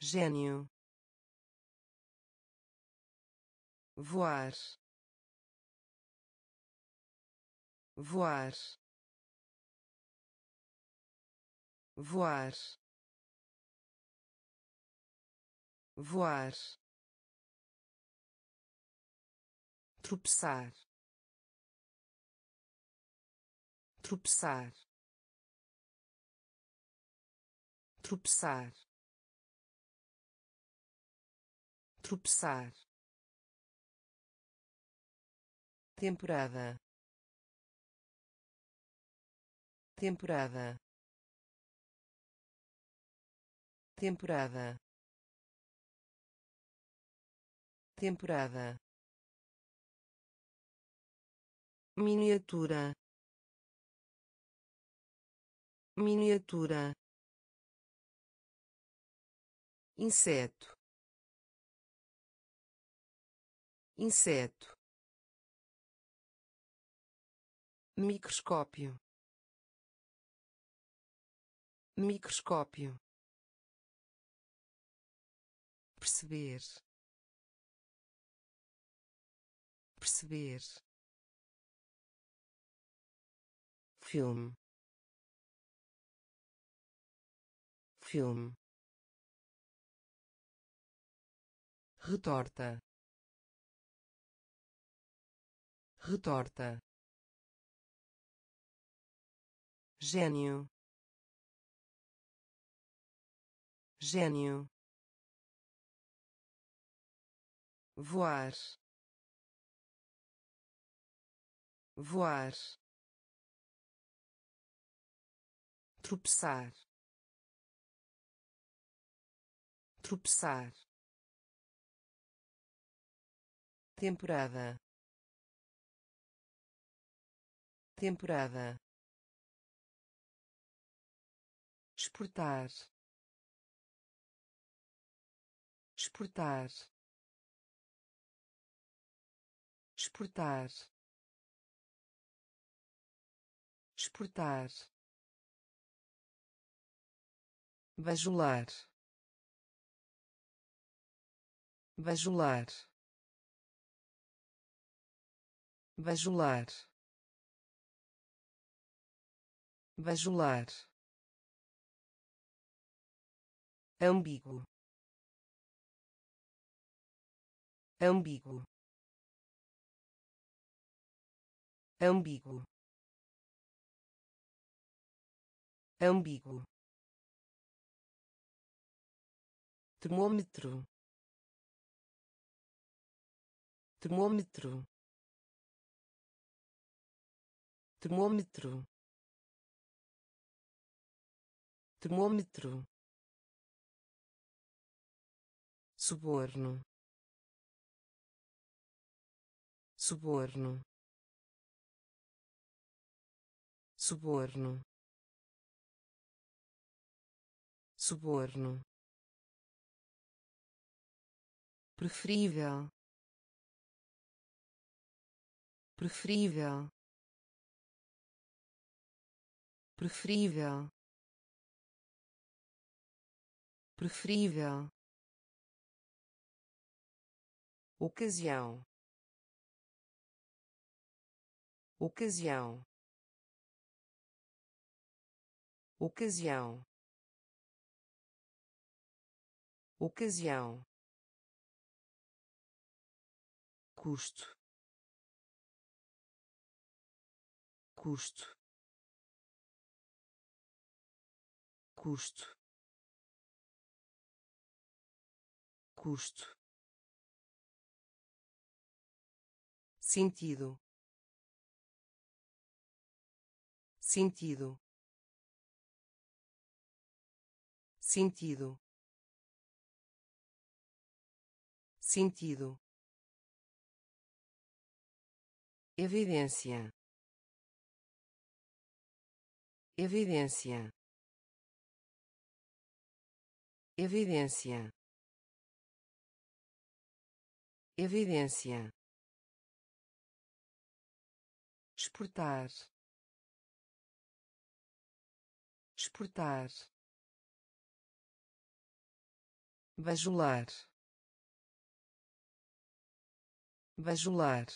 Gênio. Voar. Voar. Voar. Voar tropeçar. Tropeçar. Tropeçar. Tropeçar. Temporada. Temporada. Temporada. Temporada miniatura. Miniatura. Inseto. Inseto. Microscópio. Microscópio. Perceber. Perceber filme. Filme. Retorta. Retorta. Gênio. Gênio. Voar. Voar tropeçar. Tropeçar. Temporada. Temporada. Exportar. Exportar. Exportar. Exportar bajular bajular bajular bajular ambíguo. Ambíguo. Ambíguo. Ambíguo termômetro. Termômetro. Termômetro. Termômetro. Suborno. Suborno. Suborno. Suborno preferível. Preferível. Preferível. Preferível. Ocasião. Ocasião. Ocasião. Ocasião custo. Custo. Custo. Custo. Sentido. Sentido. Sentido. Sentido evidência. Evidência. Evidência. Evidência. Exportar. Exportar. Bajular. Bajular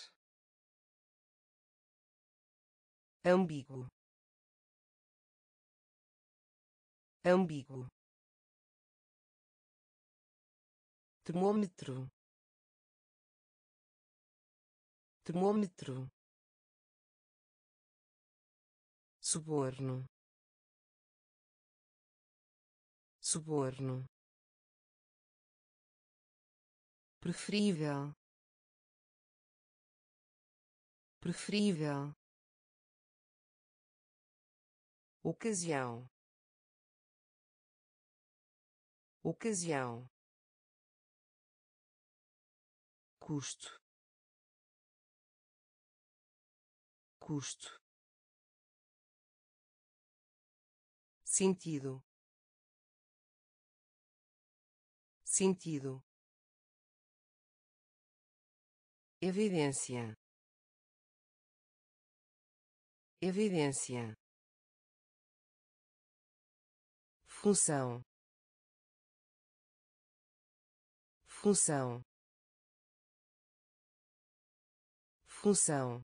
ambíguo. Ambíguo. Termômetro. Termômetro. Suborno. Suborno. Preferível. Preferível ocasião. Ocasião. Custo. Custo. Sentido. Sentido. Evidência. Evidência função. Função. Função.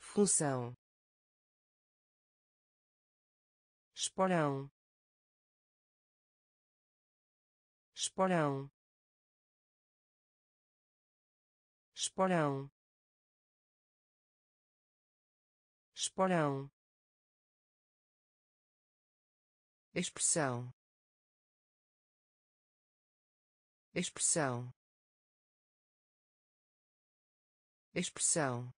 Função. Esporão. Esporão. Esporão. Esporão expressão. Expressão. Expressão.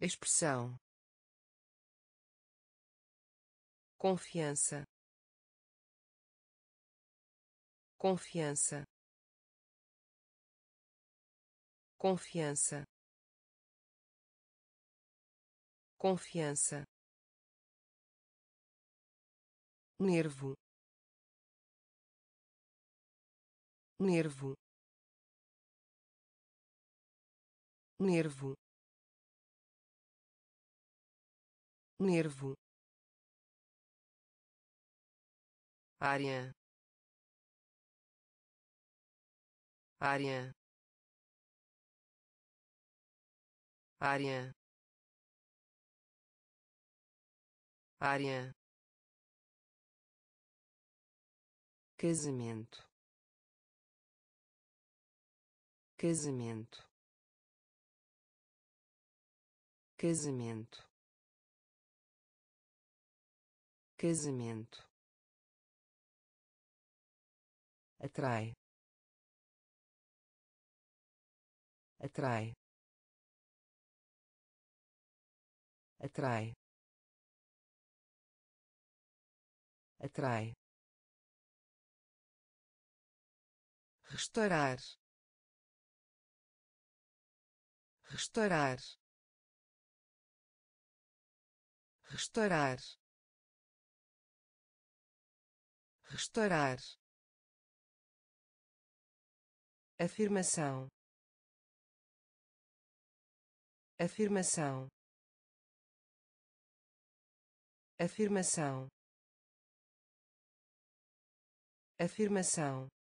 Expressão. Confiança. Confiança. Confiança. Confiança nervo. Nervo. Nervo. Nervo. Área. Área. Área. Área casamento. Casamento. Casamento. Casamento. Atrai. Atrai. Atrai. Atrai restaurar. Restaurar. Restaurar. Restaurar. Afirmação. Afirmação. Afirmação. Afirmação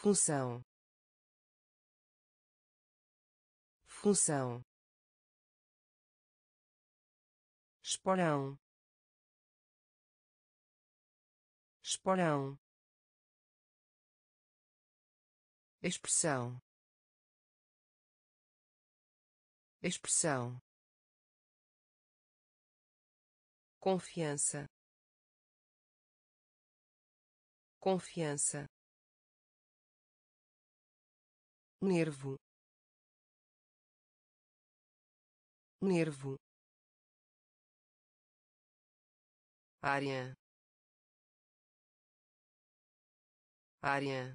função. Função. Esporão. Esporão. Expressão. Expressão. Confiança. Confiança nervo. Nervo. Área. Área.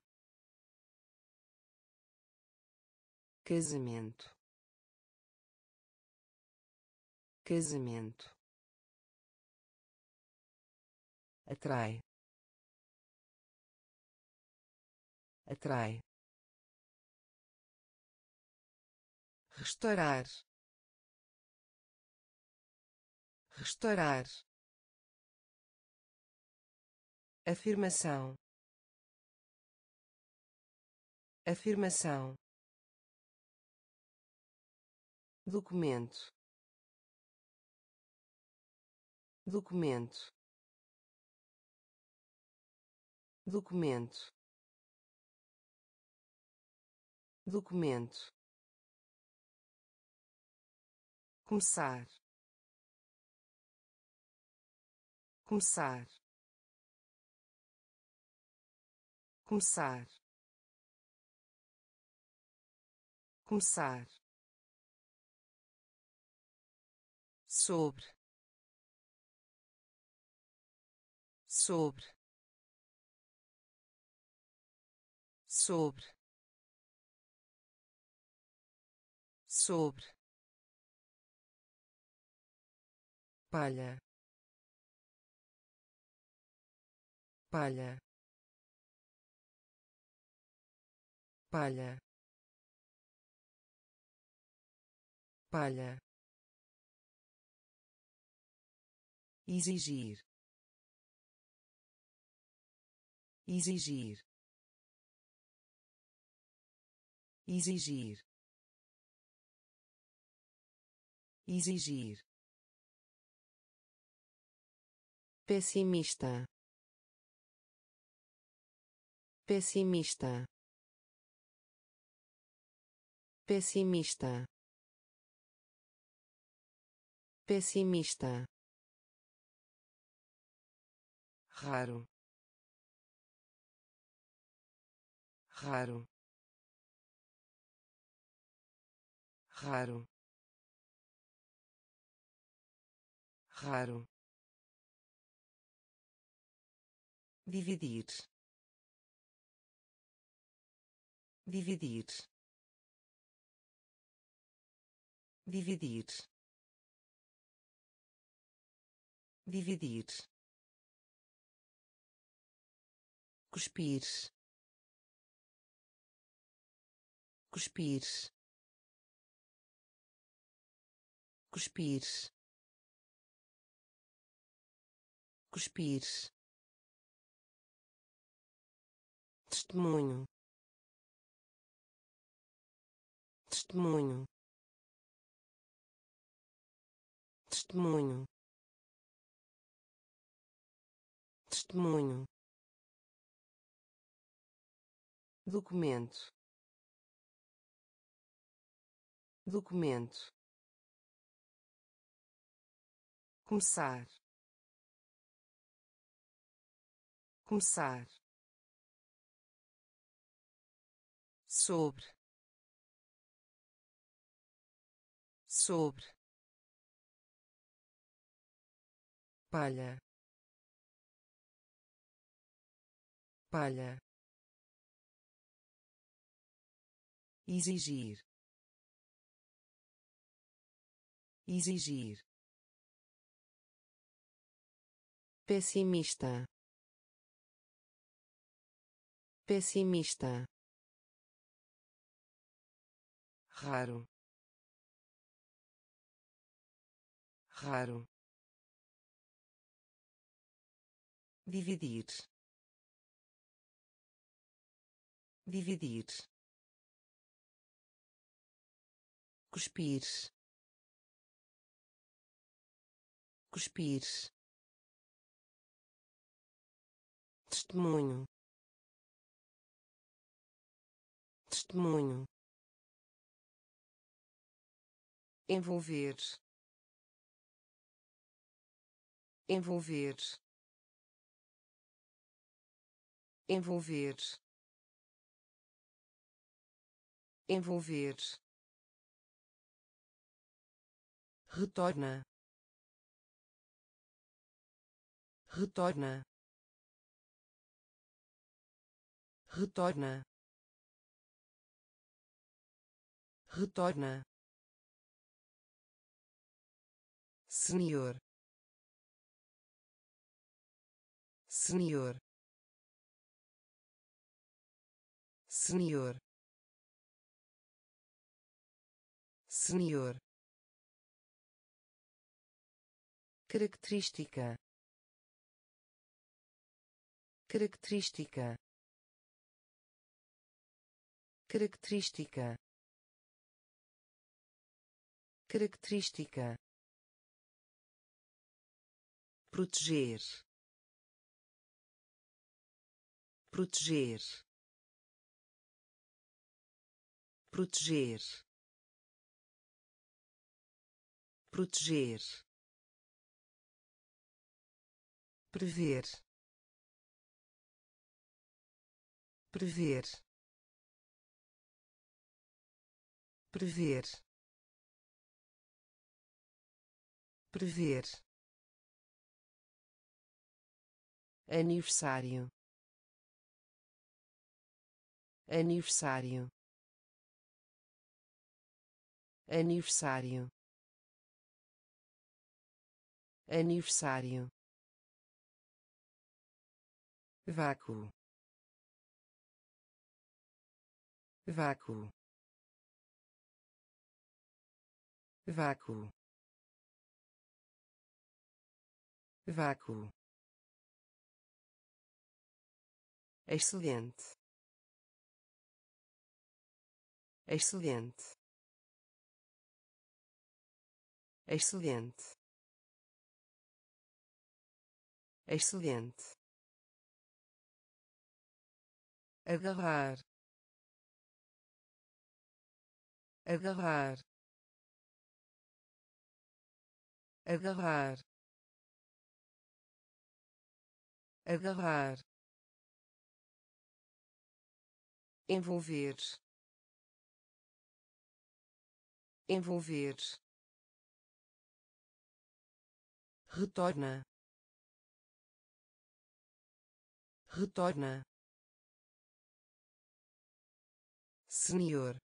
Casamento. Casamento. Atrai. Atrai restaurar. Restaurar. Afirmação. Afirmação. Documento. Documento. Documento. Documento começar. Começar. Começar. Começar. Sobre. Sobre. Sobre. Sobre palha. Palha. Palha. Palha. Exigir. Exigir. Exigir. Exigir pessimista. Pessimista. Pessimista. Pessimista. Raro. Raro. Raro. Raro dividir. Dividir. Dividir. Dividir. Cuspir. Cuspir. Cuspir. Cuspir testemunho. Testemunho. Testemunho. Testemunho. Documento. Documento. Começar. Começar sobre. Sobre. Palha. Palha. Exigir. Exigir. Pessimista. Pessimista raro. Raro. Dividir. Dividir. Cuspir. Cuspir. Testemunho. Testemunho envolver. Envolver. Envolver. Envolver. Retorna. Retorna. Retorna. Retorna senhor senhor senhor senhor característica. Característica. Característica. Característica proteger. Proteger. Proteger. Proteger. Prever. Prever. Prever. Prever aniversário. Aniversário. Aniversário. Aniversário. Vácuo. Vácuo. Vácuo. Vácuo excelente. Excelente. Excelente. Excelente. Agarrar. Agarrar. Agarrar. Agarrar envolver. Envolver. Retorna. Retorna. Senhor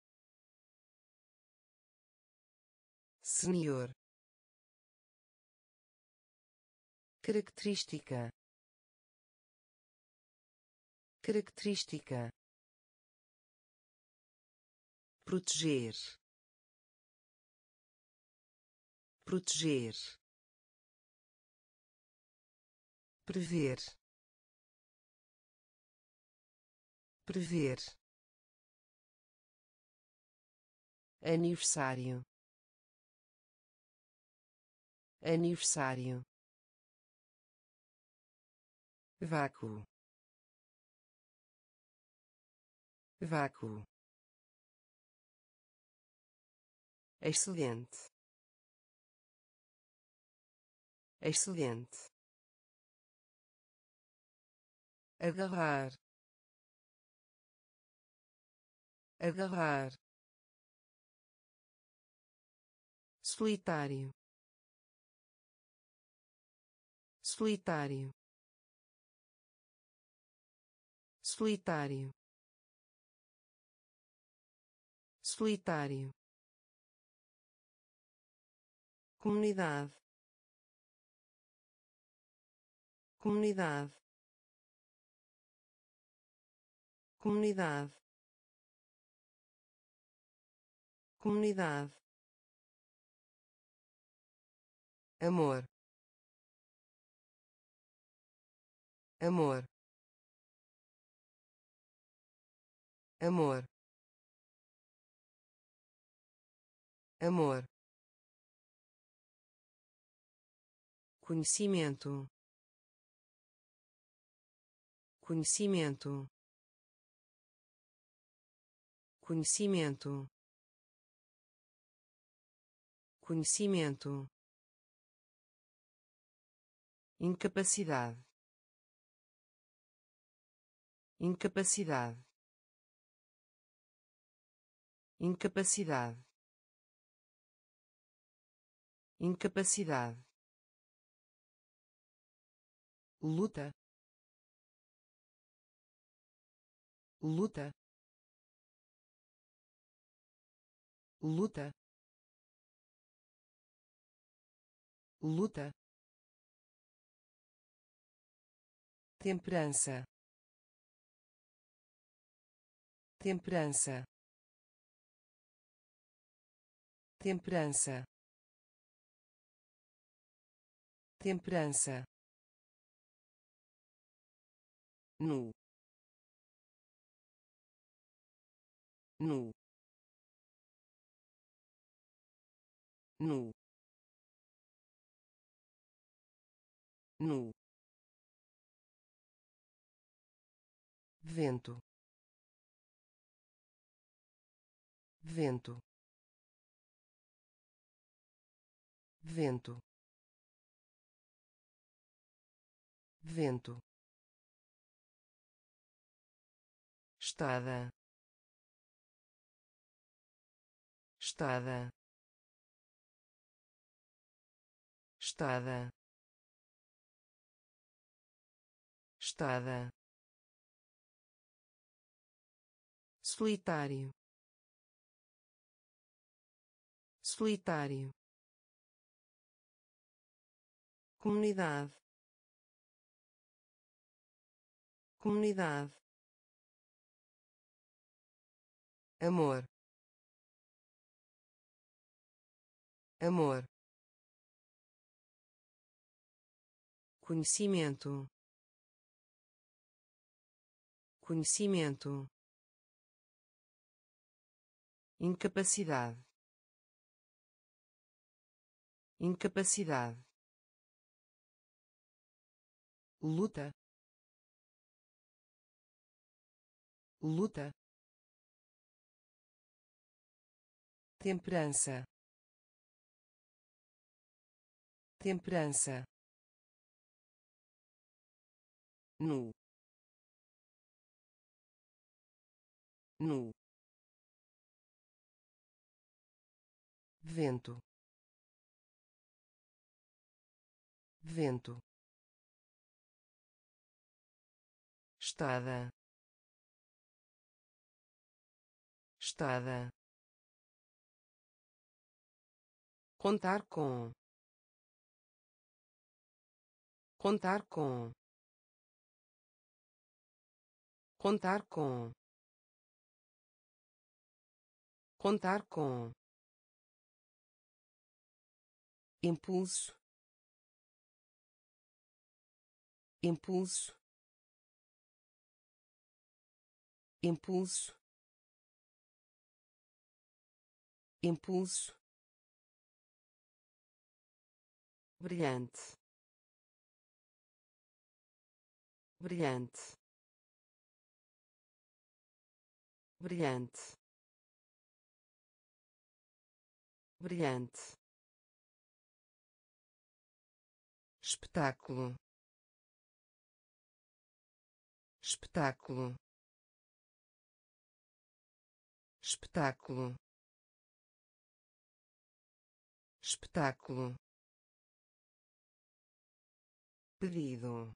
senhor característica. Característica proteger. Proteger. Prever. Prever. Aniversário. Aniversário. Vácuo. Vácuo excelente. Excelente. Agarrar. Agarrar. Solitário. Solitário. Solitário. Solitário comunidade. Comunidade. Comunidade. Comunidade. Amor. Amor. Amor. Amor conhecimento. Conhecimento. Conhecimento. Conhecimento. Incapacidade. Incapacidade. Incapacidade. Incapacidade luta luta luta luta temperança temperança temperança temperança nu. Nu. Nu. Nu. Vento. Vento. Vento. Vento estada. Estada. Estada. Estada. Solitário. Solitário. Comunidade. Comunidade amor. Amor. Conhecimento. Conhecimento. Incapacidade. Incapacidade. Luta. Luta temperança. Temperança. Nu. Nu. Vento. Vento. Estada. Estada contar com. Contar com. Contar com. Contar com. Impulso. Impulso. Impulso. Impulso brilhante. Brilhante. Brilhante. Brilhante. Espetáculo. Espetáculo. Espetáculo. Espetáculo pedido.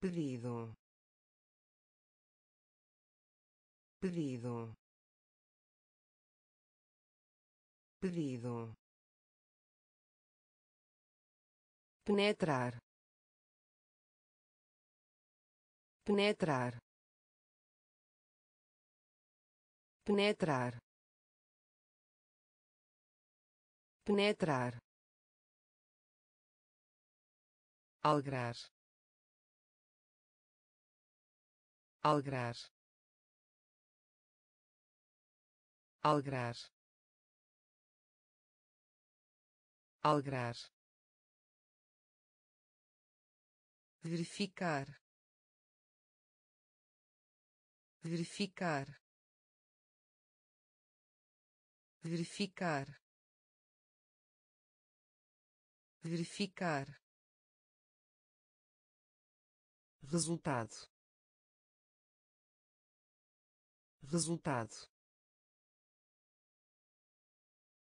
Pedido. Pedido. Pedido. Penetrar. Penetrar. Penetrar. Penetrar algrar. Algrar. Algrar. Algrar. Verificar. Verificar. Verificar. Verificar resultado. Resultado.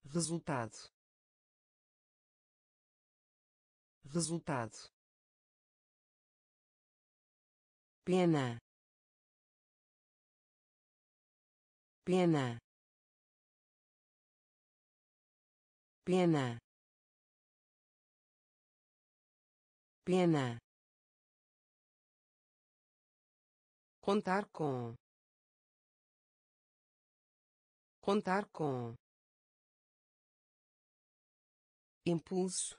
Resultado. Resultado. Pena. Pena. Pena. Pena contar com. Contar com. Impulso.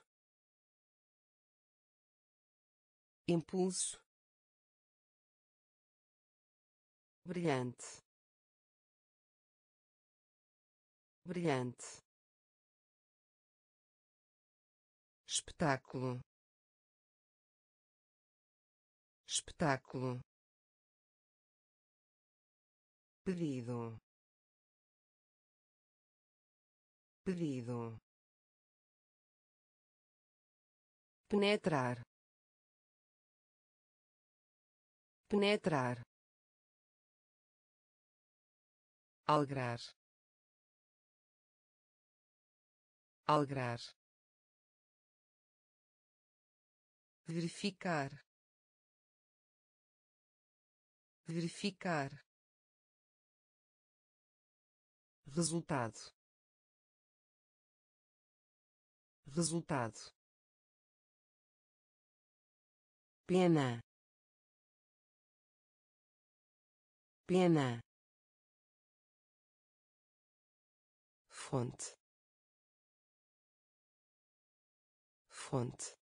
Impulso. Brilhante. Brilhante. Espetáculo. Espetáculo pedido. Pedido. Penetrar. Penetrar. Algrar algrar verificar. Verificar resultado. Resultado. Pena. Pena. Fonte. Fonte.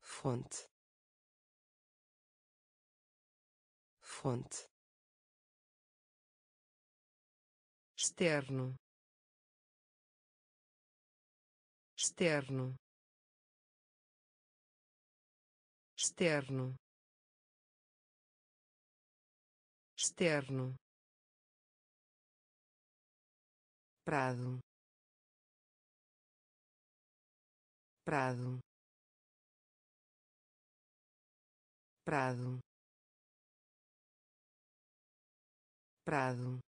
Fonte. Fonte externo. Externo. Externo. Externo. Prado. Prado. Prado. Prado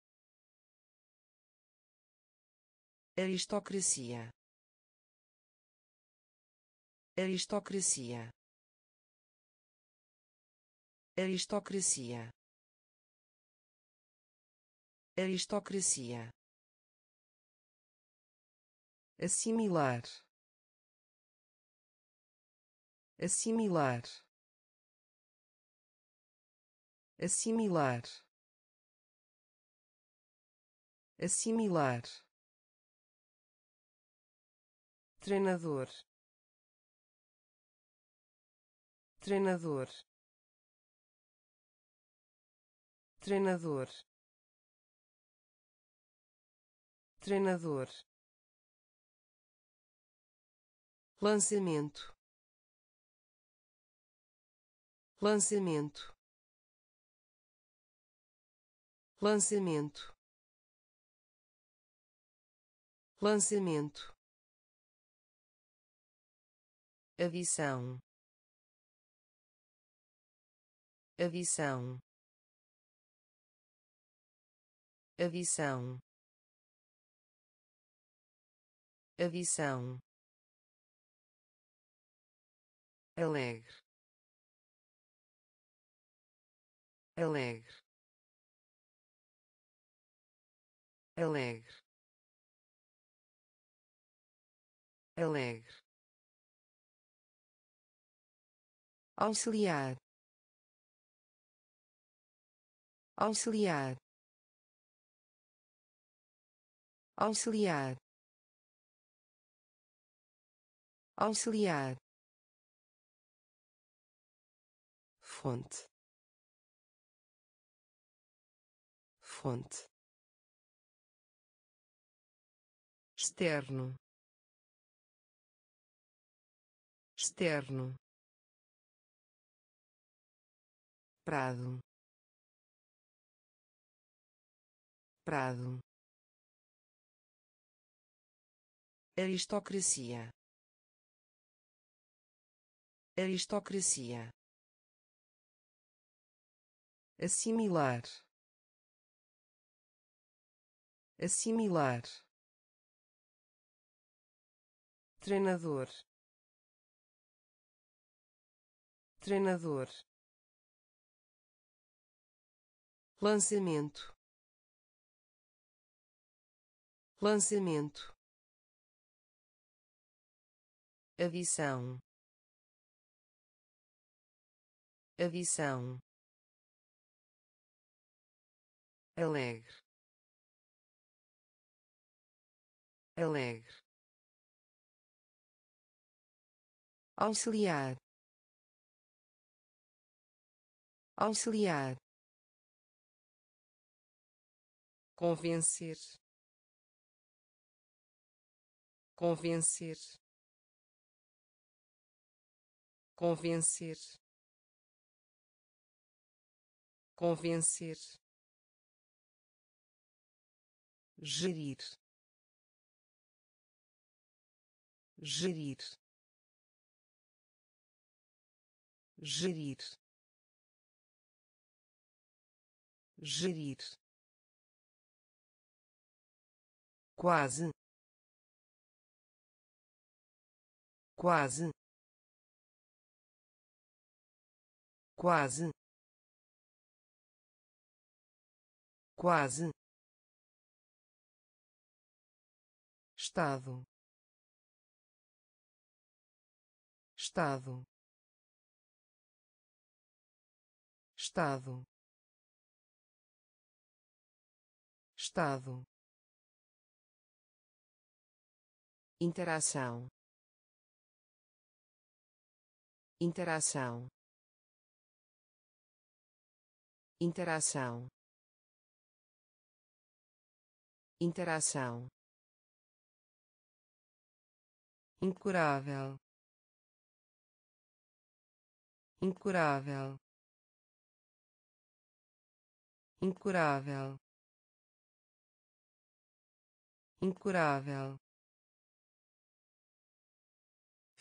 aristocracia. Aristocracia. Aristocracia. Aristocracia. Assimilar. Assimilar. Assimilar. Assimilar treinador. Treinador. Treinador. Treinador. Lançamento. Lançamento. Lançamento. Lançamento adição. Adição. Adição. Adição. Alegre. Alegre. Alegre. Alegre auxiliar. Auxiliar. Auxiliar. Auxiliar. Fonte. Fonte. Externo. Externo prado. Prado. Aristocracia. Aristocracia. Assimilar. Assimilar. Treinador. Treinador lançamento. Lançamento. Adição. Adição. Alegre. Alegre. Auxiliar. Auxiliar convencer. Convencer. Convencer. Convencer. Gerir. Gerir. Gerir. Gerir quase. Quase. Quase. Quase. Estado. Estado. Estado. Estado interação. Interação. Interação. Interação. Incurável. Incurável. Incurável. Incurável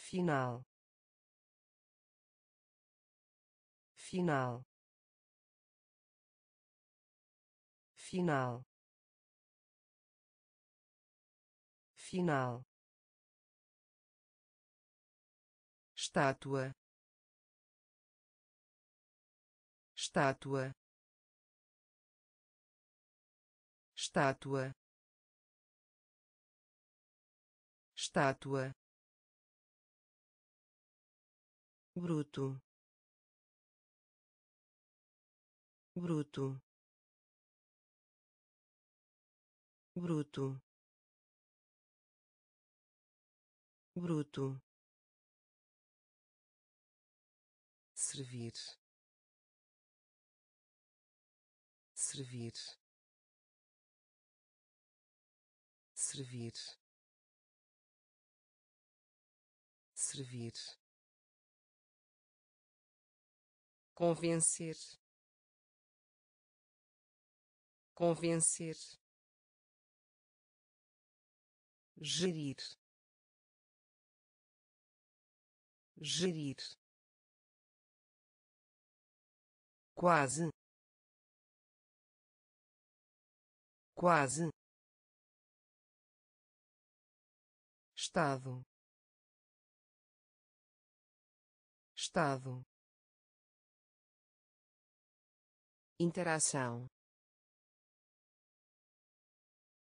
final. Final. Final. Final. Estátua. Estátua. Estátua. Estátua bruto. Bruto. Bruto. Bruto. Servir. Servir. Servir. Servir convencer. Convencer. Gerir. Gerir. Quase. Quase. Estado. Estado interação.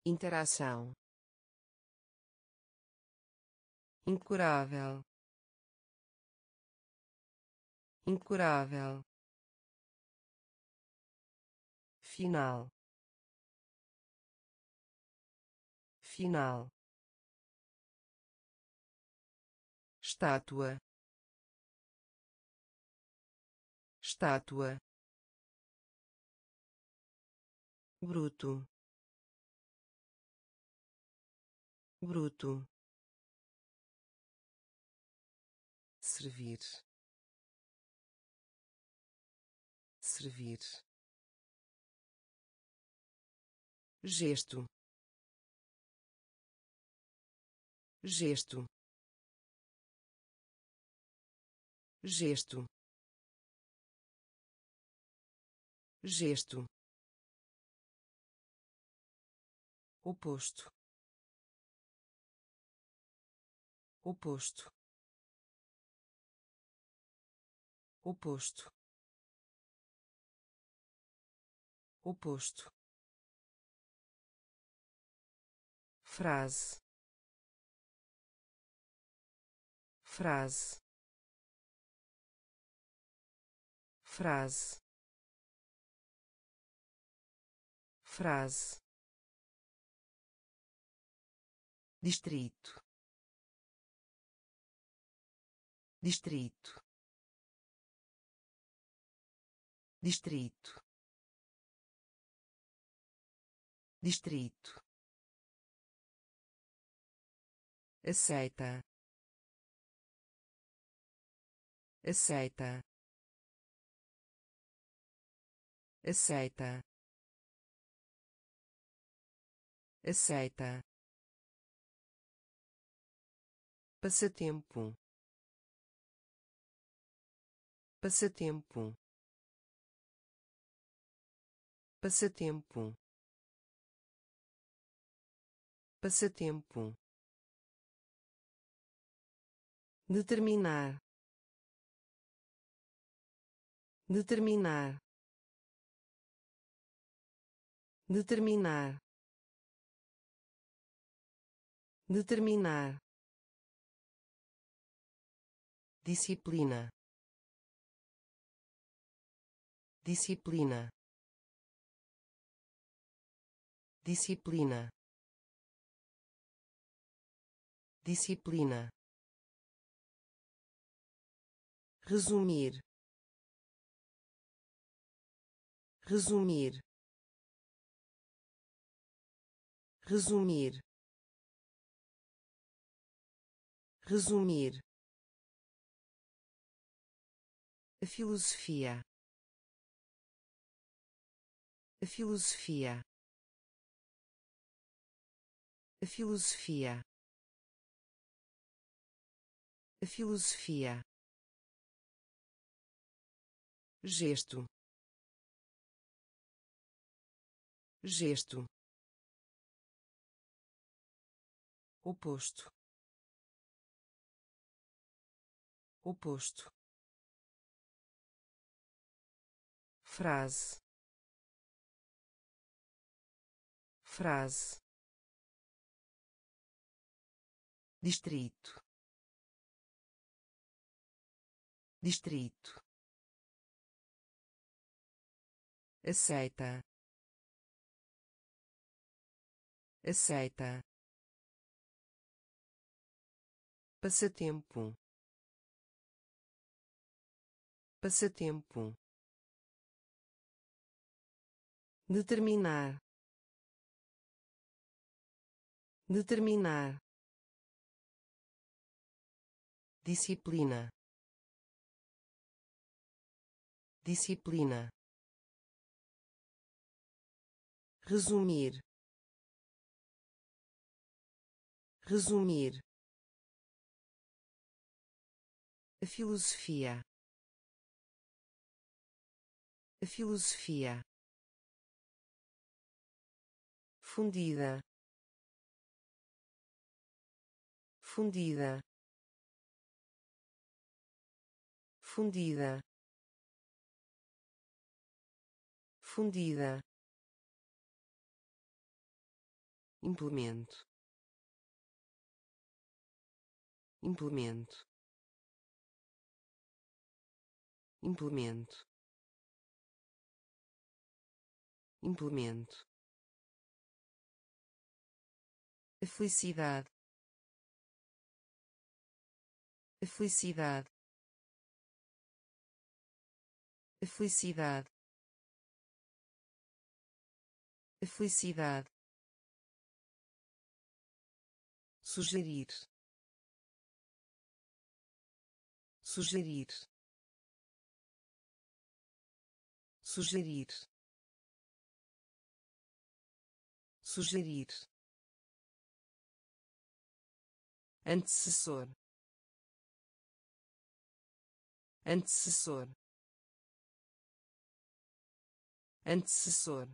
Interação. Incurável. Incurável. Final. Final. Estátua. Estátua bruto. Bruto. Servir. Servir. Gesto. Gesto. Gesto. Gesto oposto. Oposto. Oposto. Oposto. Frase. Frase. Frase. Frase distrito. Distrito. Distrito. Distrito. Aceita. Aceita. Aceita. Aceita passatempo. Passatempo. Passatempo. Passatempo. Determinar. Determinar. Determinar. Determinar disciplina. Disciplina. Disciplina. Disciplina. Resumir. Resumir. Resumir. Resumir a filosofia. A filosofia. A filosofia. A filosofia. Gesto. Gesto. Oposto. Oposto frase. Frase. Distrito. Distrito. Aceita. Aceita. Passatempo. Passatempo determinar. Determinar. Disciplina. Disciplina. Resumir. Resumir. A filosofia. A filosofia fundida. Fundida. Fundida. Fundida. Implemento. Implemento. Implemento. Implemento a felicidade. A felicidade. A felicidade. A felicidade. Sugerir. Sugerir. Sugerir. Sugerir antecessor. Antecessor. Antecessor.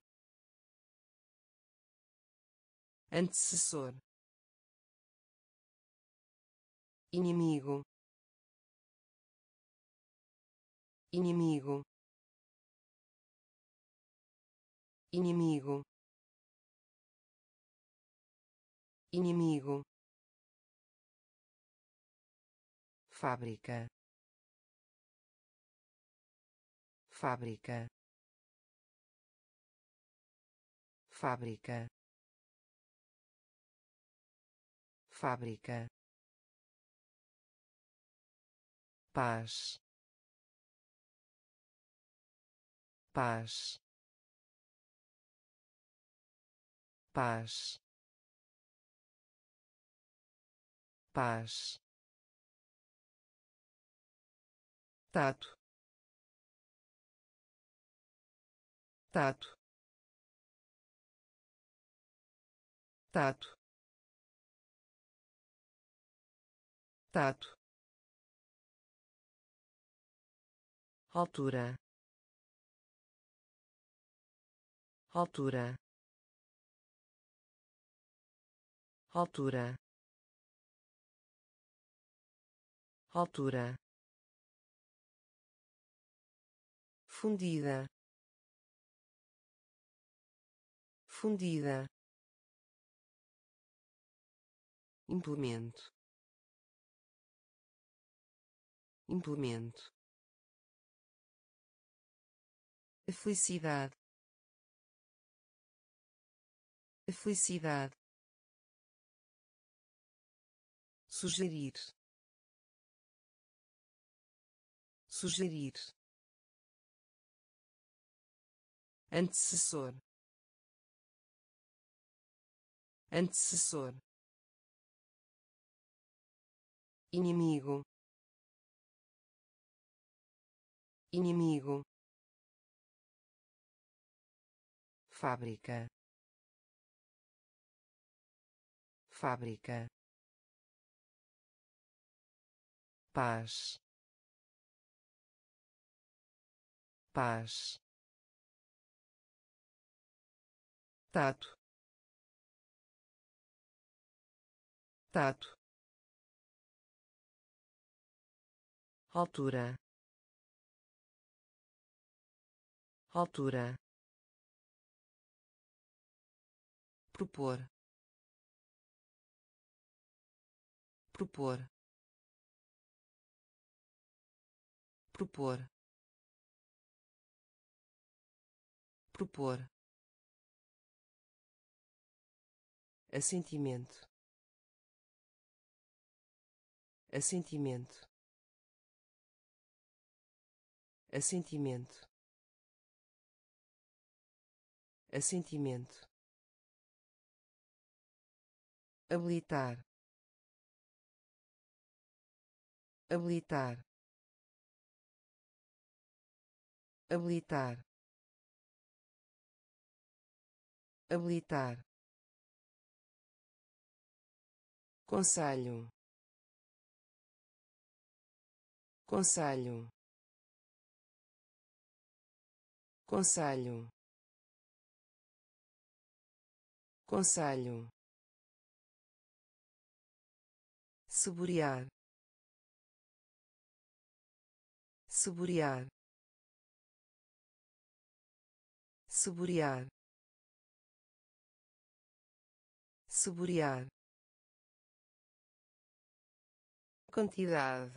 Antecessor. Inimigo. Inimigo. Inimigo. Inimigo fábrica. Fábrica. Fábrica. Fábrica. Paz. Paz. Paz. Paz tato. Tato. Tato. Tato. Altura. Altura. Altura. Altura fundida. Fundida. Implemento. Implemento. A felicidade. A felicidade. Sugerir. Sugerir antecessor. Antecessor. Inimigo. Inimigo. Fábrica. Fábrica. Paz. Paz tato. Tato. Altura. Altura. Propor. Propor. Propor. Propor assentimento. Assentimento. Assentimento. Assentimento. Habilitar. Habilitar. Habilitar. Habilitar conselho. Conselho. Conselho. Conselho. Saborear. Saborear. Saborear. Saborear quantidade.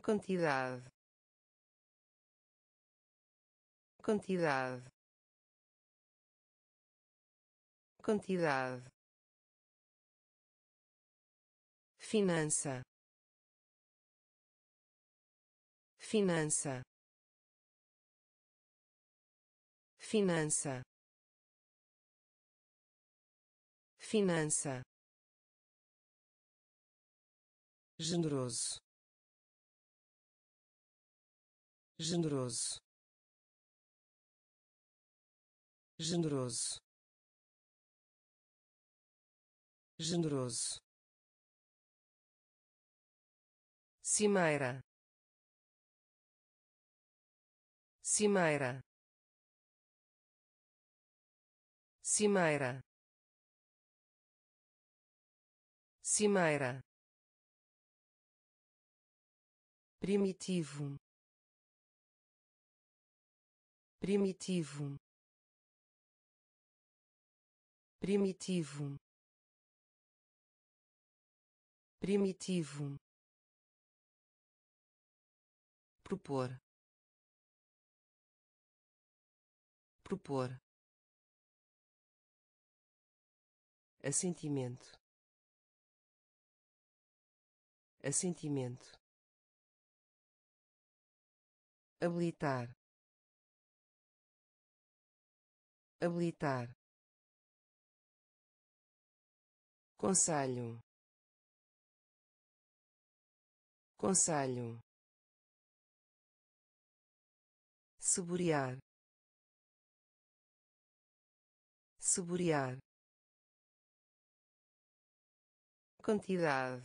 Quantidade. Quantidade. Quantidade. Finança. Finança. Finança. Finança generoso. Generoso. Generoso. Generoso. Cimeira. Cimeira. Cimeira. Cimeira primitivo. Primitivo. Primitivo. Primitivo. Propor. Propor. Assentimento. Assentimento habilitar. Habilitar. Conselho. Conselho. Saborear. Saborear. Quantidade.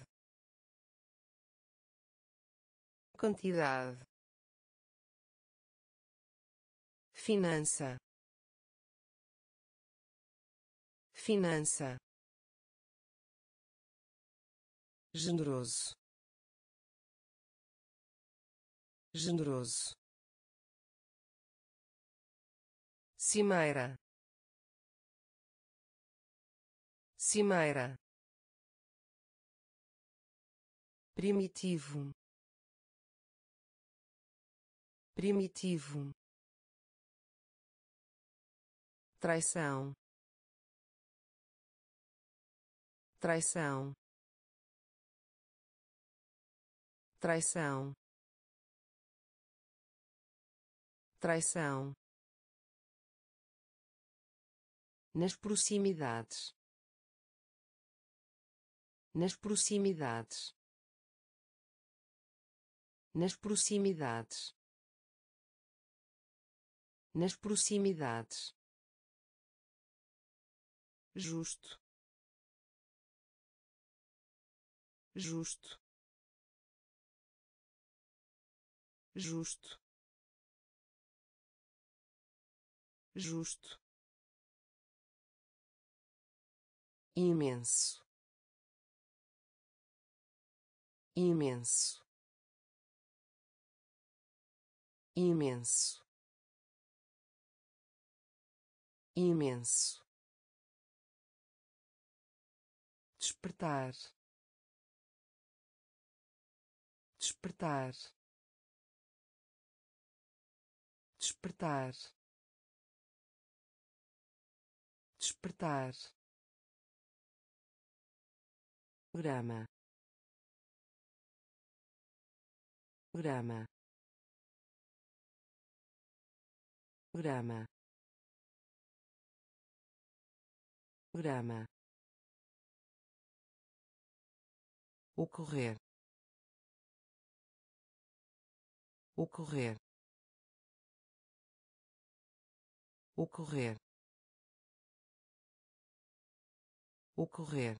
Quantidade finança. Finança. Generoso. Generoso. Cimeira. Cimeira. Primitivo. Primitivo traição. Traição. Traição. Traição. Nas proximidades. Nas proximidades. Nas proximidades. Nas proximidades justo. Justo. Justo. Justo. Imenso. Imenso. Imenso. Imenso despertar. Despertar. Despertar. Despertar. Grama grama grama grama ocorrer. Ocorrer. Ocorrer. Ocorrer.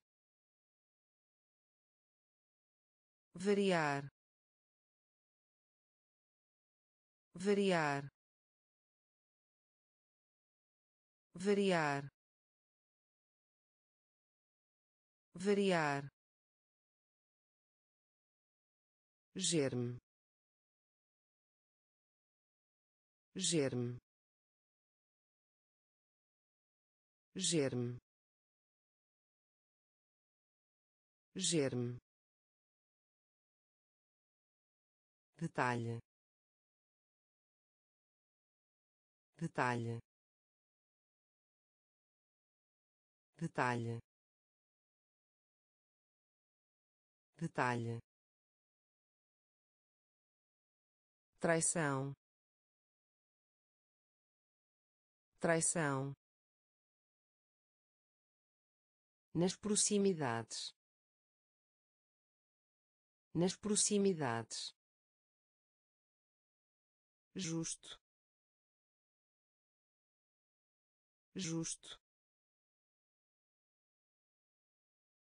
Variar. Variar. Variar. Variar germe germe germe germe detalhe. Detalhe. Detalhe. Detalhe traição. Traição. Nas proximidades. Nas proximidades. Justo. Justo.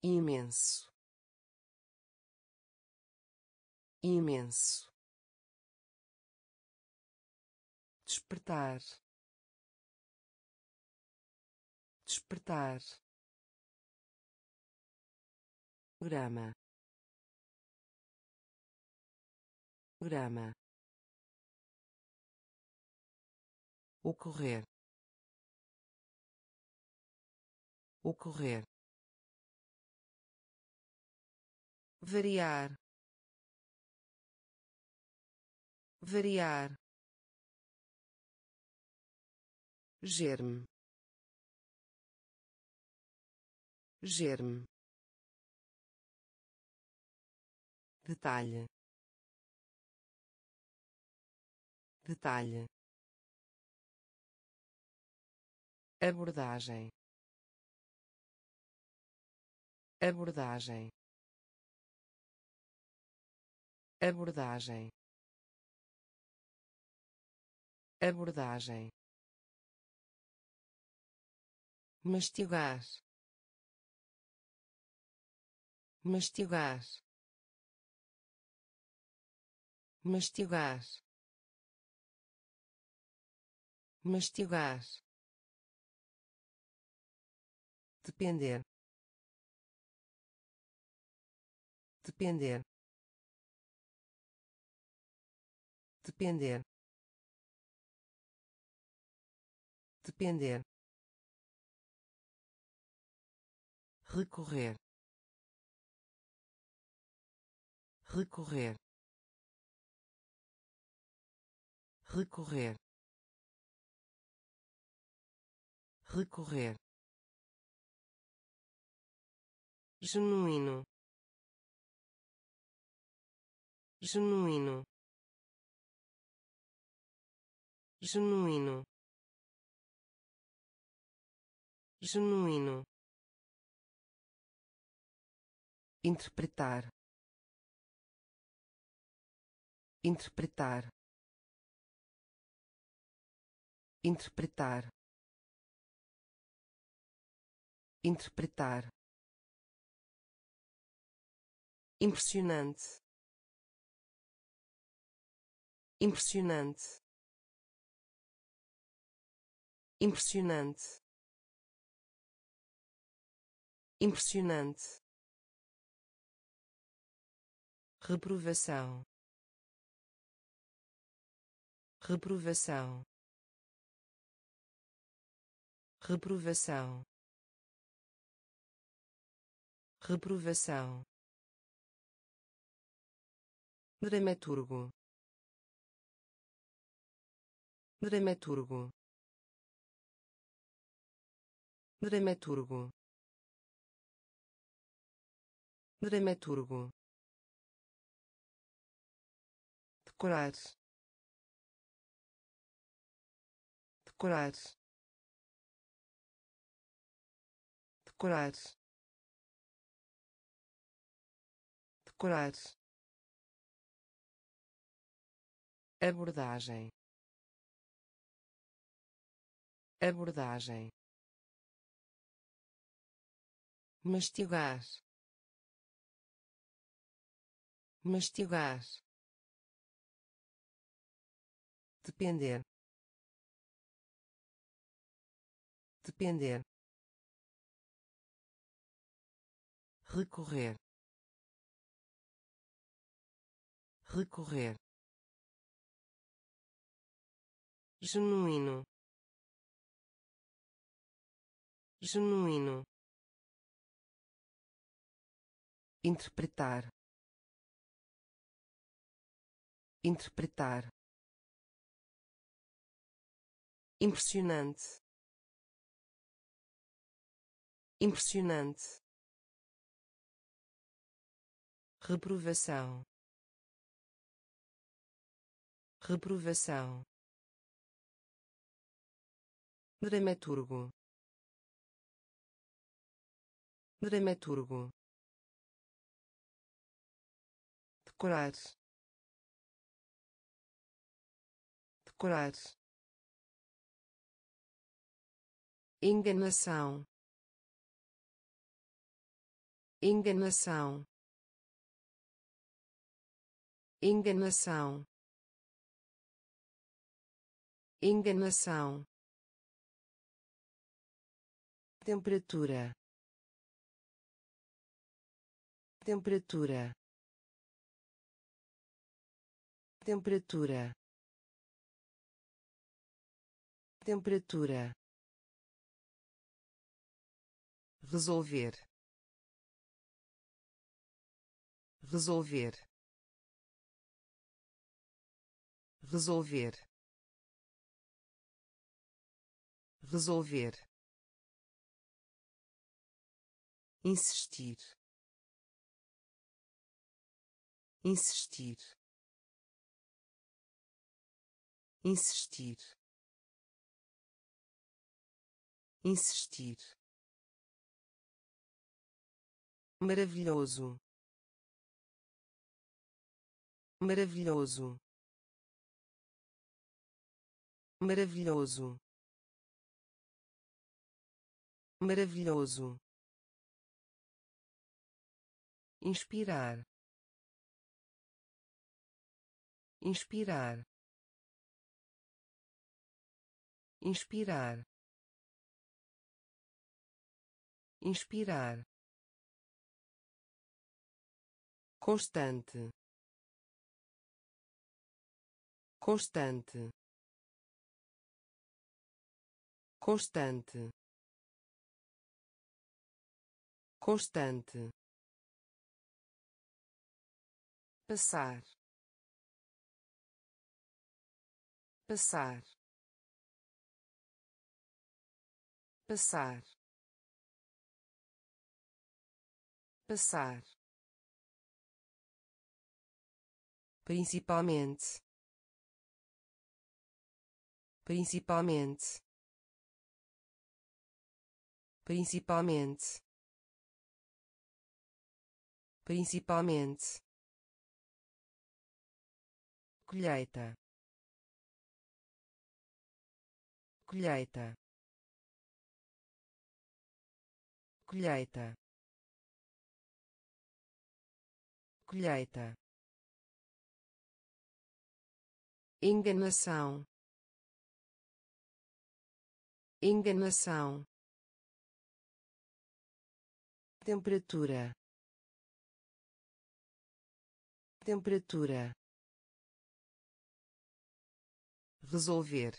Imenso. Imenso despertar. Despertar. Grama grama ocorrer. Ocorrer. Variar. Variar germe germe detalhe. Detalhe. Abordagem. Abordagem. Abordagem. Abordagem mastigar mastigar mastigar mastigar. Depender depender. Depender depender recorrer recorrer recorrer recorrer. Genuíno. Genuíno. Genuíno. Genuíno interpretar. Interpretar. Interpretar. Interpretar. Impressionante. Impressionante. Impressionante. Impressionante reprovação. Reprovação. Reprovação. Reprovação. Dramaturgo. Dramaturgo. Dramaturgo. Dramaturgo decorar decorar decorar decorar abordagem. Abordagem. Mastigar. Mastigar depender. Depender. Recorrer. Recorrer. Genuíno. Genuíno. Interpretar. Interpretar impressionante. Impressionante. Reprovação. Reprovação. Dramaturgo. Dramaturgo. Decorar. Decorar enganação. Enganação. Enganação. Enganação. Temperatura. Temperatura. Temperatura. Temperatura resolver. Resolver. Resolver. Resolver. Insistir. Insistir. Insistir. Insistir maravilhoso. Maravilhoso. Maravilhoso. Maravilhoso. Inspirar. Inspirar. Inspirar. Inspirar constante. Constante. Constante. Constante. Passar. Passar. Passar. Passar principalmente. Principalmente. Principalmente. Principalmente. Colheita. Colheita. Colheita. Colheita enganação. Enganação. Temperatura. Temperatura. Resolver.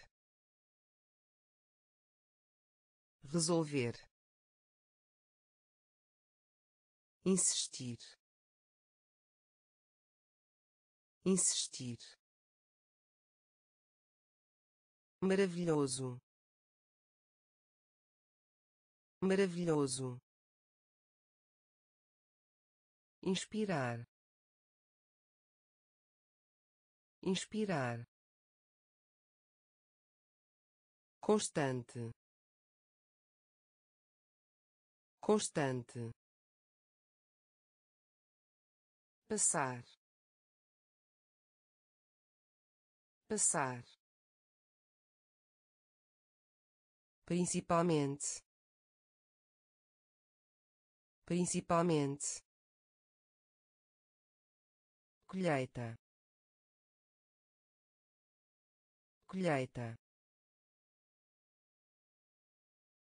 Resolver. Insistir. Insistir maravilhoso. Maravilhoso. Inspirar. Inspirar. Constante. Constante. Passar. Passar principalmente. Principalmente. Colheita. Colheita.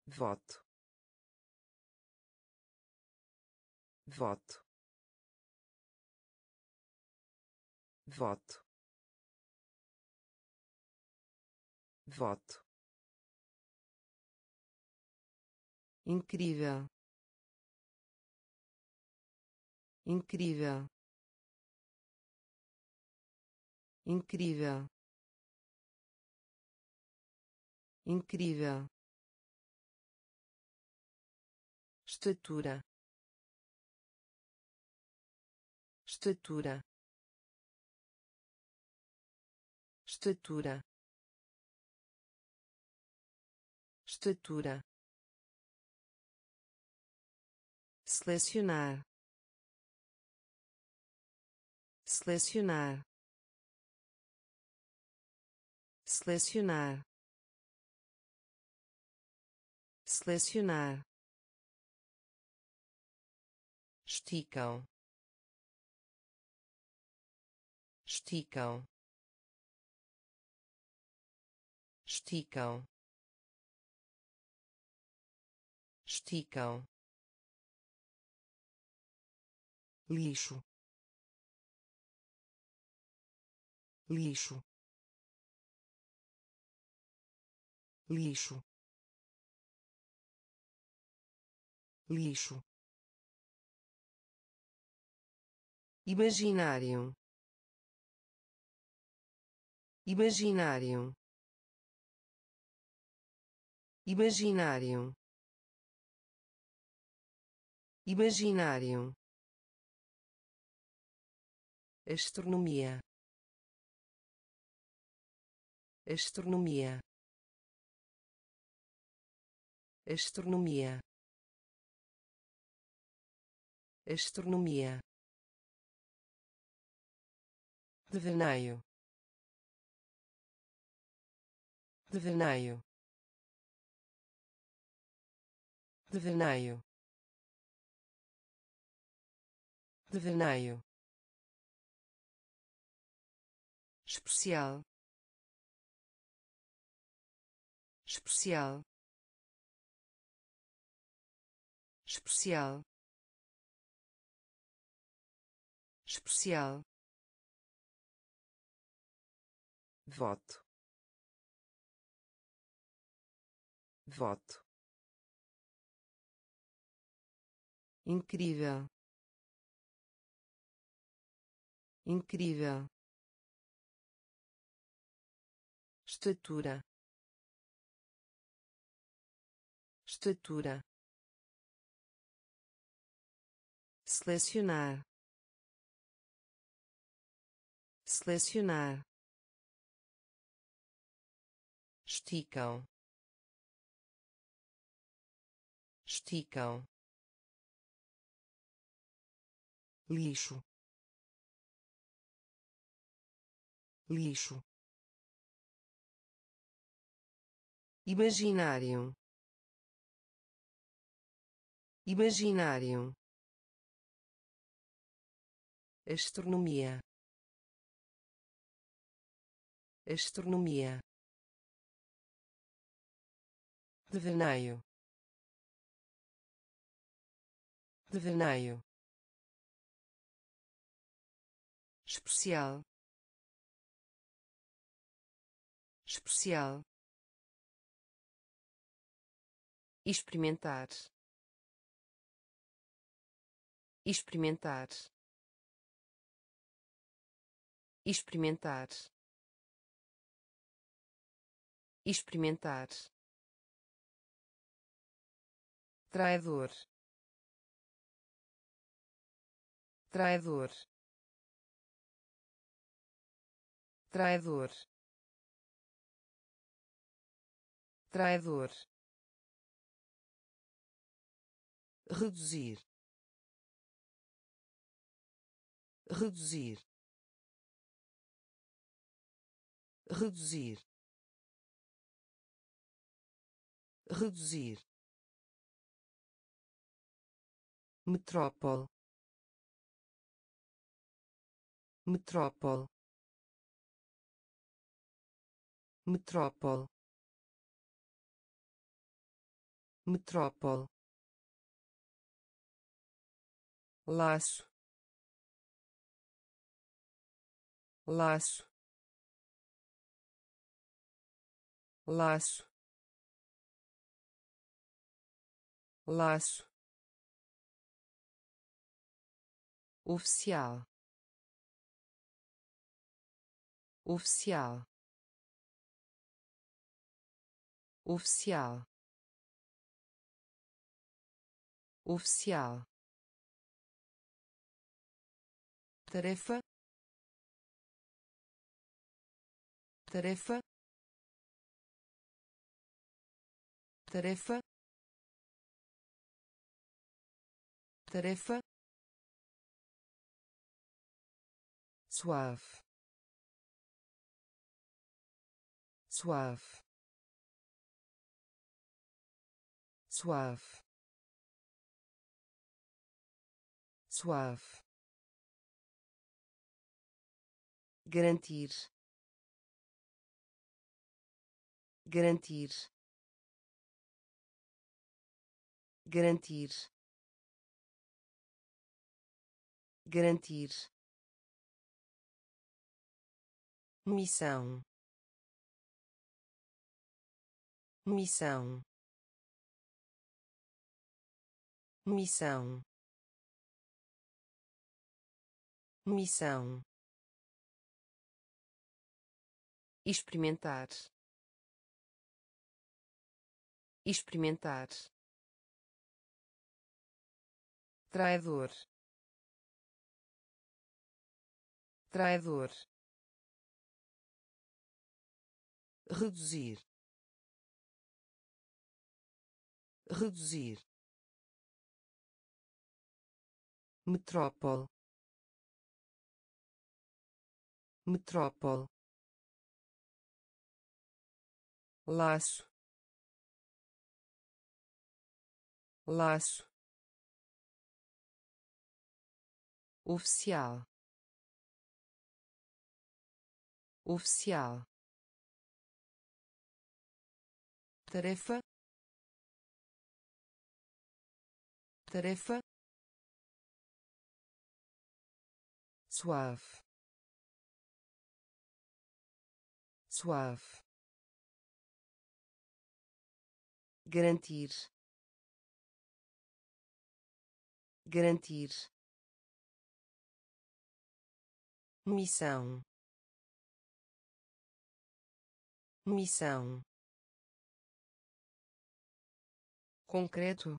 Voto. Voto. Voto. Voto incrível. Incrível. Incrível. Incrível. Estatura estatura estatura estatura selecionar selecionar selecionar selecionar. Esticam esticam. Esticam esticam lixo. Lixo. Lixo. Lixo. Imaginário. Imaginário. Imaginário. Imaginário astronomia. Astronomia. Astronomia. Astronomia. Devaneio devaneio devaneio devaneio especial. Especial. Especial. Especial. Voto. Voto. Incrível. Incrível estatura estatura selecionar. Selecionar. Esticam. Esticam. Lixo. Lixo imaginário. Imaginário. Astronomia. Astronomia. Devaneio. Devaneio. Especial. Especial experimentar. Experimentar. Experimentar. Experimentar. Traidor. Traidor. Traidor. Traidor reduzir. Reduzir. Reduzir. Reduzir. Metrópole. Metrópole. Metrópole. Metrópole laço. Laço. Laço. Laço. Oficial. Oficial. Oficial. Oficial tarefa tarefa tarefa tarefa suave. Suave. Suave. Suave garantir. Garantir. Garantir. Garantir. Missão. Missão. Missão. Missão experimentar. Experimentar. Traidor. Traidor. Reduzir. Reduzir. Metrópole. Metrópole laço. Laço. Oficial. Oficial. Tarefa. Tarefa. Suave. Suave garantir. Garantir. Missão. Missão. Concreto.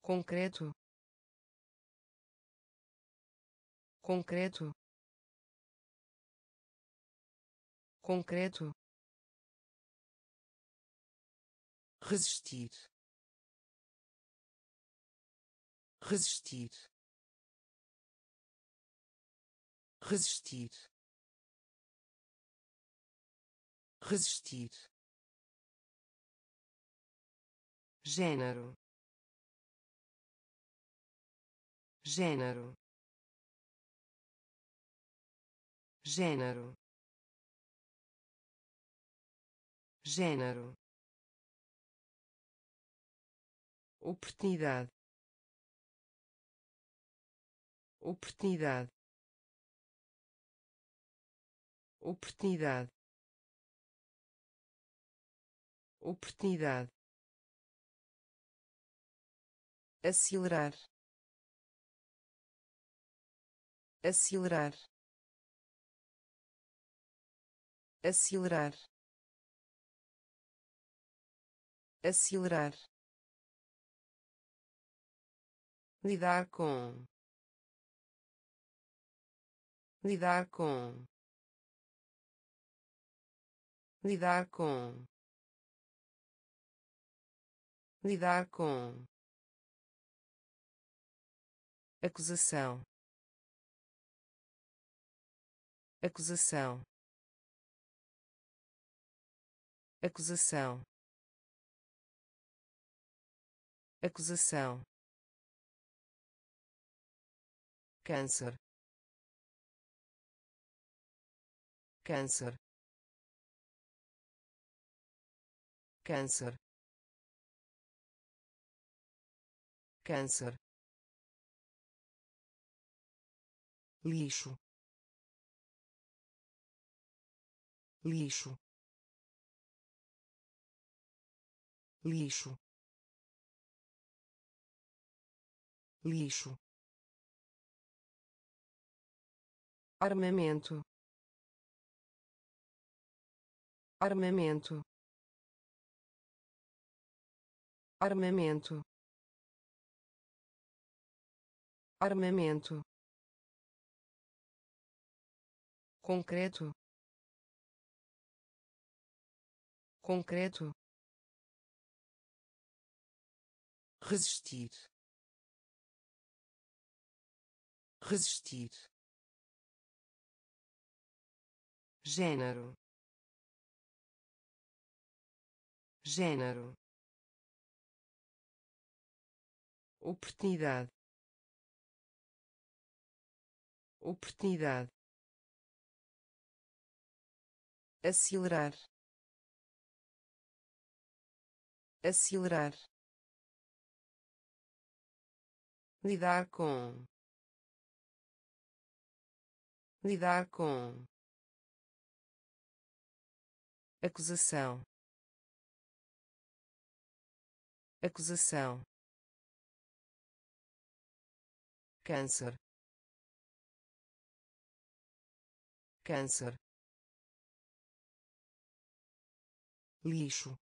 Concreto. Concreto. Concreto resistir. Resistir. Resistir. Resistir. Gênero gênero gênero gênero oportunidade. Oportunidade. Oportunidade. Oportunidade. Acelerar. Acelerar. Acelerar. Acelerar lidar com. Lidar com. Lidar com. Lidar com. Acusação. Acusação. Acusação. Acusação câncer câncer câncer câncer lixo. Lixo. Lixo. Lixo armamento. Armamento. Armamento. Armamento. Concreto. Concreto. Resistir. Resistir gênero. Gênero. Oportunidade. Oportunidade. Acelerar. Acelerar. Lidar com. Lidar com acusação. Acusação. Câncer. Câncer. Lixo.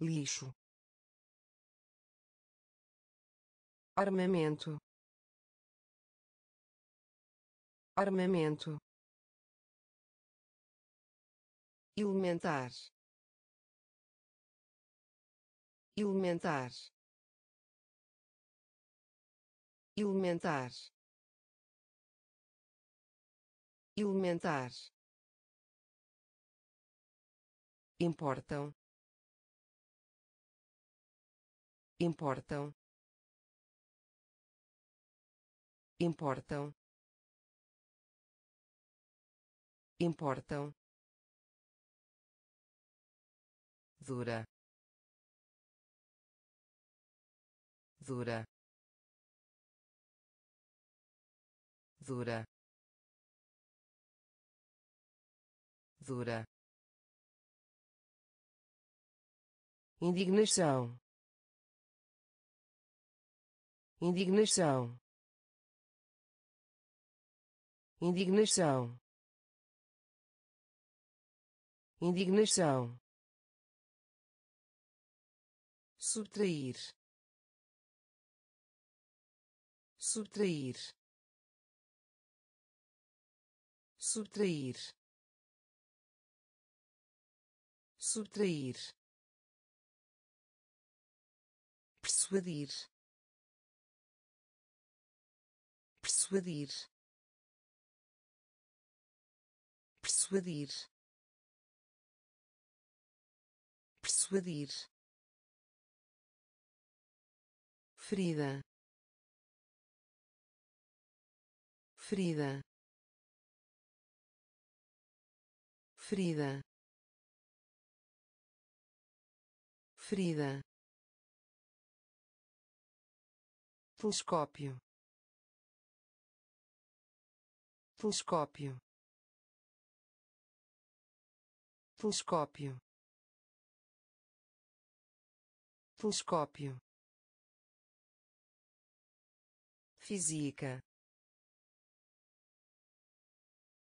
Lixo. Armamento. Armamento elementar. Elementar. Elementar. Elementar. Importam. Importam. Importam. Importam dura. Dura. Dura. Dura. Indignação. Indignação. Indignação. Indignação subtrair. Subtrair. Subtrair. Subtrair. Persuadir. Persuadir. Persuadir. Persuadir ferida ferida ferida ferida telescópio. Telescópio. Telescópio. Telescópio física.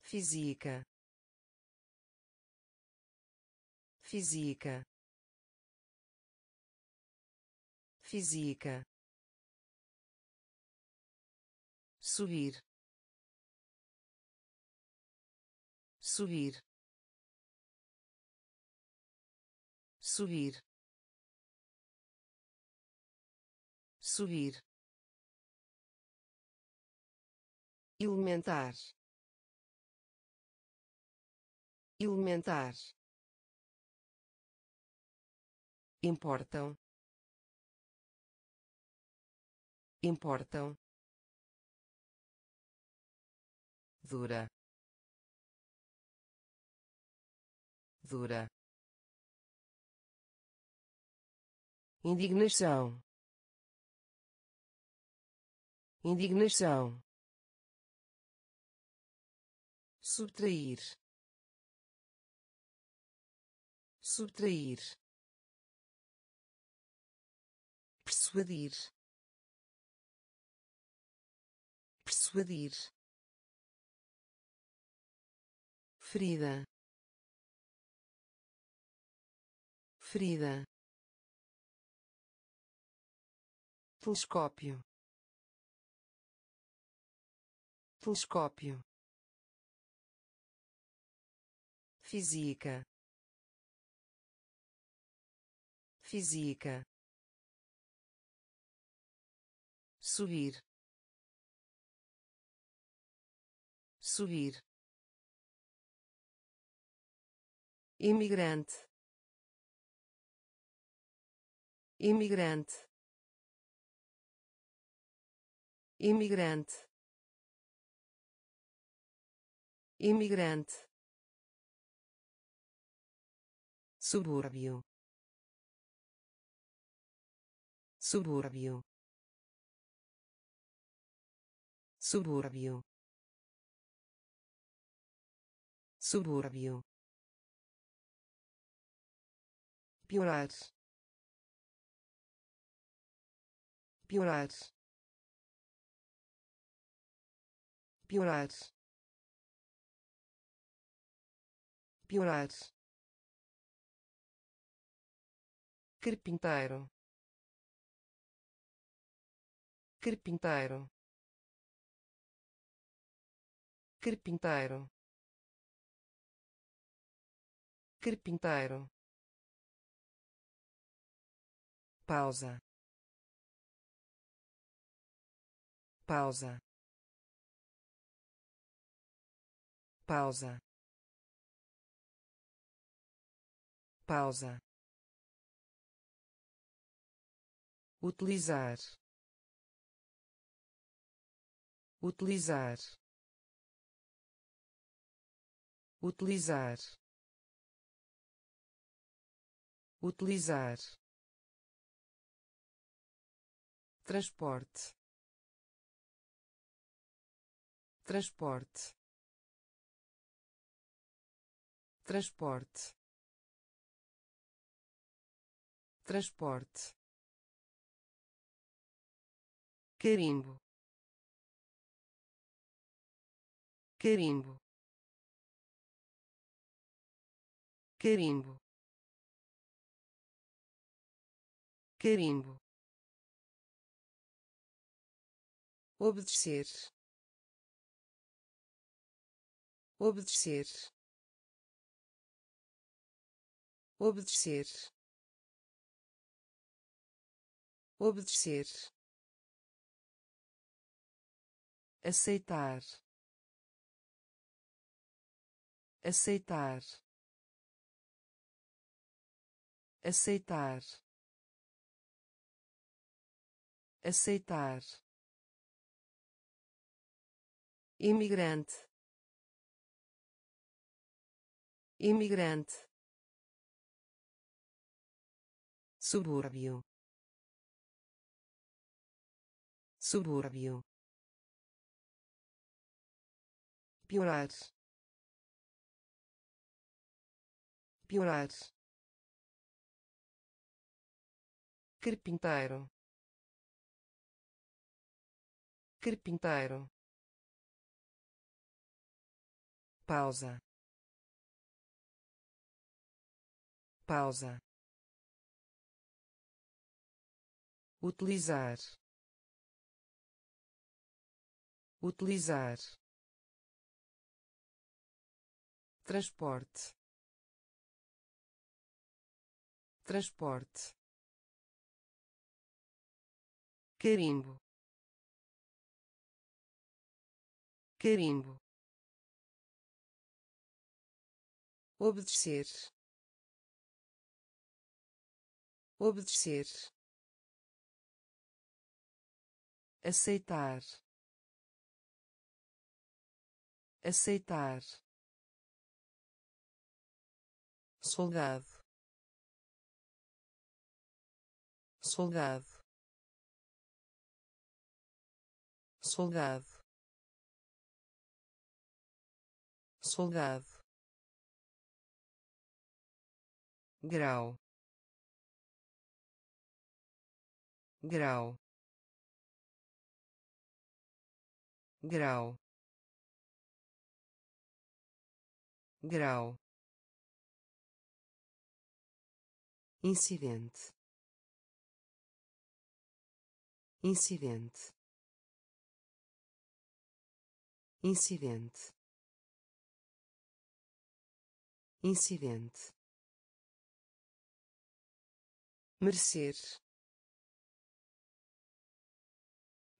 Física. Física. Física. Subir subir subir subir elementar. Elementar. Importam. Importam. Dura. Dura. Indignação. Indignação subtrair. Subtrair. Persuadir. Persuadir. Ferida. Ferida. Telescópio. Telescópio física. Física. Subir subir imigrante. Imigrante. Imigrante. Imigrante subúrbio subúrbio subúrbio subúrbio piorar piorar piorar piorar carpinteiro. Carpinteiro. Carpinteiro. Carpinteiro. Pausa. Pausa. Pausa. Pausa utilizar. Utilizar. Utilizar. Utilizar. Transporte. Transporte. Transporte. Transporte carimbo. Carimbo. Carimbo. Carimbo. Obedecer. Obedecer. Obedecer. Obedecer aceitar. Aceitar. Aceitar. Aceitar. Imigrante. Imigrante. Subúrbio. Subúrbio piorar. Piorar. Carpinteiro. Carpinteiro. Pausa. Pausa. Utilizar. Utilizar transporte. Transporte. Carimbo. Carimbo. Obedecer. Obedecer. Aceitar. Aceitar soldado. Soldado. Soldado. Soldado. Grau. Grau. Grau. Grau incidente. Incidente. Incidente. Incidente. Merecer.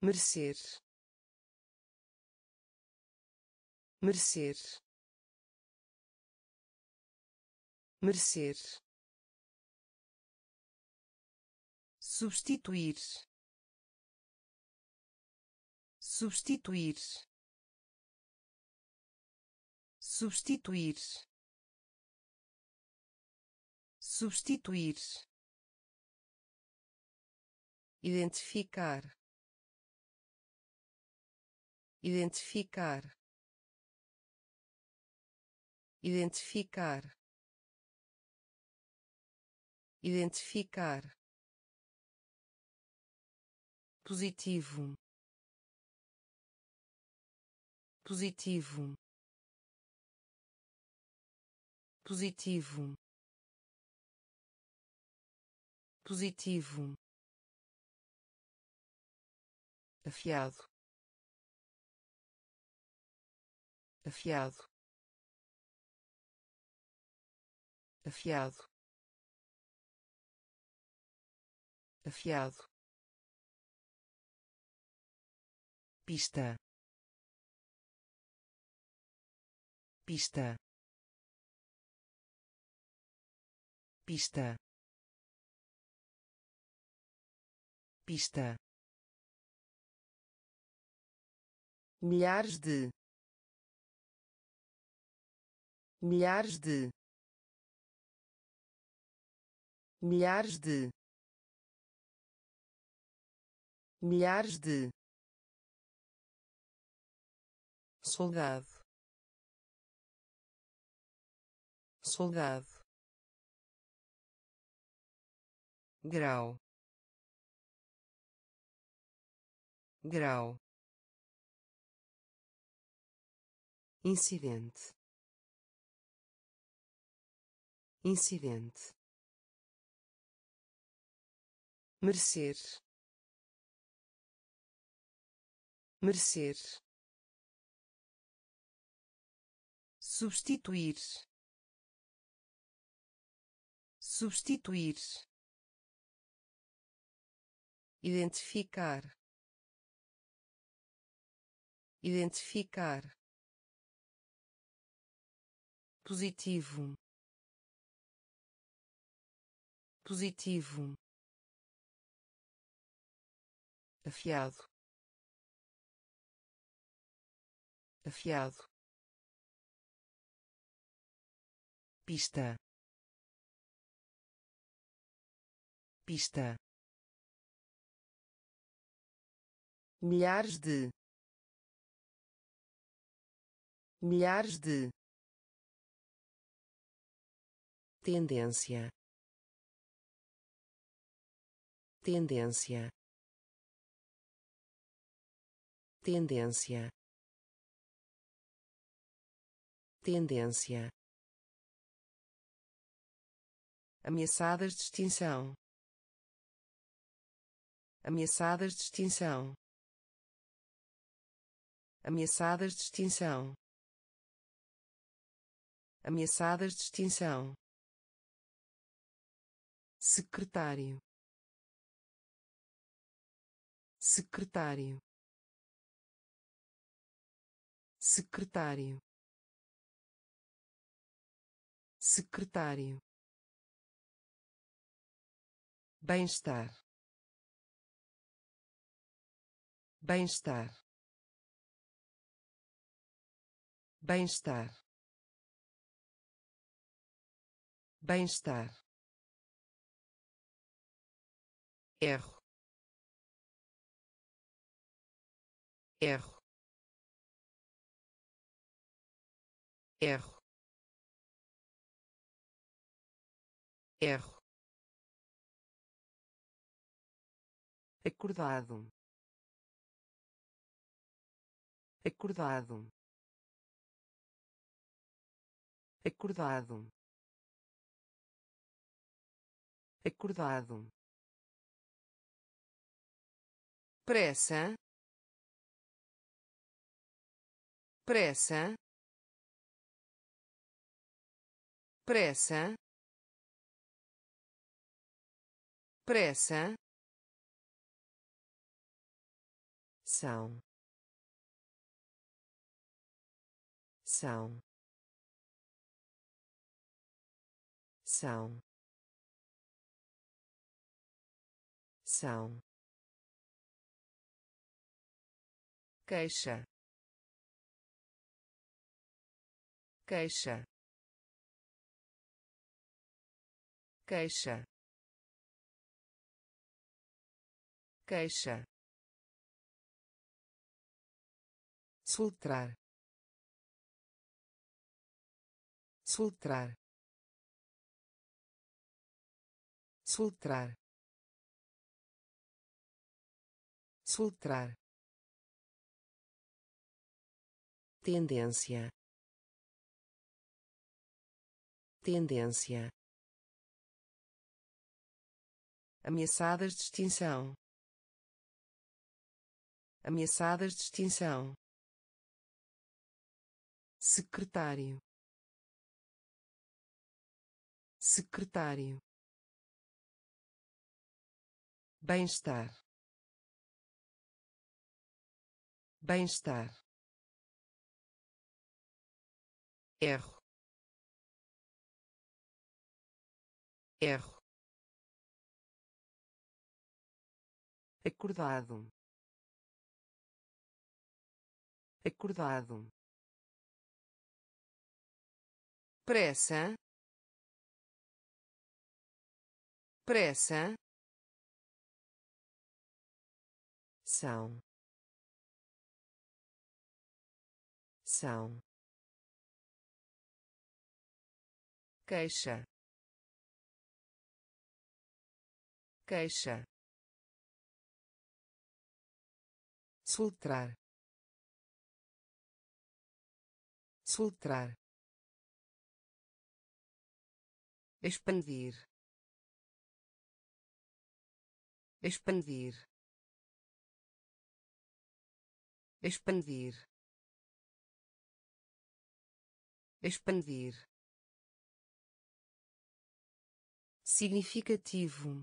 Merecer. Merecer. Merecer substituir. Substituir. Substituir. Substituir. Identificar. Identificar. Identificar. Identificar positivo. Positivo. Positivo. Positivo. Afiado. Afiado. Afiado. Afiado pista. Pista. Pista. Pista. Milhares de. Milhares de. Milhares de. Milhares de soldado. Soldado. Grau. Grau. Incidente. Incidente. Merecer. Merecer substituir substituir identificar identificar positivo positivo afiado afiado pista. Pista. Milhares de. Milhares de. Tendência. Tendência. Tendência. Tendência ameaçadas de extinção. Ameaçadas de extinção. Ameaçadas de extinção. Ameaçadas de extinção. Secretário. Secretário. Secretário. Secretário bem-estar. Bem-estar. Bem-estar. Bem-estar. Erro. Erro. Erro. Erro acordado. Acordado. Acordado. Acordado. Pressa. Pressa. Pressa. Pressa são. São. São. São. Queixa. Queixa. Queixa. Queixa soltar soltar soltar soltar tendência. Tendência. Ameaçadas de extinção. Ameaçadas de extinção secretário. Secretário. Bem-estar. Bem-estar. Erro. Erro. Acordado. Acordado pressa. Pressa. São. São. Queixa. Queixa. Soltar soltar expandir. Expandir. Expandir. Expandir. Significativo.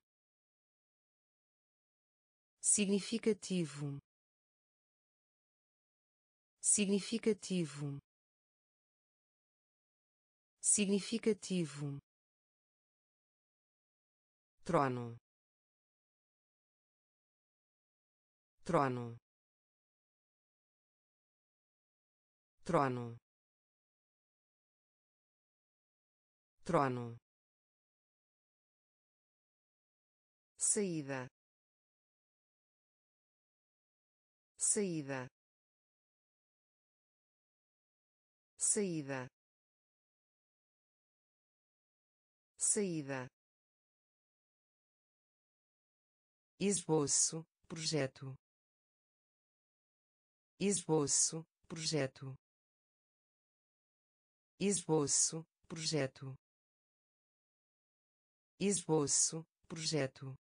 Significativo. Significativo. Significativo trono. Trono. Trono. Trono. Saída. Saída. Saída. Saída esboço projeto. Esboço projeto. Esboço projeto. Esboço projeto.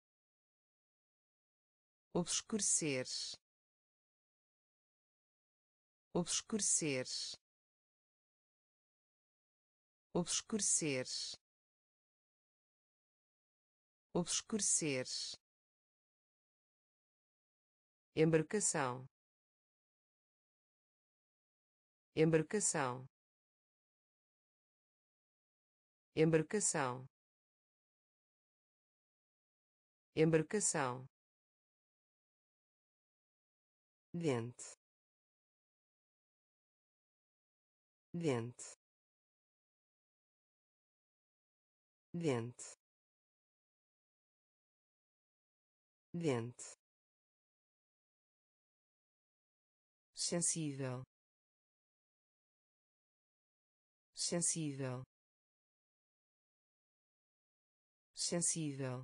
Obscurecer. Obscurecer. Obscurecer. Obscurecer embarcação embarcação embarcação embarcação dente. Dente. Dente. Dente sensível. Sensível. Sensível.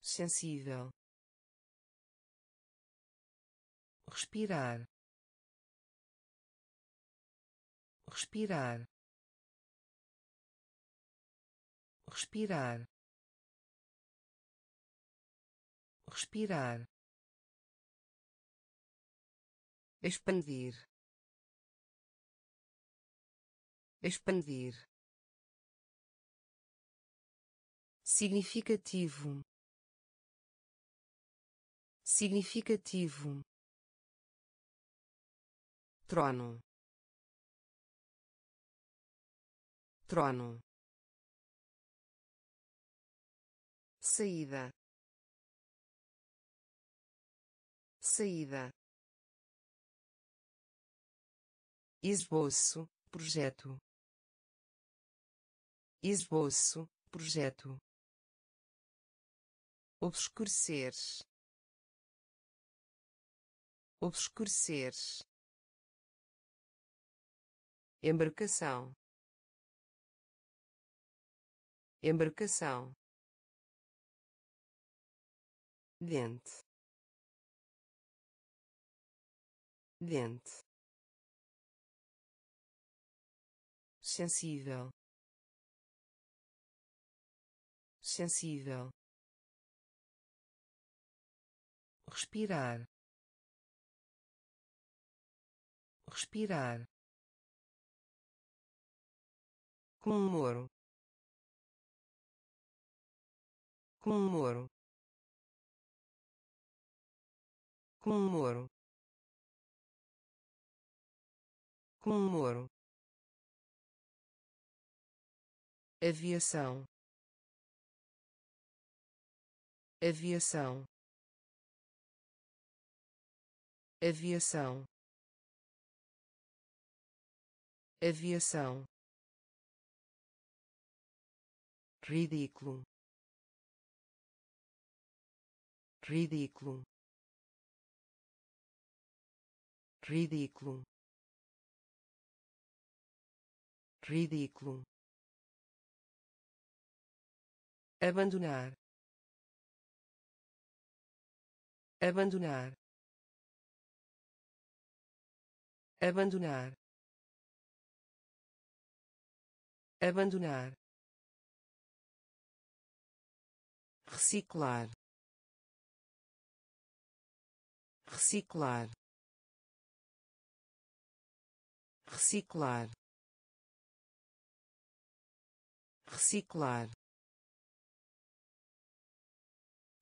Sensível. Respirar. Respirar. Respirar. Respirar expandir. Expandir. Significativo. Significativo. Trono. Trono. Saída. Saída esboço projeto. Esboço projeto. Obscurecer. Obscurecer. Embarcação. Embarcação. Dente dente sensível. Sensível. Respirar. Respirar. Comemoro comemoro comemoro comemoro aviação. Aviação. Aviação. Aviação. Ridículo. Ridículo. Ridículo. Ridículo abandonar. Abandonar. Abandonar. Abandonar. Reciclar. Reciclar. Reciclar. Reciclar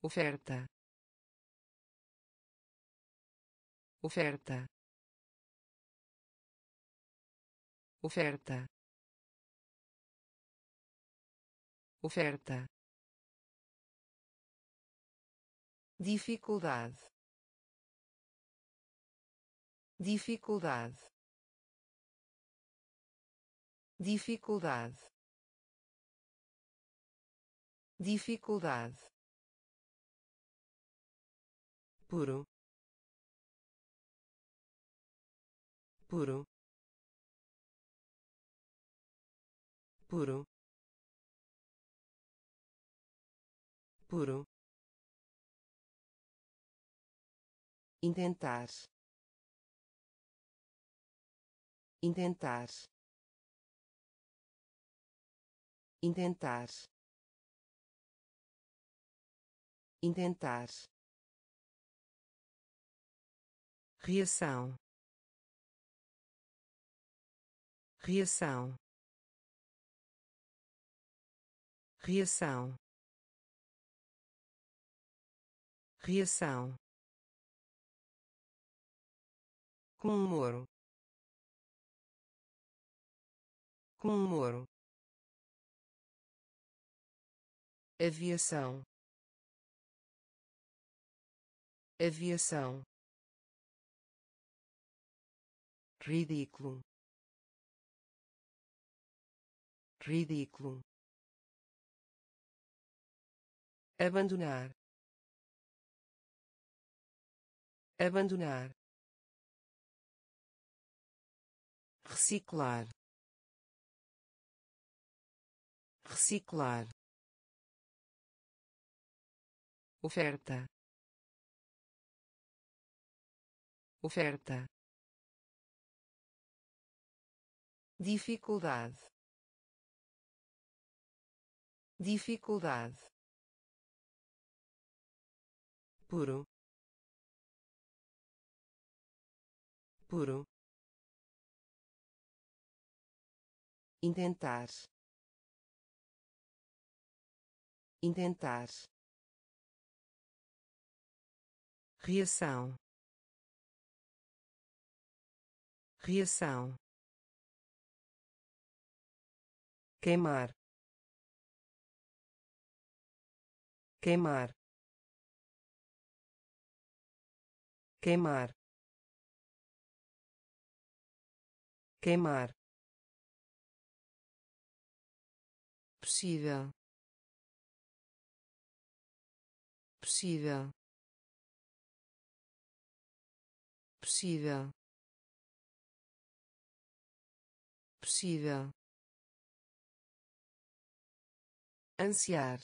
oferta. Oferta. Oferta. Oferta. Dificuldade. Dificuldade. Dificuldade. Dificuldade puro. Puro. Puro. Puro. Intentar. Intentar. Intentar. Intentar reação. Reação. Reação. Reação. Comemoro comemoro aviação. Aviação ridículo. Ridículo. Abandonar. Abandonar. Reciclar. Reciclar. Oferta. Oferta dificuldade. Dificuldade. Puro. Puro. Intentar. Intentar. Reação. Reação queimar. Queimar. Queimar. Queimar. Possível. Possível. Possível. Possível ansiar.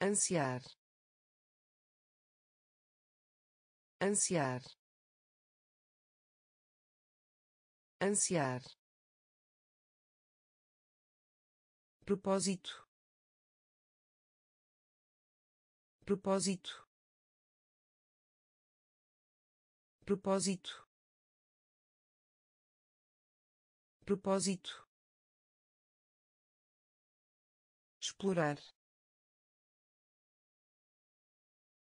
Ansiar. Ansiar. Ansiar. Propósito. Propósito. Propósito. Propósito explorar.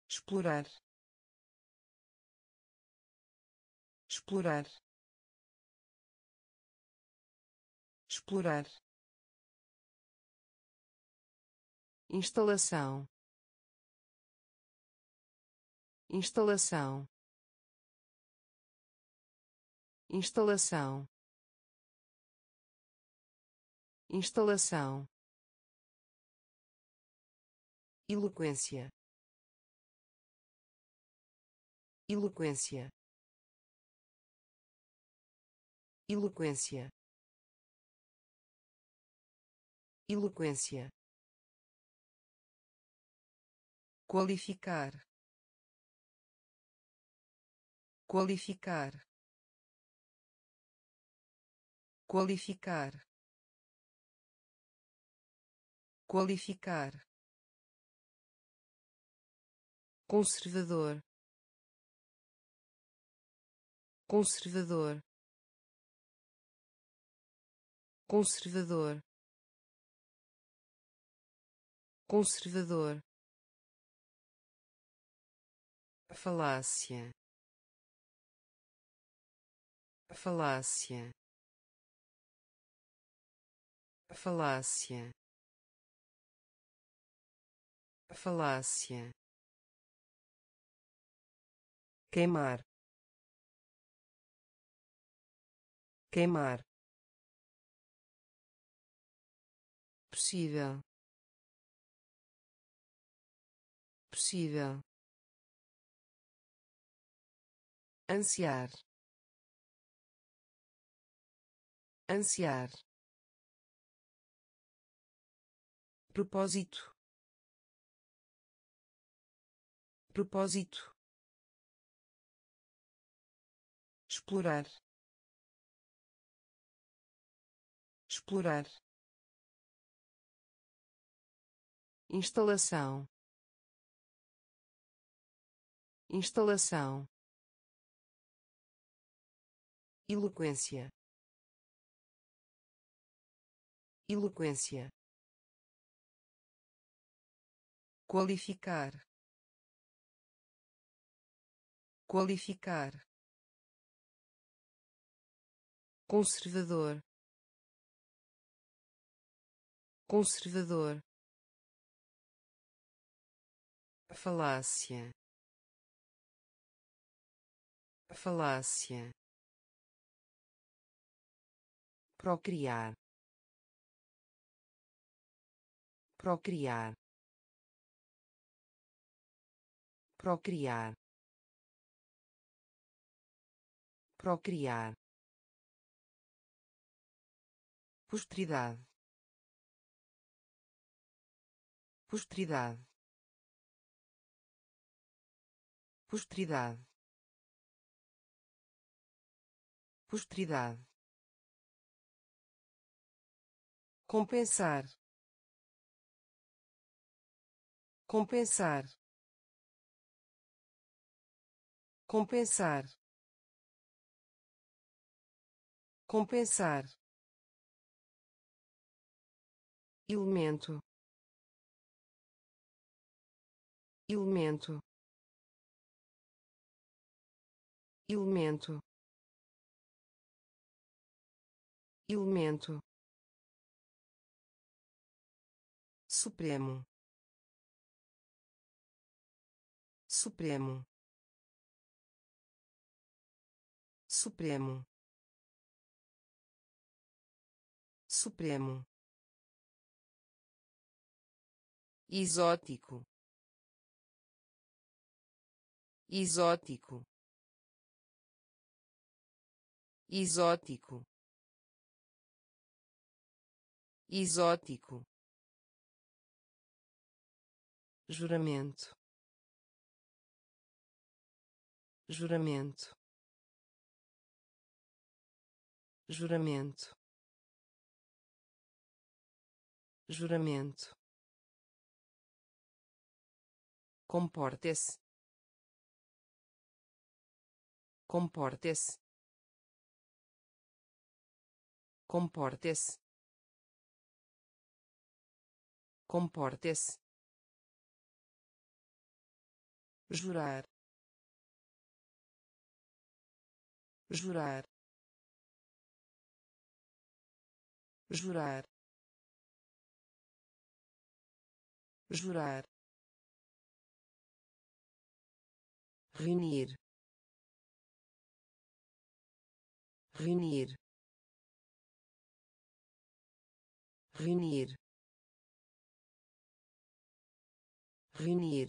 Explorar. Explorar. Explorar. Instalação. Instalação. Instalação. Instalação eloquência. Eloquência. Eloquência. Eloquência. Qualificar. Qualificar. Qualificar. Qualificar conservador. Conservador. Conservador. Conservador. Falácia. Falácia. Falácia. Falácia queimar. Queimar. Possível. Possível. Ansiar. Ansiar. Propósito. Propósito explorar. Explorar. Instalação. Instalação. Eloquência. Eloquência. Qualificar. Qualificar conservador. Conservador. Falácia. Falácia. Procriar. Procriar. Procriar. Procriar posteridade. Posteridade. Posteridade. Posteridade. Compensar. Compensar. Compensar. Compensar elemento. Elemento. Elemento. Elemento. Supremo. Supremo. Supremo. Supremo exótico. Exótico. Exótico. Exótico. Juramento. Juramento. Juramento. Juramento comporte-se. Comporte-se. Comporte-se. Comporte-se. Jurar. Jurar. Jurar. Jurar reunir reunir reunir reunir.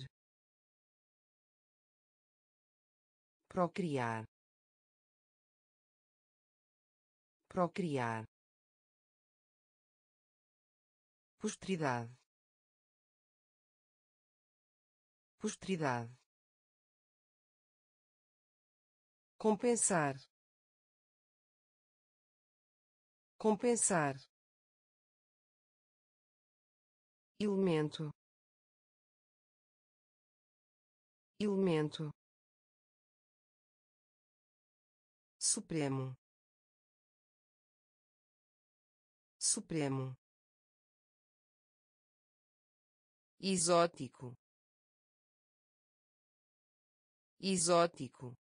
Procriar procriar. Posteridade posteridade compensar. Compensar. Elemento. Elemento. Supremo. Supremo. Exótico. Exótico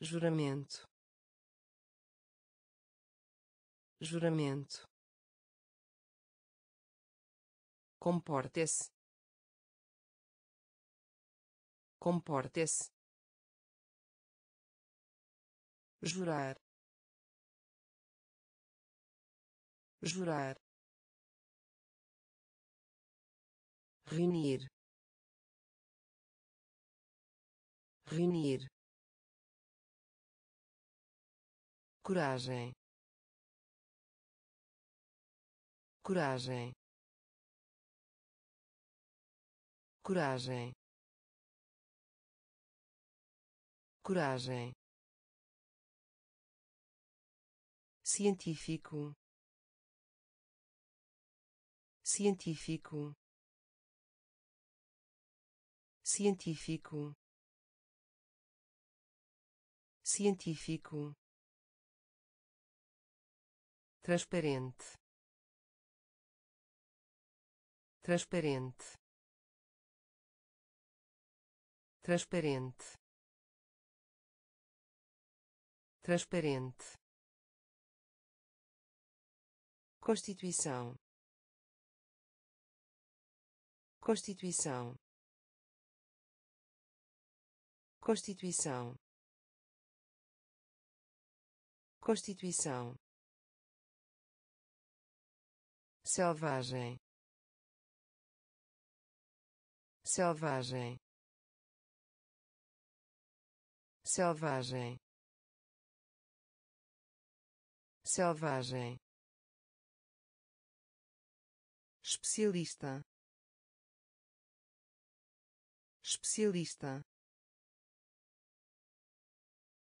juramento. Juramento. Comporte-se. Comporte-se. Jurar. Jurar. Reunir. Reunir coragem. Coragem. Coragem. Coragem. Científico. Científico. Científico. Científico transparente. Transparente. Transparente. Transparente. Constituição. Constituição. Constituição. Constituição selvagem. Selvagem. Selvagem. Selvagem. Especialista. Especialista.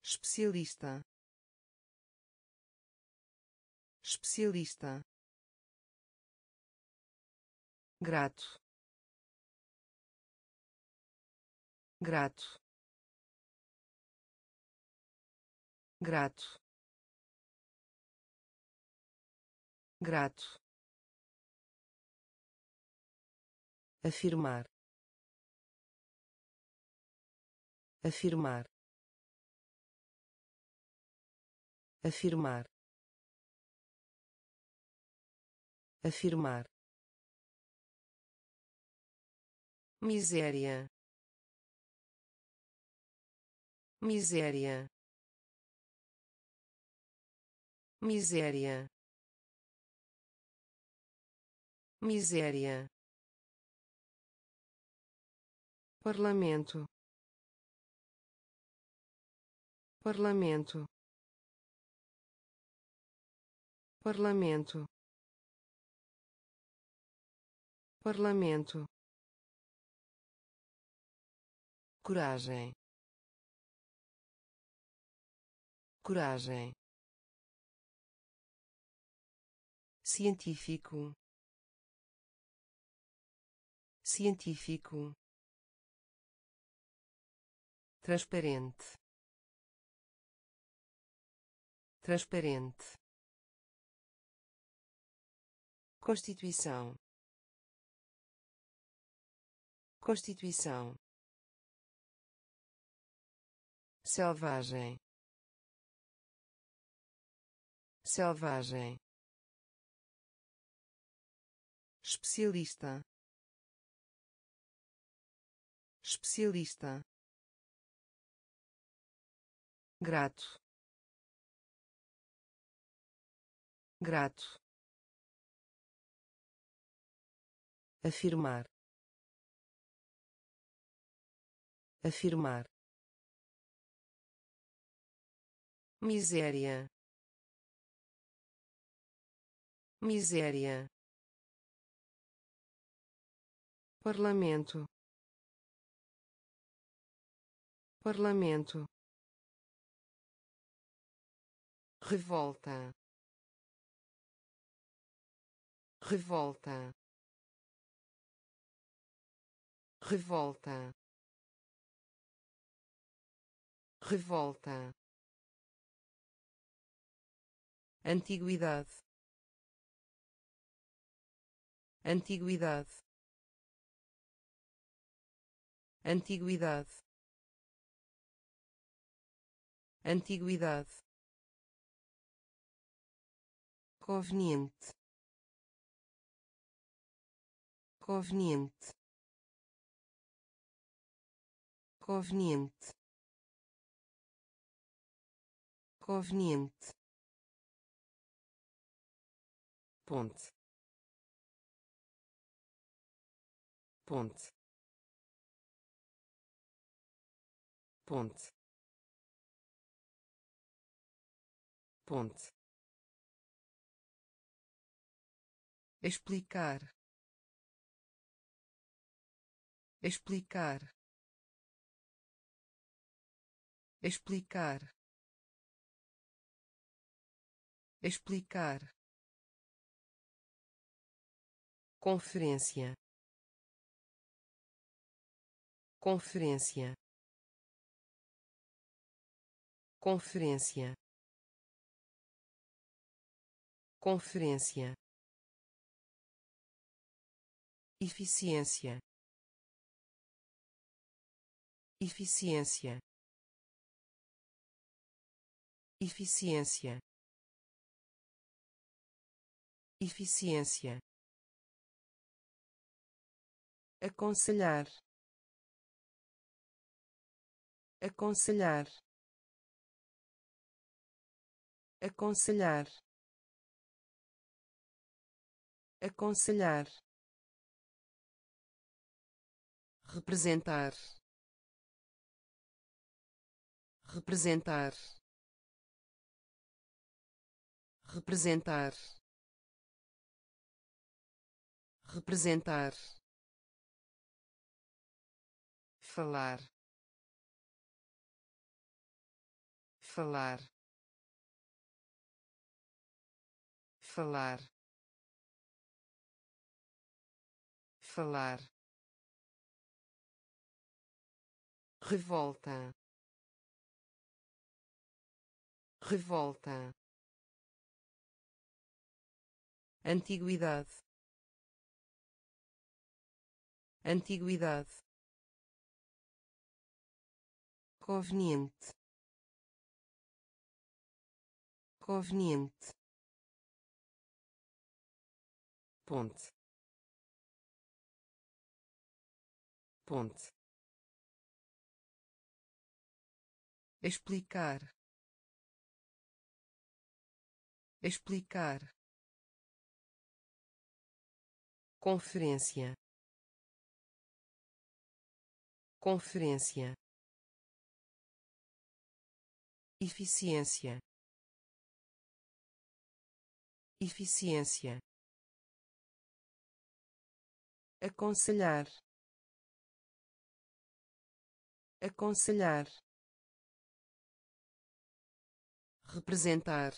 Especialista. Especialista grato. Grato. Grato. Grato. Afirmar. Afirmar. Afirmar. Afirmar miséria. Miséria. Miséria. Miséria. Parlamento. Parlamento. Parlamento. Parlamento coragem. Coragem. Científico. Científico. Transparente. Transparente. Constituição. Constituição selvagem. Selvagem. Especialista. Especialista. Grato. Grato. Afirmar. Afirmar miséria. Miséria. Parlamento. Parlamento. Revolta. Revolta. Revolta. Revolta antiguidade. Antiguidade. Antiguidade. Antiguidade. Conveniente. Conveniente. Conveniente. Conveniente ponte. Ponte. Ponte. Ponte. Explicar. Explicar. Explicar. Explicar conferência. Conferência. Conferência. Conferência. Eficiência. Eficiência. Eficiência. Eficiência aconselhar. Aconselhar. Aconselhar. Aconselhar. Representar. Representar. Representar. Representar falar. Falar. Falar. Falar. Revolta. Revolta. Antiguidade. Antiguidade conveniente. Conveniente. Ponte. Ponte. Explicar. Explicar. Conferência. Conferência eficiência. Eficiência. Aconselhar. Aconselhar. Representar.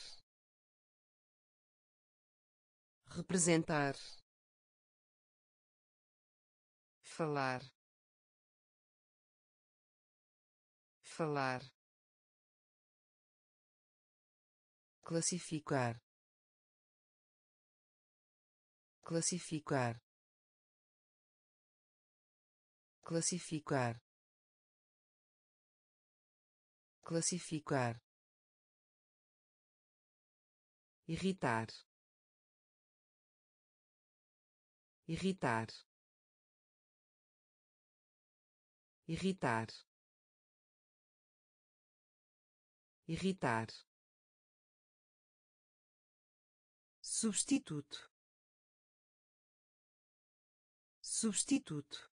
Representar. Falar. Falar classificar. Classificar. Classificar. Classificar. Irritar. Irritar. Irritar. Irritar substituto. Substituto.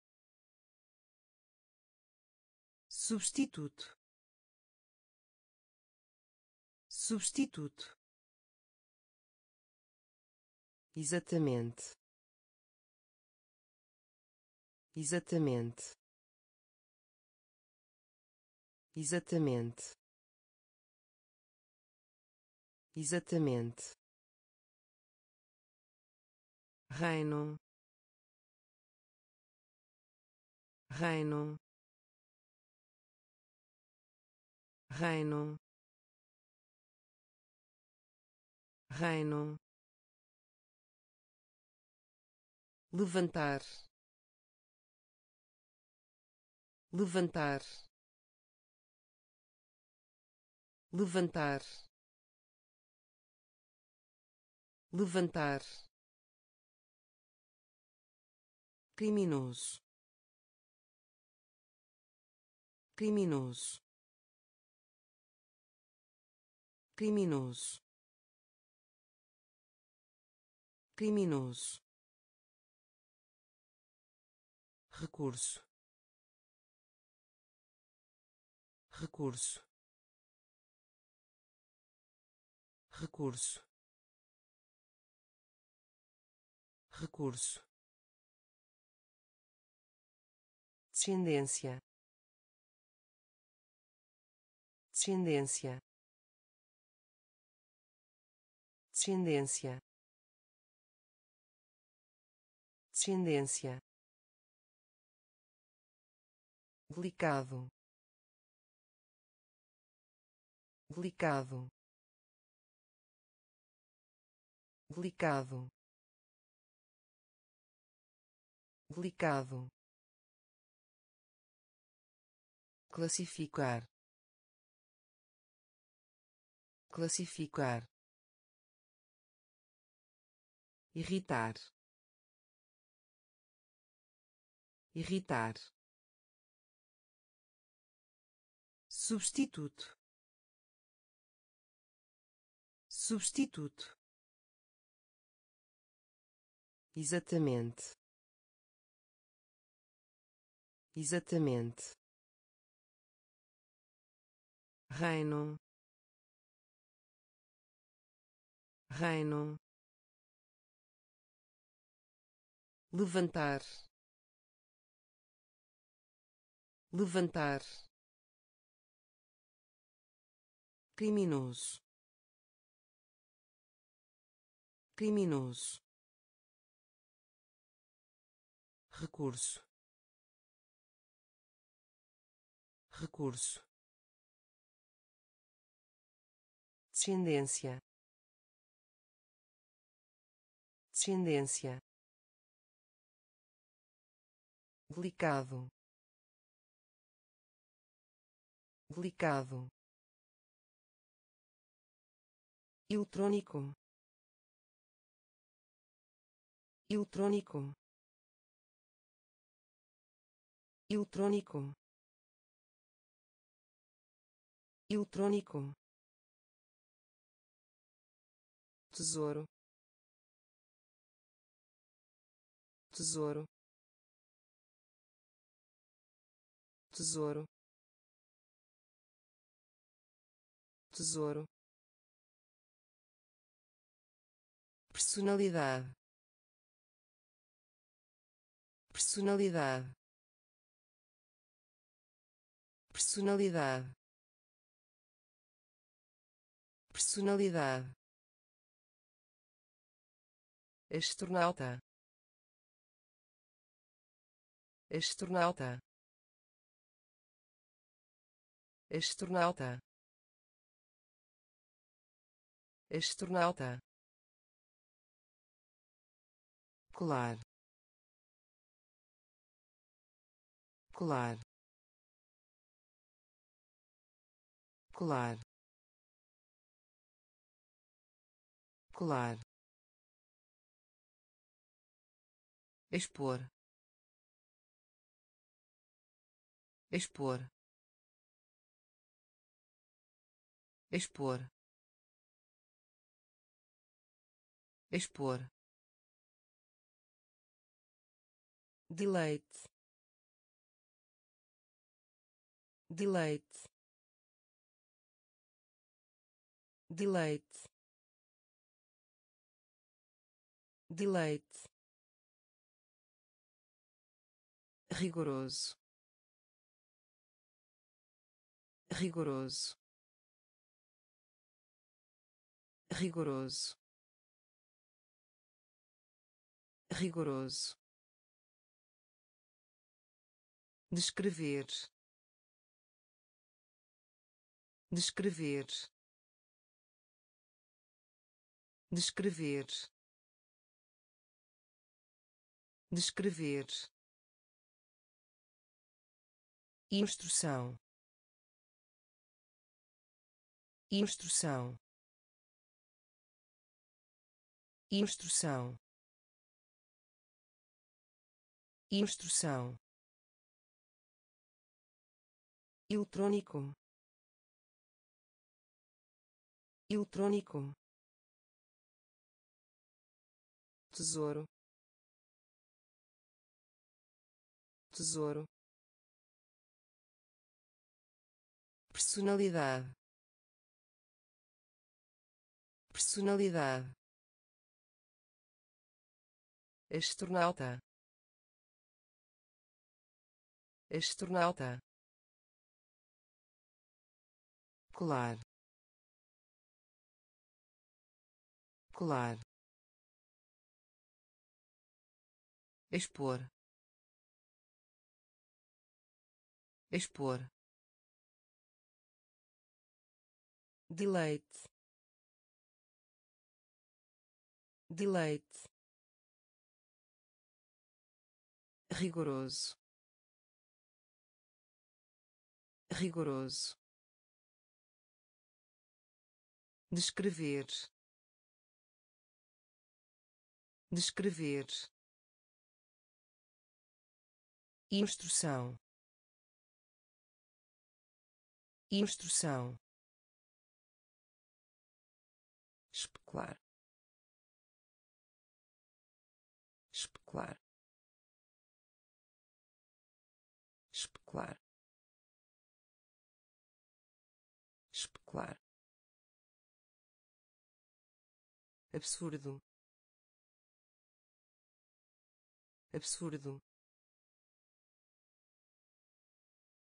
Substituto. Substituto. Exatamente. Exatamente. Exatamente. Exatamente reino. Reino. Reino. Reino. Levantar. Levantar. Levantar. Levantar criminoso. Criminoso. Criminoso. Criminoso. Recurso. Recurso. Recurso. Recurso descendência. Descendência. Descendência. Descendência. Delicado. Delicado. Delicado. Delicado classificar. Classificar. Irritar. Irritar. Substituto. Substituto. Exatamente. Exatamente reino. Reino. Levantar. Levantar. Criminoso. Criminoso. Recurso. Recurso descendência. Descendência. Delicado. Delicado. Eletrônico eletrônico eletrônico eletrônico tesouro. Tesouro. Tesouro. Tesouro. Personalidade. Personalidade. Personalidade. Personalidade astronauta astronauta astronauta astronauta. Colar. Colar. Colar. Colar expor. Expor. Expor. Expor. Deleite. Deleite. Deleite. Deleite rigoroso. Rigoroso. Rigoroso. Rigoroso. Descrever. Descrever. Descrever. Descrever instrução. Instrução. Instrução. Instrução. Eletrônico. Eletrônico. Tesouro. Tesouro personalidade. Personalidade. Astronauta. Astronauta. Colar. Colar. Expor. Expor deleite deleite rigoroso. Rigoroso. Descrever. Descrever. Instrução. Instrução especular. Especular. Especular. Especular. Absurdo. Absurdo.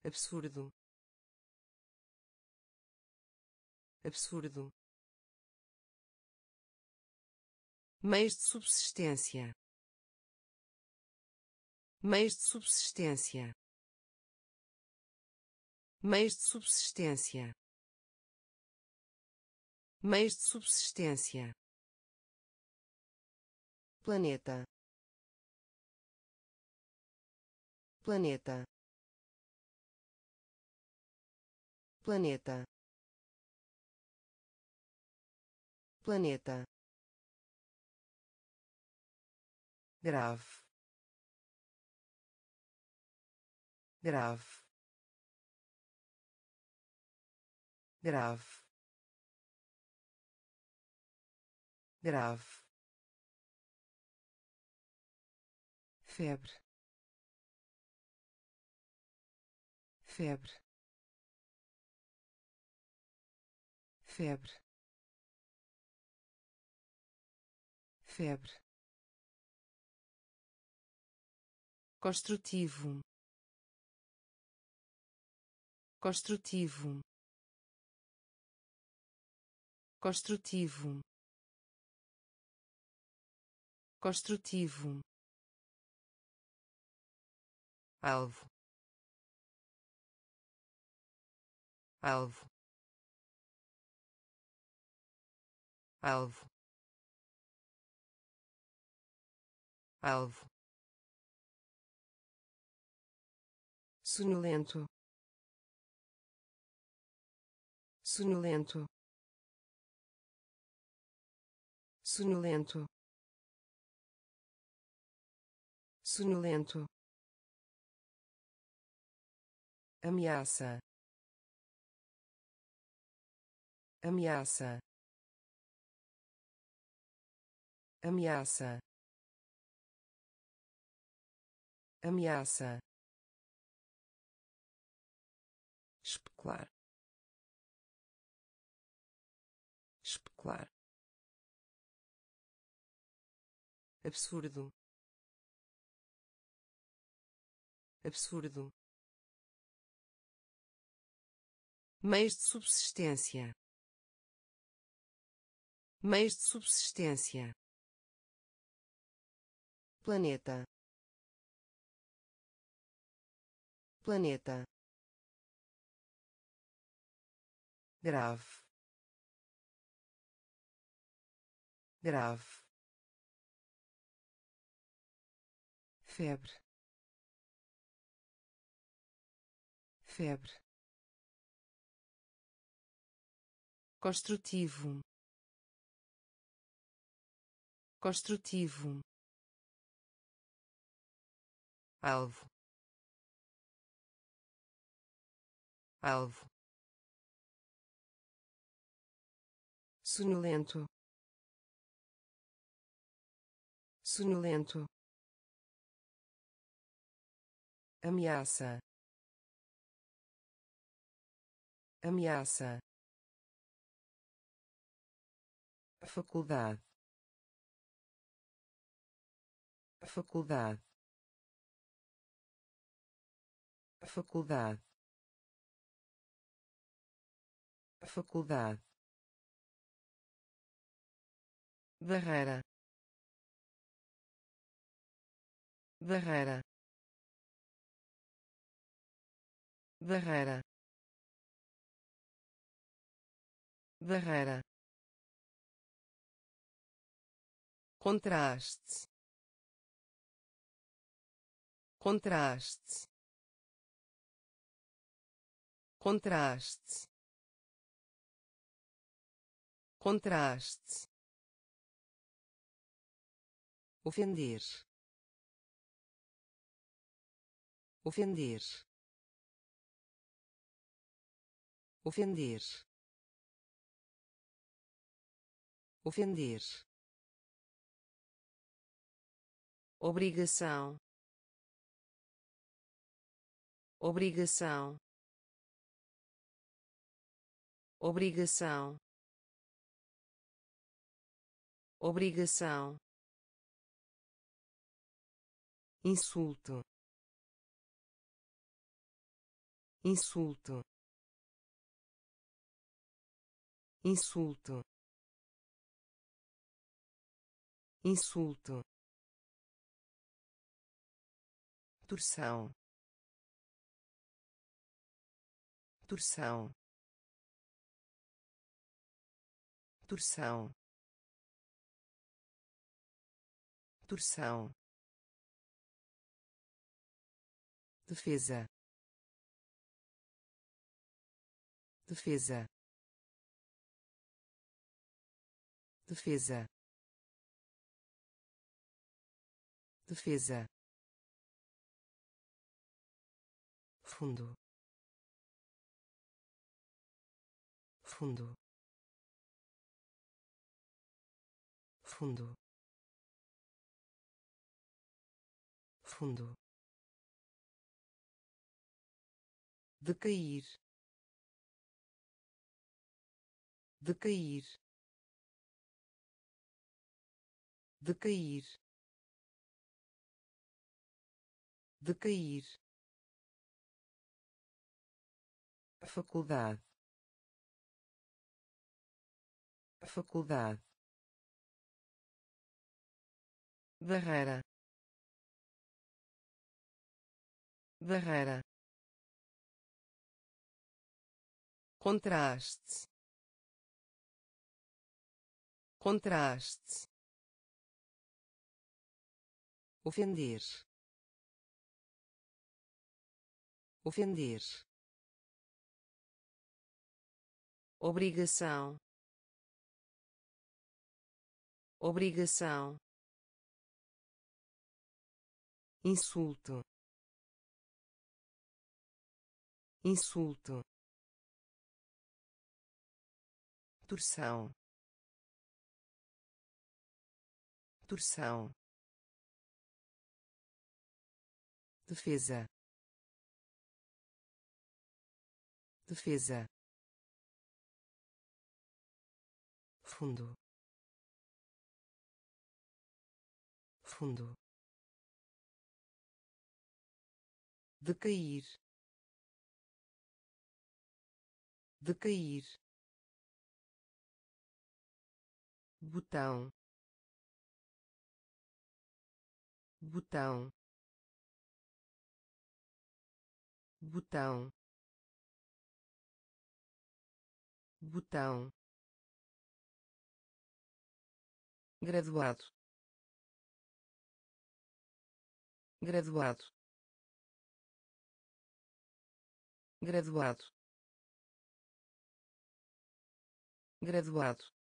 Absurdo. Absurdo meios de subsistência. Meios de subsistência. Meios de subsistência. Meios de subsistência. Planeta. Planeta. Planeta. Planeta grave. Grave. Grave. Grave. Febre. Febre. Febre. Febre construtivo. Construtivo. Construtivo. Construtivo. Alvo. Alvo. Alvo. Alvo sonolento. Sonolento. Sonolento. Sonolento. Ameaça. Ameaça. Ameaça. Ameaça especular. Especular. Absurdo. Absurdo. Meios de subsistência. Meios de subsistência. Planeta. Planeta grave. Grave. Febre. Febre. Construtivo. Construtivo. Alvo. Alvo sonolento. Sonolento. Ameaça. Ameaça. Faculdade. Faculdade. Faculdade. Faculdade barreira. Barreira. Barreira. Barreira. Contraste. Contraste. Contraste. Contraste ofender. Ofender. Ofender. Ofender. Obrigação. Obrigação. Obrigação. Obrigação insulto. Insulto. Insulto. Insulto. Torção. Torção. Torção. Torção defesa. Defesa. Defesa. Defesa. Fundo. Fundo. Fundo. Fundo decair. Decair. Decair. Decair. Faculdade. Faculdade. Barreira. Barreira contraste. Contraste. Ofender. Ofender. Obrigação. Obrigação. Insulto. Insulto torção. Torção. Defesa. Defesa. Fundo. Fundo. Decair. Decair botão. Botão. Botão. Botão. Graduado. Graduado. Graduado. Graduado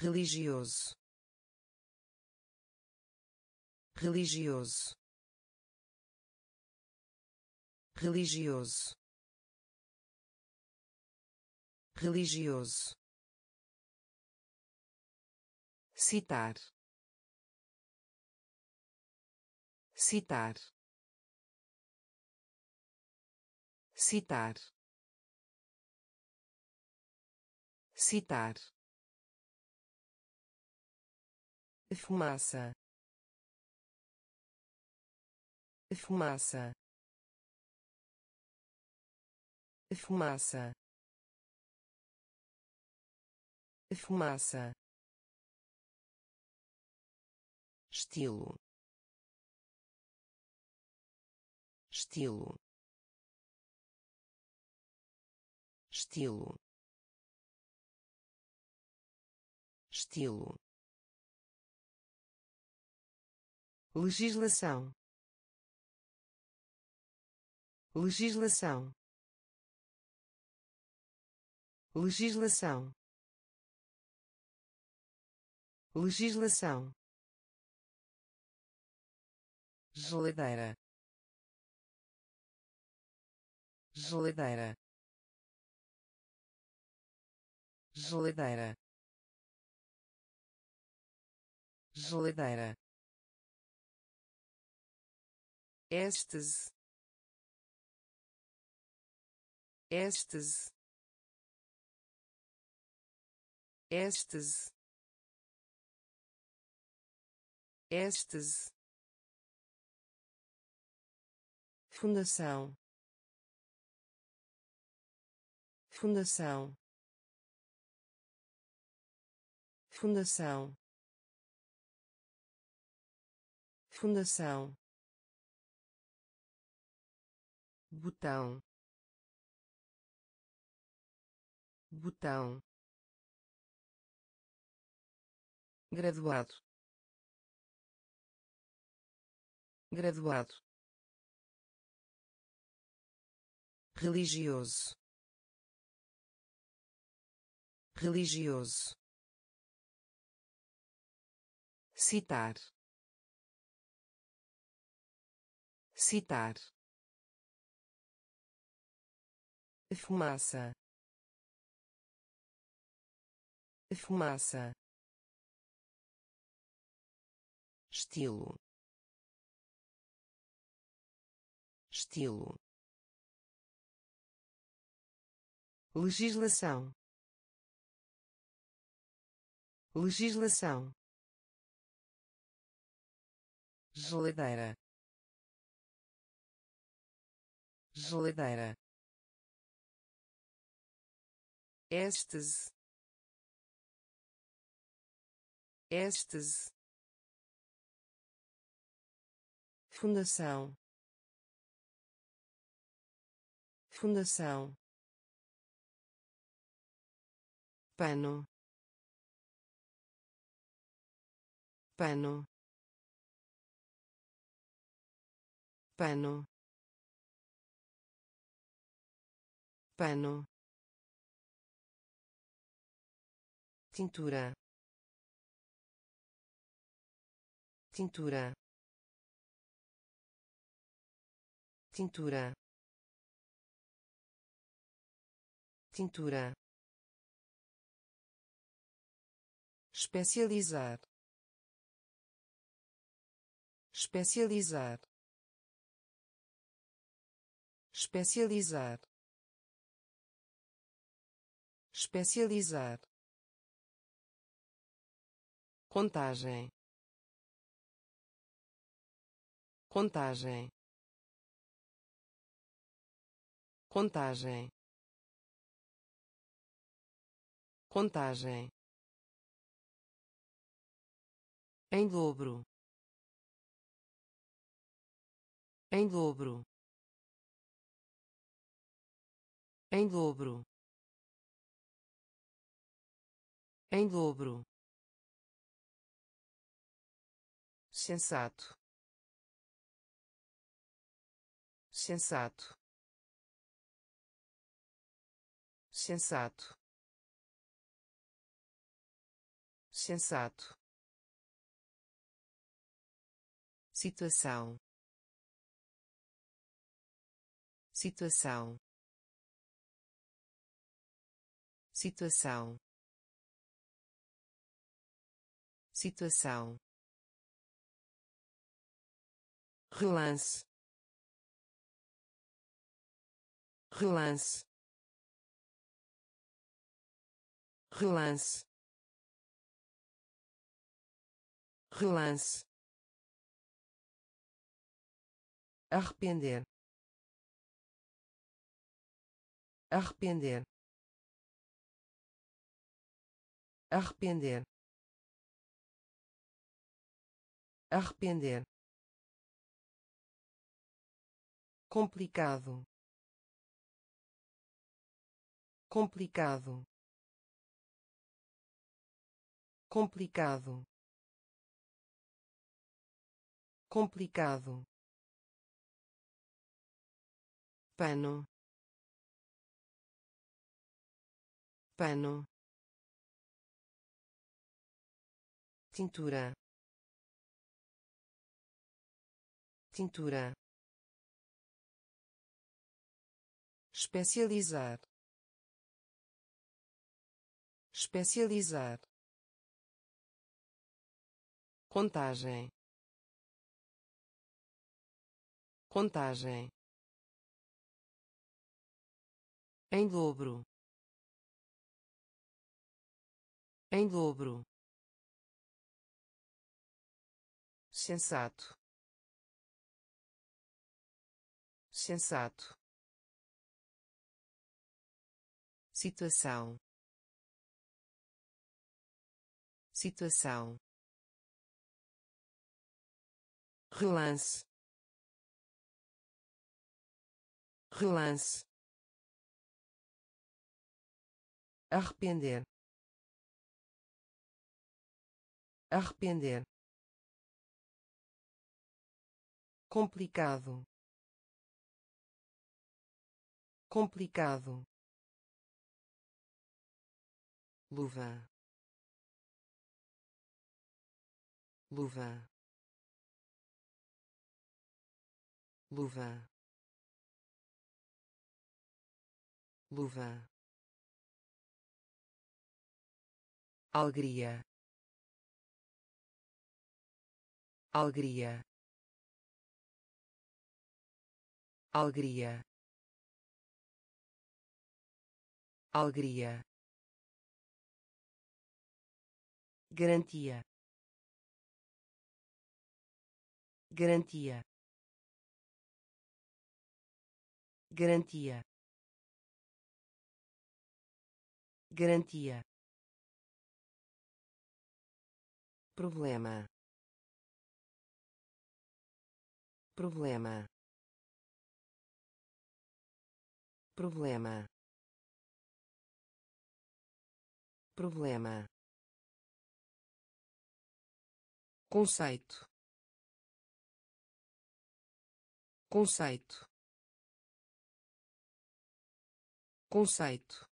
religioso. Religioso. Religioso. Religioso. Citar. Citar. Citar. Citar fumaça. Fumaça. Fumaça. Fumaça. Estilo. Estilo. Estilo. Estilo legislação. Legislação. Legislação. Legislação. Geladeira. Geladeira. Geladeira. Geladeira êxtase êxtase êxtase êxtase fundação. Fundação. Fundação. Fundação botão. Botão. Graduado. Graduado. Religioso. Religioso. Citar. Citar fumaça. Fumaça. Estilo. Estilo. Legislação. Legislação. Geladeira. Geladeira êxtase êxtase fundação. Fundação. Pano. Pano. Pano. Pano tintura. Tintura. Tintura. Tintura. Especializar. Especializar. Especializar. Especializar contagem. Contagem. Contagem. Contagem. Em dobro. Em dobro. Em dobro. Em dobro sensato. Sensato. Sensato. Sensato. Situação. Situação. Situação. Situação relance. Relance. Relance. Relance. Arrepender. Arrepender. Arrepender. Arrepender complicado. Complicado. Complicado. Complicado. Pano. Pano. Tintura. Tintura especializar. Especializar. Contagem. Contagem. Em dobro. Em dobro. Sensato. Sensato situação. Situação. Relance. Relance. Arrepender. Arrepender. Complicado. Complicado luva. Luva. Luva. Luva. Alegria. Alegria. Alegria. Alegria garantia. Garantia. Garantia. Garantia. Problema. Problema. Problema. Problema conceito. Conceito. Conceito.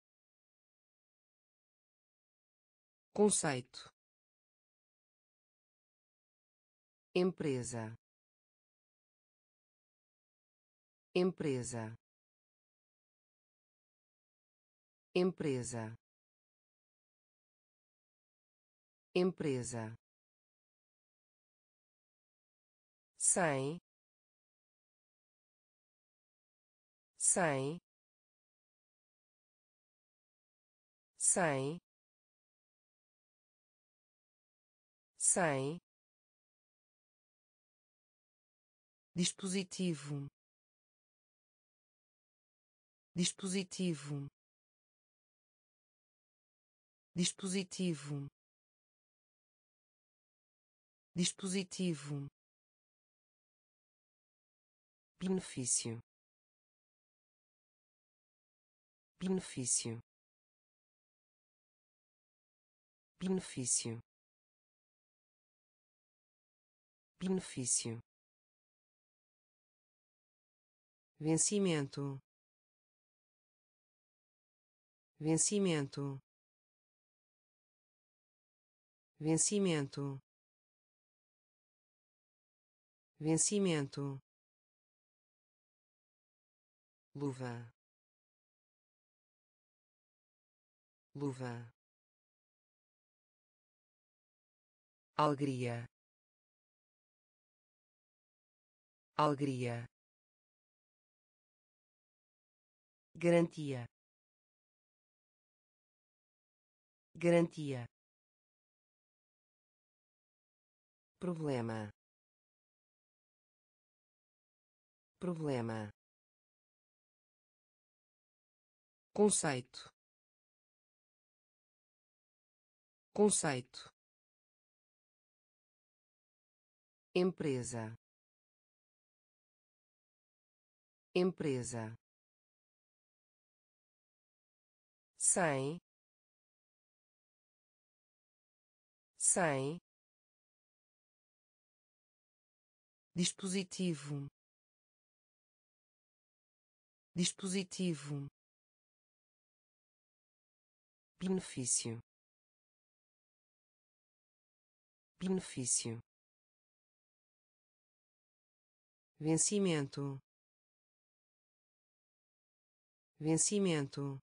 Conceito. Empresa. Empresa. Empresa. Empresa cem cem cem cem dispositivo. Dispositivo. Dispositivo. Dispositivo benefício. Benefício. Benefício. Benefício. Vencimento. Vencimento. Vencimento. Vencimento luva. Luva. Alegria. Alegria. Garantia. Garantia. Problema. Problema conceito. Conceito. Empresa. Empresa. Cem cem dispositivo. Dispositivo benefício. Benefício. Vencimento. Vencimento